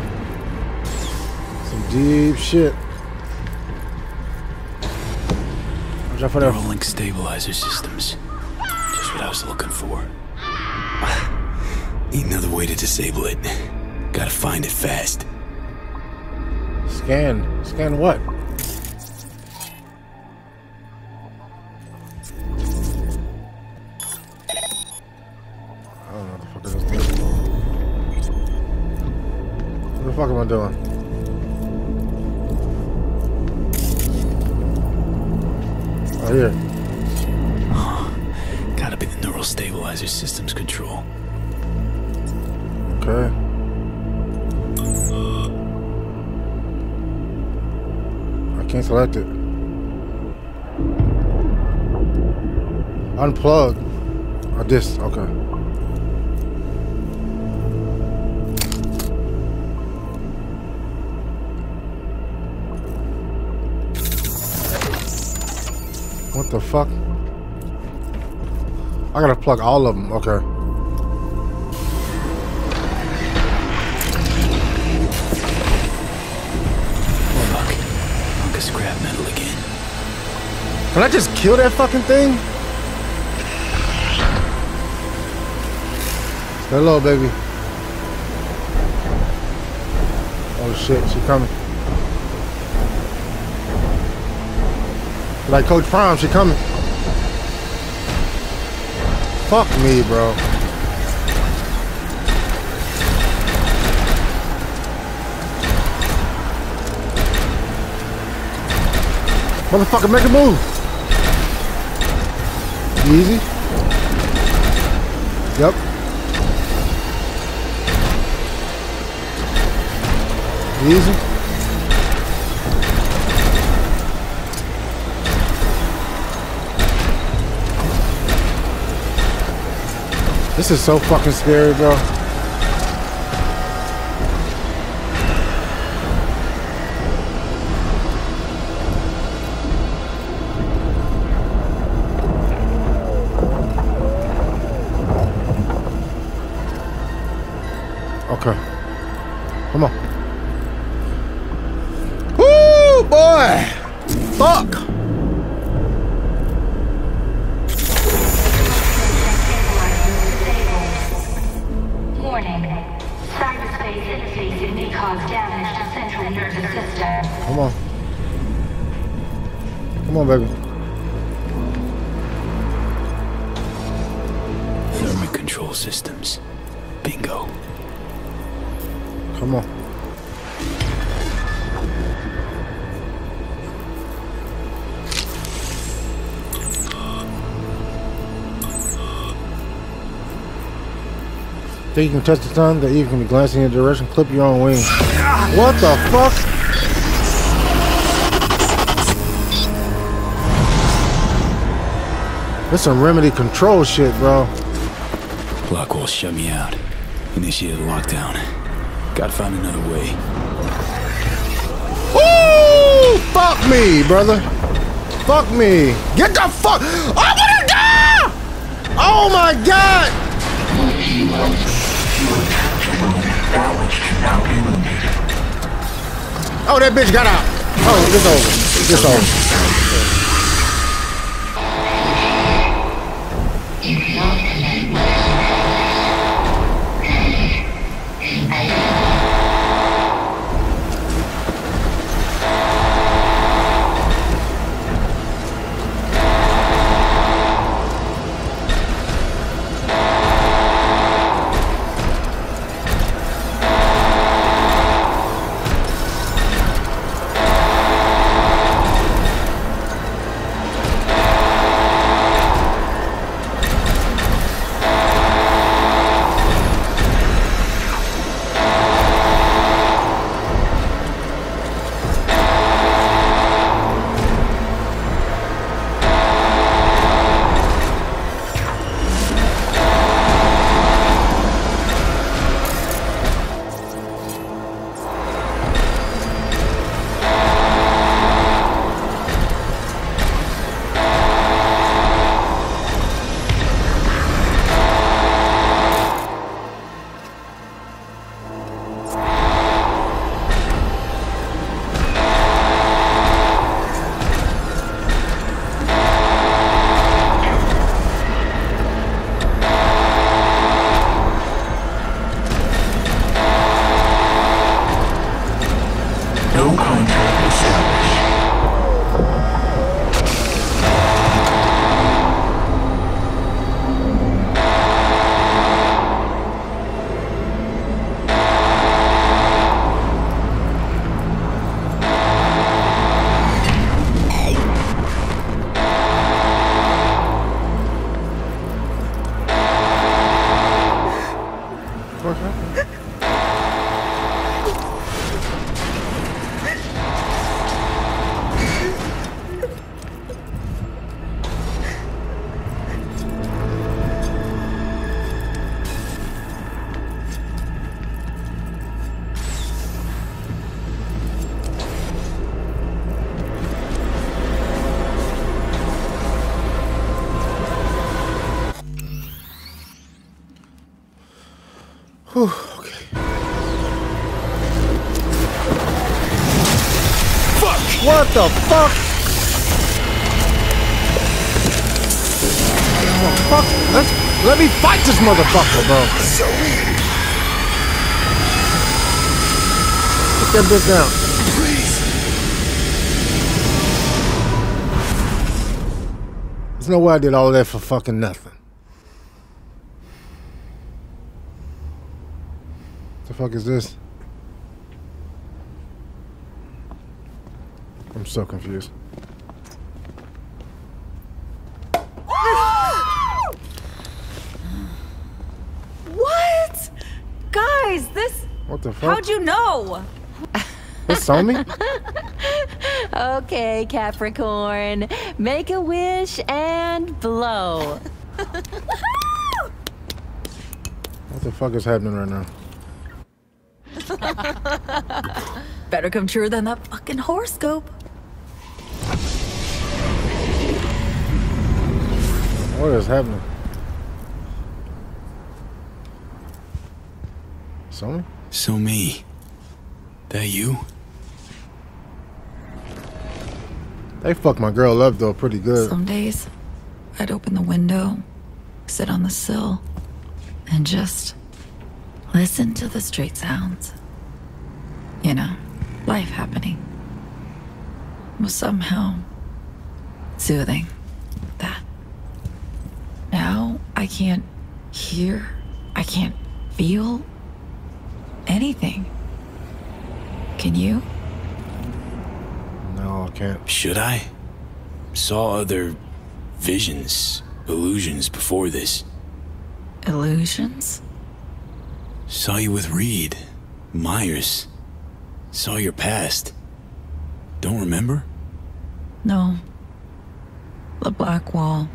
Some deep shit. Watch out for that. Neuralink stabilizer systems. Just what I was looking for. Need another way to disable it. Gotta find it fast. Scan. Scan what? What the fuck am I doing? Oh, here. I select it. Unplug. Oh, this. Okay. What the fuck? I gotta plug all of them. Okay. Can I just kill that fucking thing? Hello, baby. Oh shit, she coming. Like Coach Prime, she coming. Fuck me, bro. Motherfucker, make a move. Easy. Yep. Easy. This is so fucking scary, bro. You can touch the sun? That you can be glancing in your direction, clip your own wings. What the fuck? This some remedy control shit, bro. Blackwall shut me out. Initiated lockdown. Gotta find another way. Ooh, fuck me, brother. Fuck me. Get the fuck. I'm gonna die! Oh my god! Oh Oh, that bitch got out. Oh, it's over. It's over. The fuck? Fuck. Let's, let me fight this motherfucker, bro. Put that bitch down. There's no way I did all that for fucking nothing. The fuck is this? I'm so confused. What? Guys, this. What the fuck? How'd you know? This on me? Okay, Capricorn. Make a wish and blow. What the fuck is happening right now? Better come true than that fucking horoscope. What is happening? So Mi? So Mi. That you? They fucked my girl up though pretty good. Some days, I'd open the window, sit on the sill, and just listen to the street sounds. You know, life happening. It was somehow soothing. That. Now I can't hear, I can't feel anything. Can you? No, I can't. Should I? Saw other visions, illusions before this. Illusions? Saw you with Reed, Myers. Saw your past. Don't remember? No. The Blackwall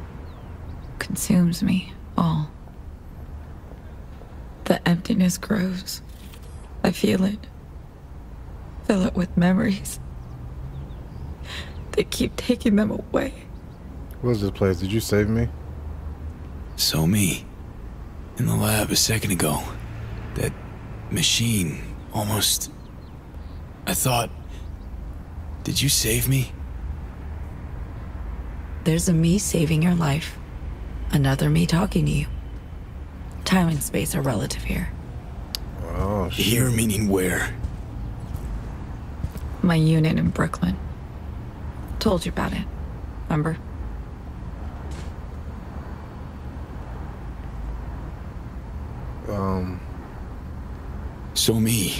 consumes me all. The emptiness grows. I feel it. Fill it with memories. They keep taking them away. What is this place? Did you save me? So Mi. In the lab a second ago. That machine almost. I thought. Did you save me? There's a me saving your life, another me talking to you. Time and space are relative here. Oh, shit. Here meaning where? My unit in Brooklyn. Told you about it. Remember? Um. So Mi.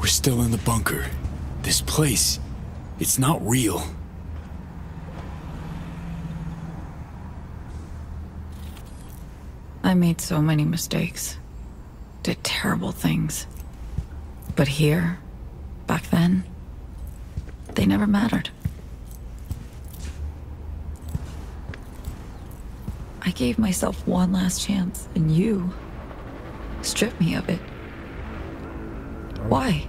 We're still in the bunker. This place. It's not real. I made so many mistakes. Did terrible things. But here, back then, they never mattered. I gave myself one last chance, and you stripped me of it. Why?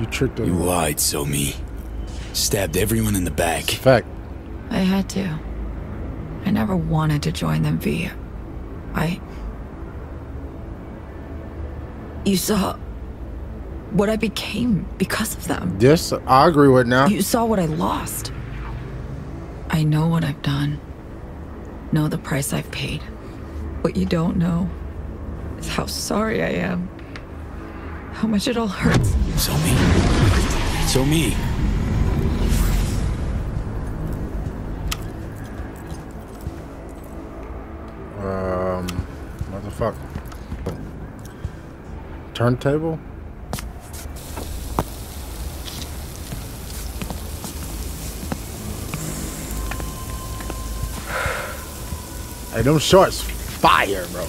You tricked her. You lied, So Mi. Stabbed everyone in the back. In fact. I had to. I never wanted to join them, V. I. You saw what I became because of them. Yes, I agree with now. You saw what I lost. I know what I've done. Know the price I've paid. What you don't know is how sorry I am. How much it all hurts. So Mi. So Mi. Turntable? Hey, them shorts fire, bro.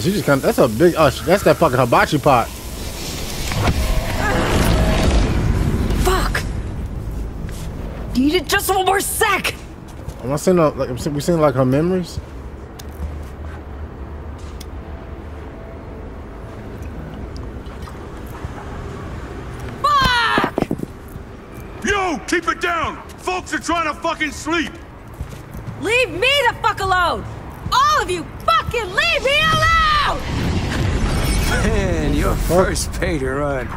She just kind of, that's a big, oh, that's that fucking hibachi pot. Fuck! Needed just one more sec! Am I seeing, a, like, we seeing like her memories? Yo, keep it down! Folks are trying to fucking sleep! Leave me the fuck alone! All of you fucking leave me alone! Man, you're first pay to run.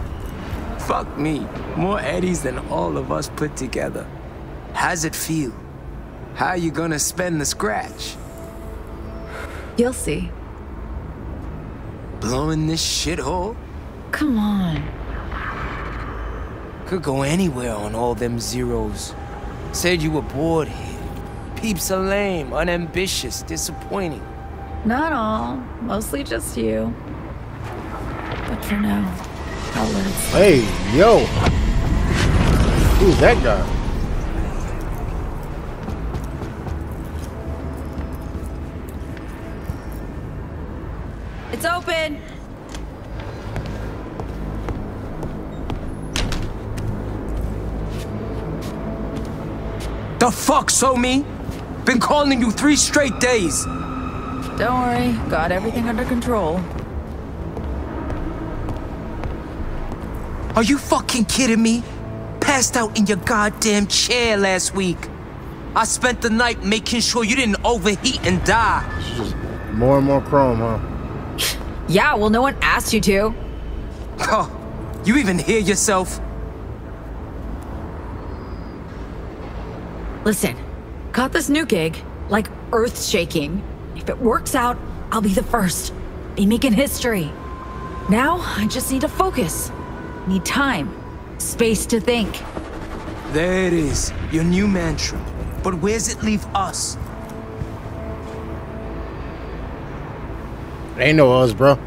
Fuck me. More Eddies than all of us put together. How's it feel? How you gonna spend the scratch? You'll see. Blowing this shithole? Come on. Could go anywhere on all them zeros. Said you were bored here. Peeps are lame, unambitious, disappointing. Not all. Mostly just you. But for now, I'll let it slip. Hey, yo. Who's that guy? It's open! The fuck, So Mi? Been calling you three straight days. Don't worry, got everything under control. Are you fucking kidding me? Passed out in your goddamn chair last week. I spent the night making sure you didn't overheat and die. More and more chrome, huh? Yeah, well, no one asked you to. Oh, you even hear yourself? Listen, got this new gig, like earth shaking. If it works out, I'll be the first. Be making history. Now, I just need to focus. Need time. Space to think. There it is, your new mantra. But where's it leave us? Ain't no us, bro.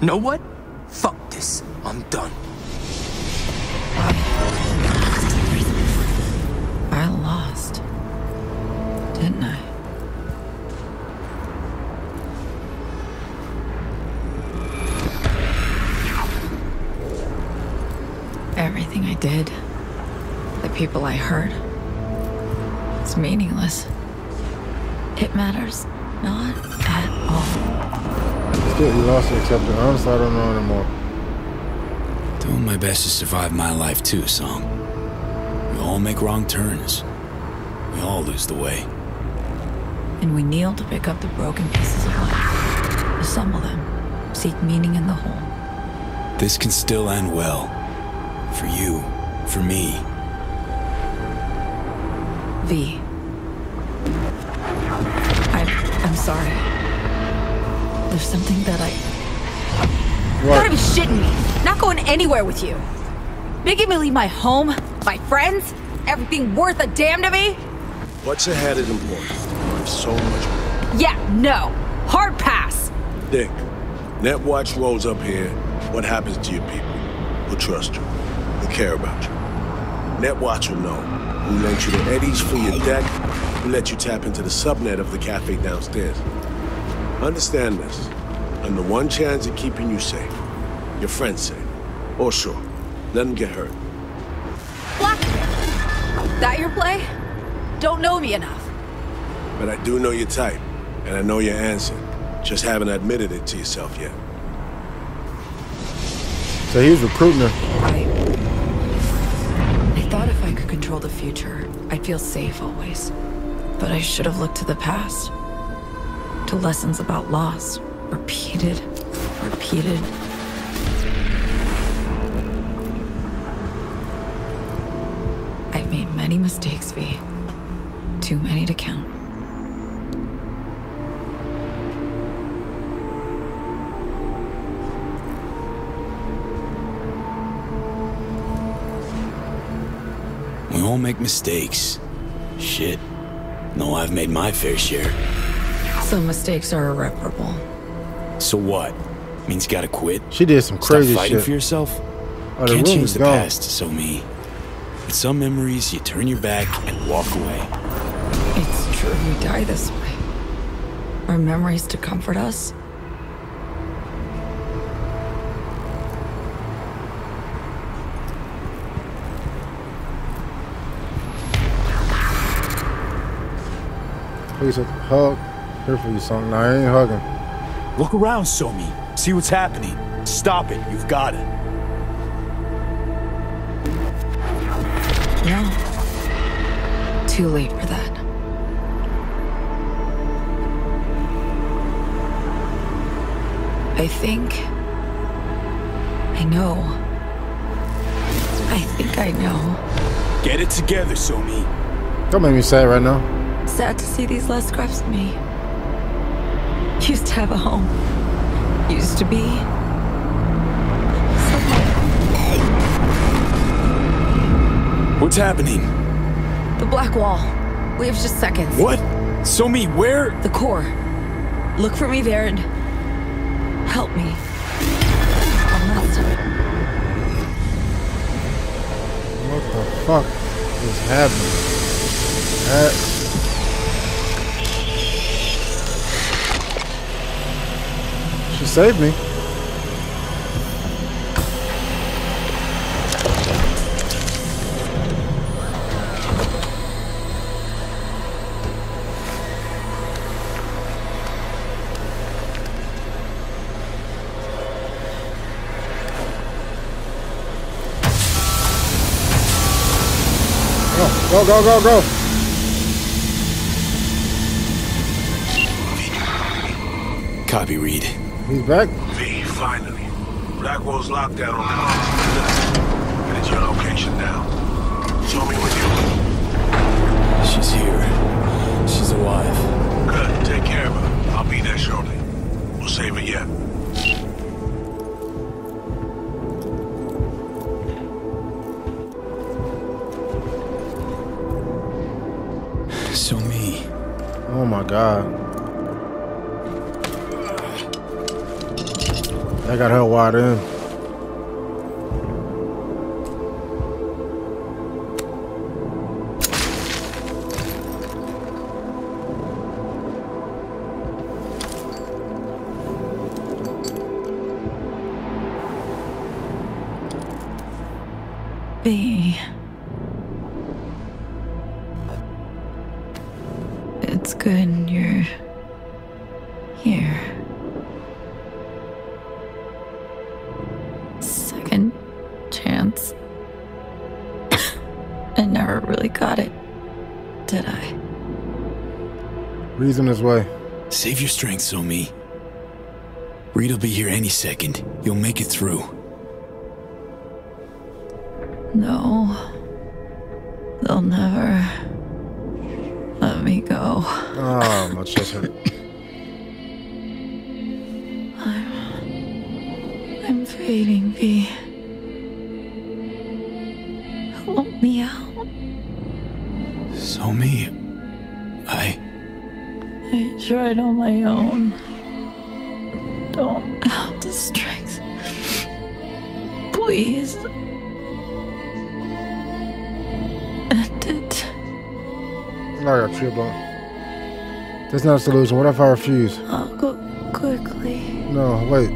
Know what? Fuck this. I'm done. Did, the people I hurt, it's meaningless. It matters not at all. Still, you lost it except the honest, I don't know anymore. Doing my best to survive my life too, Song. We all make wrong turns. We all lose the way. And we kneel to pick up the broken pieces of life, assemble them, seek meaning in the whole. This can still end well. For you, for me. V. I, I'm sorry. There's something that I. What? You gotta be shitting me. Not going anywhere with you. Making me leave my home, my friends, everything worth a damn to me? What's ahead is important. There's so much more. Yeah, no. Hard pass. Dick, Netwatch rolls up here. What happens to your people? Who trust you? Who care about you? Netwatch will know who lent you the eddies for your deck, who let you tap into the subnet of the cafe downstairs. Understand this. And the one chance of keeping you safe. Your friends safe. Or oh, sure. Let them get hurt. That your play? Don't know me enough. But I do know your type. And I know your answer. Just haven't admitted it to yourself yet. So he was recruiting her. Control the future, I'd feel safe always. But I should have looked to the past. To lessons about loss. Repeated. Repeated. I've made many mistakes, V. Too many to count. We all make mistakes. Shit. No, I've made my fair share. Some mistakes are irreparable. So what? Means gotta quit? She did some crazy Stop fighting shit. for yourself? Oh, Can't change the gone. past, So Mi. With some memories, you turn your back and walk away. It's true we die this way. Our memories to comfort us. Please hug. Here for you, son. Nah, I ain't hugging. Look around, So Mi. See what's happening. Stop it. You've got it. No. Too late for that. I think. I know. I think I know. Get it together, So Mi. Don't make me sad right now. Sad to see these last scraps of me. Used to have a home. Used to be. What's happening? The Blackwall. We have just seconds. What? So Mi, where? The core. Look for me there and help me. One last time. What the fuck is happening? That saved me. Go, go, go, go. Copy, Reed. He's back. V, finally. Blackwall's lockdown on the Get your location now. Show me with you. She's here. She's alive. Good. Take care of her. I'll be there shortly. We'll save her yet. So Mi. Oh my god. I got her wide in. Your strength, So Mi. Reed will be here any second. You'll make it through. No. That's not a solution. What if I refuse? I'll go quickly. No, wait.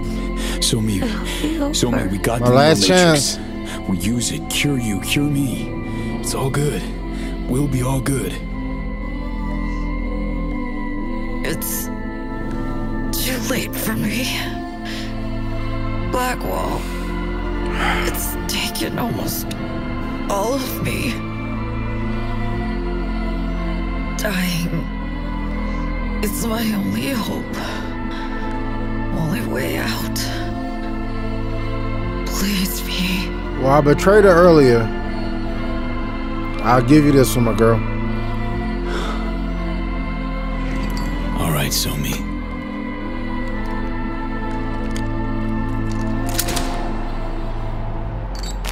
So Mi. me, we got My the last Matrix. We use it. Cure you. Cure me. It's all good. We'll be all good. It's too late for me. Blackwall. It's taken almost all of me. Is my only hope. Only way out. Please be. Well, I betrayed her earlier. I'll give you this one, my girl. All right, So Mi.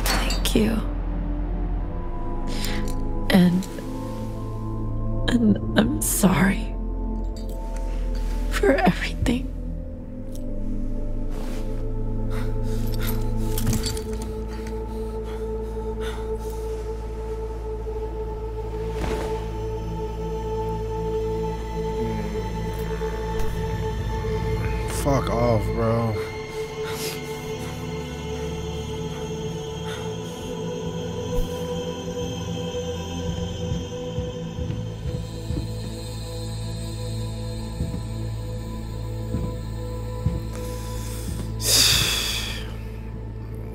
Thank you.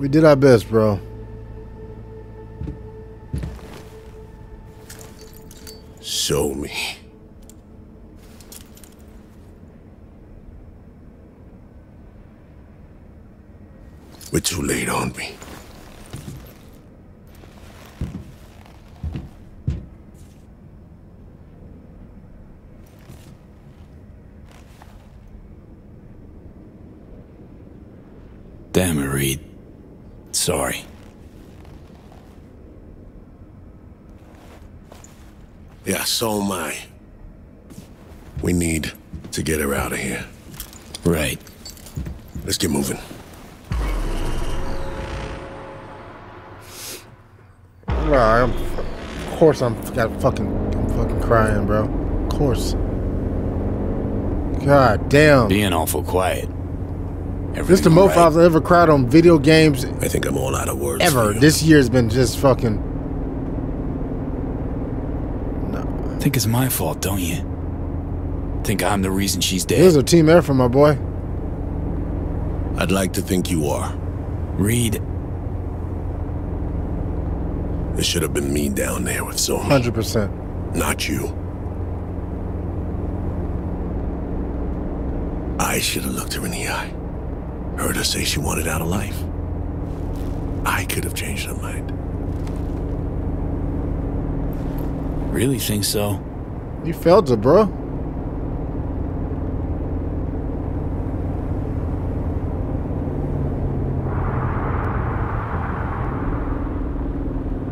We did our best, bro. So Mi. We're too late, aren't we? Damn it, Reed. Sorry. Yeah, so am I. We need to get her out of here. Right. Let's get moving. Well, I'm, of course I'm got fucking I'm fucking crying, bro. Of course. God damn. Being awful quiet. This the most I've ever cried on video games I think I'm all out of words. ever. This year's been just fucking. Think it's my fault, don't you? Think I'm the reason she's dead? Here's a team effort, my boy. I'd like to think you are. Reed. It should have been me down there with So Mi. Hundred percent. Not you. I should have looked her in the eye. Heard her say she wanted out of life. I could have changed her mind. Really think so? You felt it, bro.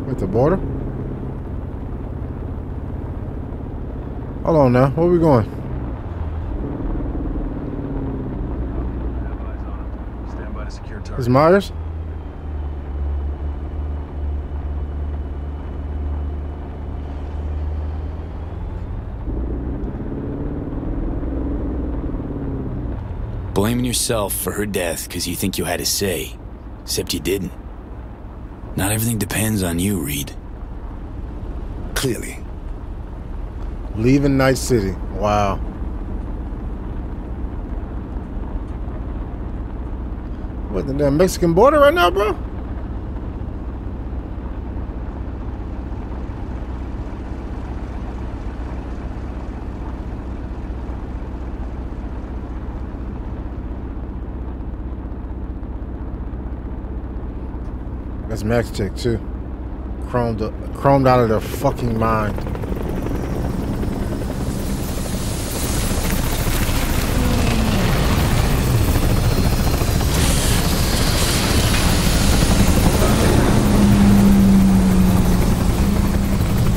At the border? Hold on now. Where we going? Stand by to secure target. Is Myers? Blaming yourself for her death because you think you had a say. Except you didn't. Not everything depends on you, Reed. Clearly. Leaving Night City. Wow. What the damn Mexican border right now, bro? That's MaxTac too. Chromed, chromed out of their fucking mind.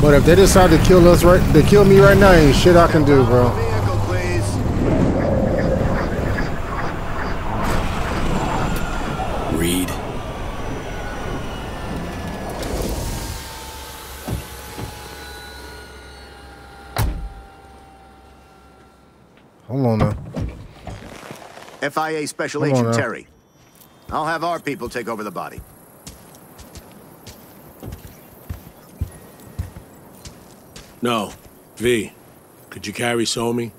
But if they decide to kill us right, they kill me right now, ain't shit I can do, bro. Reed. Hold on now. FIA Special Hold on Agent. Terry. I'll have our people take over the body. No. V, could you carry So Mi?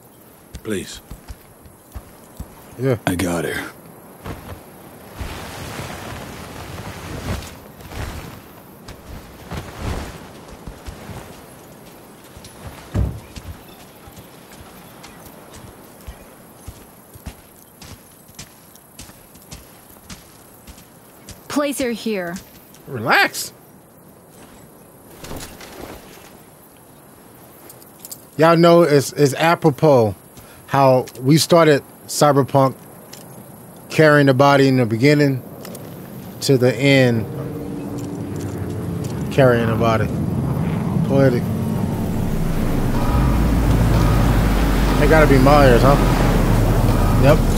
Please. Yeah. I got her. Place her here. Relax. Y'all know it's, it's apropos how we started Cyberpunk carrying the body in the beginning to the end carrying the body. Poetic. They gotta be Myers, huh? Yep.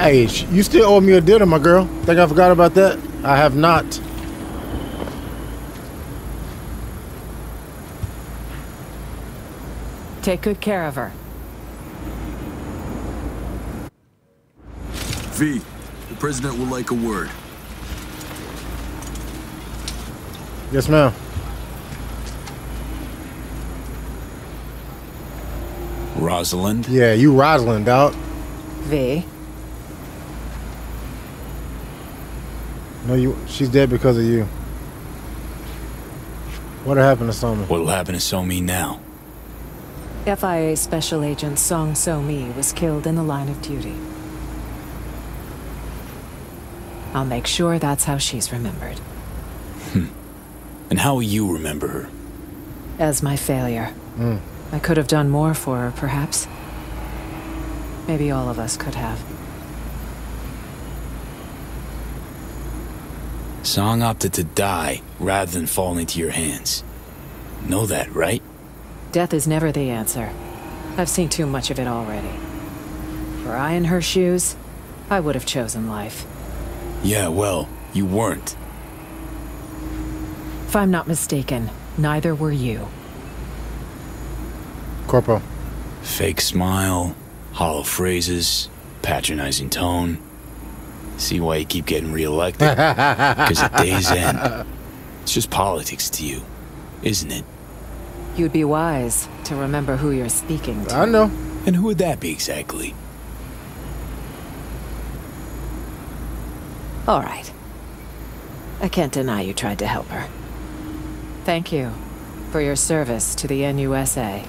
Hey, you still owe me a dinner, my girl. Think I forgot about that? I have not. Take good care of her. V, the president would like a word. Yes, ma'am. Rosalind? Yeah, you Rosalind, out. V. No, you. She's dead because of you. What happened to Summer? What'll happen to So Mi now? FIA Special Agent Song So Mi was killed in the line of duty. I'll make sure that's how she's remembered. Hmm. And how will you remember her? As my failure. Mm. I could have done more for her, perhaps. Maybe all of us could have. Song opted to die rather than fall into your hands. Know that, right? Death is never the answer. I've seen too much of it already. Were I in her shoes, I would have chosen life. Yeah, well, you weren't. If I'm not mistaken, neither were you. Corpo. Fake smile, hollow phrases, patronizing tone. See why you keep getting reelected? Because at day's end, it's just politics to you, isn't it? You'd be wise to remember who you're speaking to. I know. And who would that be exactly? All right. I can't deny you tried to help her. Thank you for your service to the NUSA.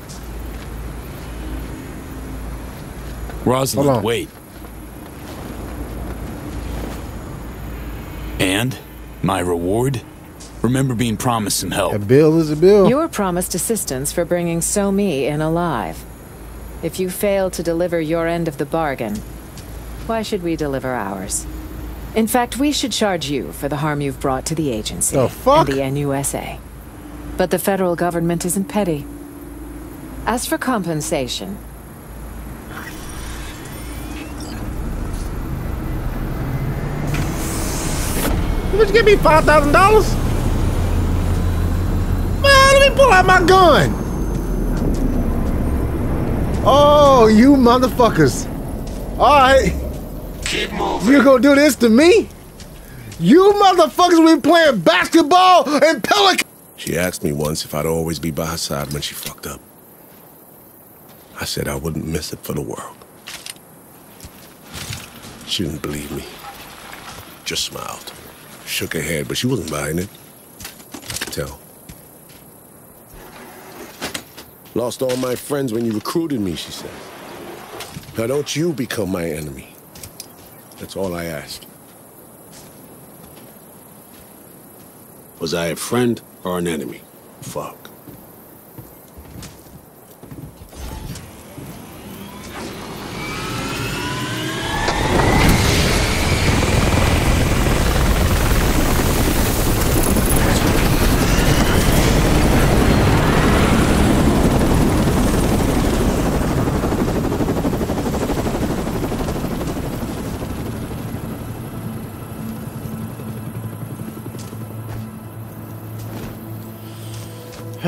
Rosalind, wait. And? My reward? Remember being promised some help. A bill is a bill. You were promised assistance for bringing So Mi in alive. If you fail to deliver your end of the bargain, why should we deliver ours? In fact, we should charge you for the harm you've brought to the agency The fuck? and the NUSA. But the federal government isn't petty. As for compensation, You give me five thousand dollars? Man, let me pull out my gun. Oh, you motherfuckers! All right, you gonna do this to me? You motherfuckers be playing basketball and pelican. She asked me once if I'd always be by her side when she fucked up. I said I wouldn't miss it for the world. She didn't believe me. Just smiled. Shook her head, but she wasn't buying it. I could tell. Lost all my friends when you recruited me, she said. Now don't you become my enemy. That's all I asked. Was I a friend or an enemy? Fuck.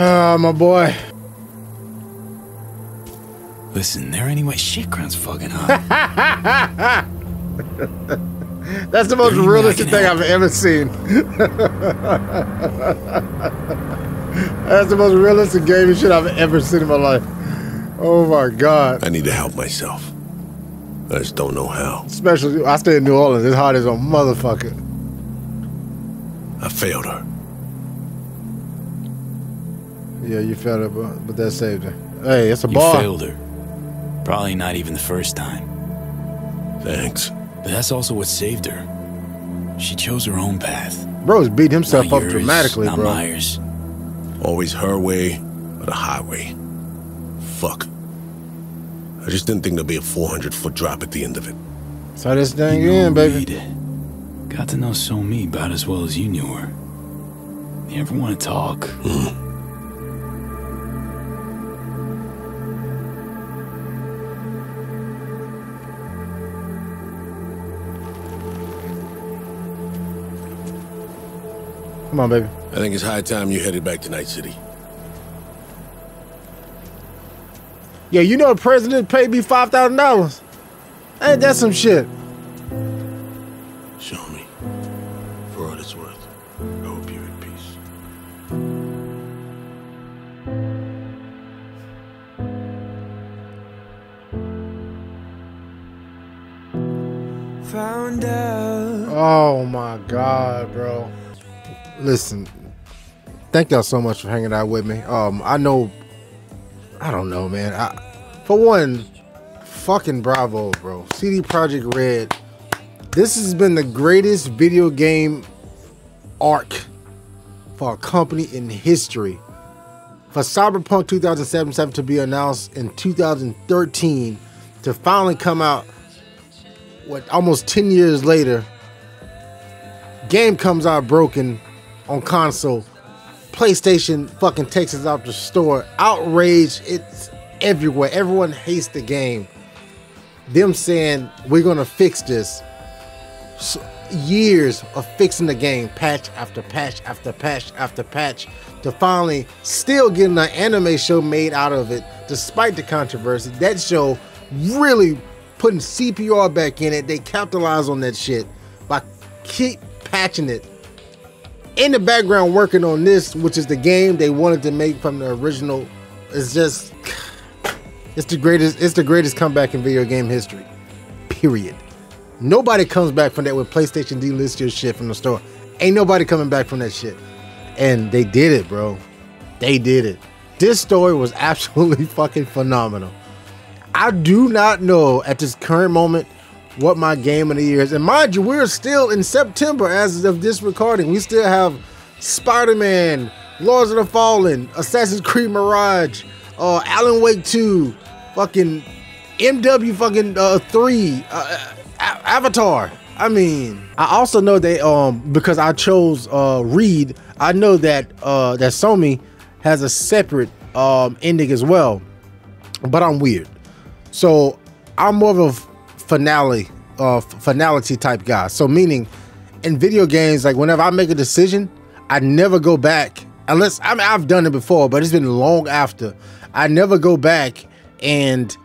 Ah, my boy. Listen, there anyway. Shit, ground's fucking hot. That's the most realistic can thing I've ever seen. That's the most realistic gaming shit I've ever seen in my life. Oh my god. I need to help myself. I just don't know how. Especially, I stay in New Orleans. It's hot as a motherfucker. I failed her. Yeah, you failed her, but, but that saved her. Hey, it's a you bar. failed her. Probably not even the first time. Thanks. But that's also what saved her. She chose her own path. Bro's beat himself Not up yours, dramatically, not bro. Myers. Always her way or the highway. Fuck. I just didn't think there'd be a 400 foot drop at the end of it. So this thing You know, in, baby. Reed, got to know So Mi about as well as you knew her. You ever want to talk? Hmm. Come on, baby. I think it's high time you headed back to Night City. Yeah, you know the president paid me five thousand dollars. Ain't that some shit? So Mi. For all it's worth. I hope you're at peace. Found out. Oh my god, bro. Listen, thank y'all so much for hanging out with me. Um, I know, I don't know, man. I, for one, fucking bravo, bro. CD Projekt Red. This has been the greatest video game arc for a company in history. For Cyberpunk 2077 to be announced in 2013 to finally come out what almost 10 years later game comes out broken on console. Playstation fucking takes it out the store. Outrage it's everywhere. Everyone hates the game. Them saying we're gonna fix this. So, years of fixing the game patch after patch after patch after patch to finally still getting an anime show made out of it despite the controversy. That show really putting CPR back in it. They capitalize on that shit by keep patching it. In the background, working on this, which is the game they wanted to make from the original. It's just, it's the greatest. It's the greatest comeback in video game history. Period. Nobody comes back from that when PlayStation delists your shit from the store. Ain't nobody coming back from that shit. And they did it, bro. They did it. This story was absolutely fucking phenomenal. I do not know at this current moment what my game of the year is. And mind you, we're still in September as of this recording. We still have Spider Man, Lords of the Fallen, Assassin's Creed Mirage, uh, Alan Wake 2, fucking MW fucking uh, 3, uh, Avatar. I mean, I also know that um because I chose uh Reed, I know that uh that Sony has a separate um ending as well. But I'm weird. So I'm more of a finale, uh, finality type guy. So meaning, in video games, like whenever I make a decision, I never go back unless I mean I've done it before, but it's been long after. I never go back and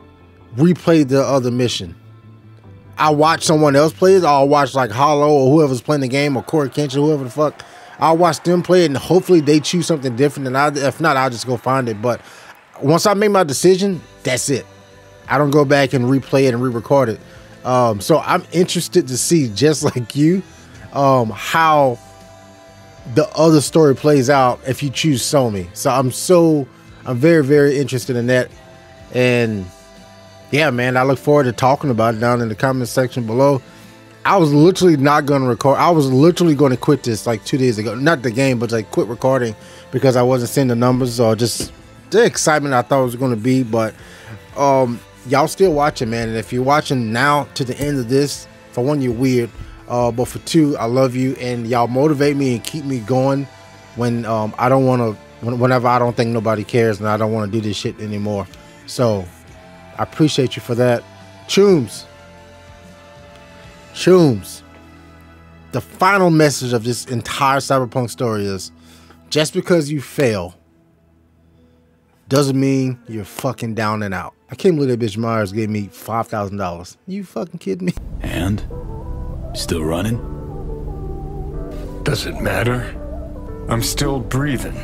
replay the other mission. I watch someone else play it. I'll watch like Hollow or whoever's playing the game or Cory Kenshin, whoever the fuck. I'll watch them play it and hopefully they choose something different. And I, if not, I'll just go find it. But once I make my decision, that's it. I don't go back and replay it and re-record it. Um, so I'm interested to see, just like you, um, how the other story plays out if you choose Sony. So I'm so I'm very very interested in that, and yeah, man, I look forward to talking about it down in the comment section below. I was literally not going to record. I was literally going to quit this like two days ago. Not the game, but like quit recording because I wasn't seeing the numbers or just the excitement I thought it was going to be. But um, y'all still watching, man. And if you're watching now to the end of this, for one, you're weird. Uh, but for two, I love you, and y'all motivate me and keep me going when um, I don't want to. Whenever I don't think nobody cares, and I don't want to do this shit anymore. So I appreciate you for that, Chooms. Chooms. The final message of this entire cyberpunk story is: just because you fail doesn't mean you're fucking down and out. I can't believe that bitch Myers gave me five thousand dollars. You fucking kidding me? And still running? Does it matter? I'm still breathing.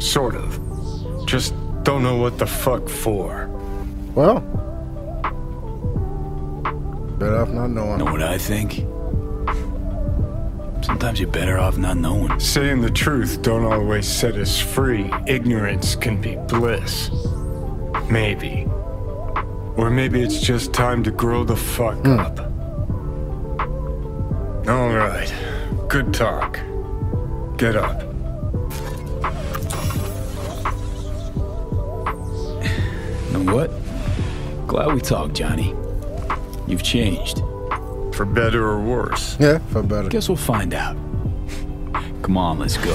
Sort of. Just don't know what the fuck for. Well, better off not knowing. Know what I think? Sometimes you're better off not knowing. Saying the truth don't always set us free. Ignorance can be bliss. Maybe. Or maybe it's just time to grow the fuck Hmm. up. All right. Good talk. Get up. Know what? Glad we talked, Johnny. You've changed. For better or worse? Yeah, for better. Guess we'll find out. Come on, let's go.